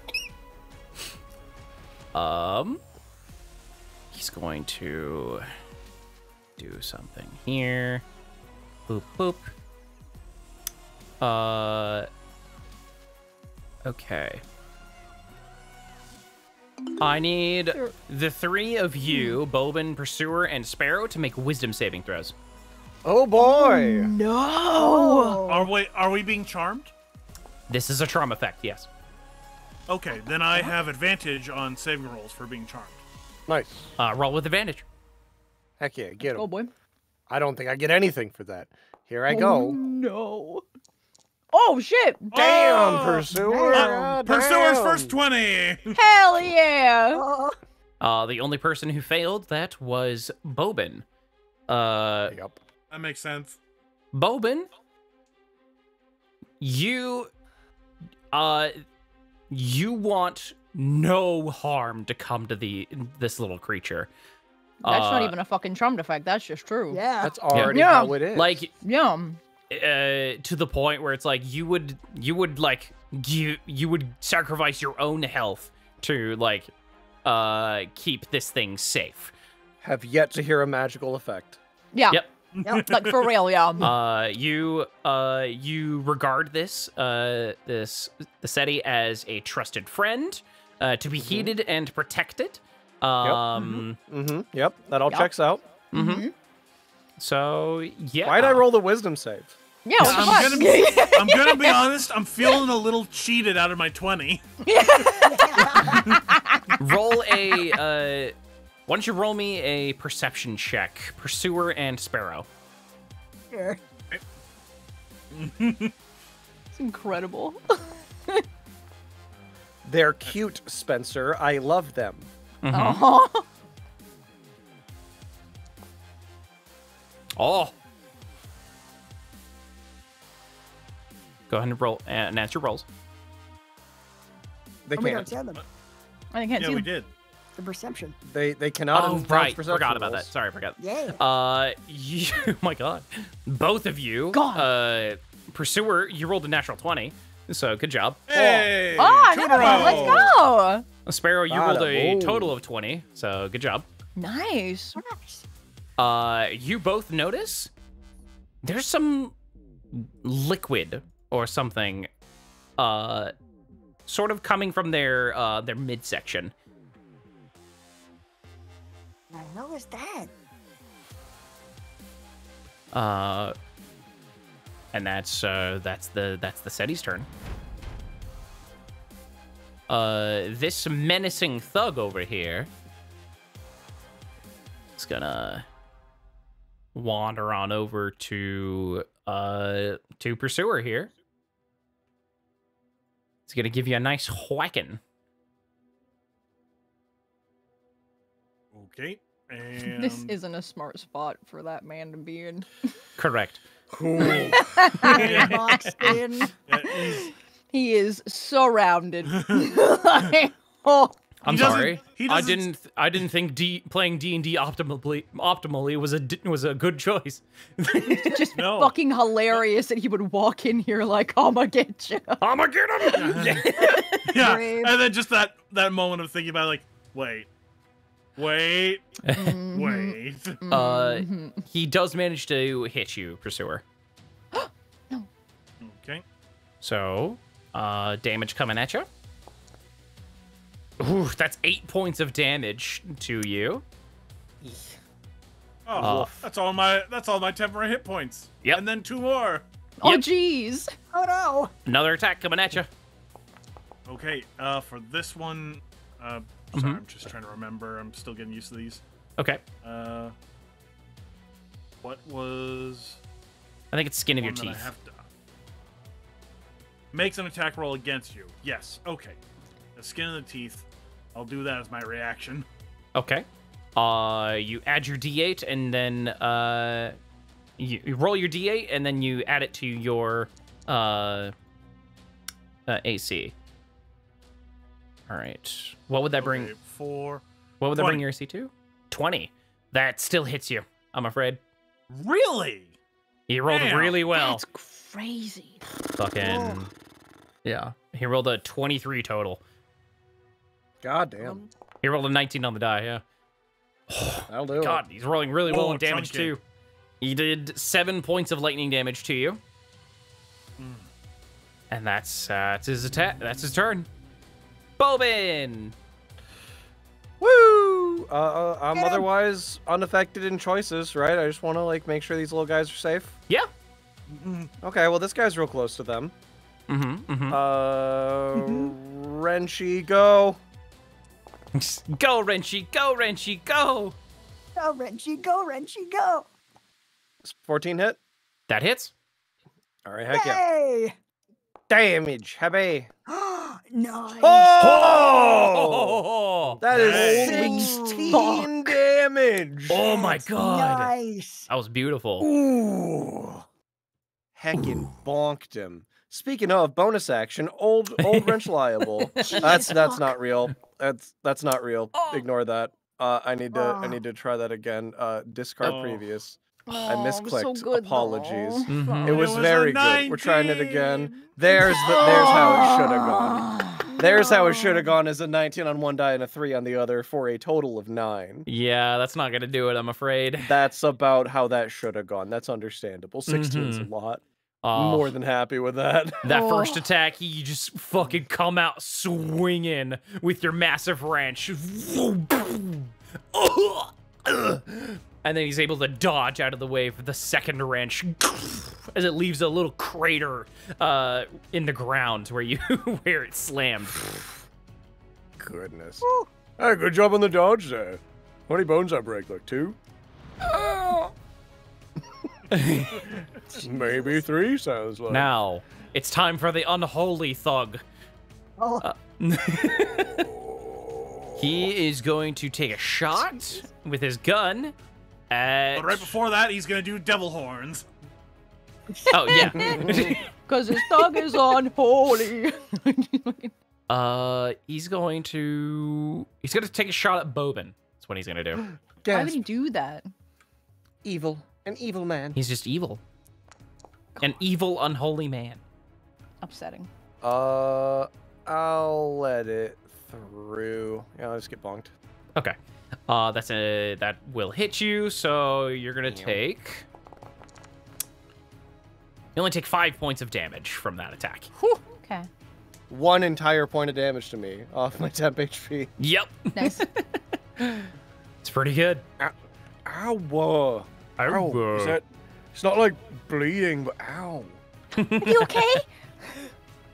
Um, he's going to do something here. Boop boop. Uh. Okay. I need the three of you, Bobin, Pursuer, and Sparrow, to make wisdom saving throws. Oh boy. No. Oh. Are we are we being charmed? This is a charm effect, yes. Okay, then I have advantage on saving rolls for being charmed. Nice. Uh, roll with advantage. Heck yeah, get him. Oh boy. I don't think I get anything for that. Here I Oh, go. no. Oh shit. Damn, Oh, pursuer. damn. Pursuer's first twenty. Hell yeah. Oh, Uh, the only person who failed that was Bobin. Uh, Yep. that makes sense. Bobin, you, uh, you want no harm to come to the this little creature. That's not Uh, even a fucking charmed effect. That's just true. yeah. That's already Yeah. how it is. like Yeah. uh, to the point where it's like you would you would like you you would sacrifice your own health to like uh keep this thing safe. have yet to hear a magical effect. Yeah. Yep. Yep. Like for real, yeah. Uh, you uh, you regard this uh, this the CETI as a trusted friend, uh, to be heeded and protected. Um, Mm-hmm. Yep. That all Yep. checks out. Mm -hmm. So yeah. Why'd I roll the wisdom save? yeah, what the I'm gonna be I'm gonna be honest. I'm feeling a little cheated out of my twenty. roll a? Uh, why don't you roll me a perception check, pursuer and sparrow? Sure. It's incredible. They're cute, Spencer. I love them. Oh. Oh. Go ahead and roll uh, and answer rolls. They Oh, can't. don't tell them. Oh, I can't Yeah, see we did. The perception. They they cannot. Oh advance right, perception forgot about that. Sorry, I forgot. Yeah. Uh, you, oh my god, both of you. God. Uh, pursuer, you rolled a natural twenty, so good job. Hey, Oh, two in another a one. Let's row. go. Sparrow, you rolled a boom. total of twenty, so good job. Nice. Nice. Uh, you both notice there's some liquid or something, uh, sort of coming from their uh their midsection. The hell is that? Uh, and that's uh that's the that's the CETI's turn. Uh, this menacing thug over here is gonna wander on over to uh to pursuer here. It's gonna give you a nice whacking. Okay. And This isn't a smart spot for that man to be in. Correct. Cool. Boxed in. Yeah, He is surrounded. Like, oh, I'm He doesn't- sorry. he I doesn't- didn't. I didn't think D, playing D and D optimally optimally was a d- was a good choice. just No. fucking hilarious that he would walk in here like, "I'ma get you." I'ma get him. yeah, Brave. and then just that that moment of thinking about like, wait, wait, Mm-hmm. wait. uh, he does manage to hit you, pursuer. Okay. So, uh, damage coming at you. Ooh, that's eight points of damage to you. Oh, Uh, that's all my that's all my temporary hit points. Yep. And then two more. Oh, Yep. jeez. Oh no! Another attack coming at you. Okay, uh, for this one, uh, sorry, Mhm. I'm just trying to remember. I'm still getting used to these. Okay. Uh, what was I think it's skin of your one that I teeth. have to- Makes an attack roll against you. Yes. Okay. The skin of the teeth. I'll do that as my reaction. Okay. Uh, you add your D8 and then uh, you, you roll your D8 and then you add it to your uh, uh AC. All right. What would that bring? Okay, four. What would that bring your AC to? Twenty. That still hits you. I'm afraid. Really? He rolled Damn, really well. That's crazy. Fucking. Yeah. He rolled a 23 total. God damn. He rolled a 19 on the die. Yeah. That'll do God, he's rolling really well Oh, in damage chunky. too. He did seven points of lightning damage to you, Hmm. and that's uh, that's his attack. That's his turn. Bobin. Woo! Uh, uh, I'm Get 'em. otherwise unaffected in choices, right? I just want to like make sure these little guys are safe. Yeah. Okay, well this guy's real close to them. Mm-hmm. mm-hmm. Uh, Renchi, go. go Renchi, go Renchi, go. Go, Renchi, go, Renchi, go! 14 hit. That hits. All right, heck yeah. Yay! Damage, happy. nice. Oh! That is Dang. 16 damage. Oh my god. Nice. That was beautiful. Ooh. Heckin' bonked him. Speaking of bonus action, old old wrench liable. That's that's not real. That's that's not real. Ignore that. Uh, I need to I Oh. need to try that again. Uh, discard Oh. previous. Oh, I it was so misclicked. good, Apologies. though. Mhm. It was was very good. We're trying it again. There's the there's how it should have gone. There's how it should have gone as a 19 on one die and a 3 on the other for a total of 9. Yeah, that's not gonna do it. I'm afraid. That's about how that should have gone. That's understandable. 16 is a lot. Oh, More than happy with that. That first Oh. attack, you just fucking come out swinging with your massive wrench. And then he's able to dodge out of the way for the second wrench as it leaves a little crater uh, in the ground where you where it slammed. Goodness. Hey, good job on the dodge there. How many bones I break? Like two? Maybe three sounds like. Now, it's time for the unholy thug. Oh, Uh, he is going to take a shot with his gun at. But right before that, he's gonna do devil horns. Oh yeah. Because his dog is unholy. uh, he's going to. He's going to take a shot at Bobin. That's what he's going to do. Why would he do that? Evil. An evil man. He's just evil. An evil, unholy man. Upsetting. Uh, I'll let it through. Yeah, I'll just get bonked. Okay. Uh, that's a that will hit you. So you're gonna Damn. take. You only take five points of damage from that attack. Okay. One entire point of damage to me off my temp HP. Yep. Nice. It's pretty good. Ow. Whoa. Ow. Is that? It's not like bleeding, but ow. Are you okay?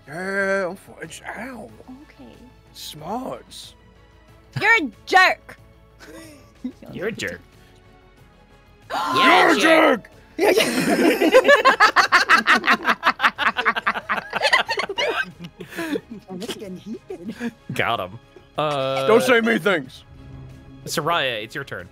Yeah, I'm fine. It's ow. Okay. Smarts. You're a jerk. You're a jerk. You're a jerk. it's getting heated. Got him. Uh, Don't say me things. Saraya, it's your turn.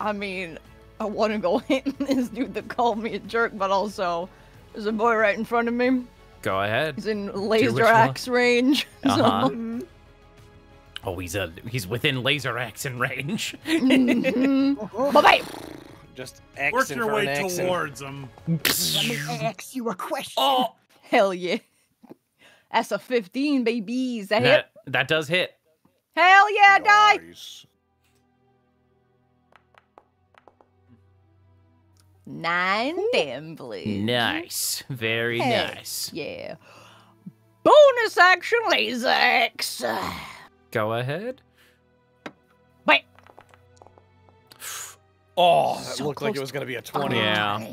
I mean, I want to go hit this dude that called me a jerk, but also there's a boy right in front of me. Go ahead. He's in laser axe range. Uh-huh. Mhm. Oh, he's a he's within laser action range. Mhm. Oh, Bye-bye. Just Work Xing your way an towards him. Let me ask you a question. oh, Hell yeah. That's a 15, babies. That hit? that that does hit. Hell yeah, die. Nine damn blades. Nice. Very Hey. nice. Yeah. Bonus action laser axe. Go ahead. Wait. Oh, that So looked like it was gonna be a 20. Yeah.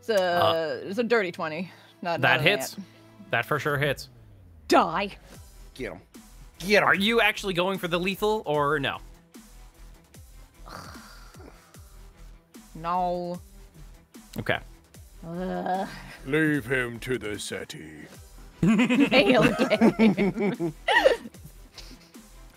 It's a it's a dirty twenty. Not That not hits. nat. That for sure hits. Die. Get him. Get him. Are you actually going for the lethal or no? No. Okay. Uh, Leave him to the CETI.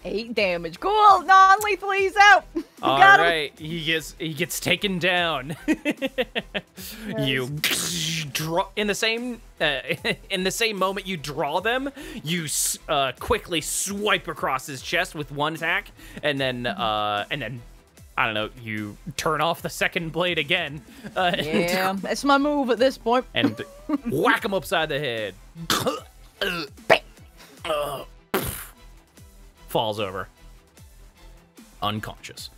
Eight damage. Cool. Non-lethal. He's out. All Got him. he gets he gets taken down. you draw in the same uh, in the same moment you draw them, you uh, quickly swipe across his chest with one attack, and then uh, and then I don't know, you turn off the second blade again, uh, Yeah, that's my move at this point. and whack him upside the head. Falls over, unconscious.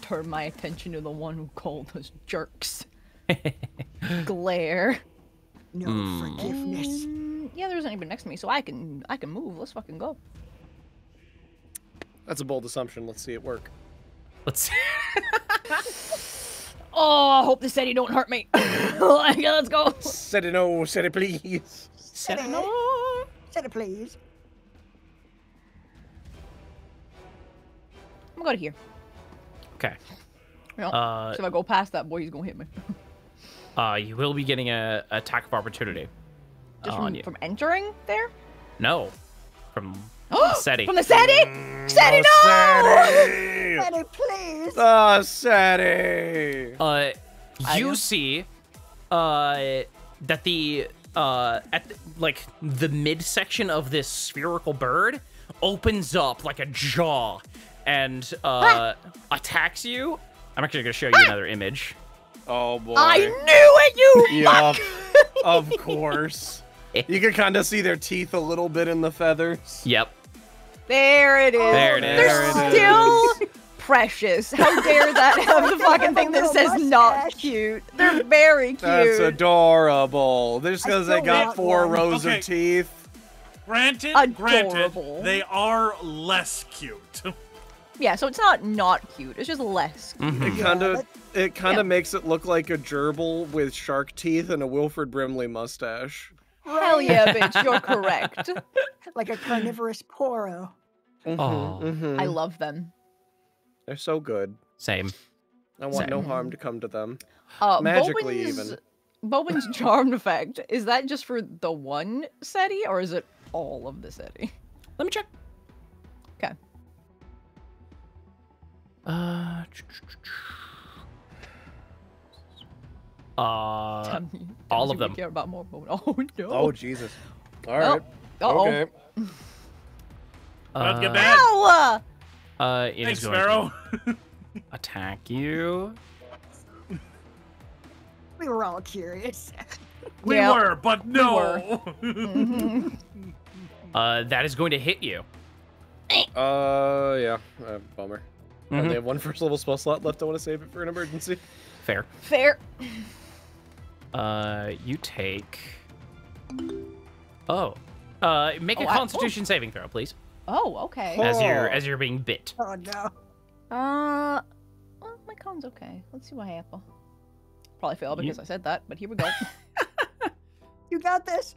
Turn my attention to the one who called us jerks. Glare. No Hmm. forgiveness. Mm, yeah, there's anybody next to me, so I can I can move. Let's fucking go. That's a bold assumption. Let's see it work. Let's. see. Oh, I hope the city don't hurt me. Like, Let's go. Said it no, said it please. Said no. Said it, please. I'm gonna go to here. Okay. Yep. Uh, so if I go past that boy, he's gonna hit me. Uh, you will be getting a attack of opportunity. Just on from, you. from entering there? No, from CETI. From the CETI? Mm, CETI, no! Said it, please. Ah, Sadie. Uh, you know. see, uh, that the uh at the, like the midsection of this spherical bird opens up like a jaw and uh attacks you. I'm actually gonna show you another image. Oh boy. I knew it, you Yeah, of course. You can kind of see their teeth a little bit in the feathers. Yep. There it is. There it is. They're There it still precious. How dare that have the fucking thing that Little says not cute? They're very cute. That's adorable. Just because they got four one. rows Okay. of teeth. Granted, Adorable. granted, they are less cute. Yeah, so it's not not cute. It's just less. cute. Mhm. It kind of that- it kind of Yeah. makes it look like a gerbil with shark teeth and a Wilford Brimley mustache. Hell yeah, bitch, you're correct. Like a carnivorous poro. Mhm, Aw. mhm. I love them. They're so good. Same. I want no harm to come to them. Uh, Magically Bobin's, even. Bobin's charmed effect, is that just for the one CETI or is it all of the CETI? Let me check. Uh. Uh. Tell me- all of we them. care about more Bobin. Oh no. Oh Jesus! All right. Well, right. Uh-oh. Okay. Not get uh, bad. Ow! Uh, it Thanks, is going Sparrow. to attack you. We were all curious. we Yeah, were, but no. were. Mhm. Uh, that is going to hit you. Uh, yeah. Uh, bummer. I Mhm. only have one first level spell slot left. I want to save it for an emergency. Fair. Fair. Uh, you take. Oh. Uh, make a Oh, I- Constitution saving throw, please, Oh, okay. as you're Oh. as you're being bit. Oh no. Uh, well, my con's okay. Let's see what happens. Probably fail You- because I said that, but here we go. You got this.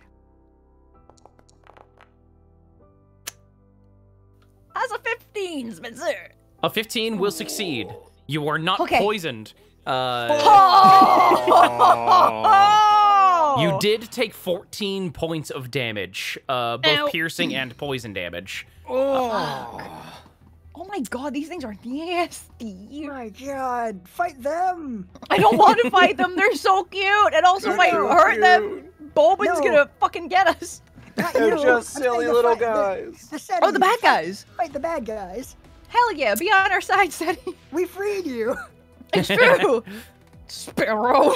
That's a 15, Spencer. A 15 will succeed. You are not Okay. poisoned. Uh, Oh! you did take 14 points of damage, uh, both Ow. piercing and poison damage. Oh. Oh my god, these things are nasty. Oh My God, fight them. I don't want to fight them. They're so cute. And also, if I so hurt them, Bobin's No. gonna fucking get us. Not They're you. just silly little fight- the- guys. The, Oh, the bad guys. Fight the bad guys. Hell yeah, be on our side, CETI. We freed you. It's true. Sparrow.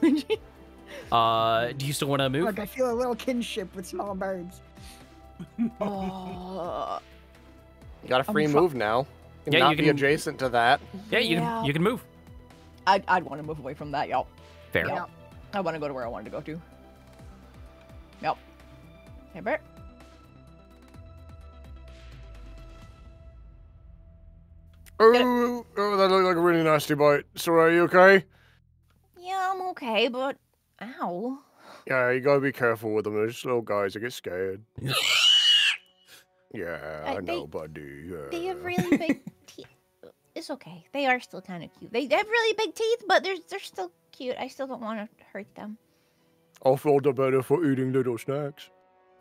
Uh, do you still want to move? Look, I feel a little kinship with small birds. oh, You got a I'm free try- move now. You can Yeah, not you be can- adjacent to that. Yeah, you Yeah. can you can move. I'd, I'd want to move away from that, y'all. Fair. Yep. I want to go to where I wanted to go to. Yep. Hey, Bert. Oh, oh, that looked like a really nasty bite. Sorry, are you okay? Yeah, I'm okay, but Ow. Yeah, you gotta be careful with them. They're just little guys. They get scared. yeah, I Uh, know, they- buddy. Yeah. They have really big teeth. It's okay. They are still kind of cute. They have really big teeth, but they're they're still cute. I still don't want to hurt them. I feel the better for eating little snacks.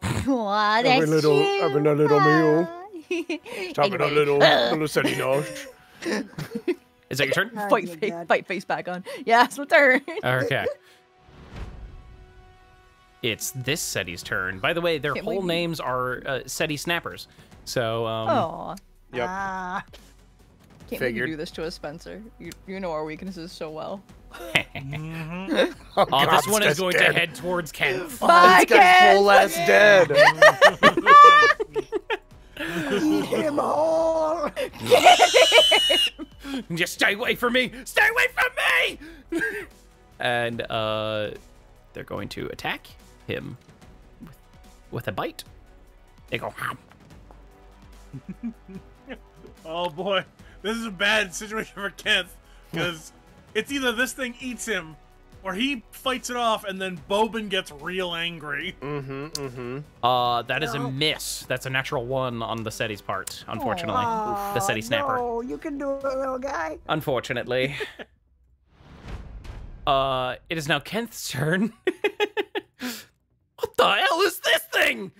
Aw, Having that's little- cute. having a little meal. Aw. Having a little, little CETI nosh. Is that your turn? Oh fight, face, fight face back on. Yeah, it's my turn. Okay. It's this CETI's turn. By the way, their Can't whole wait. names are uh, CETI snappers. So, um, Aw. Yep. Ah, Can't believe you Figured. do this to us, Spencer. You, you know our weaknesses so well. Mhm. Oh, oh, this one is going dead. to head towards Kenneth. Bye, this guy's whole ass dead. eat him whole. Just stay away from me! Stay away from me! and uh, they're going to attack him with, with a bite. They go. Oh boy, this is a bad situation for Kent because it's either this thing eats him, or he fights it off, and then Bobin gets real angry. mm-hmm, mm-hmm. Uh, that is a miss. That's a natural one on the CETI's part, unfortunately. Oh, the CETI snapper. No, you can do it, little guy. Unfortunately. uh, it is now Kent's turn. what the hell is this thing?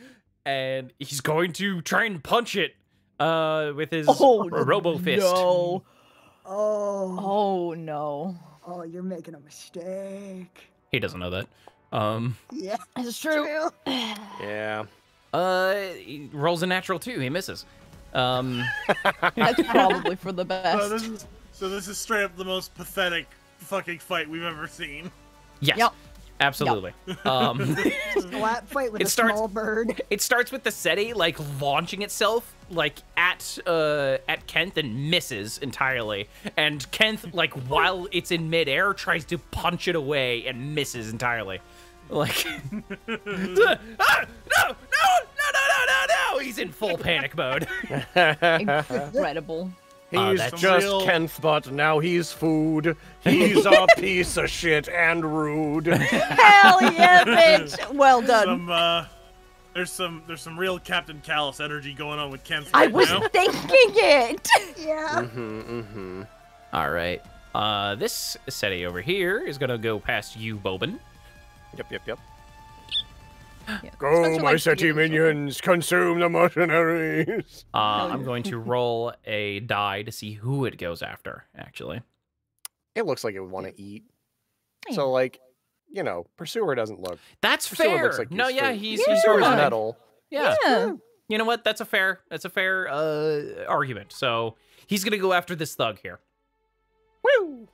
And he's going to try and punch it uh, with his Oh, robo fist. No. Oh, Oh, no. Oh, you're making a mistake. He doesn't know that. Um, Yeah, it's is true. Yeah. uh, he rolls a natural two. He misses. Um, That's probably for the So best. this is so this is straight up the most pathetic fucking fight we've ever seen. yes, Yep. Absolutely. Um, fight with It a starts- small bird. It starts with the CETI like launching itself like at uh at Kent and misses entirely. And Kent like while it's in midair tries to punch it away and misses entirely. Like ah, no, no, no, no, no, no, no! He's in full panic mode. Incredible. Uh, He's that's- just Real- Kenneth, but now he's food. He's a piece of shit and rude. Hell yeah, bitch. Well done. Some uh, there's some there's some real Captain Callus energy going on with Kenneth I was now. thinking it. Yeah. Mm-hmm, mm-hmm. All right. Uh this CETI over here is gonna go past you, Bobin. Yep, yep, yep. Yeah. Go, Spencer my likes to CETI minions, consume the mercenaries. Uh, I'm going to roll a die to see who it goes after, actually. It looks like it would want to eat. So, like, you know, Pursuer doesn't look. That's Pursuer fair. looks like no, yeah, he's Yeah. he's Pursuer's fine. metal. Yeah. Yeah. You know what? That's a fair that's a fair uh argument. So he's gonna go after this thug here. Woo!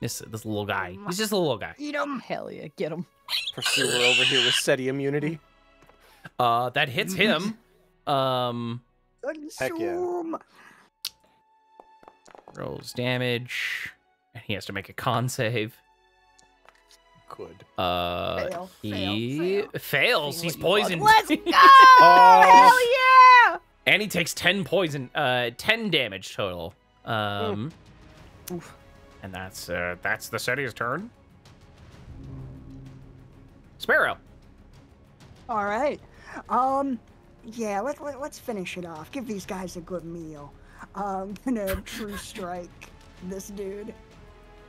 This this little guy. He's just a little guy. Eat him. Hell yeah, get him. Pursuer over here with CETI immunity. Uh that hits him. Um Heck yeah. Rolls damage. And he has to make a con save. Good. Uh Fail, he fail, fails. He's what you want. poisoned. Let's go. Oh, Hell yeah. and he takes 10 poison uh 10 damage total. Um and that's uh that's the CETI's turn. Sparrow. All right. Um, yeah. Let, let let's finish it off. Give these guys a good meal. I'm gonna true strike this dude.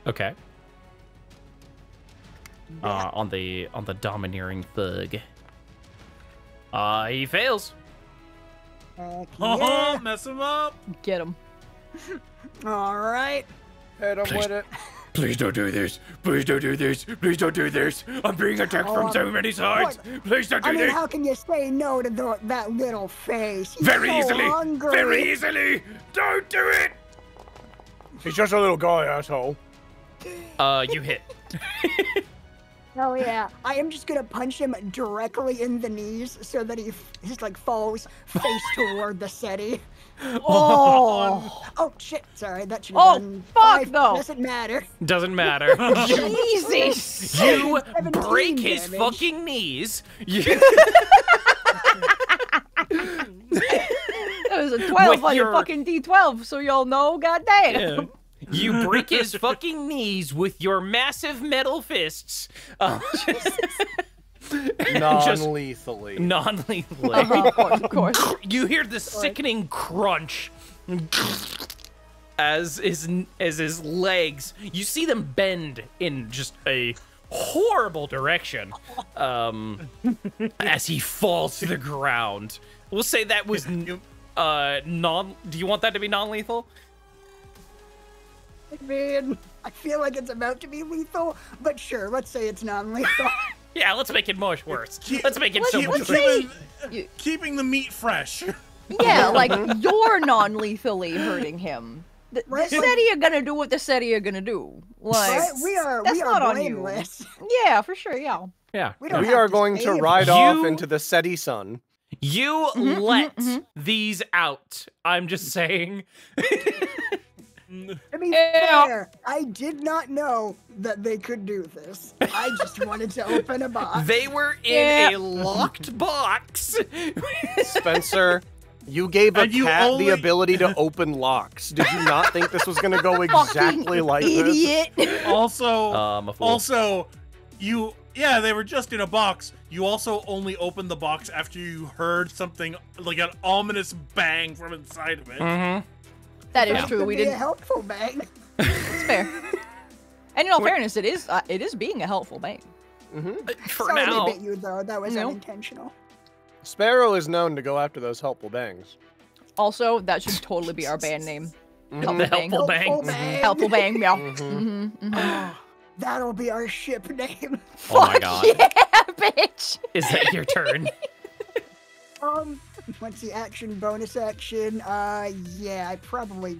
Okay. Uh, on the on the domineering thug. Uh, he fails. Heck Oh, mess him up. Get him. All right. hit him Please. with it. Please don't do this. Please don't do this. Please don't do this. I'm being attacked Oh, from so many sides. Please don't do this! I mean, this. how can you say no to the, that little face? He's Very so easily. Hungry. Very easily. Don't do it. He's just a little guy, asshole. Uh, you hit. Oh yeah. I am just gonna punch him directly in the knees so that he f- just like falls face toward the CETI. Oh. Oh shit! Sorry, that should have Oh, done fuck, five. no. Doesn't matter. Doesn't matter. Jesus. you 17 break his damage. fucking knees. You, That was a 12 With on your your- fucking D12, so y'all know. God damn. Yeah. You break his fucking knees with your massive metal fists. Uh, Non-lethally. non-lethally. Uh-huh, of course. You hear the sickening crunch as his as his legs. You see them bend in just a horrible direction um, as he falls to the ground. We'll say that was uh non. Do you want that to be non-lethal? I mean, I feel like it's about to be lethal, but sure, let's say it's non-lethal. Yeah, let's make it much worse. Keep- Let's make it so Keep- much let's worse. say- keeping, keeping the meat fresh. Yeah, like you're non-lethally hurting him. The, Right, the like- CETI are gonna do what the CETI are gonna do. Like, right? We are that's we are not on you. yeah, for sure, yeah. Yeah. We We are to going to ride him. off into the CETI sun. You Mhm, let mhm, these out. I'm just saying. To be Yeah. fair, I did not know that they could do this. I just wanted to open a box. They were in Yeah. a locked box. Spencer, you gave a And you cat only- the ability to open locks. Did you not think this was going to go exactly Fucking like this? idiot. also, um, also, you yeah, they were just in a box. You also only opened the box after you heard something like an ominous bang from inside of it. Mhm. That is This true. could We be a didn't. helpful bang. It's fair. And in all fairness, it is uh, it is being a helpful bang. Mhm. For Sorry now. they bit you though. That was No. unintentional. Sparrow is known to go after those helpful bangs. Also, that should totally be our band name. Mhm. The bang. helpful bang. Helpful bang. Helpful bang, yeah. Mhm. Mm-hmm, mm-hmm. That'll be our ship name. Oh my god. Yeah, bitch. Is that your turn? Um, what's the action bonus action? Uh, yeah, I probably,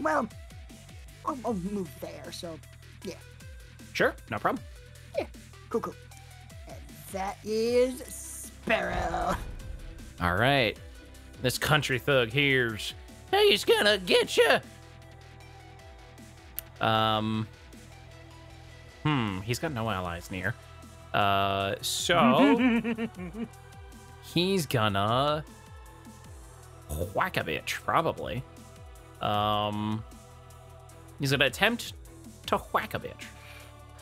well, I'll, I'll move there. So, yeah. sure, no problem. Yeah, cool, cool. And that is Sparrow. All right. This country thug here's. He's gonna get you. Um. Hmm. He's got no allies near. Uh. So he's gonna whack a bitch probably. Um. He's gonna attempt to whack a bitch.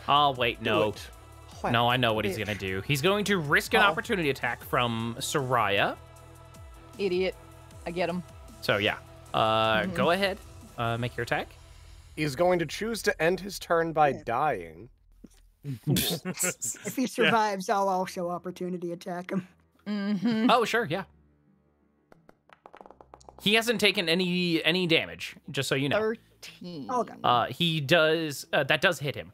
Oh wait, Do no. it. No, I know what he's gonna do. He's going to risk an Uh-oh. opportunity attack from Saraya. Idiot. I get him. So yeah, uh, go ahead, uh, make your attack. He's going to choose to end his turn by dying. If he survives, I'll also opportunity attack him. Mm-hmm. Oh sure, yeah. He hasn't taken any any damage, just so you know. Thirteen. Okay. Uh, he does uh, that does hit him.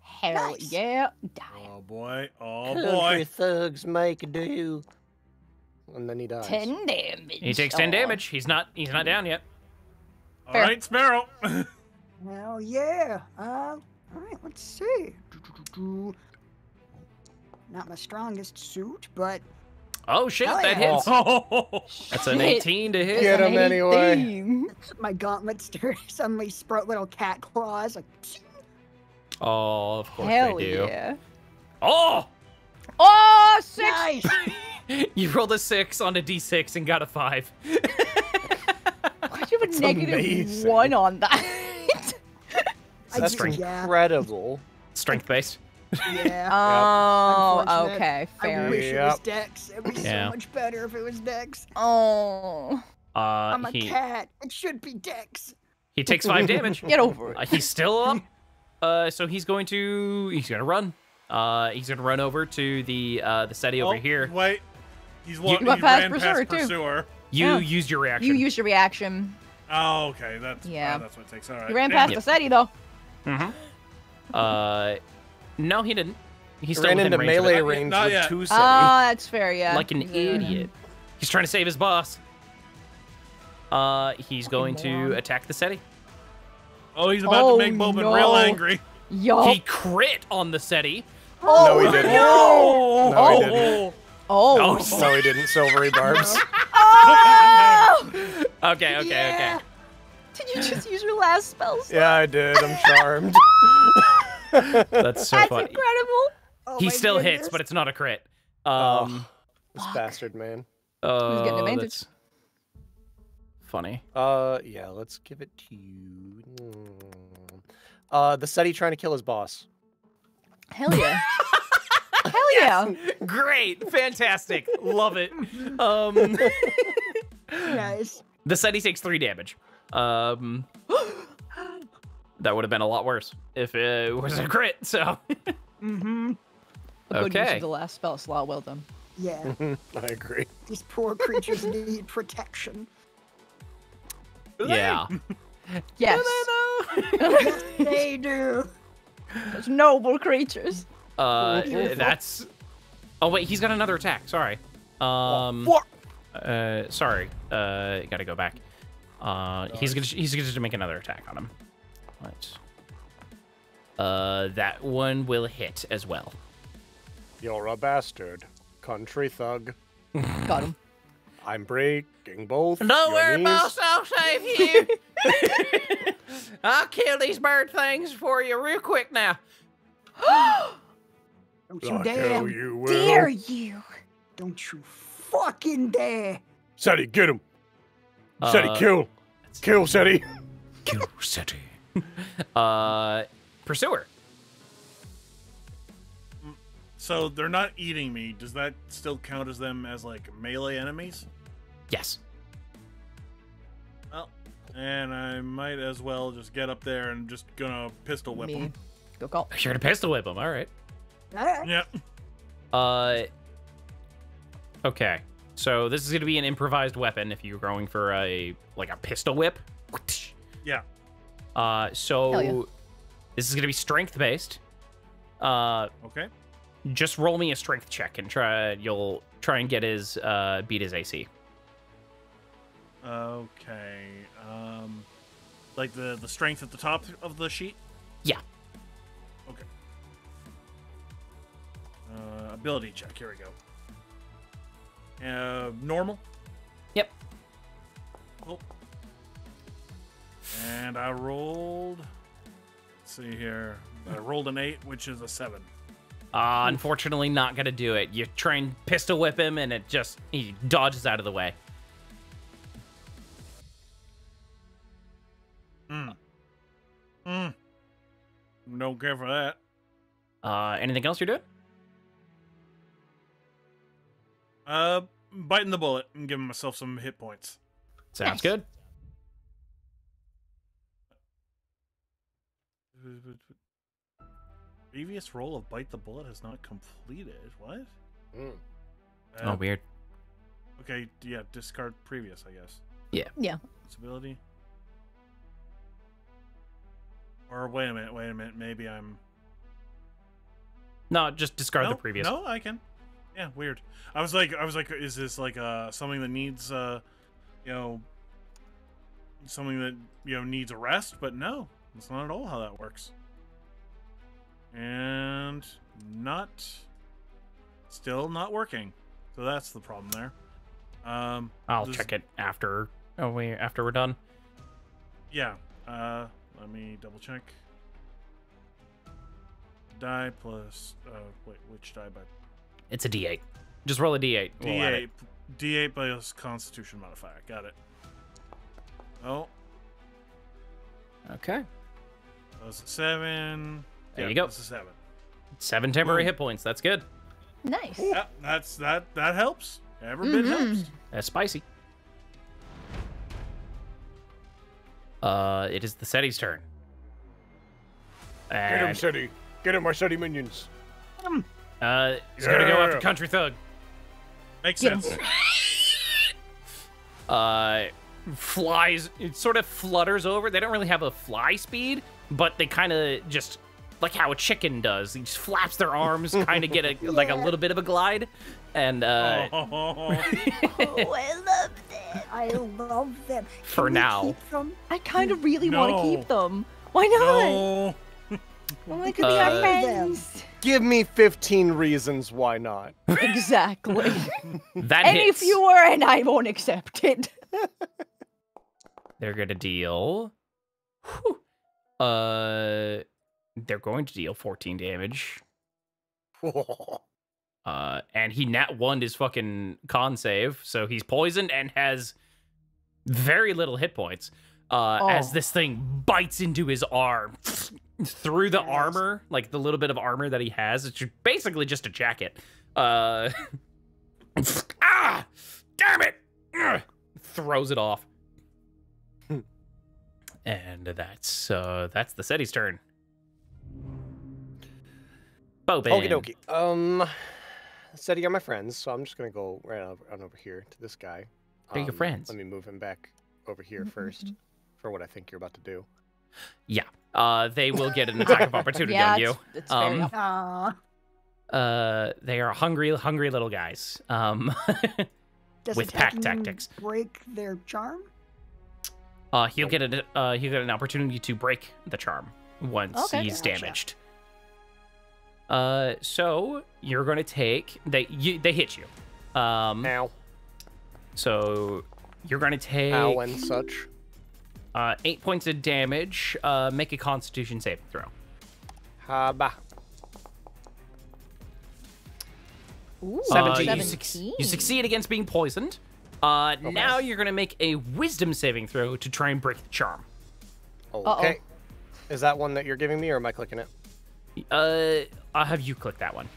Hell Nice. yeah. Die. Oh boy! Oh boy! thugs make do. And then he dies. Ten damage. He takes ten damage. He's not he's not down yet. All Fair. right, Sparrow. Hell yeah. Uh, all right, let's see. Not my strongest suit, but Oh shit, Hell that yeah. hits. oh, That's an 18 to hit. Get him anyway. 18. my gauntlets suddenly sprout little cat claws. Like, Oh, of course Hell they do. yeah. Oh, Oh, six. nice. you rolled a six on a d6 and got a five. Why'd you have a That's negative amazing. one on that? I That's strength. Incredible. Strength based. Yeah. oh, Unfortunate. okay. I Fair. wish it was Yep. Dex. It would be Yeah. so much better if it was Dex. Oh, Uh, I'm a he cat. It should be Dex. he takes five damage. get over Uh, it. he's still up. Uh, so he's going to he's gonna run. Uh, he's gonna run over to the uh the CETI over oh, here. Wait, he's one. went he past ran Pursuer, past too. Pursuer. You Yeah. used your reaction. You used your reaction. Oh, okay. That's Yeah. oh, that's what it takes. All right. You ran Damn past it. the CETI though. hmm Uh, no, he didn't. He's still Ran into range melee range not with yet. two Oh, CETI. that's fair. Yeah. like an He's a- idiot. He's trying to save his boss. Uh, he's going to attack the CETI. Oh, he's about Oh, to make Bobin no. real angry. Yo. He crit on the CETI. oh, No, he didn't. Oh, No, he didn't. Oh. Oh, No, he didn't. Silvery barbs. Oh! Okay, okay, Yeah. Did you just use your last spell? slot? yeah, I did. I'm charmed. Okay. That's so That's funny. incredible. Oh He my still hits, but it's not a crit. Um, this bastard, man. uh, getting advantage. that's Funny. Uh, yeah, let's give it to you. Mm. Uh, the CETI trying to kill his boss. Hell yeah. Hell yeah. Great, fantastic, love it. Um, Nice. the CETI takes three damage. Um, that would have been a lot worse if it was a crit. So Mm-hmm. A good use Okay. of the last spell slot. Well done. Yeah. I agree. These poor creatures need protection. yeah. Yes. yes, they do. Those noble creatures. Uh, Beautiful. that's. Oh wait, he's got another attack. Sorry. Um. Fuck. Uh, sorry. Uh, gotta go back. Uh, he's gonna he's gonna make another attack on him. What? Uh, that one will hit as well. You're a bastard. Country thug. Got him. I'm breaking both. Don't your worry, knees. boss. I'll save you. I'll kill these bird things for you real quick now. Don't you Like dare. you. Dare you. Don't you fucking dare. CETI, get him. CETI, Uh, kill. Kill CETI. Kill CETI. uh, pursuer. So they're not eating me. Does that still count as them as like melee enemies? Yes. Well, and I might as well just get up there and just gonna pistol whip Me. them. Go call. You're gonna pistol whip them. All right. Alright. Yeah. Uh. Okay. So this is gonna be an improvised weapon if you're going for a like a pistol whip. Yeah. Uh. So yeah. this is gonna be strength based. Uh. Okay. Just roll me a strength check and try. You'll try and get his uh beat his AC. Okay. Um, like the the strength at the top of the sheet. Yeah. Okay. Uh, ability check. Here we go. Uh, normal. Yep. Cool. And I rolled. Let's see here. I rolled an eight, which is a seven. Uh, unfortunately, not gonna do it. You try and pistol whip him, and it just he dodges out of the way. Hmm. Hmm. Don't care for that. Uh, anything else you're doing? Uh, biting the bullet and giving myself some hit points. Sounds Nice. good. Previous roll of bite the bullet has not completed. What? Mm. oh, Uh, weird. Okay, yeah, discard previous, I guess. Yeah. Yeah. Disability. Or wait a minute, wait a minute. Maybe I'm. No, just discard no, the previous. No, I can. Yeah, weird. I was like, I was like, is this like uh something that needs uh, you know, something that you know needs a rest? But no, that's not at all how that works. And not, still not working. So that's the problem there. Um, I'll this- check it after. Oh, wait, after we're done. Yeah. Uh, let me double check. Die plus. Uh, wait, which die by It's a D8. Just roll a D8. We'll D8. it. D8 plus Constitution modifier. Got it. Oh, Okay. That was a seven. There Yeah, you go. That's a seven. Seven temporary Boom. hit points. That's good. Nice. Yeah, that's that. That helps. Every bit Mhm. helps. That's spicy. Uh, it is the CETI's turn. Get him, And, CETI. Get him, my CETI minions. uh, he's gonna go after Country Thug. Makes Get 'em. sense. uh flies it sort of flutters over they don't really have a fly speed but they kind of just like how a chicken does they just flaps their arms kind of get a like a little bit of a glide and uh oh, Oh, I love that. I love them. For Can we now. keep them? I kind of really want to keep them. Why not? no. Well, I could Uh, be our friends. Give me 15 reasons why not. exactly. that Any hits. fewer, and I won't accept it. they're gonna deal Whew. Uh they're going to deal 14 damage uh and he nat one his fucking con save so he's poisoned and has very little hit points uh as Oh. this thing bites into his arm through the armor, like the little bit of armor that he has. It's basically just a jacket. Uh, ah, damn it! Ugh. Throws it off. And that's uh, that's the CETI's turn. Bobin. Okie dokie. Um, CETI are my friends, so I'm just gonna go right over, on over here to this guy. They're your Um, friends. Let me move him back over here first for what I think you're about to do. Yeah. Uh, they will get an attack of opportunity yeah, on you. it's, it's very Um, up- Aw. Uh, they are hungry, hungry little guys. Um, Does With pack tactics. break their charm? Uh, he'll get a, uh, he'll get an opportunity to break the charm once Okay. he's Gotcha. damaged. Uh, so you're gonna take they you they hit you. Um, Ow, so you're gonna take ow, and such. uh eight points of damage. Uh, make a Constitution saving throw. Haba. Ooh, Uh, you, 17. suc- you succeed against being poisoned. Uh, now you're gonna make a Wisdom saving throw to try and break the charm. Okay. Is that one that you're giving me, or am I clicking it? Uh, I'll have you click that one.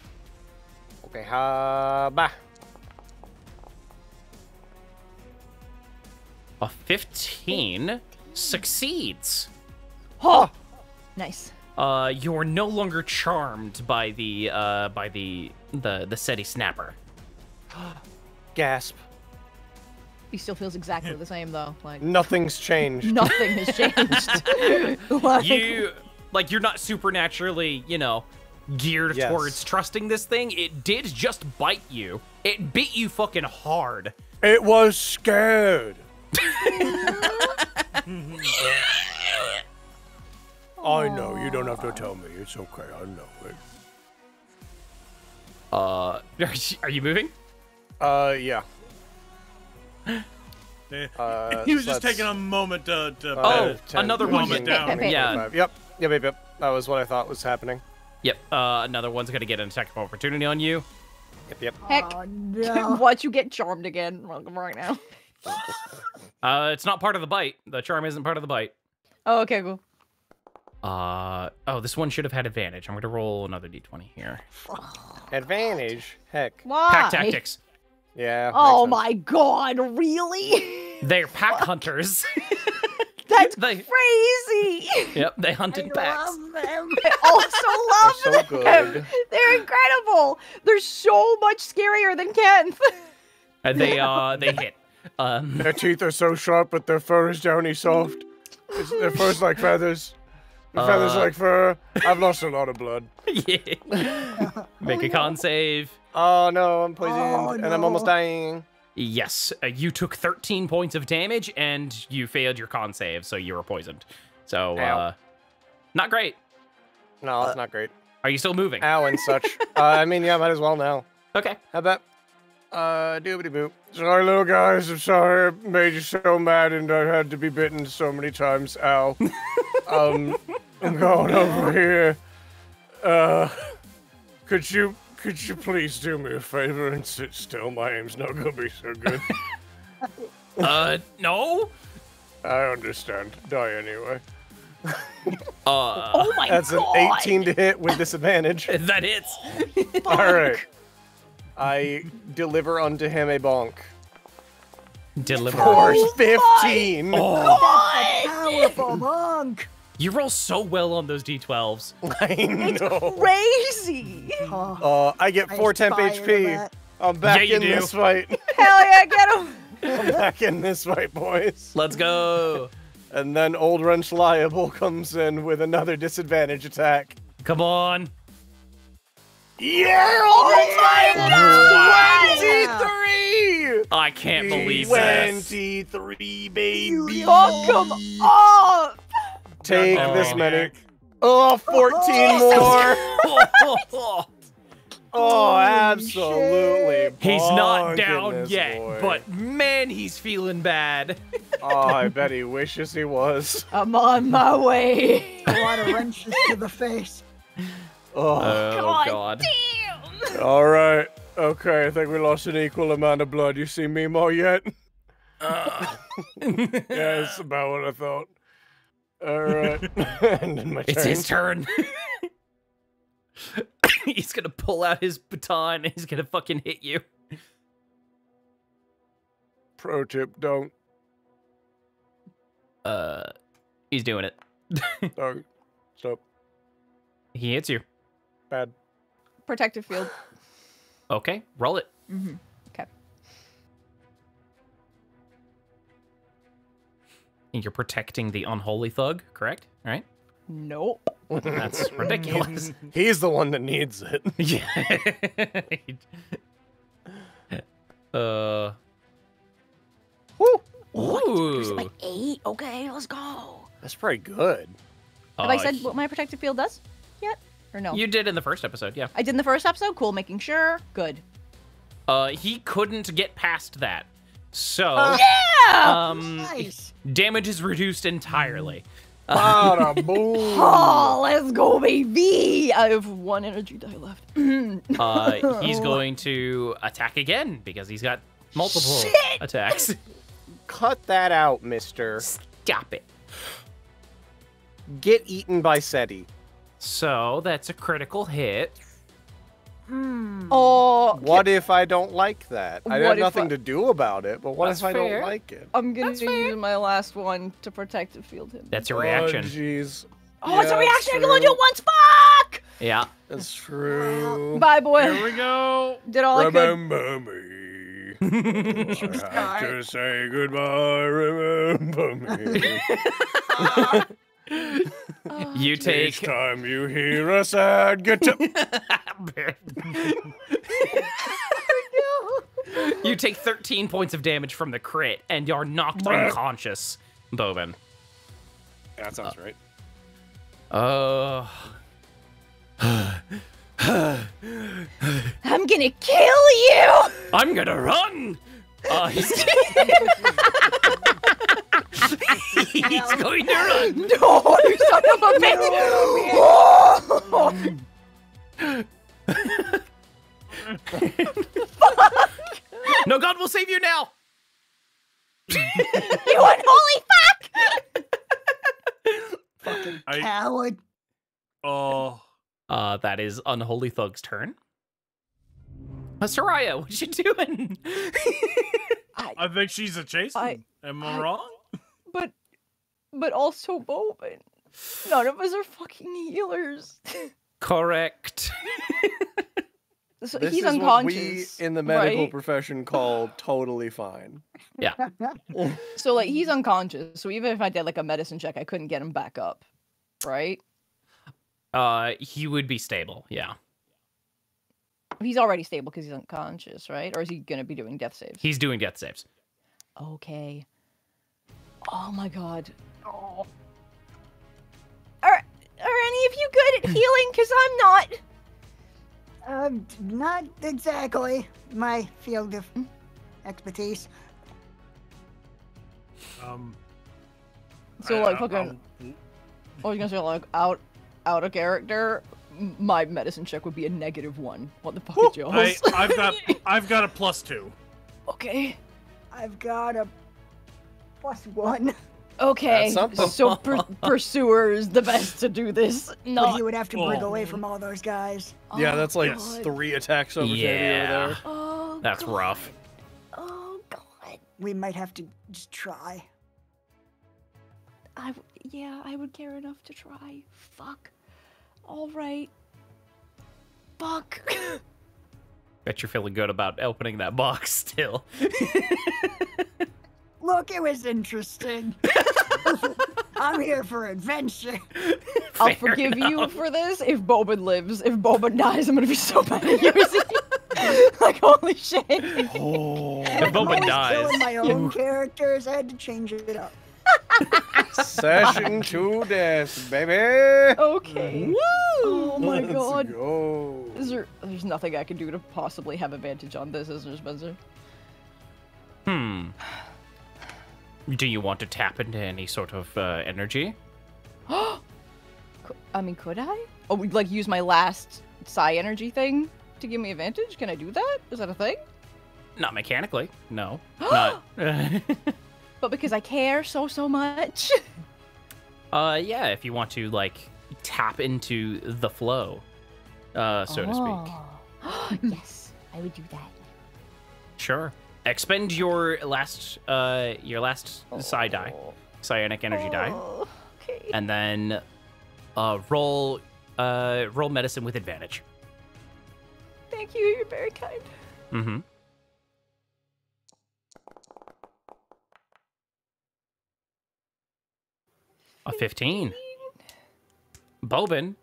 Okay, ha, bah. A 15 succeeds. Oh, nice. Uh, you're no longer charmed by the uh by the the the CETI snapper. Gasp. He still feels exactly the same though. Like Nothing's changed. nothing has changed. like, You like you're not supernaturally, you know, geared Yes. towards trusting this thing. It did just bite you. It bit you fucking hard. It was scared. I know. You don't have to tell me. It's okay. I know it. Uh, are you, are you moving? Uh, yeah. Uh, he was so just that's- taking a moment to, to Uh, Oh, 10, another one. 15, Down. Yeah. Yep. Yep, yep, yep. That was what I thought was happening. Yep. Uh, another one's gonna get an attack of opportunity on you. Yep, yep. Heck, Oh no. watch you get charmed again right now. Uh, it's not part of the bite. The charm isn't part of the bite. Oh, okay, cool. Uh, oh, this one should have had advantage. I'm gonna roll another d20 here. Advantage. Heck. Why? Pack tactics. Yeah. Oh makes sense. my god, really? They're pack hunters. That's They- crazy. yep, they hunt in packs. Love them. I also love They're so them. good. They're incredible. They're so much scarier than Kent. And they uh they hit. Um, Their teeth are so sharp, but their fur is downy soft. It's, their fur's like feathers. Their feathers Uh. like fur. I've lost a lot of blood. yeah. Make a con save. Oh no, I'm poisoned Oh, and I'm almost dying. Yes, uh, you took 13 points of damage and you failed your con save, so you were poisoned. So, Ow. uh, not great. No, it's not great. Are you still moving? Ow and such. uh, I mean, yeah, might as well now. Okay. How about uh doobity boop? Sorry, little guys. I'm sorry. I made you so mad, and I had to be bitten so many times. Ow. um, I'm going over here. Uh, could you could you please do me a favor and sit still? My aim's not gonna be so good. Uh, no. I understand. Die anyway. Uh, oh my That's god. an 18 to hit with disadvantage. that hits. All right. I deliver unto him a bonk. Deliver. For 15. Oh, Powerful monk. You roll so well on those d12s. I know. It's Crazy. Oh, Uh, I get I 4 temp HP. that. I'm back you in do. this fight. Hell yeah, get him. I'm back in this fight, boys. Let's go. And then Old Wrench Liable comes in with another disadvantage attack. Come on. Yeah! Oh my god! 23! I can't believe this. 23, baby. Fuck him up. Take Oh. this many. Oh, 14 more. Oh, absolutely. He's not down yet, boy. but man, he's feeling bad. oh, I bet he wishes he was. I'm on my way. A lot of wrenches to the face. Oh, Oh god. Damn. All right. Okay, I think we lost an equal amount of blood. You see Mimo yet? Uh, Yeah, that's about what I thought. All right. and then my It's his turn. he's gonna pull out his baton and he's gonna fucking hit you. Pro tip: Don't, Uh, he's doing it. don't, stop. He hits you. Bad. Protective field. Okay, roll it. Mm-hmm. Okay. And You're protecting the unholy thug, correct? Right? Nope. That's ridiculous. He's the one that needs it. yeah. uh. Woo. Ooh. Like eight. Okay, let's go. That's pretty good. Have I Uh, said what my protective field does yet? Or no? You did in the first episode, yeah. I did in the first episode. Cool, making sure. Good. Uh, he couldn't get past that. So, Yeah. um, Nice. Damage is reduced entirely. Uh, boom. Oh, let's go, baby! I have one energy die left. Uh, he's going to attack again because he's got multiple Shit! attacks. Cut that out, mister. Stop it. Get eaten by CETI. So that's a critical hit. Hmm. Oh, What if I don't like that? I have nothing I- to do about it, but what That's if I fair. don't like it? I'm gonna That's fair. use my last one to protect protective field him. That's your Oh, reaction. jeez. oh, it's a reaction. I can only do it once. Fuck! yeah. That's true. Bye, boy. Here we go. Did all I could. Remember me. I have to say goodbye. Remember me. Oh, You Each time you hear a sad guitar. you take 13 points of damage from the crit and you're knocked unconscious, Bobin. that sounds right. Uh I'm gonna kill you! I'm gonna run. Uh, he's, he's going to run. No, you son of a bitch! No, God will save you now. you unholy fuck! I, Coward. oh, Uh, that is Unholy Thug's turn. Uh, Saraya, what you doing? I think she's a chaser. I- Am I, I- wrong? But, but also Bobin. None of us are fucking healers. Correct. So This he's is what we in the medical right? profession call totally fine. Yeah. so like he's unconscious. So even if I did like a medicine check, I couldn't get him back up. Right? Uh, he would be stable. Yeah, He's already stable because he's unconscious, right? Or is he gonna be doing death saves? he's doing death saves. Okay. Oh my god. Oh. Are are any of you good at healing? Cause I'm not. Um, not exactly my field of expertise. Um, So I- like fucking I'll- I was gonna say like out out of character, my medicine check would be a negative one. What the fuck is yours? I've got I've got a plus two. okay. I've got a plus one. Okay. So per- pursuer is the best to do this. But No. he would have to break Oh. away from all those guys. Yeah, that's like oh, Yes. three attacks over Yeah. yeah. there. Oh, That's God. rough. Oh god. We might have to just try. I w- yeah, I would care enough to try. Fuck. All right. Fuck. Bet you're feeling good about opening that box still. Look, it was interesting. I'm here for adventure. I'll Fair forgive you for this if Bobin lives. If Bobin dies, I'm gonna be so mad at you. like holy shit. Oh. If I'm Bobin always dies. killing my own characters. I had to change it up. Session two death, baby. Okay. Oh my Let's god. go. Is there there's nothing I can do to possibly have advantage on this, is there, Spencer? Hmm. Do you want to tap into any sort of uh, energy? I mean, could I? Oh, like use my last psi energy thing to give me advantage? Can I do that? Is that a thing? Not mechanically. No. Not. But because I care so so much. Uh, yeah, if you want to like tap into the flow, uh, so to speak. Oh. yes, I would do that. Sure. Expend your last, uh, your last psi die, psionic energy die, Oh, okay. and then, uh, roll, uh, roll medicine with advantage. Thank you. You're very kind. Mm-hmm. A 15. Bobin.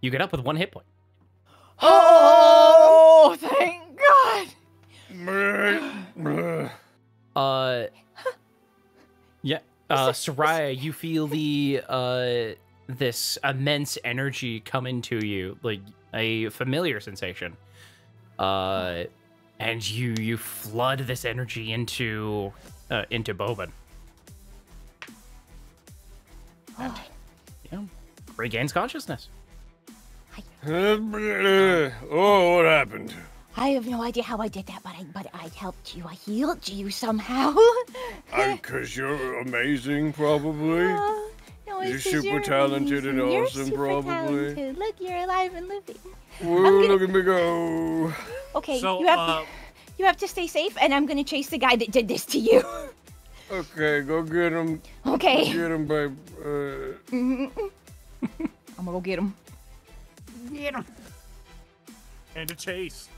You get up with one hit point. Oh, thank God. Uh Yeah. Uh Saraya, you feel the uh this immense energy come into you, like a familiar sensation. Uh and you you flood this energy into uh into Bobin. And, yeah, regains consciousness. oh, what happened? I have no idea how I did that, but I but I helped you. I healed you somehow. Because you're amazing, probably. Uh, no, You're super you're talented and amazing. You're awesome, super probably. talented. Look, you're alive and living. Whoa, gonna- look at me go. Okay, So, you have uh, you have to stay safe, and I'm gonna chase the guy that did this to you. Okay, go get him. Okay. Get him, babe. Uh, I'm gonna go get him. Get him. and a chase.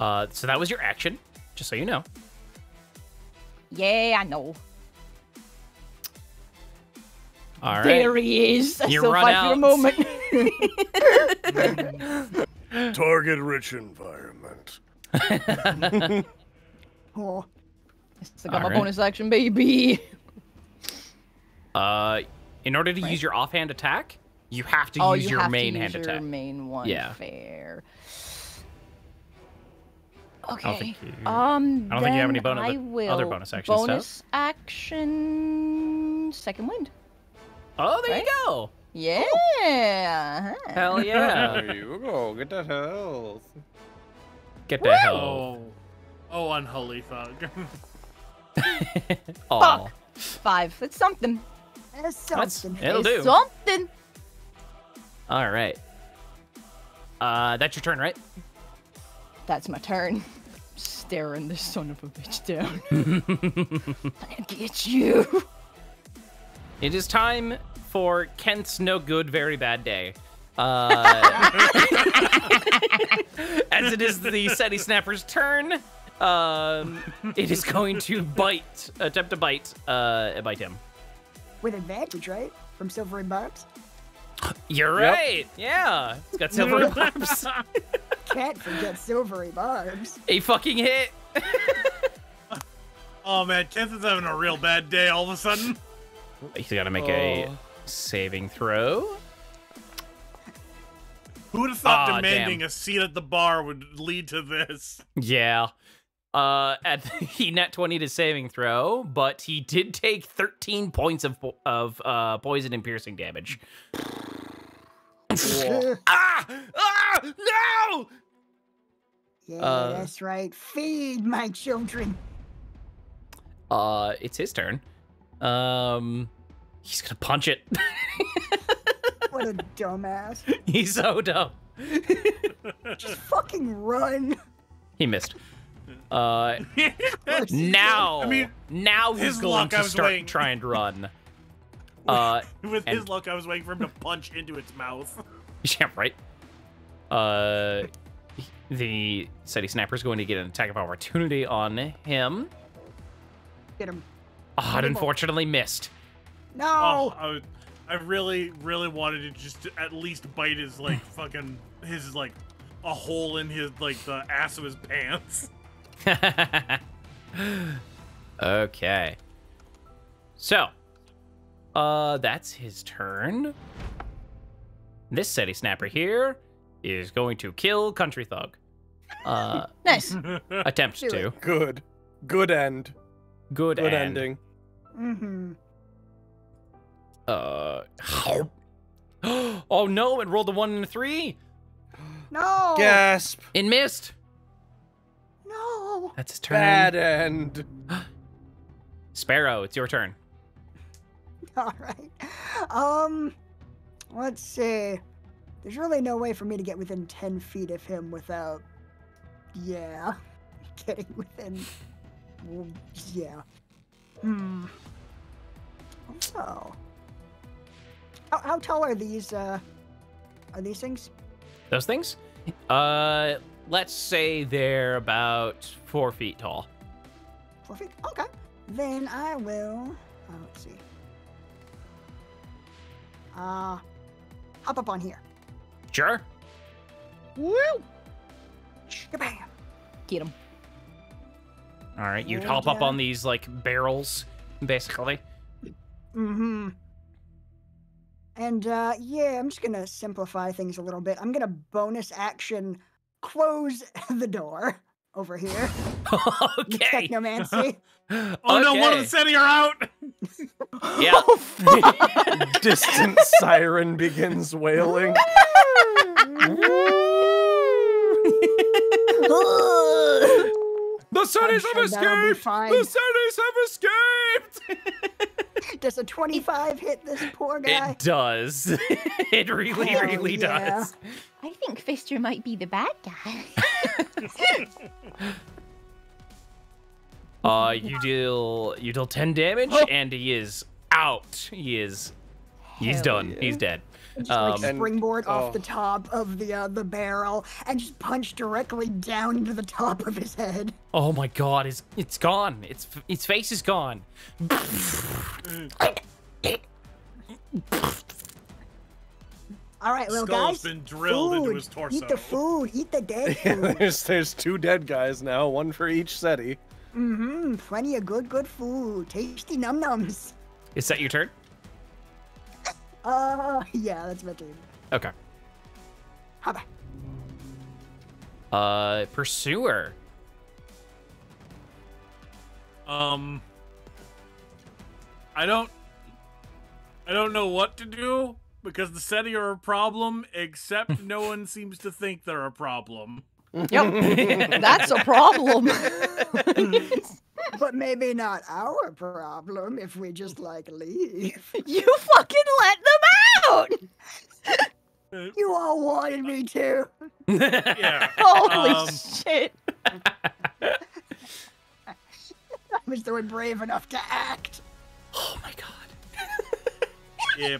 Uh so that was your action, just so you know. Yeah, I know. All right. There he is. You still run fight for a out. moment. target rich environment. Oh, Still got my Alright. bonus action, baby. Uh, in order to use your offhand attack, you have to oh, use you your have main to use hand your attack. main one. Yeah. Fair. Don't Okay. think you- um. I don't think you have any bonus- I will other bonus action stuff. Bonus action. Second wind. Oh, there Right? you go. Yeah. uh-huh. Hell yeah. There you go. Get that health. Get the hell. Oh, oh, unholy thug. Aw. Five. That's something. that's That's, something. it'll It's do. Something. All right. Uh, that's your turn, right? That's my turn. Staring this son of a bitch down. I get you. It is time for Kent's no good, very bad day. Uh, as it is the CETI Snapper's turn, um, it is going to bite, attempt to bite, uh, bite him. With advantage, right? From silvery barbs. You're Yep. right. Yeah, it's got silver barbs. Can't forget silvery barbs. A fucking hit. oh man, Kenneth is having a real bad day all of a sudden. He's got to make a Oh. saving throw. Who would have thought Aw, demanding damn. a seat at the bar would lead to this? Yeah. Uh, at he net 20 to saving throw, but he did take 13 points of of uh poison and piercing damage. Ah! Ah! No! Uh, that's right. Feed my children. Uh, it's his turn. Um, he's gonna punch it. What a dumbass. he's so dumb. Just fucking run. He missed. Uh, Of course you now, I mean, now he's his going luck, I to was start waiting. trying to run. Uh, With And- his luck, I was waiting for him to punch into its mouth. Yeah, right. Uh, the CETI Snapper is going to get an attack of opportunity on him. Get him. Oh, it unfortunately missed. No. Oh, I, I really, really wanted to just at least bite his like fucking his like a hole in his like the ass of his pants. okay. So, uh, that's his turn. This CETI Snapper here is going to kill Country Thug. Uh, Nice. attempt Do to. it. Good. Good end. Good, Good end. ending. Mm-hmm. Uh, oh no! It rolled a one and a three. No. Gasp. It missed. No. That's his turn. Bad end. Sparrow, it's your turn. All right. Um, let's see. There's really no way for me to get within 10 feet of him without, yeah, getting within, well, yeah. Hmm. Oh. How, how tall are these, uh, are these things? Those things? Uh, let's say they're about four feet tall. Four feet? Okay. Then I will, uh, let's see. Uh, hop up on here. Sure. Woo! Shabam! Get him. All right, you'd And, hop up uh, on these like barrels, basically. Mm-hmm. And uh yeah, I'm just gonna simplify things a little bit. I'm gonna bonus action close the door over here. okay. Technomancy. Oh no, one of the CETI are out! Yeah. Oh, Distant siren begins wailing. The I'm Sunnies sure have escaped! The Sunnies have escaped! Does a 25 hit this poor guy? it does. it really, Hell really yeah. does. I think Fister might be the bad guy. Uh, you deal you deal ten damage, and he is out. He is he's Hell done. yeah. He's dead. Just Um, like And- springboard off the oh. top of the uh, the barrel and just punch directly down into the top of his head. Oh my god, it's it's gone. Its its face is gone. All right, little Skull's guys. been drilled into his torso. Eat the food. Eat the dead food. there's there's two dead guys now, one for each CETI. mm-hmm. Plenty of good, good food. Tasty num nums. Is that your turn? Uh, yeah, that's my turn. Okay. How about? Uh, pursuer. Um, I don't, I don't know what to do because the CETI are a problem. Except no one seems to think they're a problem. Yep. That's a problem. But maybe not our problem if we just like leave. you fucking let them out. You all wanted me to. Yeah. Holy Um, shit. I was doing brave enough to act. Oh my god. Yeah.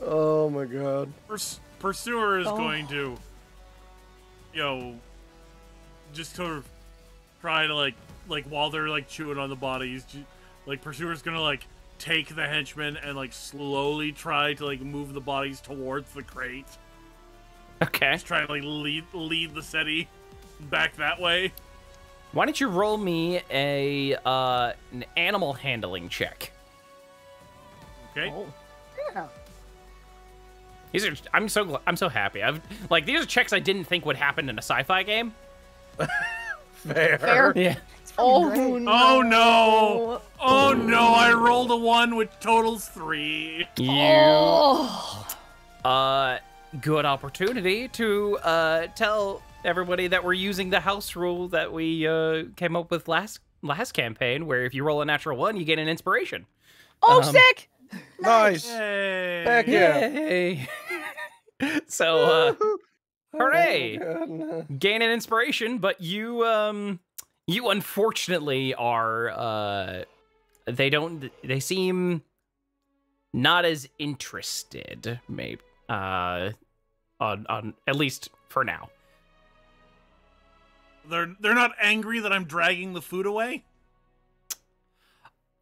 Oh my god. Pursuer is Oh. going to, you know, just sort of try to like, like while they're like chewing on the bodies, like Pursuer's gonna like take the henchman and like slowly try to like move the bodies towards the crate. Okay. Just try to like lead lead the CETI back that way. Why don't you roll me a uh an animal handling check? Okay. Oh. Yeah. These are I'm so gl- I'm so happy. I've like these are checks I didn't think would happen in a sci-fi game. Fair. Fair. Yeah. Oh great. no. Oh no! Oh no! I rolled a one, which totals three. You Oh. uh good opportunity to uh tell everybody that we're using the house rule that we uh came up with last last campaign where if you roll a natural one you get an inspiration. Oh, Um, sick. Nice. Hey. Heck yeah. Yay. so uh hooray. Oh gain an inspiration, but you um you unfortunately are uh they don't they seem not as interested maybe uh on on at least for now. They're they're not angry that I'm dragging the food away.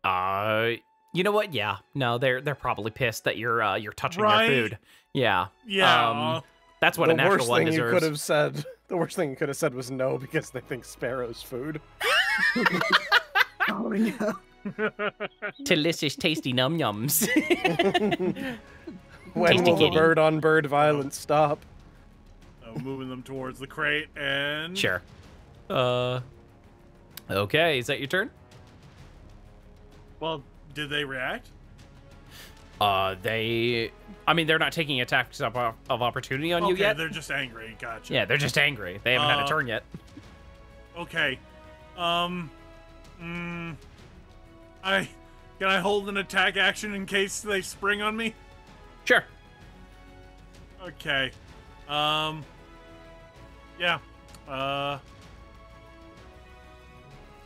Uh you know what? Yeah. No, they're they're probably pissed that you're uh you're touching Right. their food. Yeah. Yeah. Um, That's what the a natural worst one thing you deserves. could have said. The worst thing you could have said was no because they think sparrow's food. Oh no. Delicious, tasty num yums. When Tasty will the bird on bird violence stop? Uh, moving them towards the crate and sure. Uh. Okay, is that your turn? Well, did they react? Uh, they. I mean, they're not taking attacks of, of opportunity on okay, you yet. they're just angry. Gotcha. Yeah, they're just angry. They haven't had Uh, a turn yet. Okay. Um. Mm, I Can I hold an attack action in case they spring on me? Sure. Okay. Um. Yeah. Uh.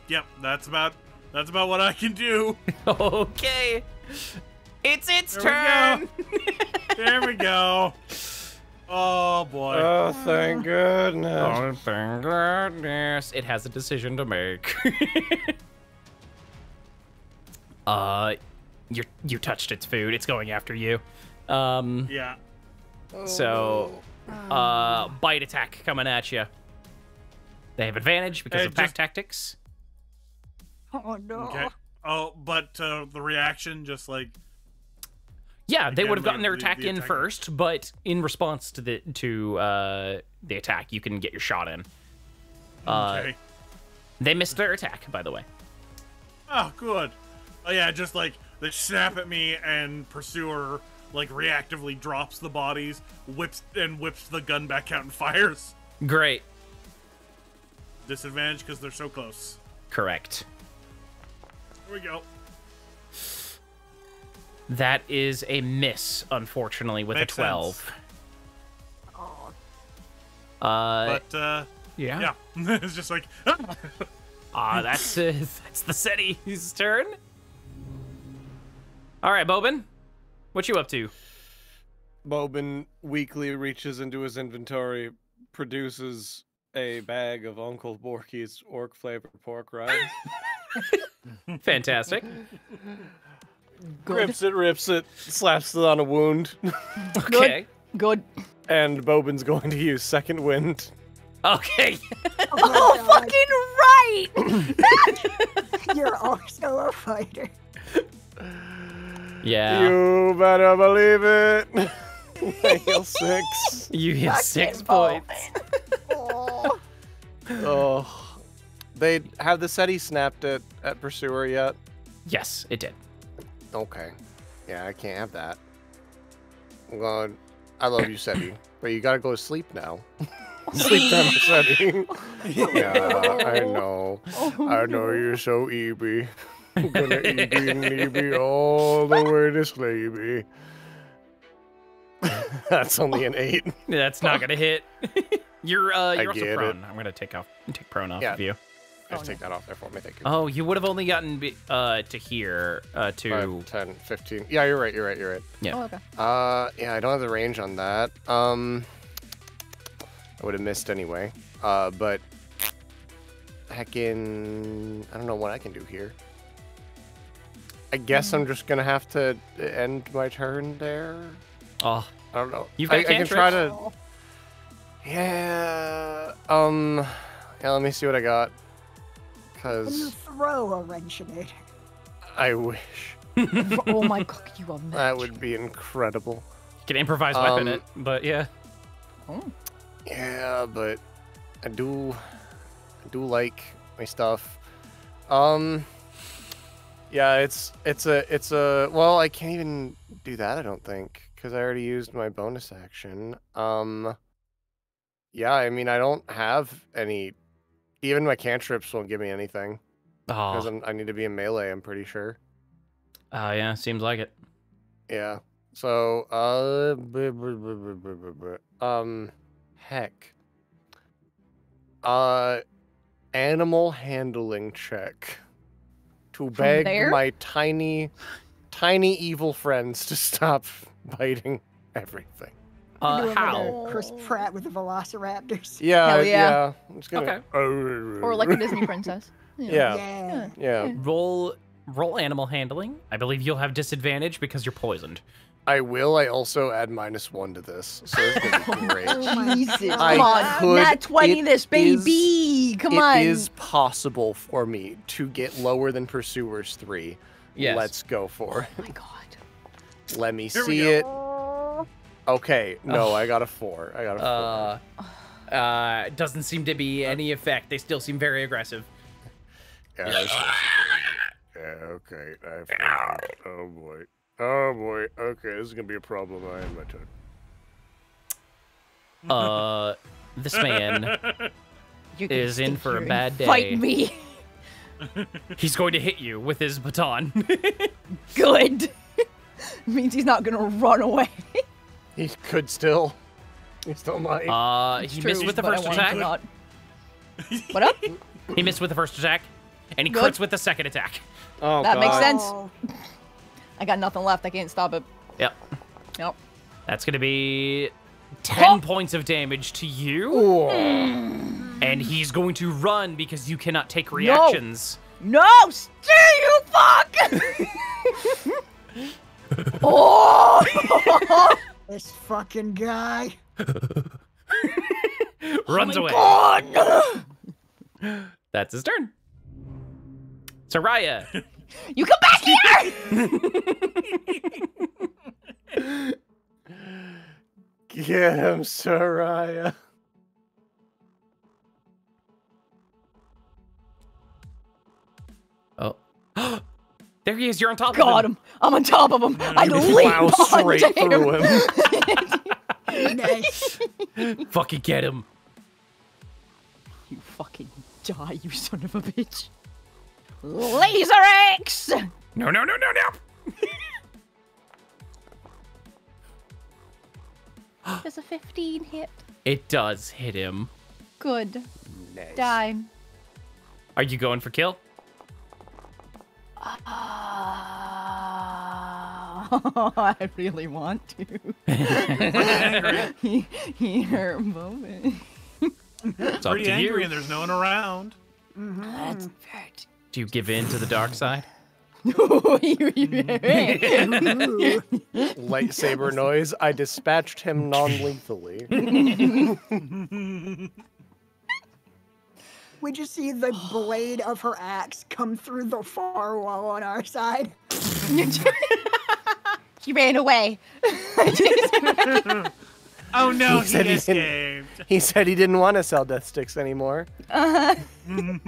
Yep. That's about. That's about what I can do. okay. It's its There we turn. There we go. Oh boy. Oh, thank goodness. Oh, thank goodness. It has a decision to make. uh, you you touched its food. It's going after you. Um, yeah. so, uh, bite attack coming at you. They have advantage because Hey, of pack just- tactics. Oh no. Okay. Oh, but uh, the reaction just like Yeah, they would have gotten the- their the- attack the in attack- first, but in response to the to uh, the attack, you can get your shot in. Uh, okay. They missed their attack, by the way. Oh, good. Oh yeah, just like they snap at me and pursuer like reactively drops the bodies, whips and whips the gun back out and fires. Great. Disadvantage because they're so close. Correct. Here we go. That is a miss, unfortunately, with Makes a 12. Oh, Uh, But uh, yeah. yeah, it's just like Ah, that's uh, that's the CETI's turn. All right, Bobin, what you up to? Bobin weakly reaches into his inventory, produces a bag of Uncle Borky's orc flavored pork rinds, Fantastic. Good. grips it, rips it, slaps it on a wound, Okay. Good. and Bobin's going to use second wind. Okay. Oh, oh fucking right! you're also a fighter. Yeah. You better believe it. I heal six. You hit six points. Oh, Oh, they have the CETI snapped at at pursuer yet? Yes, it did. Okay. Yeah, I can't have that. I'm going. I love you, CETI, but you gotta go to sleep now. sleep time, CETI. yeah, I know. I know you're so EB. I'm gonna EB and EB all the way to sleepy. That's only an eight. That's not gonna hit. you're uh, you're also get it. I'm gonna take off take prone off Yeah. of you. Just take that off there for me, thank you. Oh, you would have only gotten be- uh to here uh to 5, 10, 15. Yeah, you're right, you're right, you're right. Yeah. Oh, okay. Uh, yeah, I don't have the range on that. Um, I would have missed anyway. Uh, but heckin', I don't know what I can do here. I guess I'm just gonna have to end my turn there. oh I don't know. You've got I, I can try to. Yeah. Um. Yeah. Let me see what I got. Can you Cause throw a wrenchinator? I wish oh my god, you are that would be incredible. you can improvise weapon Um, it, but yeah. Oh. Yeah, but I do I do like my stuff. Um Yeah, it's it's a it's a well, I can't even do that I don't think cuz I already used my bonus action. Um Yeah, I mean I don't have any even my cantrips won't give me anything because Oh, I need to be in melee, I'm pretty sure. uh, yeah, seems like it. Yeah. So, uh, blah, blah, blah, um, heck. Uh, animal handling check to beg there? my tiny, tiny evil friends to stop biting everything. Uh, Doing how? Chris Pratt with the Velociraptors. Yeah, Hell yeah. yeah. I'm just gonna, Or like a Disney princess. you know. Yeah, Yeah. yeah. Roll roll animal handling. I believe you'll have disadvantage because you're poisoned. I will. I also add minus one to this, so it's gonna be great. Jesus, I come on, could- Nat 20 this baby. Come on. It is possible for me to get lower than Pursuers 3. Yes. Let's go for Oh my god. it. Let me Here see it. Okay, no, I got a 4. I got a 4. Uh, uh, doesn't seem to be any effect. They still seem very aggressive. yeah, that's- yeah, okay. I oh boy. Oh boy. Okay, this is going to be a problem. I am my turn. Uh, this man is in for a bad day. Fight me. He's going to hit you with his baton. Good. means he's not gonna run away. He could still. He still might. uh, he true, missed with the first want him to attack. not. What up? He missed with the first attack, and he Good. crits with the second attack. Oh, That makes sense. Oh, I got nothing left. I can't stop it. Yep. Nope. That's gonna be 10 points of damage to you. Ooh. And he's going to run because you cannot take reactions. No, stay, you fuck! oh! This fucking guy. Runs my away. God! That's his turn. Saraya. You come back here! Get him, Saraya. There he is. You're on top Got of him. Got him. I'm on top of him. I leap plow onto straight him. through him. Nice. him. Fucking get him. You fucking die, you son of a bitch. Laser axe! No, no, no, no, no. Does a 15 hit? It does hit him. Good. Nice. Die. Are you going for kill? Oh, I really want to. he, he hurt moment. It's up Pretty to angry you. and there's no one around. Mm-hmm. That's fact. Do you give in to the dark side? Oh, Lightsaber noise. I dispatched him non-lethally. We just see the blade of her axe come through the far wall on our side. he ran away. Oh no, He he, said he escaped. he said he didn't want to sell death sticks anymore. Uh-huh.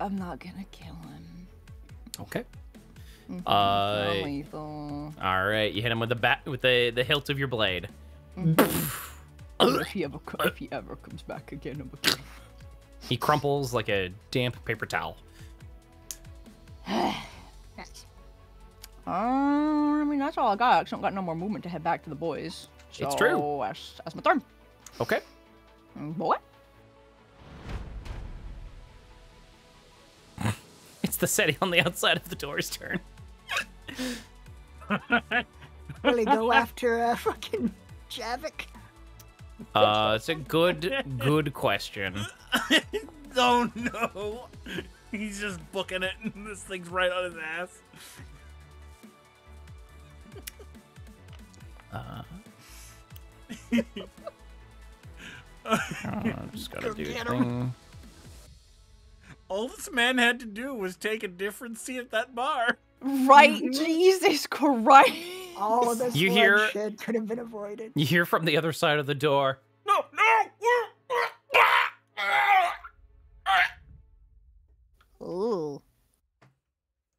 I'm not gonna kill him. Okay. It's Uh, all right. You hit him with the bat with the the hilt of your blade. If he ever if he ever comes back again, I'm gonna. He crumples like a damp paper towel. Nice. Uh, I mean that's all I got. I actually don't got no more movement to head back to the boys. It's true. So That's, that's my turn. Okay. Mm, Boy. It's the setting on the outside of the door's turn. Will he go after uh, fucking Javik? Uh, it's a good good question. oh no. He's just booking it and this thing's right on his ass. I'm just gotta do get a 'em. thing. All this man had to do was take a different seat at that bar. Right, Jesus Christ. All of this You hear- bloodshed could have been avoided. You hear from the other side of the door. No, no. Ooh.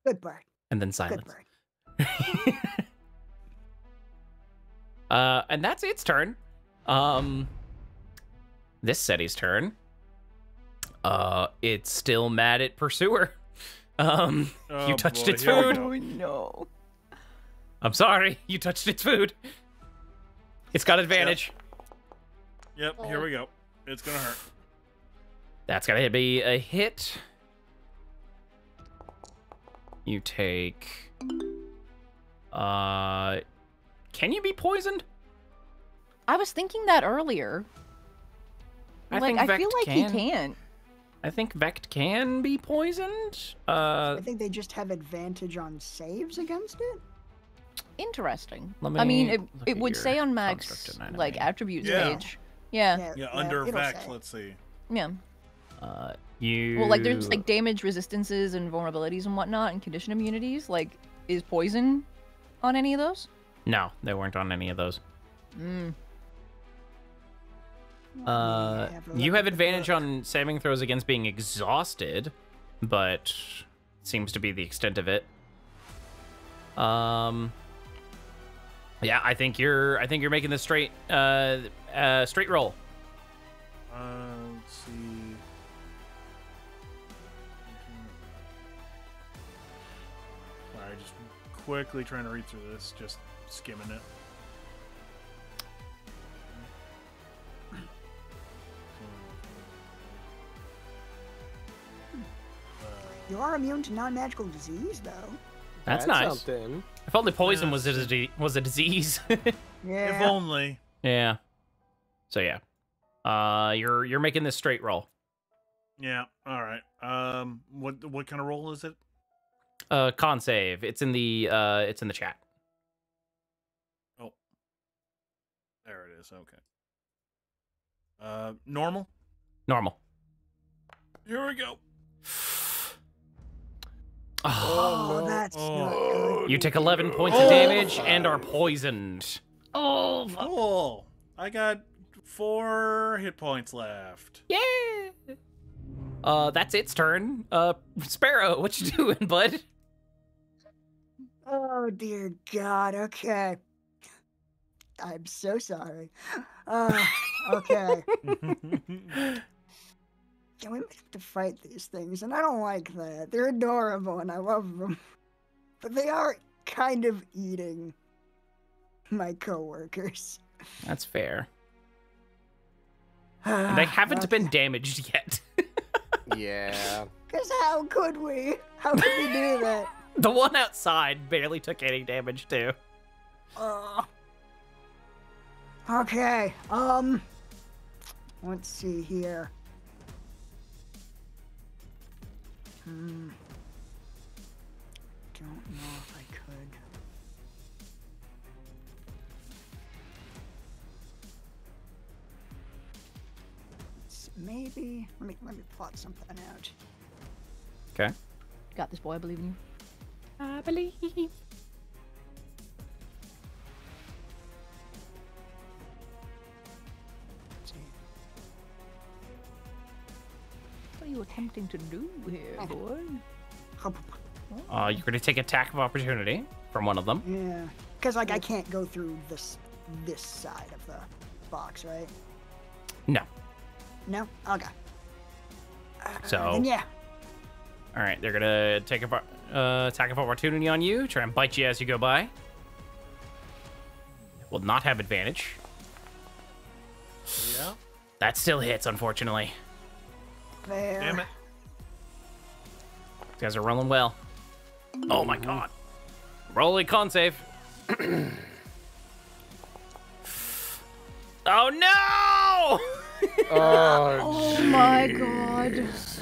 Good bird. And then Good silence. bird. Uh, and that's its turn. Um, this CETI's turn. Uh, it's still mad at Pursuer. Um, Oh, you touched boy, its food. Oh no. I'm sorry, you touched its food. It's got advantage. Yep, here we go. It's gonna hurt. That's gonna be a hit. You take. Uh, can you be poisoned? I was thinking that earlier. I like think I feel like can. he can't. I think Vect can be poisoned. Uh, I think they just have advantage on saves against it. Interesting. Let I mean, it, it would say on Mack's like attributes Yeah. page. Yeah, yeah. Yeah, under it'll say. let's see. uh, you. Well, like there's like damage resistances and vulnerabilities and whatnot, and condition immunities. Like, is poison on any of those? No, they weren't on any of those. Mm. Uh, you have advantage on saving throws against being exhausted, but seems to be the extent of it. Um, yeah, I think you're. I think you're making the straight, uh, uh, straight roll. Uh, let's see. Sorry, just quickly trying to read through this, just skimming it. You are immune to non-magical disease, though. That's, nice. Something. If only poison was a disease, was a disease. If only. yeah. So yeah. Uh, you're you're making this straight roll. Yeah. All right. Um. What what kind of roll is it? Uh, con save. It's in the uh, it's in the chat. Oh. There it is. Okay. Uh, normal. Normal. Here we go. Oh, Oh, that's not Oh. good. you take 11 points Oh. of damage and are poisoned. Oh, fuck. Cool. I got four hit points left. Yeah. Uh, that's its turn. Uh, Sparrow, what you doing, bud? Oh dear God. Okay. I'm so sorry. Uh, okay. Yeah, we have to fight these things, and I don't like that. They're adorable, and I love them, but they are kind of eating my coworkers. That's fair. And they haven't been damaged yet. Yeah. Cause how could we? How could we do that? the one outside barely took any damage too. Uh, okay. Um. Let's see here. Hmm. Don't know if I could. S- Maybe. Let me let me plot something out. Okay. Got this, boy. I believe in you. I believe. You attempting to do here, boy? Hup- Uh, you're gonna take attack of opportunity from one of them. Yeah, because like I can't go through this this side of the box, right? No. No. Okay. Uh, So- then yeah. All right, they're gonna take a uh, attack of opportunity on you. Try and bite you as you go by. Will not have advantage. yeah. That still hits, unfortunately. There. Damn it. These guys are rolling well. Oh my god. Roll a con save. oh no! Oh, Oh my god.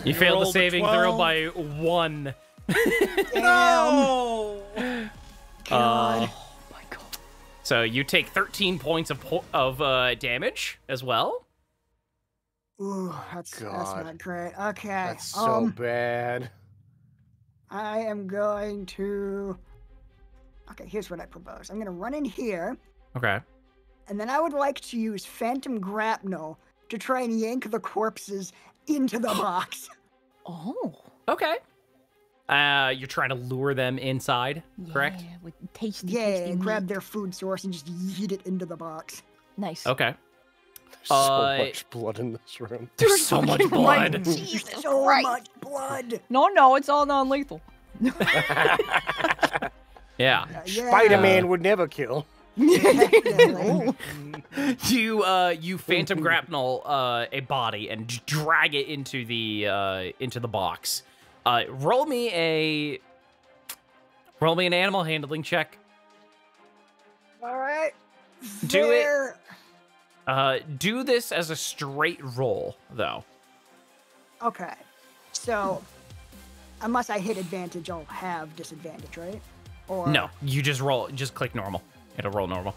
You failed the rolled a saving throw by one. No. God. Uh, Oh my god. so you take 13 points of po- of uh, damage as well. Ooh, that's that's not great. Okay. that's so um, bad. I am going to. Okay, here's what I propose. I'm gonna run in here, Okay. and then I would like to use Phantom Grapnel to try and yank the corpses into the box. Oh. Okay. Uh, you're trying to lure them inside, correct? Yeah, with tasty, Yeah, tasty grab meat. their food source and just yeet it into the box. Nice. Okay. There's so Uh, much blood in this room. There's so much blood. Jesus so Christ. much blood. No, no, it's all non-lethal. Yeah. Uh, yeah. Spider-Man would never kill. Definitely. You uh you phantom grapnel uh a body and drag it into the uh into the box. Uh roll me a roll me an animal handling check. All right. Do it. Uh do this as a straight roll though. Okay. So, unless I hit advantage, I'll have disadvantage, right? Or No, you just roll just click normal. It'll roll normal.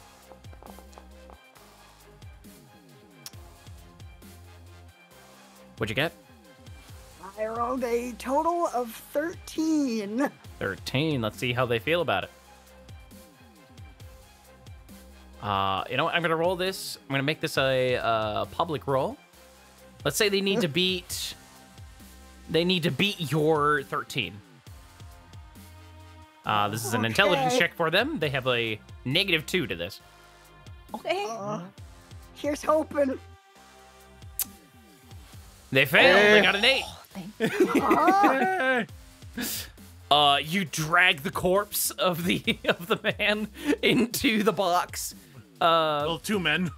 What'd you get? I rolled a total of thirteen. 13. Let's see how they feel about it. Uh, you know what? I'm gonna roll this. I'm gonna make this a uh, public roll. Let's say they need to beat. They need to beat your 13. Uh, this is an intelligence check for them. They have a negative two to this. Okay. Uh, here's hoping. They failed. They got an eight. Thank Uh, Uh, you drag the corpse of the of the man into the box. Uh, Well, two men.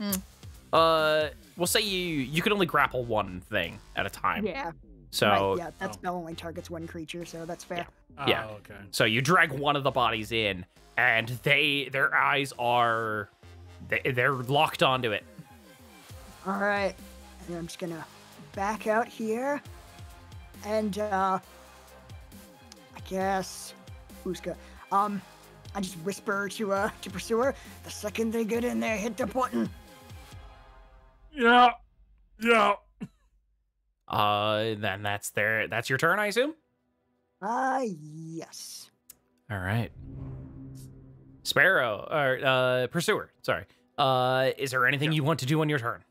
uh, we'll say you you can only grapple one thing at a time. Yeah. So right, yeah, that oh. only targets one creature, so that's fair. Yeah. Oh, okay. So you drag one of the bodies in, and they their eyes are they, they're locked onto it. All right, and I'm just gonna back out here, and uh, I guess who's gonna um, I just whisper to uh to pursuer. The second they get in there, hit the button. Yeah. Yeah. Uh, then that's their that's your turn, I assume. Ah, yes. All right. Sparrow or uh, pursuer. Sorry. Uh, is there anything you want to do on your turn?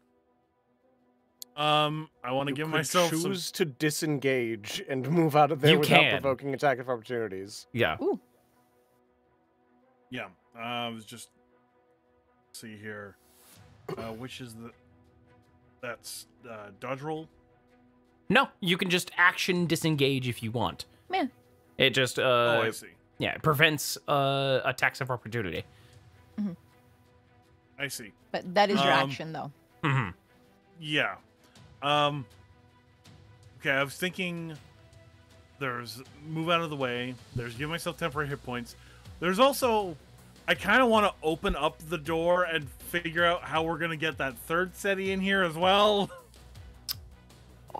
Um, I want to give could myself some. choose to disengage and move out of there You without can. provoking attack of opportunities. Yeah. Yeah. Uh, I was just see here. Uh, which is the that's uh, dodge roll. No, you can just action disengage if you want. Yeah. It just uh, oh, I see. yeah, it prevents uh attacks of opportunity. I see. But that is your Um, action, though. hmm Yeah. Um. Okay, I was thinking. There's move out of the way. There's give myself temporary hit points. There's also, I kind of want to open up the door and figure out how we're gonna get that third CETI in here as well.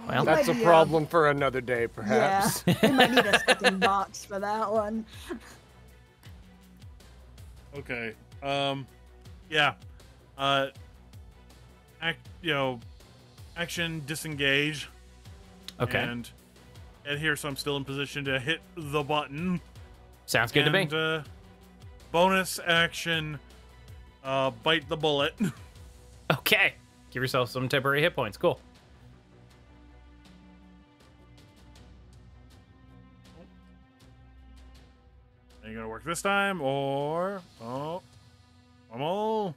Well, That's a might be, uh, problem for another day, perhaps. Yeah, we might need a second box for that one. Okay. Um. Yeah. Uh. Act. You know. Action disengage. okay. And. And here, so I'm still in position to hit the button. Sounds good and, to me. Uh, bonus action. Uh, bite the bullet. Okay. Give yourself some temporary hit points. Cool. Are you gonna work this time, or oh, I'm all.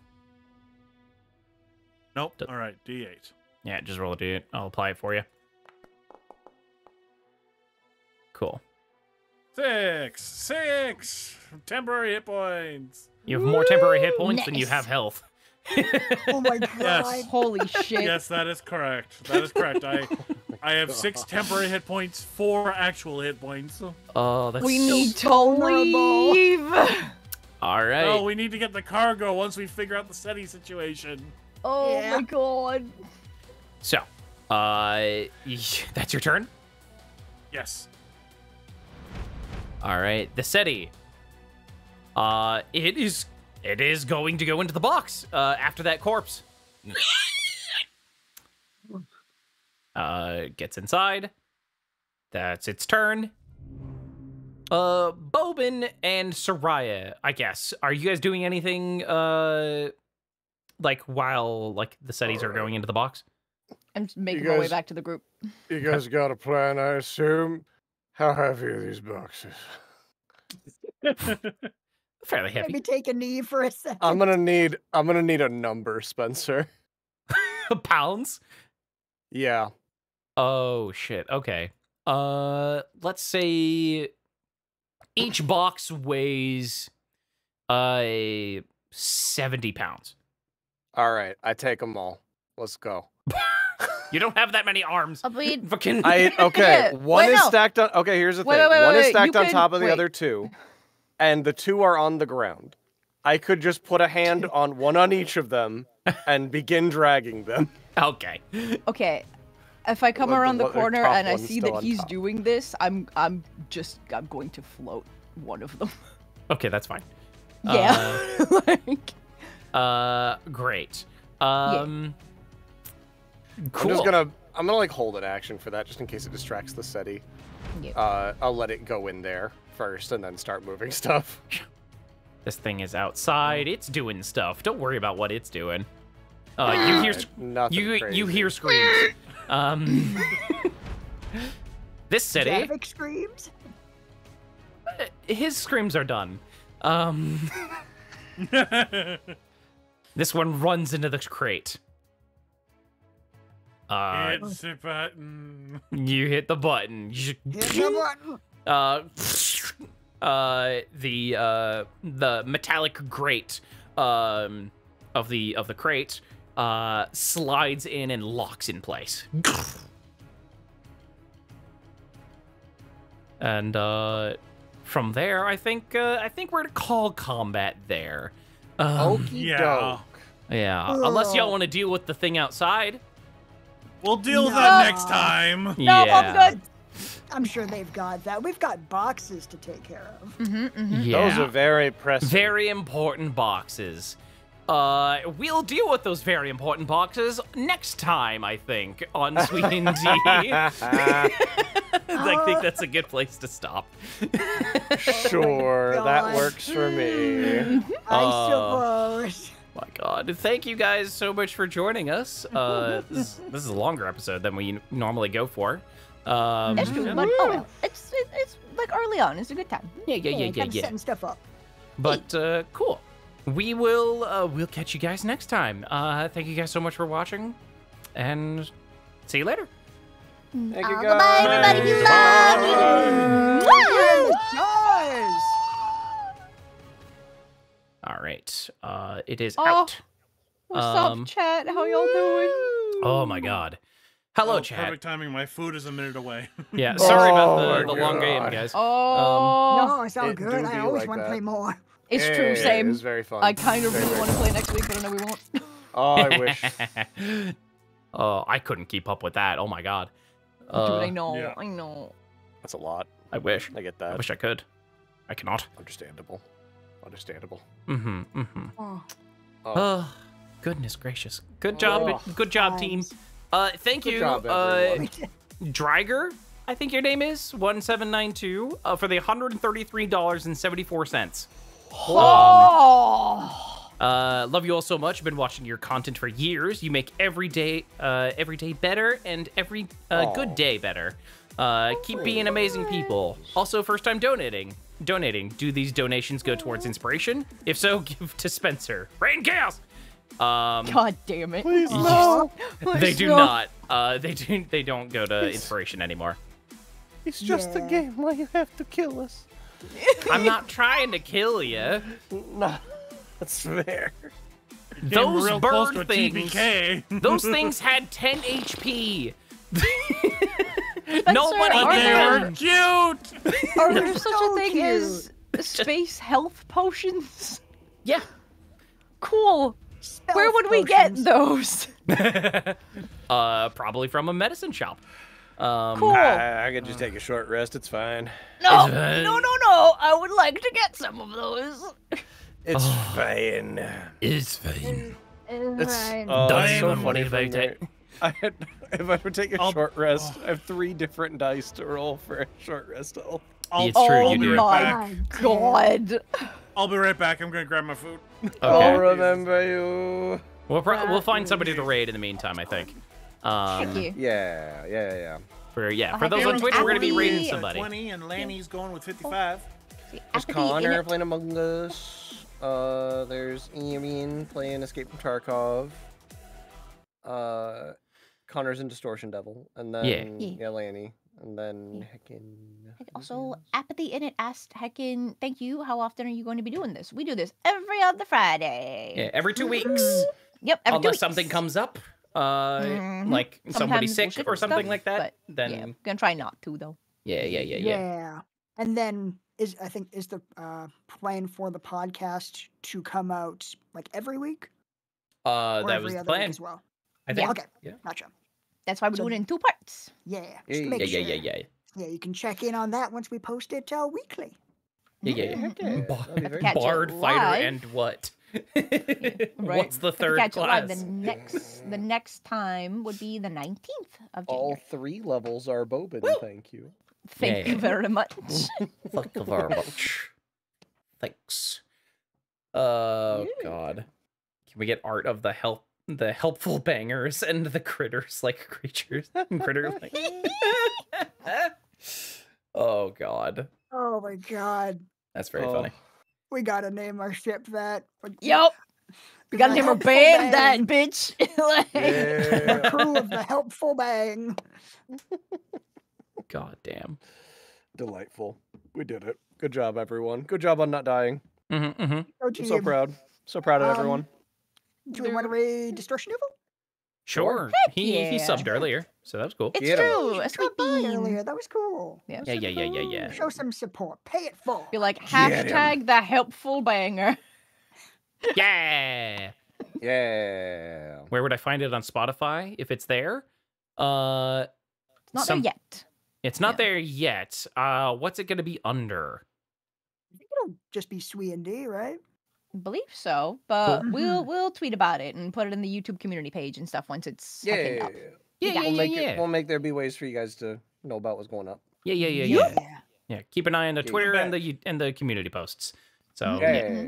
Nope. D- All right, D8. Yeah, just roll a d8. I'll apply it for you. Cool. Six, six temporary hit points. You have more temporary hit points than you Nice. have health. Oh my god. Yes. Holy shit. Yes, that is correct. That is correct. I, I have six temporary hit points, four actual hit points. Oh, that's We so- need to vulnerable. leave. All right. Oh, we need to get the cargo once we figure out the CETI situation. Oh Yeah. my god. So, uh, that's your turn. Yes. All right, the CETI. Uh, it is it is going to go into the box uh, after that corpse. uh, gets inside. That's its turn. Uh, Bobin and Saraya, I guess. Are you guys doing anything? Uh, like while like the CETIs are going into the box? I'm making You my way back to the group. You guys got a plan, I assume? How heavy are these boxes? Fairly heavy. Let me take a knee for a second. I'm gonna need I'm gonna need a number, Spencer. Pounds. Yeah. Oh shit. Okay. Uh let's say each box weighs uh 70 pounds. All right, I take them all. Let's go. You don't have that many arms. I'll be Fucking I okay. One wait, is no. stacked on. Okay, here's the Wait, thing. wait, wait, one is stacked you on can- top of the wait. other two, and the two are on the ground. I could just put a hand on one on each of them and begin dragging them. Okay. okay. If I come Let the around the lo- the corner and I see that he's top. doing this, I'm I'm just I'm going to float one of them. Okay, that's fine. yeah. like Uh great. Um Cool. I'm just gonna I'm gonna like hold an action for that just in case it distracts the CETI. Yeah. Uh, I'll let it go in there first and then start moving stuff. This thing is outside. It's doing stuff. Don't worry about what it's doing. Uh you hear Uh, Nothing you crazy. you hear screams. Um This city Javik screams. his screams are done. Um, this one runs into the crate. Uh, it's a button. you hit the button. You- Hit the button. uh, uh, the uh, the metallic grate um, of the of the crate uh, slides in and locks in place. And uh, from there, I think uh, I think we're to call combat there. Um, Okie yeah. doke. yeah, unless y'all want to deal with the thing outside. We'll deal with No. that next time. No, yeah. I'm good. I'm sure they've got that. We've got boxes to take care of. Mm-hmm, mm-hmm. Yeah. Those are very pressing. very important boxes. Uh, we'll deal with those very important boxes next time, I think, on SWE&D. I think that's a good place to stop. sure, that works for me. I Uh, suppose. My God, thank you guys so much for joining us. Uh, this, this is a longer episode than we normally go for. Um, That's true, but oh well. It's, it, it's like early on. It's a good time. yeah, yeah, yeah, yeah, I'm yeah. setting stuff up. But uh, cool. We will uh, we'll catch you guys next time. Uh, thank you guys so much for watching, and see you later. Thank you, Uh, guys. goodbye, everybody. You love. Woo! Guys! All right. Uh, it is Oh, out. What's Um, up, chat? How y'all doing? Oh my God. Hello, Oh, chat. Perfect timing. My food is a minute away. Yeah, sorry about Oh the, the long game, guys. Oh, no, it's all it good. I always like want to play more. it's Yeah, true. yeah, yeah, Same. It was very fun. I kind of Very, really want to play next week, but I know we won't. Oh, I wish. oh, I couldn't keep up with that. Oh my God. Dude, Uh, I know. yeah. I know. That's a lot. I wish. I get that. I wish I could. I cannot. Understandable. Understandable. Mm-hmm. Mm-hmm. Oh, Oh, Oh, goodness gracious. Good job. Oh, good job, team. Uh, thank Good you, job, uh, everyone. I think your name is one seven nine two. Uh, for the hundred and thirty three dollars and seventy four cents. Oh. Uh, love you all so much. Been watching your content for years. You make every day, uh, every day better, and every uh, good day better. Uh, keep being amazing people. Also, first time donating. Donating. Do these donations go towards inspiration? If so, give to Spencer. Rain chaos. Um, God damn it. Please no. they do not. Uh, they do. They don't go to inspiration anymore. it's just a game. Why you have to kill us? I'm not trying to kill you. No, that's fair. Getting Those real close bird to things. TPK. Those things had 10 HP. Spencer, Nobody are But they there- were cute. Are They're there such so a thing cute. as space health potions? Yeah. Cool. Stealth Where would we get those? uh, probably from a medicine shop. Um, Cool. I, I could just take a short rest. It's fine. No, Is it- no, no, no. I would like to get some of those. It's Oh. fine. It's fine. It's Right. oh, Don't it's so funny motivate from it. there. I had, if I would take a I'll- short rest, I have three different dice to roll for a short rest. health. I'll, It's true, I'll you be do. right My back. God. I'll be right back. I'm gonna grab my food. I'll remember you. We'll, pro- we'll find somebody to raid in the meantime, I think. Um, Thank you. Yeah, yeah, yeah. For yeah, I'll for those on on Twitch, we're gonna be raiding somebody. 20 and Lanny's going with 55. There's Apathy in Connor it. playing Among Us. Uh, there's Ian playing Escape from Tarkov. Uh, Connor's in Distortion Devil, and then Yeah. Yeah. yeah, Lanny, and then heckin. Also, apathy in it asked Heckin, thank you. How often are you going to be doing this? We do this every other Friday. Yeah, every two weeks, Yep. Every two unless something weeks. comes up, uh, Mhm. like somebody Sometimes we'll sick or something stuff, like that. but Then Yeah, I'm gonna try not to though. yeah, yeah, yeah, Yeah. yeah. And then is I think is the uh, plan for the podcast to come out like every week Uh, or that every was the other week plan. as well. I Yeah. Okay, Yeah. gotcha. That's why we're So- doing it in two parts. Yeah, Yeah, just to Yeah, yeah, yeah, yeah. Yeah, you can check in on that once we post it uh, weekly. Yeah, yeah, yeah. Yeah, Ba- that'd be very Catch it Bard fighter live. and what? Right. What's the third catch it live. class? The next, the next time would be the nineteenth of January. All three levels are Bobin. Thank you. Thank Yeah. you very much. Thank you very much. Thanks. Oh Yeah. God. Can we get art of the help the helpful bangers and the critters like creatures? Critter like Oh God. Oh my god, That's very Oh. funny. we gotta name our ship that. Yep. We got The to name our Helpful band that, bitch. Like- The crew of the helpful bang. God damn. delightful. We did it. Good job, everyone. Good job on not dying. Mm-hmm, mm-hmm. Go I'm so proud. So proud of Um, everyone. Do we want to raid Distortion Devil? Sure. He he yeah. subbed earlier, so that was cool. It's Get 'em. true. You A sweet dropped bean. earlier. That was cool. Yeah. Yeah, yeah, yeah, yeah, yeah. Show some support. Pay it full. Be like hashtag the helpful banger. Yeah. Yeah. Where would I find it on Spotify if it's there? Uh, It's not Some- there yet. it's not Yeah. there yet. Uh, what's it gonna be under? I think it'll just be SWE&D, right? Believe so, but Cool. we'll we'll tweet about it and put it in the YouTube community page and stuff once it's Yeah. hooking up. Yeah, yeah, we'll yeah, make yeah. It, we'll make there be ways for you guys to know about what's going up. Yeah, yeah, yeah, yeah. Yeah. Yeah, keep an eye on the Yeah, Twitter and the you- and the community posts. So Yeah. yeah.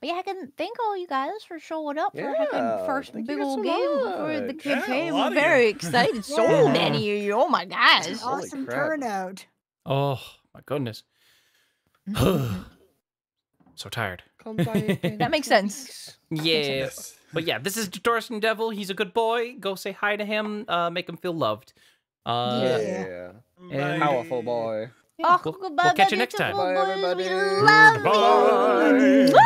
But yeah, I can thank all you guys for showing up for heckin' first thank big old so game for the much. Yeah, a campaign. lot you. very excited. So Yeah. many of you. Oh my gosh. Awesome crap. turnout. Oh my goodness. Mhm. so tired. Come by That makes in two sense. Yes. But yeah, this is Distortion Devil. He's a good boy. Go say hi to him. Uh, make him feel loved. Uh, Yeah. Yeah. And- Powerful boy. Oh, We'll- we'll catch you next time. Bye, everybody. love. Bye.